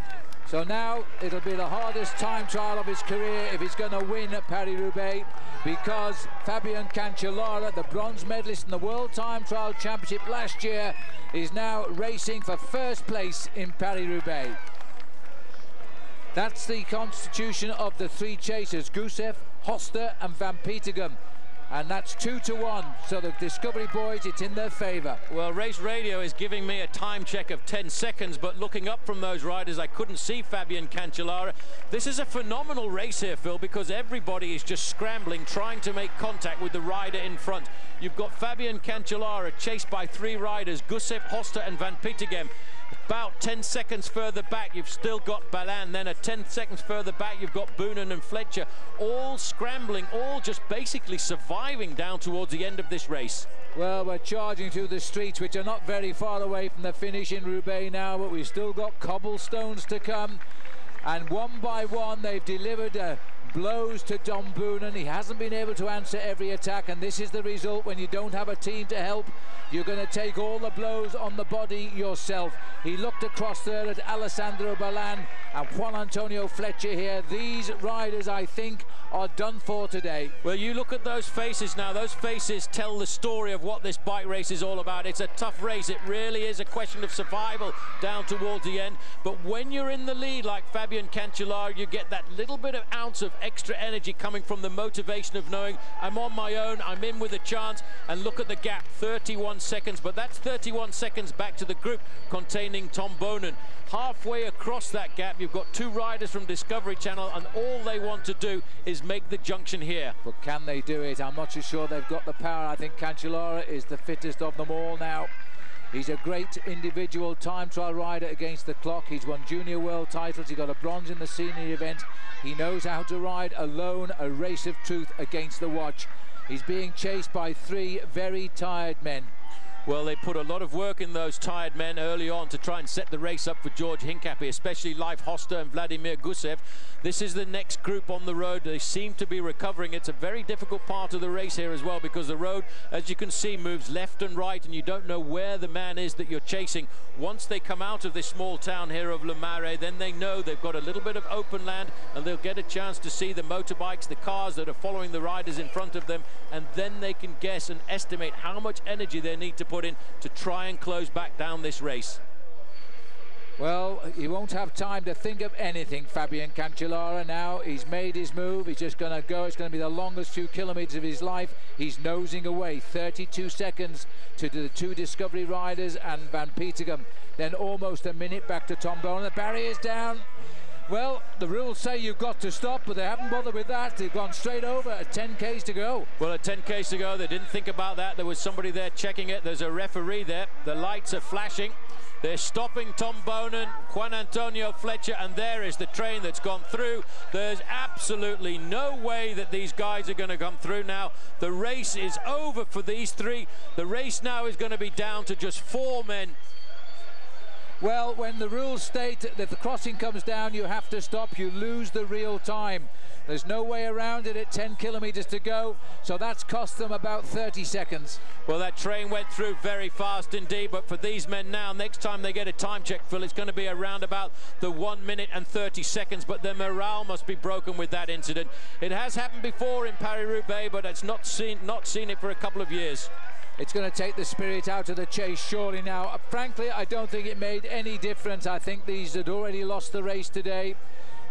So now it'll be the hardest time trial of his career if he's going to win at Paris-Roubaix because Fabian Cancellara, the bronze medalist in the World Time Trial Championship last year, is now racing for first place in Paris-Roubaix. That's the constitution of the three chasers, Gusev, Hoste and Van Petegem and that's two to one. So the discovery boys it's in their favor well race radio is giving me a time check of 10 seconds but looking up from those riders i couldn't see fabian cancellara. This is a phenomenal race here phil because everybody is just scrambling trying to make contact with the rider in front. You've got fabian cancellara chased by three riders gusev hoste and van petegem about 10 seconds further back, you've still got Ballan. Then a 10 seconds further back, you've got Boonen and Flecha, all scrambling, all just basically surviving down towards the end of this race. Well, we're charging through the streets, which are not very far away from the finish in Roubaix now, but we've still got cobblestones to come. And one by one, they've delivered a blows to Tom Boonen. He hasn't been able to answer every attack, and this is the result when you don't have a team to help. You're going to take all the blows on the body yourself. He looked across there at Alessandro Ballan and Juan Antonio Flecha here. These riders, I think, are done for today. Well, you look at those faces now. Those faces tell the story of what this bike race is all about. It's a tough race. It really is a question of survival down towards the end. But when you're in the lead like Fabian Cancellara, you get that little bit of ounce of extra energy coming from the motivation of knowing I'm on my own, I'm in with a chance, and look at the gap, 31 seconds, but that's 31 seconds back to the group containing Tom Boonen. Halfway across that gap, you've got two riders from Discovery Channel, and all they want to do is make the junction here. But can they do it? I'm not too sure they've got the power. I think Cancellara is the fittest of them all now. He's a great individual time trial rider against the clock. He's won junior world titles. He got a bronze in the senior event. He knows how to ride alone a race of truth against the watch. He's being chased by three very tired men. Well, they put a lot of work in those tired men early on to try and set the race up for George Hincapie, especially Leif Hoste and Vladimir Gusev. This is the next group on the road. They seem to be recovering. It's a very difficult part of the race here as well because the road, as you can see, moves left and right and you don't know where the man is that you're chasing. Once they come out of this small town here of Le Marais, then they know they've got a little bit of open land and they'll get a chance to see the motorbikes, the cars that are following the riders in front of them, and then they can guess and estimate how much energy they need to put in to try and close back down this race. Well, he won't have time to think of anything, Fabian Cancellara now. He's made his move. He's just going to go. It's going to be the longest two kilometres of his life. He's nosing away. 32 seconds to the two Discovery riders and Van Petegem. Then almost a minute back to Tom Boonen. The barrier's down. Well, the rules say you've got to stop, but they haven't bothered with that. They've gone straight over at 10 Ks to go. Well, at 10 Ks to go, they didn't think about that. There was somebody there checking it. There's a referee there. The lights are flashing. They're stopping Tom Boonen, Juan Antonio Flecha, and there is the train that's gone through. There's absolutely no way that these guys are going to come through now. The race is over for these three. The race now is going to be down to just four men. Well, when the rules state that the crossing comes down, you have to stop, you lose the real time. There's no way around it at 10 kilometres to go, so that's cost them about 30 seconds. Well, that train went through very fast indeed, but for these men now, next time they get a time check, Phil, it's going to be around about the 1 minute and 30 seconds, but their morale must be broken with that incident. It has happened before in Paris-Roubaix, but it's not seen, not seen it for a couple of years. It's going to take the spirit out of the chase surely now. Frankly, I don't think it made any difference. I think these had already lost the race today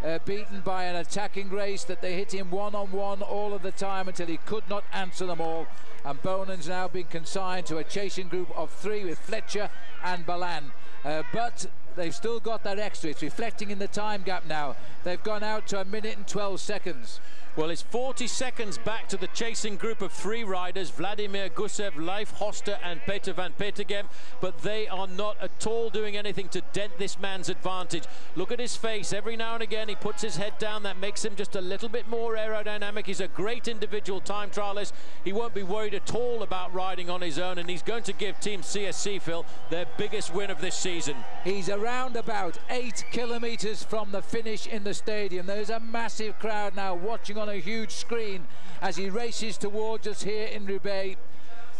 uh, beaten by an attacking race that they hit him one-on-one -on -one all of the time until he could not answer them all. And Boonen's now been consigned to a chasing group of three with Flecha and Ballan. Uh, but they've still got that extra. It's reflecting in the time gap now. They've gone out to a minute and 12 seconds. Well, it's 40 seconds back to the chasing group of three riders, Vladimir Gusev, Leif Hoste and Peter van Petegem, but they are not at all doing anything to dent this man's advantage. Look at his face. Every now and again, he puts his head down. That makes him just a little bit more aerodynamic. He's a great individual time trialist. He won't be worried at all about riding on his own, and he's going to give Team CSC, Phil, their biggest win of this season. He's around about eight kilometres from the finish in the stadium. There's a massive crowd now watching on on a huge screen as he races towards us here in Roubaix.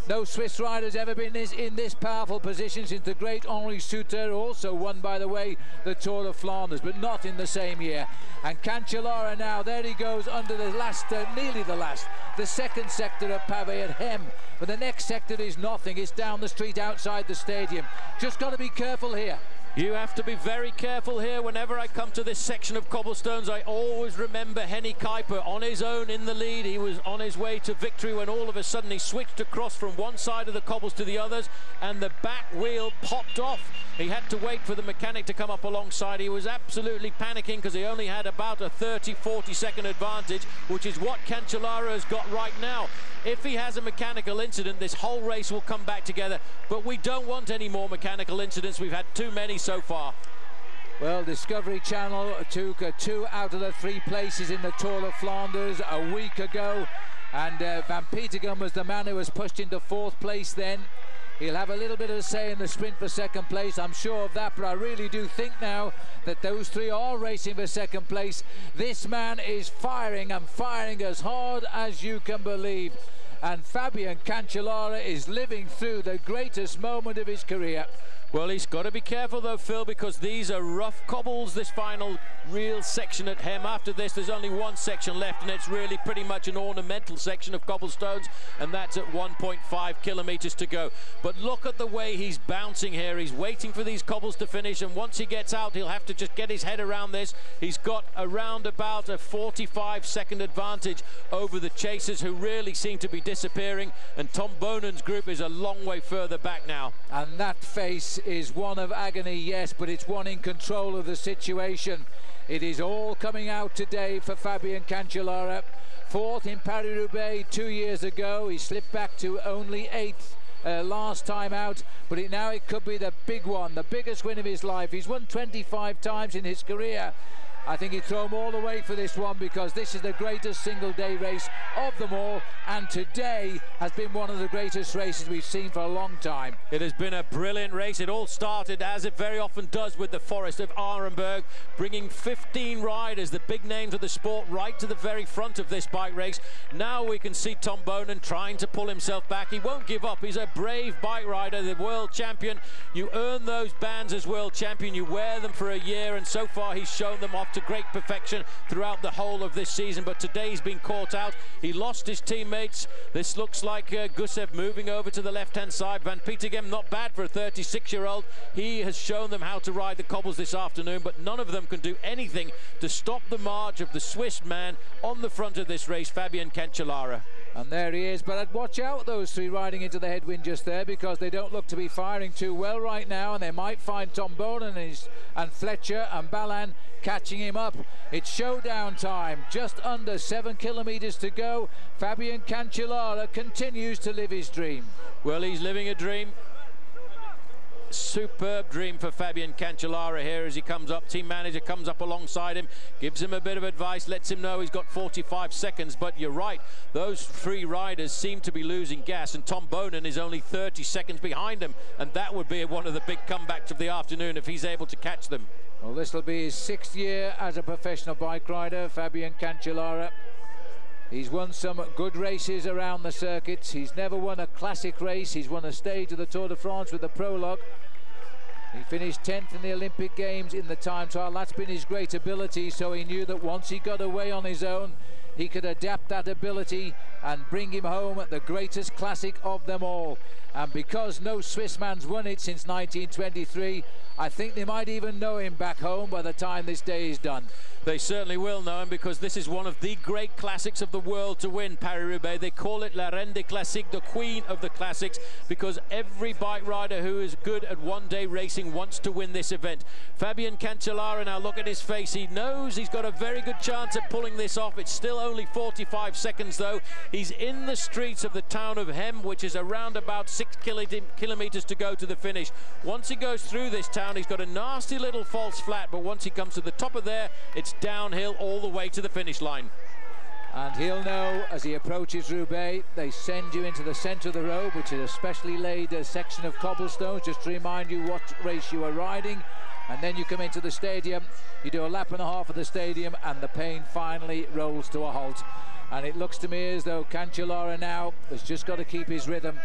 No Swiss rider's ever been in this powerful position since the great Henri Suter, also won, by the way, the Tour of Flanders, but not in the same year. And Cancellara now, there he goes under the last, uh, nearly the last, the second sector of Pavé at Hem. But the next sector is nothing. It's down the street outside the stadium. Just got to be careful here. You have to be very careful here. Whenever I come to this section of cobblestones, I always remember Hennie Kuiper on his own in the lead. He was on his way to victory when all of a sudden he switched across from one side of the cobbles to the others and the back wheel popped off. He had to wait for the mechanic to come up alongside. He was absolutely panicking because he only had about a 30, 40 second advantage, which is what Cancellara has got right now. If he has a mechanical incident, this whole race will come back together. But we don't want any more mechanical incidents. We've had too many so far. Well, Discovery Channel took uh, two out of the three places in the Tour of Flanders a week ago. And uh, Van Petegem was the man who was pushed into fourth place then. He'll have a little bit of a say in the sprint for second place, I'm sure of that, but I really do think now that those three are racing for second place. This man is firing and firing as hard as you can believe and Fabian Cancellara is living through the greatest moment of his career. Well, he's got to be careful though, Phil, because these are rough cobbles, this final real section at Hem. After this, there's only one section left, and it's really pretty much an ornamental section of cobblestones, and that's at 1.5 kilometers to go. But look at the way he's bouncing here. He's waiting for these cobbles to finish, and once he gets out, he'll have to just get his head around this. He's got around about a 45 second advantage over the chasers, who really seem to be disappearing, and Tom Boonen's group is a long way further back now. And that face is one of agony, yes, but it's one in control of the situation. It is all coming out today for Fabian Cancellara. Fourth in Paris-Roubaix two years ago. He slipped back to only eighth uh, last time out, but it, now it could be the big one, the biggest win of his life. He's won 25 times in his career. I think he'd throw them all away for this one because this is the greatest single day race of them all and today has been one of the greatest races we've seen for a long time. It has been a brilliant race. It all started as it very often does with the Forest of Arenberg bringing 15 riders, the big names of the sport right to the very front of this bike race. Now we can see Tom Boonen trying to pull himself back. He won't give up. He's a brave bike rider, the world champion. You earn those bands as world champion. You wear them for a year and so far he's shown them off to great perfection throughout the whole of this season, but today he's been caught out. He lost his teammates. This looks like uh, Gusev moving over to the left-hand side. Van Petegem, not bad for a 36-year-old. He has shown them how to ride the cobbles this afternoon, but none of them can do anything to stop the march of the Swiss man on the front of this race, Fabian Cancellara. And there he is, but I'd watch out those three riding into the headwind just there because they don't look to be firing too well right now and they might find Tom Boonen and, and Flecha and Ballan catching him up. It's showdown time, just under seven kilometres to go. Fabian Cancellara continues to live his dream. Well, he's living a dream superb dream for Fabian Cancellara here as he comes up. Team manager comes up alongside him, gives him a bit of advice, lets him know he's got 45 seconds. But you're right, those three riders seem to be losing gas, and Tom Boonen is only 30 seconds behind him, and that would be one of the big comebacks of the afternoon if he's able to catch them. Well, this will be his sixth year as a professional bike rider, Fabian Cancellara. He's won some good races around the circuits. He's never won a classic race. He's won a stage of the Tour de France with the prologue. He finished 10th in the Olympic Games in the time trial. That's been his great ability, so he knew that once he got away on his own, he could adapt that ability and bring him home at the greatest classic of them all. And because no Swiss man's won it since 1923, I think they might even know him back home by the time this day is done. They certainly will know him because this is one of the great classics of the world to win, Paris-Roubaix. They call it La Reine des Classiques, the queen of the classics, because every bike rider who is good at one-day racing wants to win this event. Fabian Cancellara, now look at his face. He knows he's got a very good chance at pulling this off. It's still only 45 seconds, though. He's in the streets of the town of Hem, which is around about six kilometers to go to the finish. Once he goes through this town, he's got a nasty little false flat, but once he comes to the top of there, it's downhill all the way to the finish line. And he'll know as he approaches Roubaix, they send you into the centre of the road, which is a specially laid uh, section of cobblestones, just to remind you what race you are riding. And then you come into the stadium, you do a lap and a half of the stadium, and the pain finally rolls to a halt. And it looks to me as though Cancellara now has just got to keep his rhythm.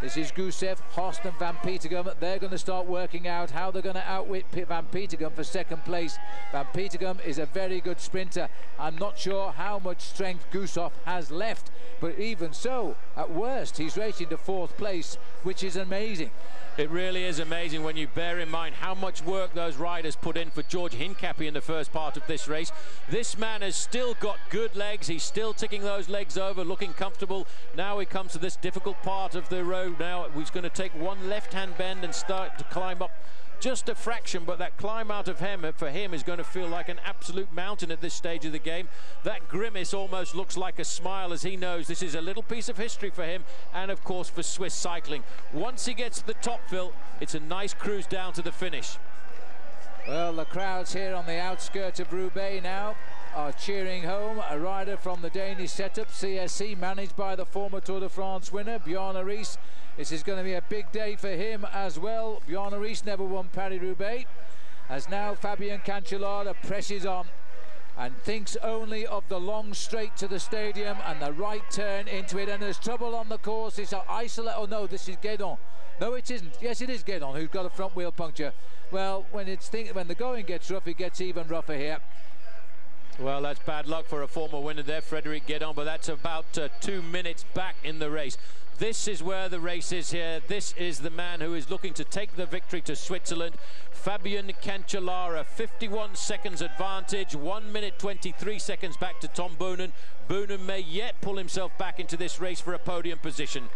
This is Gusev, Hoste and Van Petegem. They're going to start working out how they're going to outwit Van Petegem for second place. Van Petegem is a very good sprinter. I'm not sure how much strength Gusev has left, but even so, at worst, he's racing to fourth place, which is amazing. It really is amazing when you bear in mind how much work those riders put in for George Hincapie in the first part of this race. This man has still got good legs. He's still ticking those legs over, looking comfortable. Now he comes to this difficult part of the road. Now he's going to take one left-hand bend and start to climb up just a fraction, but that climb out of him for him is going to feel like an absolute mountain at this stage of the game. That grimace almost looks like a smile as he knows this is a little piece of history for him and of course for Swiss cycling. Once he gets to the top, Phil, it's a nice cruise down to the finish. Well, the crowds here on the outskirts of Roubaix now are cheering home a rider from the Danish setup, CSC, managed by the former Tour de France winner, Bjarne Riis. This is going to be a big day for him as well. Bjarne Riis never won Paris-Roubaix. As now Fabian Cancellara presses on. and thinks only of the long straight to the stadium and the right turn into it. And there's trouble on the course. It's isolate. Oh no, this is Guesdon. No, it isn't. Yes, it is Guesdon who's got a front wheel puncture. Well, when it's when the going gets rough, it gets even rougher here. Well, that's bad luck for a former winner there, Frederic Guesdon, but that's about uh, two minutes back in the race. This is where the race is here. This is the man who is looking to take the victory to Switzerland. Fabian Cancellara, 51 seconds advantage, 1 minute 23 seconds back to Tom Boonen. Boonen may yet pull himself back into this race for a podium position.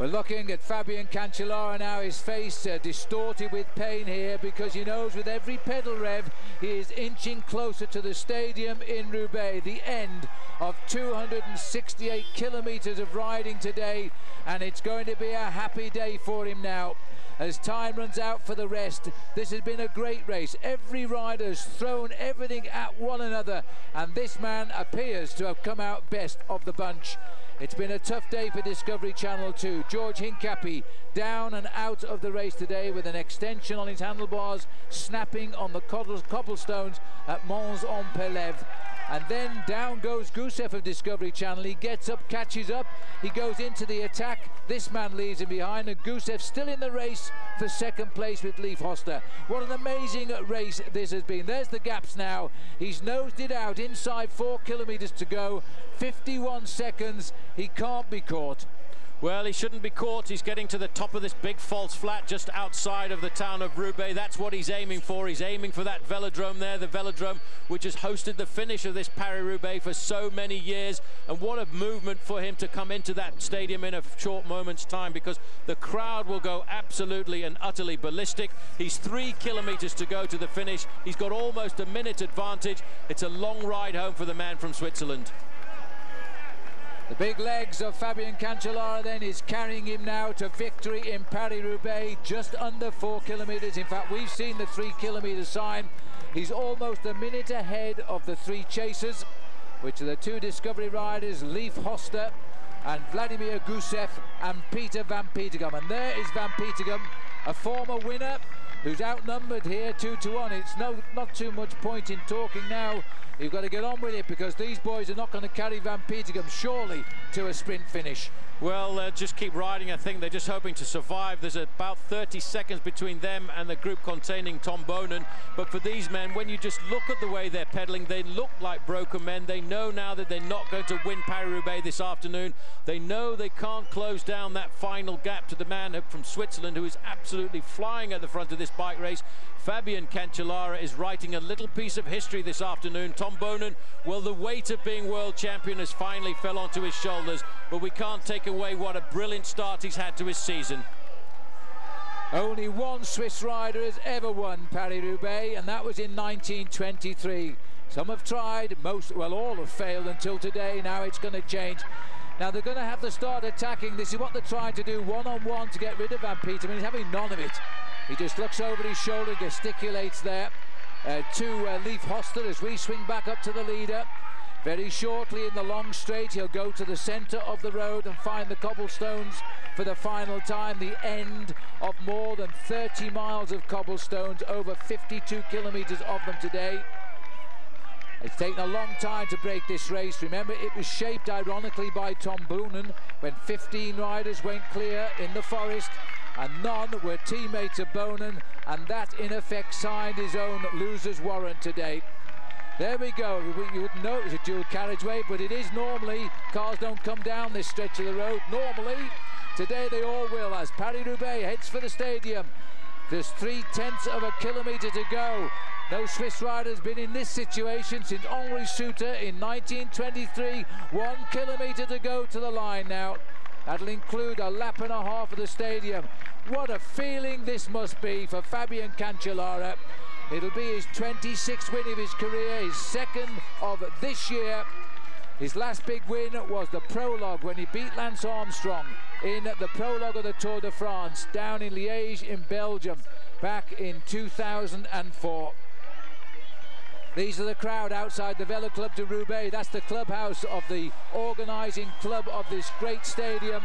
We're looking at Fabian Cancellara now, his face uh, distorted with pain here because he knows with every pedal rev he is inching closer to the stadium in Roubaix, the end of 268 kilometres of riding today and it's going to be a happy day for him now as time runs out for the rest. This has been a great race. Every rider has thrown everything at one another and this man appears to have come out best of the bunch. It's been a tough day for Discovery Channel 2. George Hincapie down and out of the race today with an extension on his handlebars, snapping on the cobblestones at Mons-en-Pelève. And then down goes Gusev of Discovery Channel. He gets up, catches up, he goes into the attack. This man leaves him behind, and Gusev still in the race for second place with Leif Hoste. What an amazing race this has been. There's the gaps now. He's nosed it out inside four kilometres to go. 51 seconds. He can't be caught. Well, he shouldn't be caught. He's getting to the top of this big false flat just outside of the town of Roubaix. That's what he's aiming for. He's aiming for that velodrome there, the velodrome which has hosted the finish of this Paris-Roubaix for so many years. And what a movement for him to come into that stadium in a short moment's time because the crowd will go absolutely and utterly ballistic. He's three kilometers to go to the finish. He's got almost a minute advantage. It's a long ride home for the man from Switzerland. The big legs of Fabian Cancellara then is carrying him now to victory in Paris-Roubaix, just under four kilometres. In fact, we've seen the three kilometre sign. He's almost a minute ahead of the three chasers, which are the two Discovery riders, Leif Hoste and Vladimir Gusev and Peter Van Petegem. And there is Van Petegem, a former winner who's outnumbered here two to one. It's no not too much point in talking now You've got to get on with it because these boys are not going to carry Van Petegem surely to a sprint finish. Well, uh, just keep riding. I think they're just hoping to survive. There's about 30 seconds between them and the group containing Tom Boonen. But for these men, when you just look at the way they're pedaling, they look like broken men. They know now that they're not going to win Paris-Roubaix this afternoon. They know they can't close down that final gap to the man from Switzerland who is absolutely flying at the front of this bike race. Fabian Cancellara is writing a little piece of history this afternoon. Tom Boonen, well, the weight of being world champion has finally fell onto his shoulders, but we can't take away what a brilliant start he's had to his season. Only one Swiss rider has ever won Paris-Roubaix, and that was in 1923. Some have tried, most, well, all have failed until today. Now it's going to change. Now they're going to have to start attacking. This is what they're trying to do, one-on-one -on -one to get rid of Van Petegem. He's having none of it. He just looks over his shoulder, gesticulates there uh, to uh, Leif Hoste as we swing back up to the leader. Very shortly in the long straight, he'll go to the centre of the road and find the cobblestones for the final time. The end of more than 30 miles of cobblestones, over 52 kilometres of them today. It's taken a long time to break this race. Remember, it was shaped ironically by Tom Boonen when 15 riders went clear in the forest and none were teammates of Boonen, and that in effect signed his own loser's warrant today. There we go. You wouldn't know it was a dual carriageway, but it is normally. Cars don't come down this stretch of the road. Normally, today they all will as Paris-Roubaix heads for the stadium. There's three tenths of a kilometre to go. No Swiss rider has been in this situation since Henri Suter in 1923. One kilometre to go to the line now. That'll include a lap and a half of the stadium. What a feeling this must be for Fabian Cancellara. It'll be his 26th win of his career, his second of this year. His last big win was the prologue when he beat Lance Armstrong in the prologue of the Tour de France down in Liège in Belgium back in 2004. These are the crowd outside the Velo Club de Roubaix. That's the clubhouse of the organising club of this great stadium.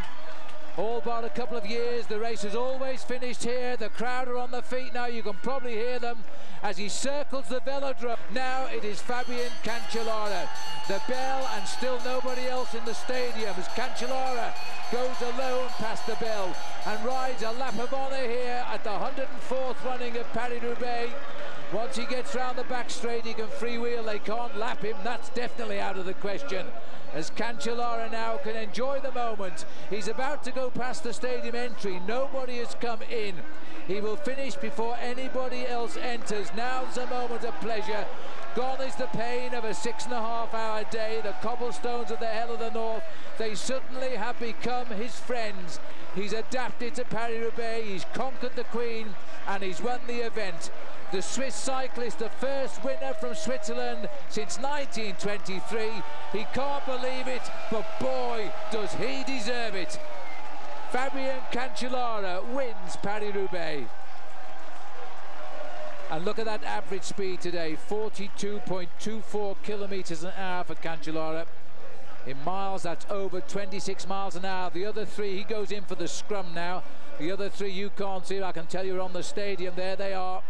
All but a couple of years, the race has always finished here. The crowd are on the feet now. You can probably hear them as he circles the velodrome. Now it is Fabian Cancellara. The bell and still nobody else in the stadium as Cancellara goes alone past the bell and rides a lap of honour here at the 104th running of Paris-Roubaix. Once he gets round the back straight, he can freewheel. They can't lap him. That's definitely out of the question. As Cancellara now can enjoy the moment. He's about to go past the stadium entry. Nobody has come in. He will finish before anybody else enters. Now's a moment of pleasure. Gone is the pain of a six and a half hour day. The cobblestones of the hell of the north, they suddenly have become his friends. He's adapted to Paris-Roubaix, he's conquered the Queen, and he's won the event. The Swiss cyclist, the first winner from Switzerland since 1923. He can't believe it, but boy, does he deserve it. Fabian Cancellara wins Paris-Roubaix. And look at that average speed today, 42.24 kilometres an hour for Cancellara. In miles, that's over 26 miles an hour. The other three, he goes in for the scrum now. The other three you can't see, I can tell you are on the stadium. There they are.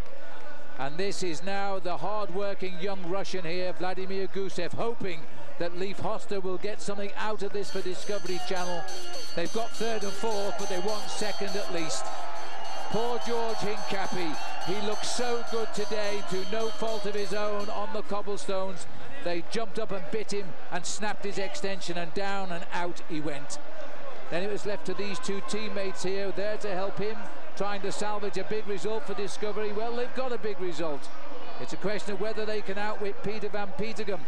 And this is now the hard-working young Russian here, Vladimir Gusev, hoping that Leif Hoste will get something out of this for Discovery Channel. They've got third and fourth, but they want second at least. Poor George Hincapie. He looks so good today to no fault of his own on the cobblestones. They jumped up and bit him and snapped his extension and down and out he went. Then it was left to these two teammates here there to help him, trying to salvage a big result for Discovery. Well, they've got a big result. It's a question of whether they can outwit Peter Van Petegem,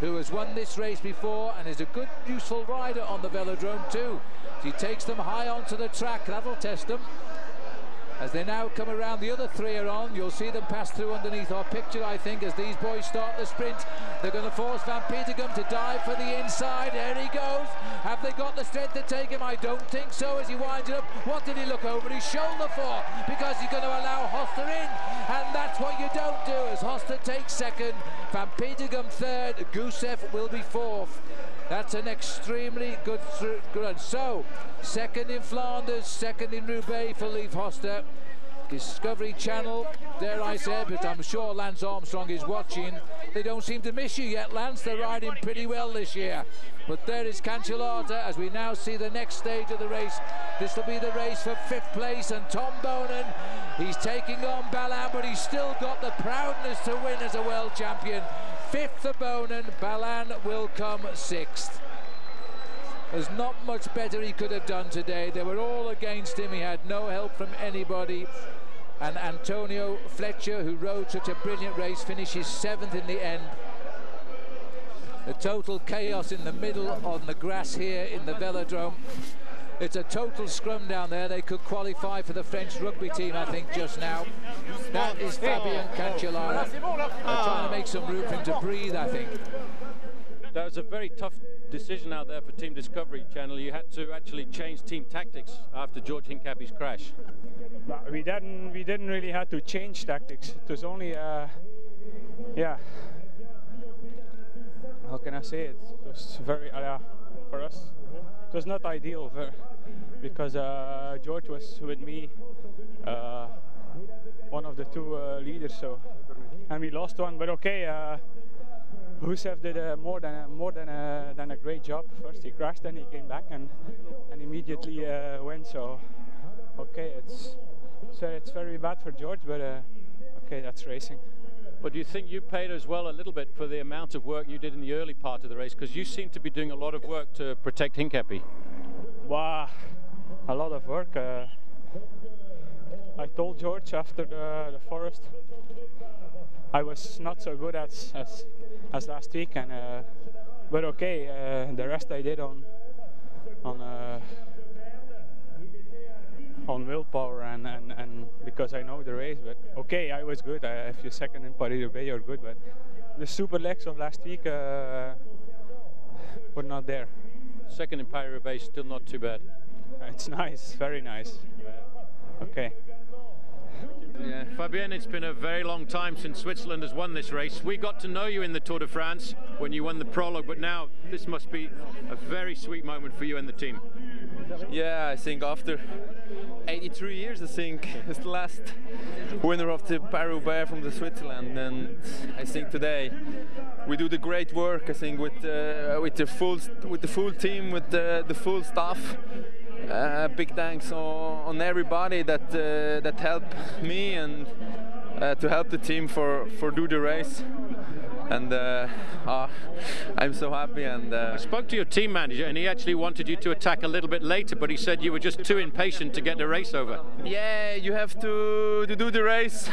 who has won this race before and is a good, useful rider on the velodrome too. He takes them high onto the track, that'll test them. As they now come around, the other three are on. You'll see them pass through underneath our picture, I think, as these boys start the sprint. They're going to force Van Petegem to dive for the inside. There he goes. Have they got the strength to take him? I don't think so. As he winds up, what did he look over his shoulder for? Because he's going to allow Hoste in. And that's what you don't do, as Hoste takes second. Van Petegem third. Gusev will be fourth. That's an extremely good run. So, second in Flanders, second in Roubaix for Leif Hoste. Discovery Channel, dare I say, but I'm sure Lance Armstrong is watching. They don't seem to miss you yet, Lance. They're riding pretty well this year. But there is Cancellara as we now see the next stage of the race. This will be the race for fifth place and Tom Boonen, he's taking on Ballan, but he's still got the proudness to win as a world champion. Fifth for Boonen, Ballan will come sixth. There's not much better he could have done today. They were all against him. He had no help from anybody. And Antonio Flecha, who rode such a brilliant race, finishes seventh in the end. The total chaos in the middle on the grass here in the velodrome. It's a total scrum down there. They could qualify for the French rugby team, I think, just now. That is Fabian Cancellara. They're trying to make some room for him to breathe, I think. That was a very tough decision out there for Team Discovery Channel. You had to actually change team tactics after George Hincapie's crash. We didn't. We didn't really have to change tactics. It was only, uh, yeah, how can I say it? It was very, uh, for us, it was not ideal for, because uh, George was with me, uh, one of the two uh, leaders, so, and we lost one, but okay, uh, did uh, more than uh, more than a, than a great job. First he crashed, then he came back and and immediately uh, went. So okay, it's so it's very bad for George, but uh, okay, that's racing. But do you think you paid as well a little bit for the amount of work you did in the early part of the race? Because you seem to be doing a lot of work to protect Hincapie. Wow, a lot of work. Uh, I told George after the, the forest I was not so good as as, as last week, and uh, but okay, uh, the rest I did on on uh, on willpower and, and, and because I know the race. But okay, I was good. I, if you're second in Paris-Roubaix, you're good. But the super legs of last week uh, were not there. Second in Paris-Roubaix, still not too bad. It's nice, very nice. Okay. Yeah, Fabian, it's been a very long time since Switzerland has won this race. We got to know you in the Tour de France when you won the prologue, but now this must be a very sweet moment for you and the team. Yeah, I think after 83 years, I think it's the last winner of the Paris-Roubaix from the Switzerland, and I think today we do the great work. I think with uh, with the full with the full team, with the, the full staff. Uh, big thanks on, on everybody that uh, that helped me and uh, to help the team for for do the race and uh, uh, I'm so happy. And uh, I spoke to your team manager, and he actually wanted you to attack a little bit later, but he said you were just too impatient to get the race over. Yeah, you have to, to do the race.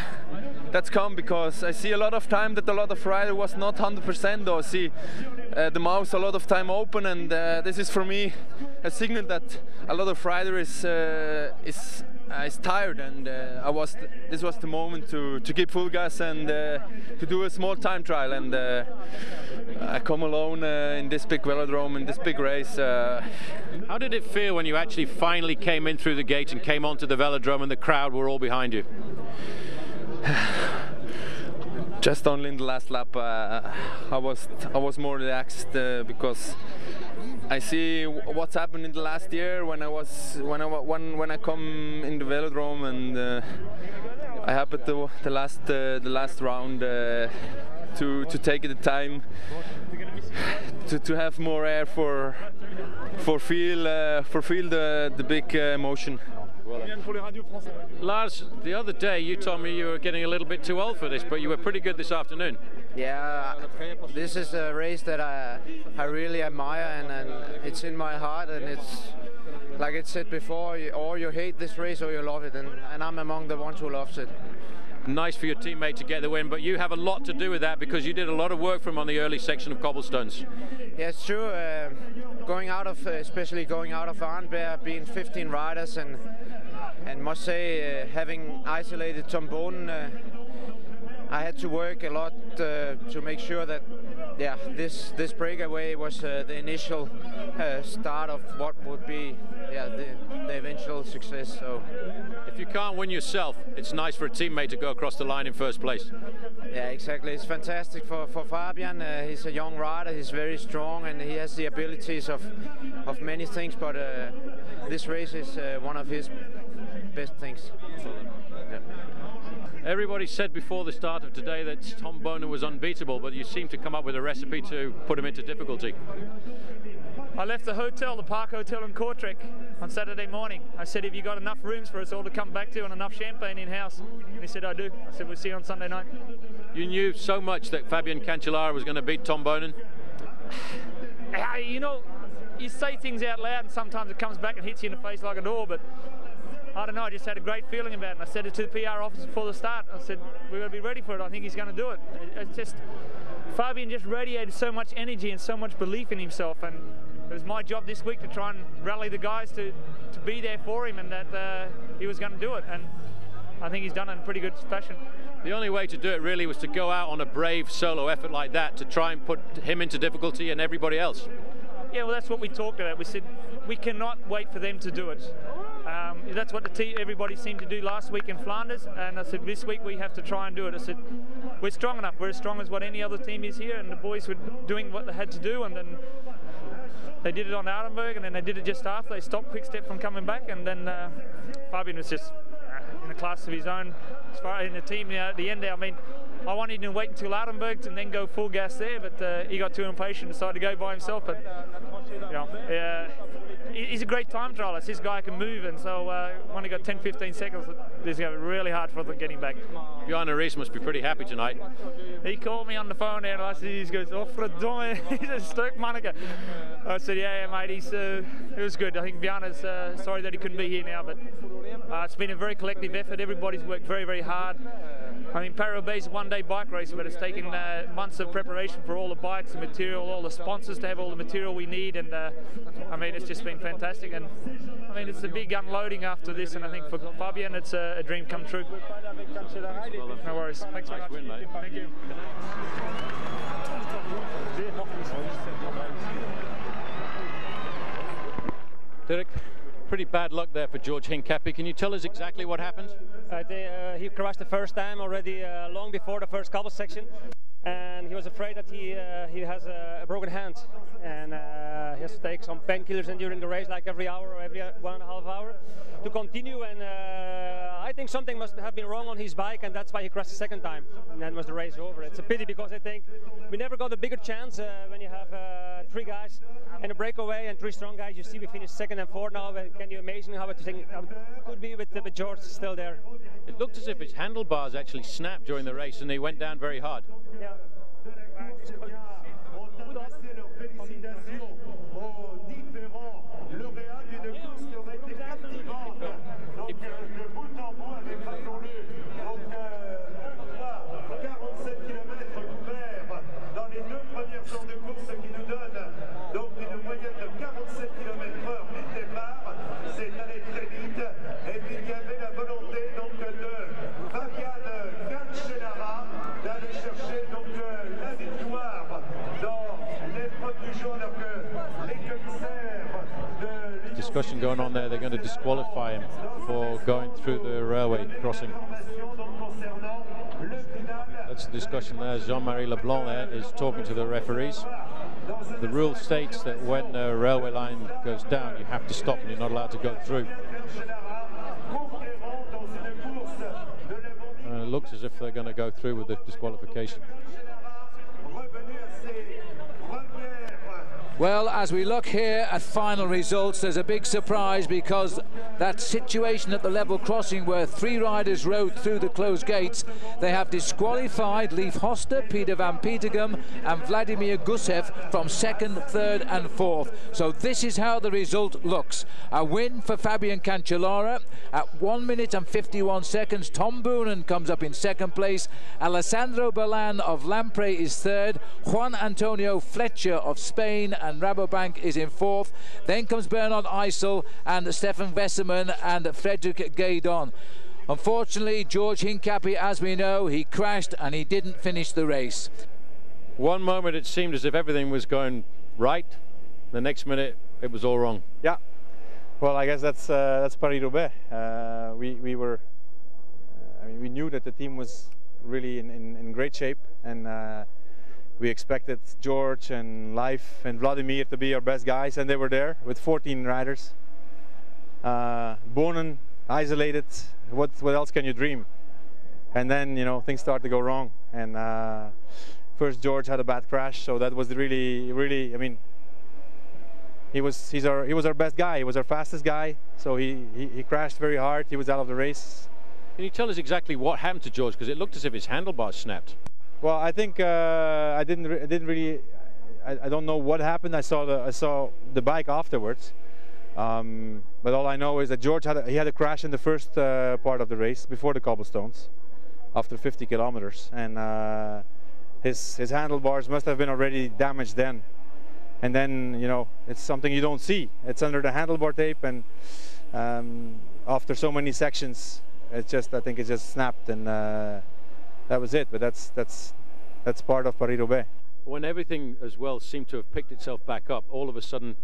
That's come because I see a lot of time that a lot of rider was not 100% or see uh, the mouth a lot of time open and uh, this is for me a signal that a lot of rider is uh, is uh, is tired and uh, I was this was the moment to to give full gas and uh, to do a small time trial and I come alone in this big velodrome in this big race. How did it feel when you actually finally came in through the gate and came onto the velodrome and the crowd were all behind you? just only in the last lap uh, I was I was more relaxed uh, because I see what's happened in the last year when I was when I when when I come in the velodrome and uh, I happened to the last uh, the last round uh, to to take the time to, to have more air for for feel uh, for feel the the big emotion. Lars, the other day you told me you were getting a little bit too old for this, but you were pretty good this afternoon. Yeah, this is a race that I, I really admire and, and it's in my heart and it's like it said before, or you hate this race or you love it and, and I'm among the ones who loves it nice for your teammate to get the win, but you have a lot to do with that because you did a lot of work for him on the early section of cobblestones. Yeah, it's true. Uh, going out of, uh, especially going out of Arenberg, being 15 riders and and must say, uh, having isolated Tom Boonen, uh, I had to work a lot uh, to make sure that, yeah, this this breakaway was uh, the initial uh, start of what would be, yeah, the, the eventual success. So, if you can't win yourself, it's nice for a teammate to go across the line in first place. Yeah, exactly. It's fantastic for for Fabian. Uh, he's a young rider. He's very strong, and he has the abilities of of many things. But this race is one of his best things. Everybody said before the start of today that Tom Boonen was unbeatable, but you seem to come up with a recipe to put him into difficulty. I left the hotel, the Park Hotel in Kortrijk, on Saturday morning. I said, have you got enough rooms for us all to come back to and enough champagne in-house? And he said, I do. I said, we'll see you on Sunday night. You knew so much that Fabian Cancellara was going to beat Tom Boonen? you know, you say things out loud and sometimes it comes back and hits you in the face like a door, but I don't know, I just had a great feeling about it. And I said it to the PR office before the start. I said, we're going to be ready for it. I think he's going to do it. It's just, Fabian just radiated so much energy and so much belief in himself. And it was my job this week to try and rally the guys to, to be there for him and that uh, he was going to do it. And I think he's done it in pretty good fashion. The only way to do it really was to go out on a brave solo effort like that to try and put him into difficulty and everybody else. Yeah, well, that's what we talked about. We said we cannot wait for them to do it. Um, that's what everybody seemed to do last week in Flanders, and I said this week we have to try and do it. I said we're strong enough. We're as strong as what any other team is here, and the boys were doing what they had to do, and then they did it on Arenberg, and then they did it just after. They stopped Quick Step from coming back, and then uh, Fabian was just uh, in a class of his own. As far in the team, you know, at the end there, I mean, I wanted to wait until Arenberg and then go full gas there, but uh, he got too impatient, and decided to go by himself. But you know, uh, he's a great time trialist. This guy can move, and so uh, when he got 10, 15 seconds, this is going to be really hard for them getting back. Bjarne Riis must be pretty happy tonight. He called me on the phone and I said, he goes, oh, verdomme, he's a Sturk manneke. I said, yeah, yeah mate, he's, uh, it was good. I think Bjarne's uh, sorry that he couldn't be here now, but uh, it's been a very collective effort. Everybody's worked very, very hard. I mean, Paris is a one-day bike race, but it's taken uh, months of preparation for all the bikes, the material, all the sponsors to have all the material we need, and uh, I mean, it's just been fantastic. And I mean, it's a big unloading after this, and I think for Fabian, it's a, a dream come true. No worries. Thanks very much. Win, Thank you. Dirk, pretty bad luck there for George Hincapie. Can you tell us exactly what happened? Uh, they, uh, he crashed the first time already uh, long before the first cobble section. And he was afraid that he uh, he has a, a, broken hand, and uh, he has to take some painkillers and during the race, like every hour or every one and a half hour, to continue. And uh, I think something must have been wrong on his bike, and that's why he crashed the second time. And then was the race over. It's a pity because I think we never got a bigger chance uh, when you have uh, three guys in a breakaway and three strong guys. You see, we finished second and fourth now. And can you imagine how it, how it could be with, with George still there? It looked as if his handlebars actually snapped during the race, and he went down very hard. Yeah man. He's got discussion going on there. They're going to disqualify him for going through the railway crossing. That's the discussion there. Jean-Marie Leblanc there is talking to the referees. The rule states that when a railway line goes down, you have to stop and you're not allowed to go through. Uh, it looks as if they're going to go through with the disqualification. Well, as we look here at final results, there's a big surprise because that situation at the level crossing where three riders rode through the closed gates, they have disqualified Leif Hoste, Peter Van Petegem and Vladimir Gusev from second, third and fourth. So this is how the result looks. A win for Fabian Cancellara at 1 minute and 51 seconds. Tom Boonen comes up in second place. Alessandro Ballan of Lampre is third. Juan Antonio Flecha of Spain and Rabobank is in fourth. Then comes Bernhard Eisel and Steffen Wesemann and Frederick Guesdon. Unfortunately, George Hincapie, as we know, he crashed and he didn't finish the race. One moment it seemed as if everything was going right. The next minute it was all wrong. Yeah. Well, I guess that's uh, that's Paris-Roubaix. Uh, we we were, uh, I mean, we knew that the team was really in, in, in great shape and uh, we expected George and Leif and Vladimir to be our best guys, and they were there with 14 riders. Uh, Boonen isolated. What what else can you dream? And then you know things start to go wrong. And uh, first George had a bad crash, so that was really really. I mean, he was he's our he was our best guy. He was our fastest guy. So he he, he crashed very hard. He was out of the race. Can you tell us exactly what happened to George? Because it looked as if his handlebars snapped. Well, I think uh, I didn't. I didn't really. I, I, don't know what happened. I saw the. I saw the bike afterwards. Um, but all I know is that George had a, he had a crash in the first uh, part of the race before the cobblestones, after 50 kilometers, and uh, his his handlebars must have been already damaged then. And then you know it's something you don't see. It's under the handlebar tape, and um, after so many sections, it's just I think it just snapped and uh, that was it. But that's that's that's part of Paris-Roubaix. When everything as well seemed to have picked itself back up, all of a sudden,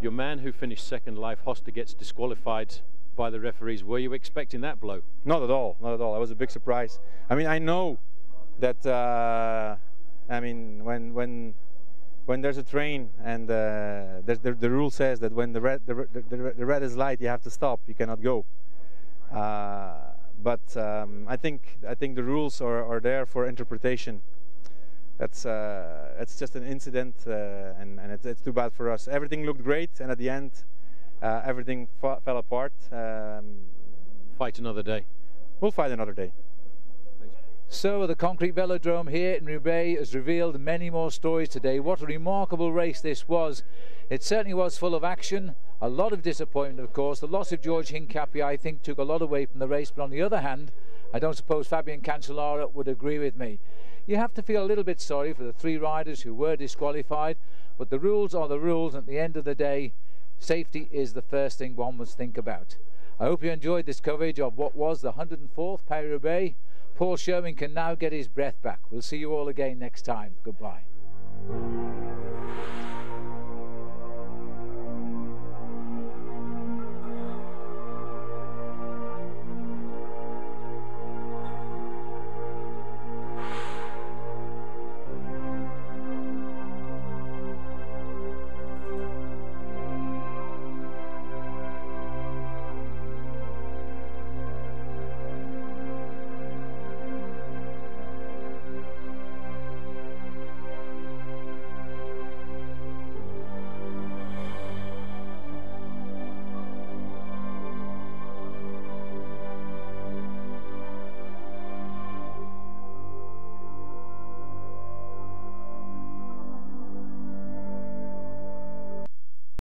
your man who finished second, Leif Hoste, gets disqualified by the referees. Were you expecting that blow? Not at all. Not at all. That was a big surprise. I mean, I know that. Uh, I mean, when when when there's a train and uh, the, the, the, rule says that when the red the, the, the, red is light, you have to stop. You cannot go. Uh, but um, I think I think the rules are, are there for interpretation. That's uh, it's just an incident, uh, and, and it's, it's, too bad for us. Everything looked great, and at the end, uh, everything fell apart. Um, fight another day. We'll fight another day. So the concrete velodrome here in Roubaix has revealed many more stories today. What a remarkable race this was. It certainly was full of action, a lot of disappointment of course. The loss of George Hincapie I think took a lot away from the race, but on the other hand, I don't suppose Fabian Cancellara would agree with me. You have to feel a little bit sorry for the three riders who were disqualified, but the rules are the rules. At the end of the day, safety is the first thing one must think about. I hope you enjoyed this coverage of what was the 104th Paris-Roubaix. Paul Sherwin can now get his breath back. We'll see you all again next time. Goodbye.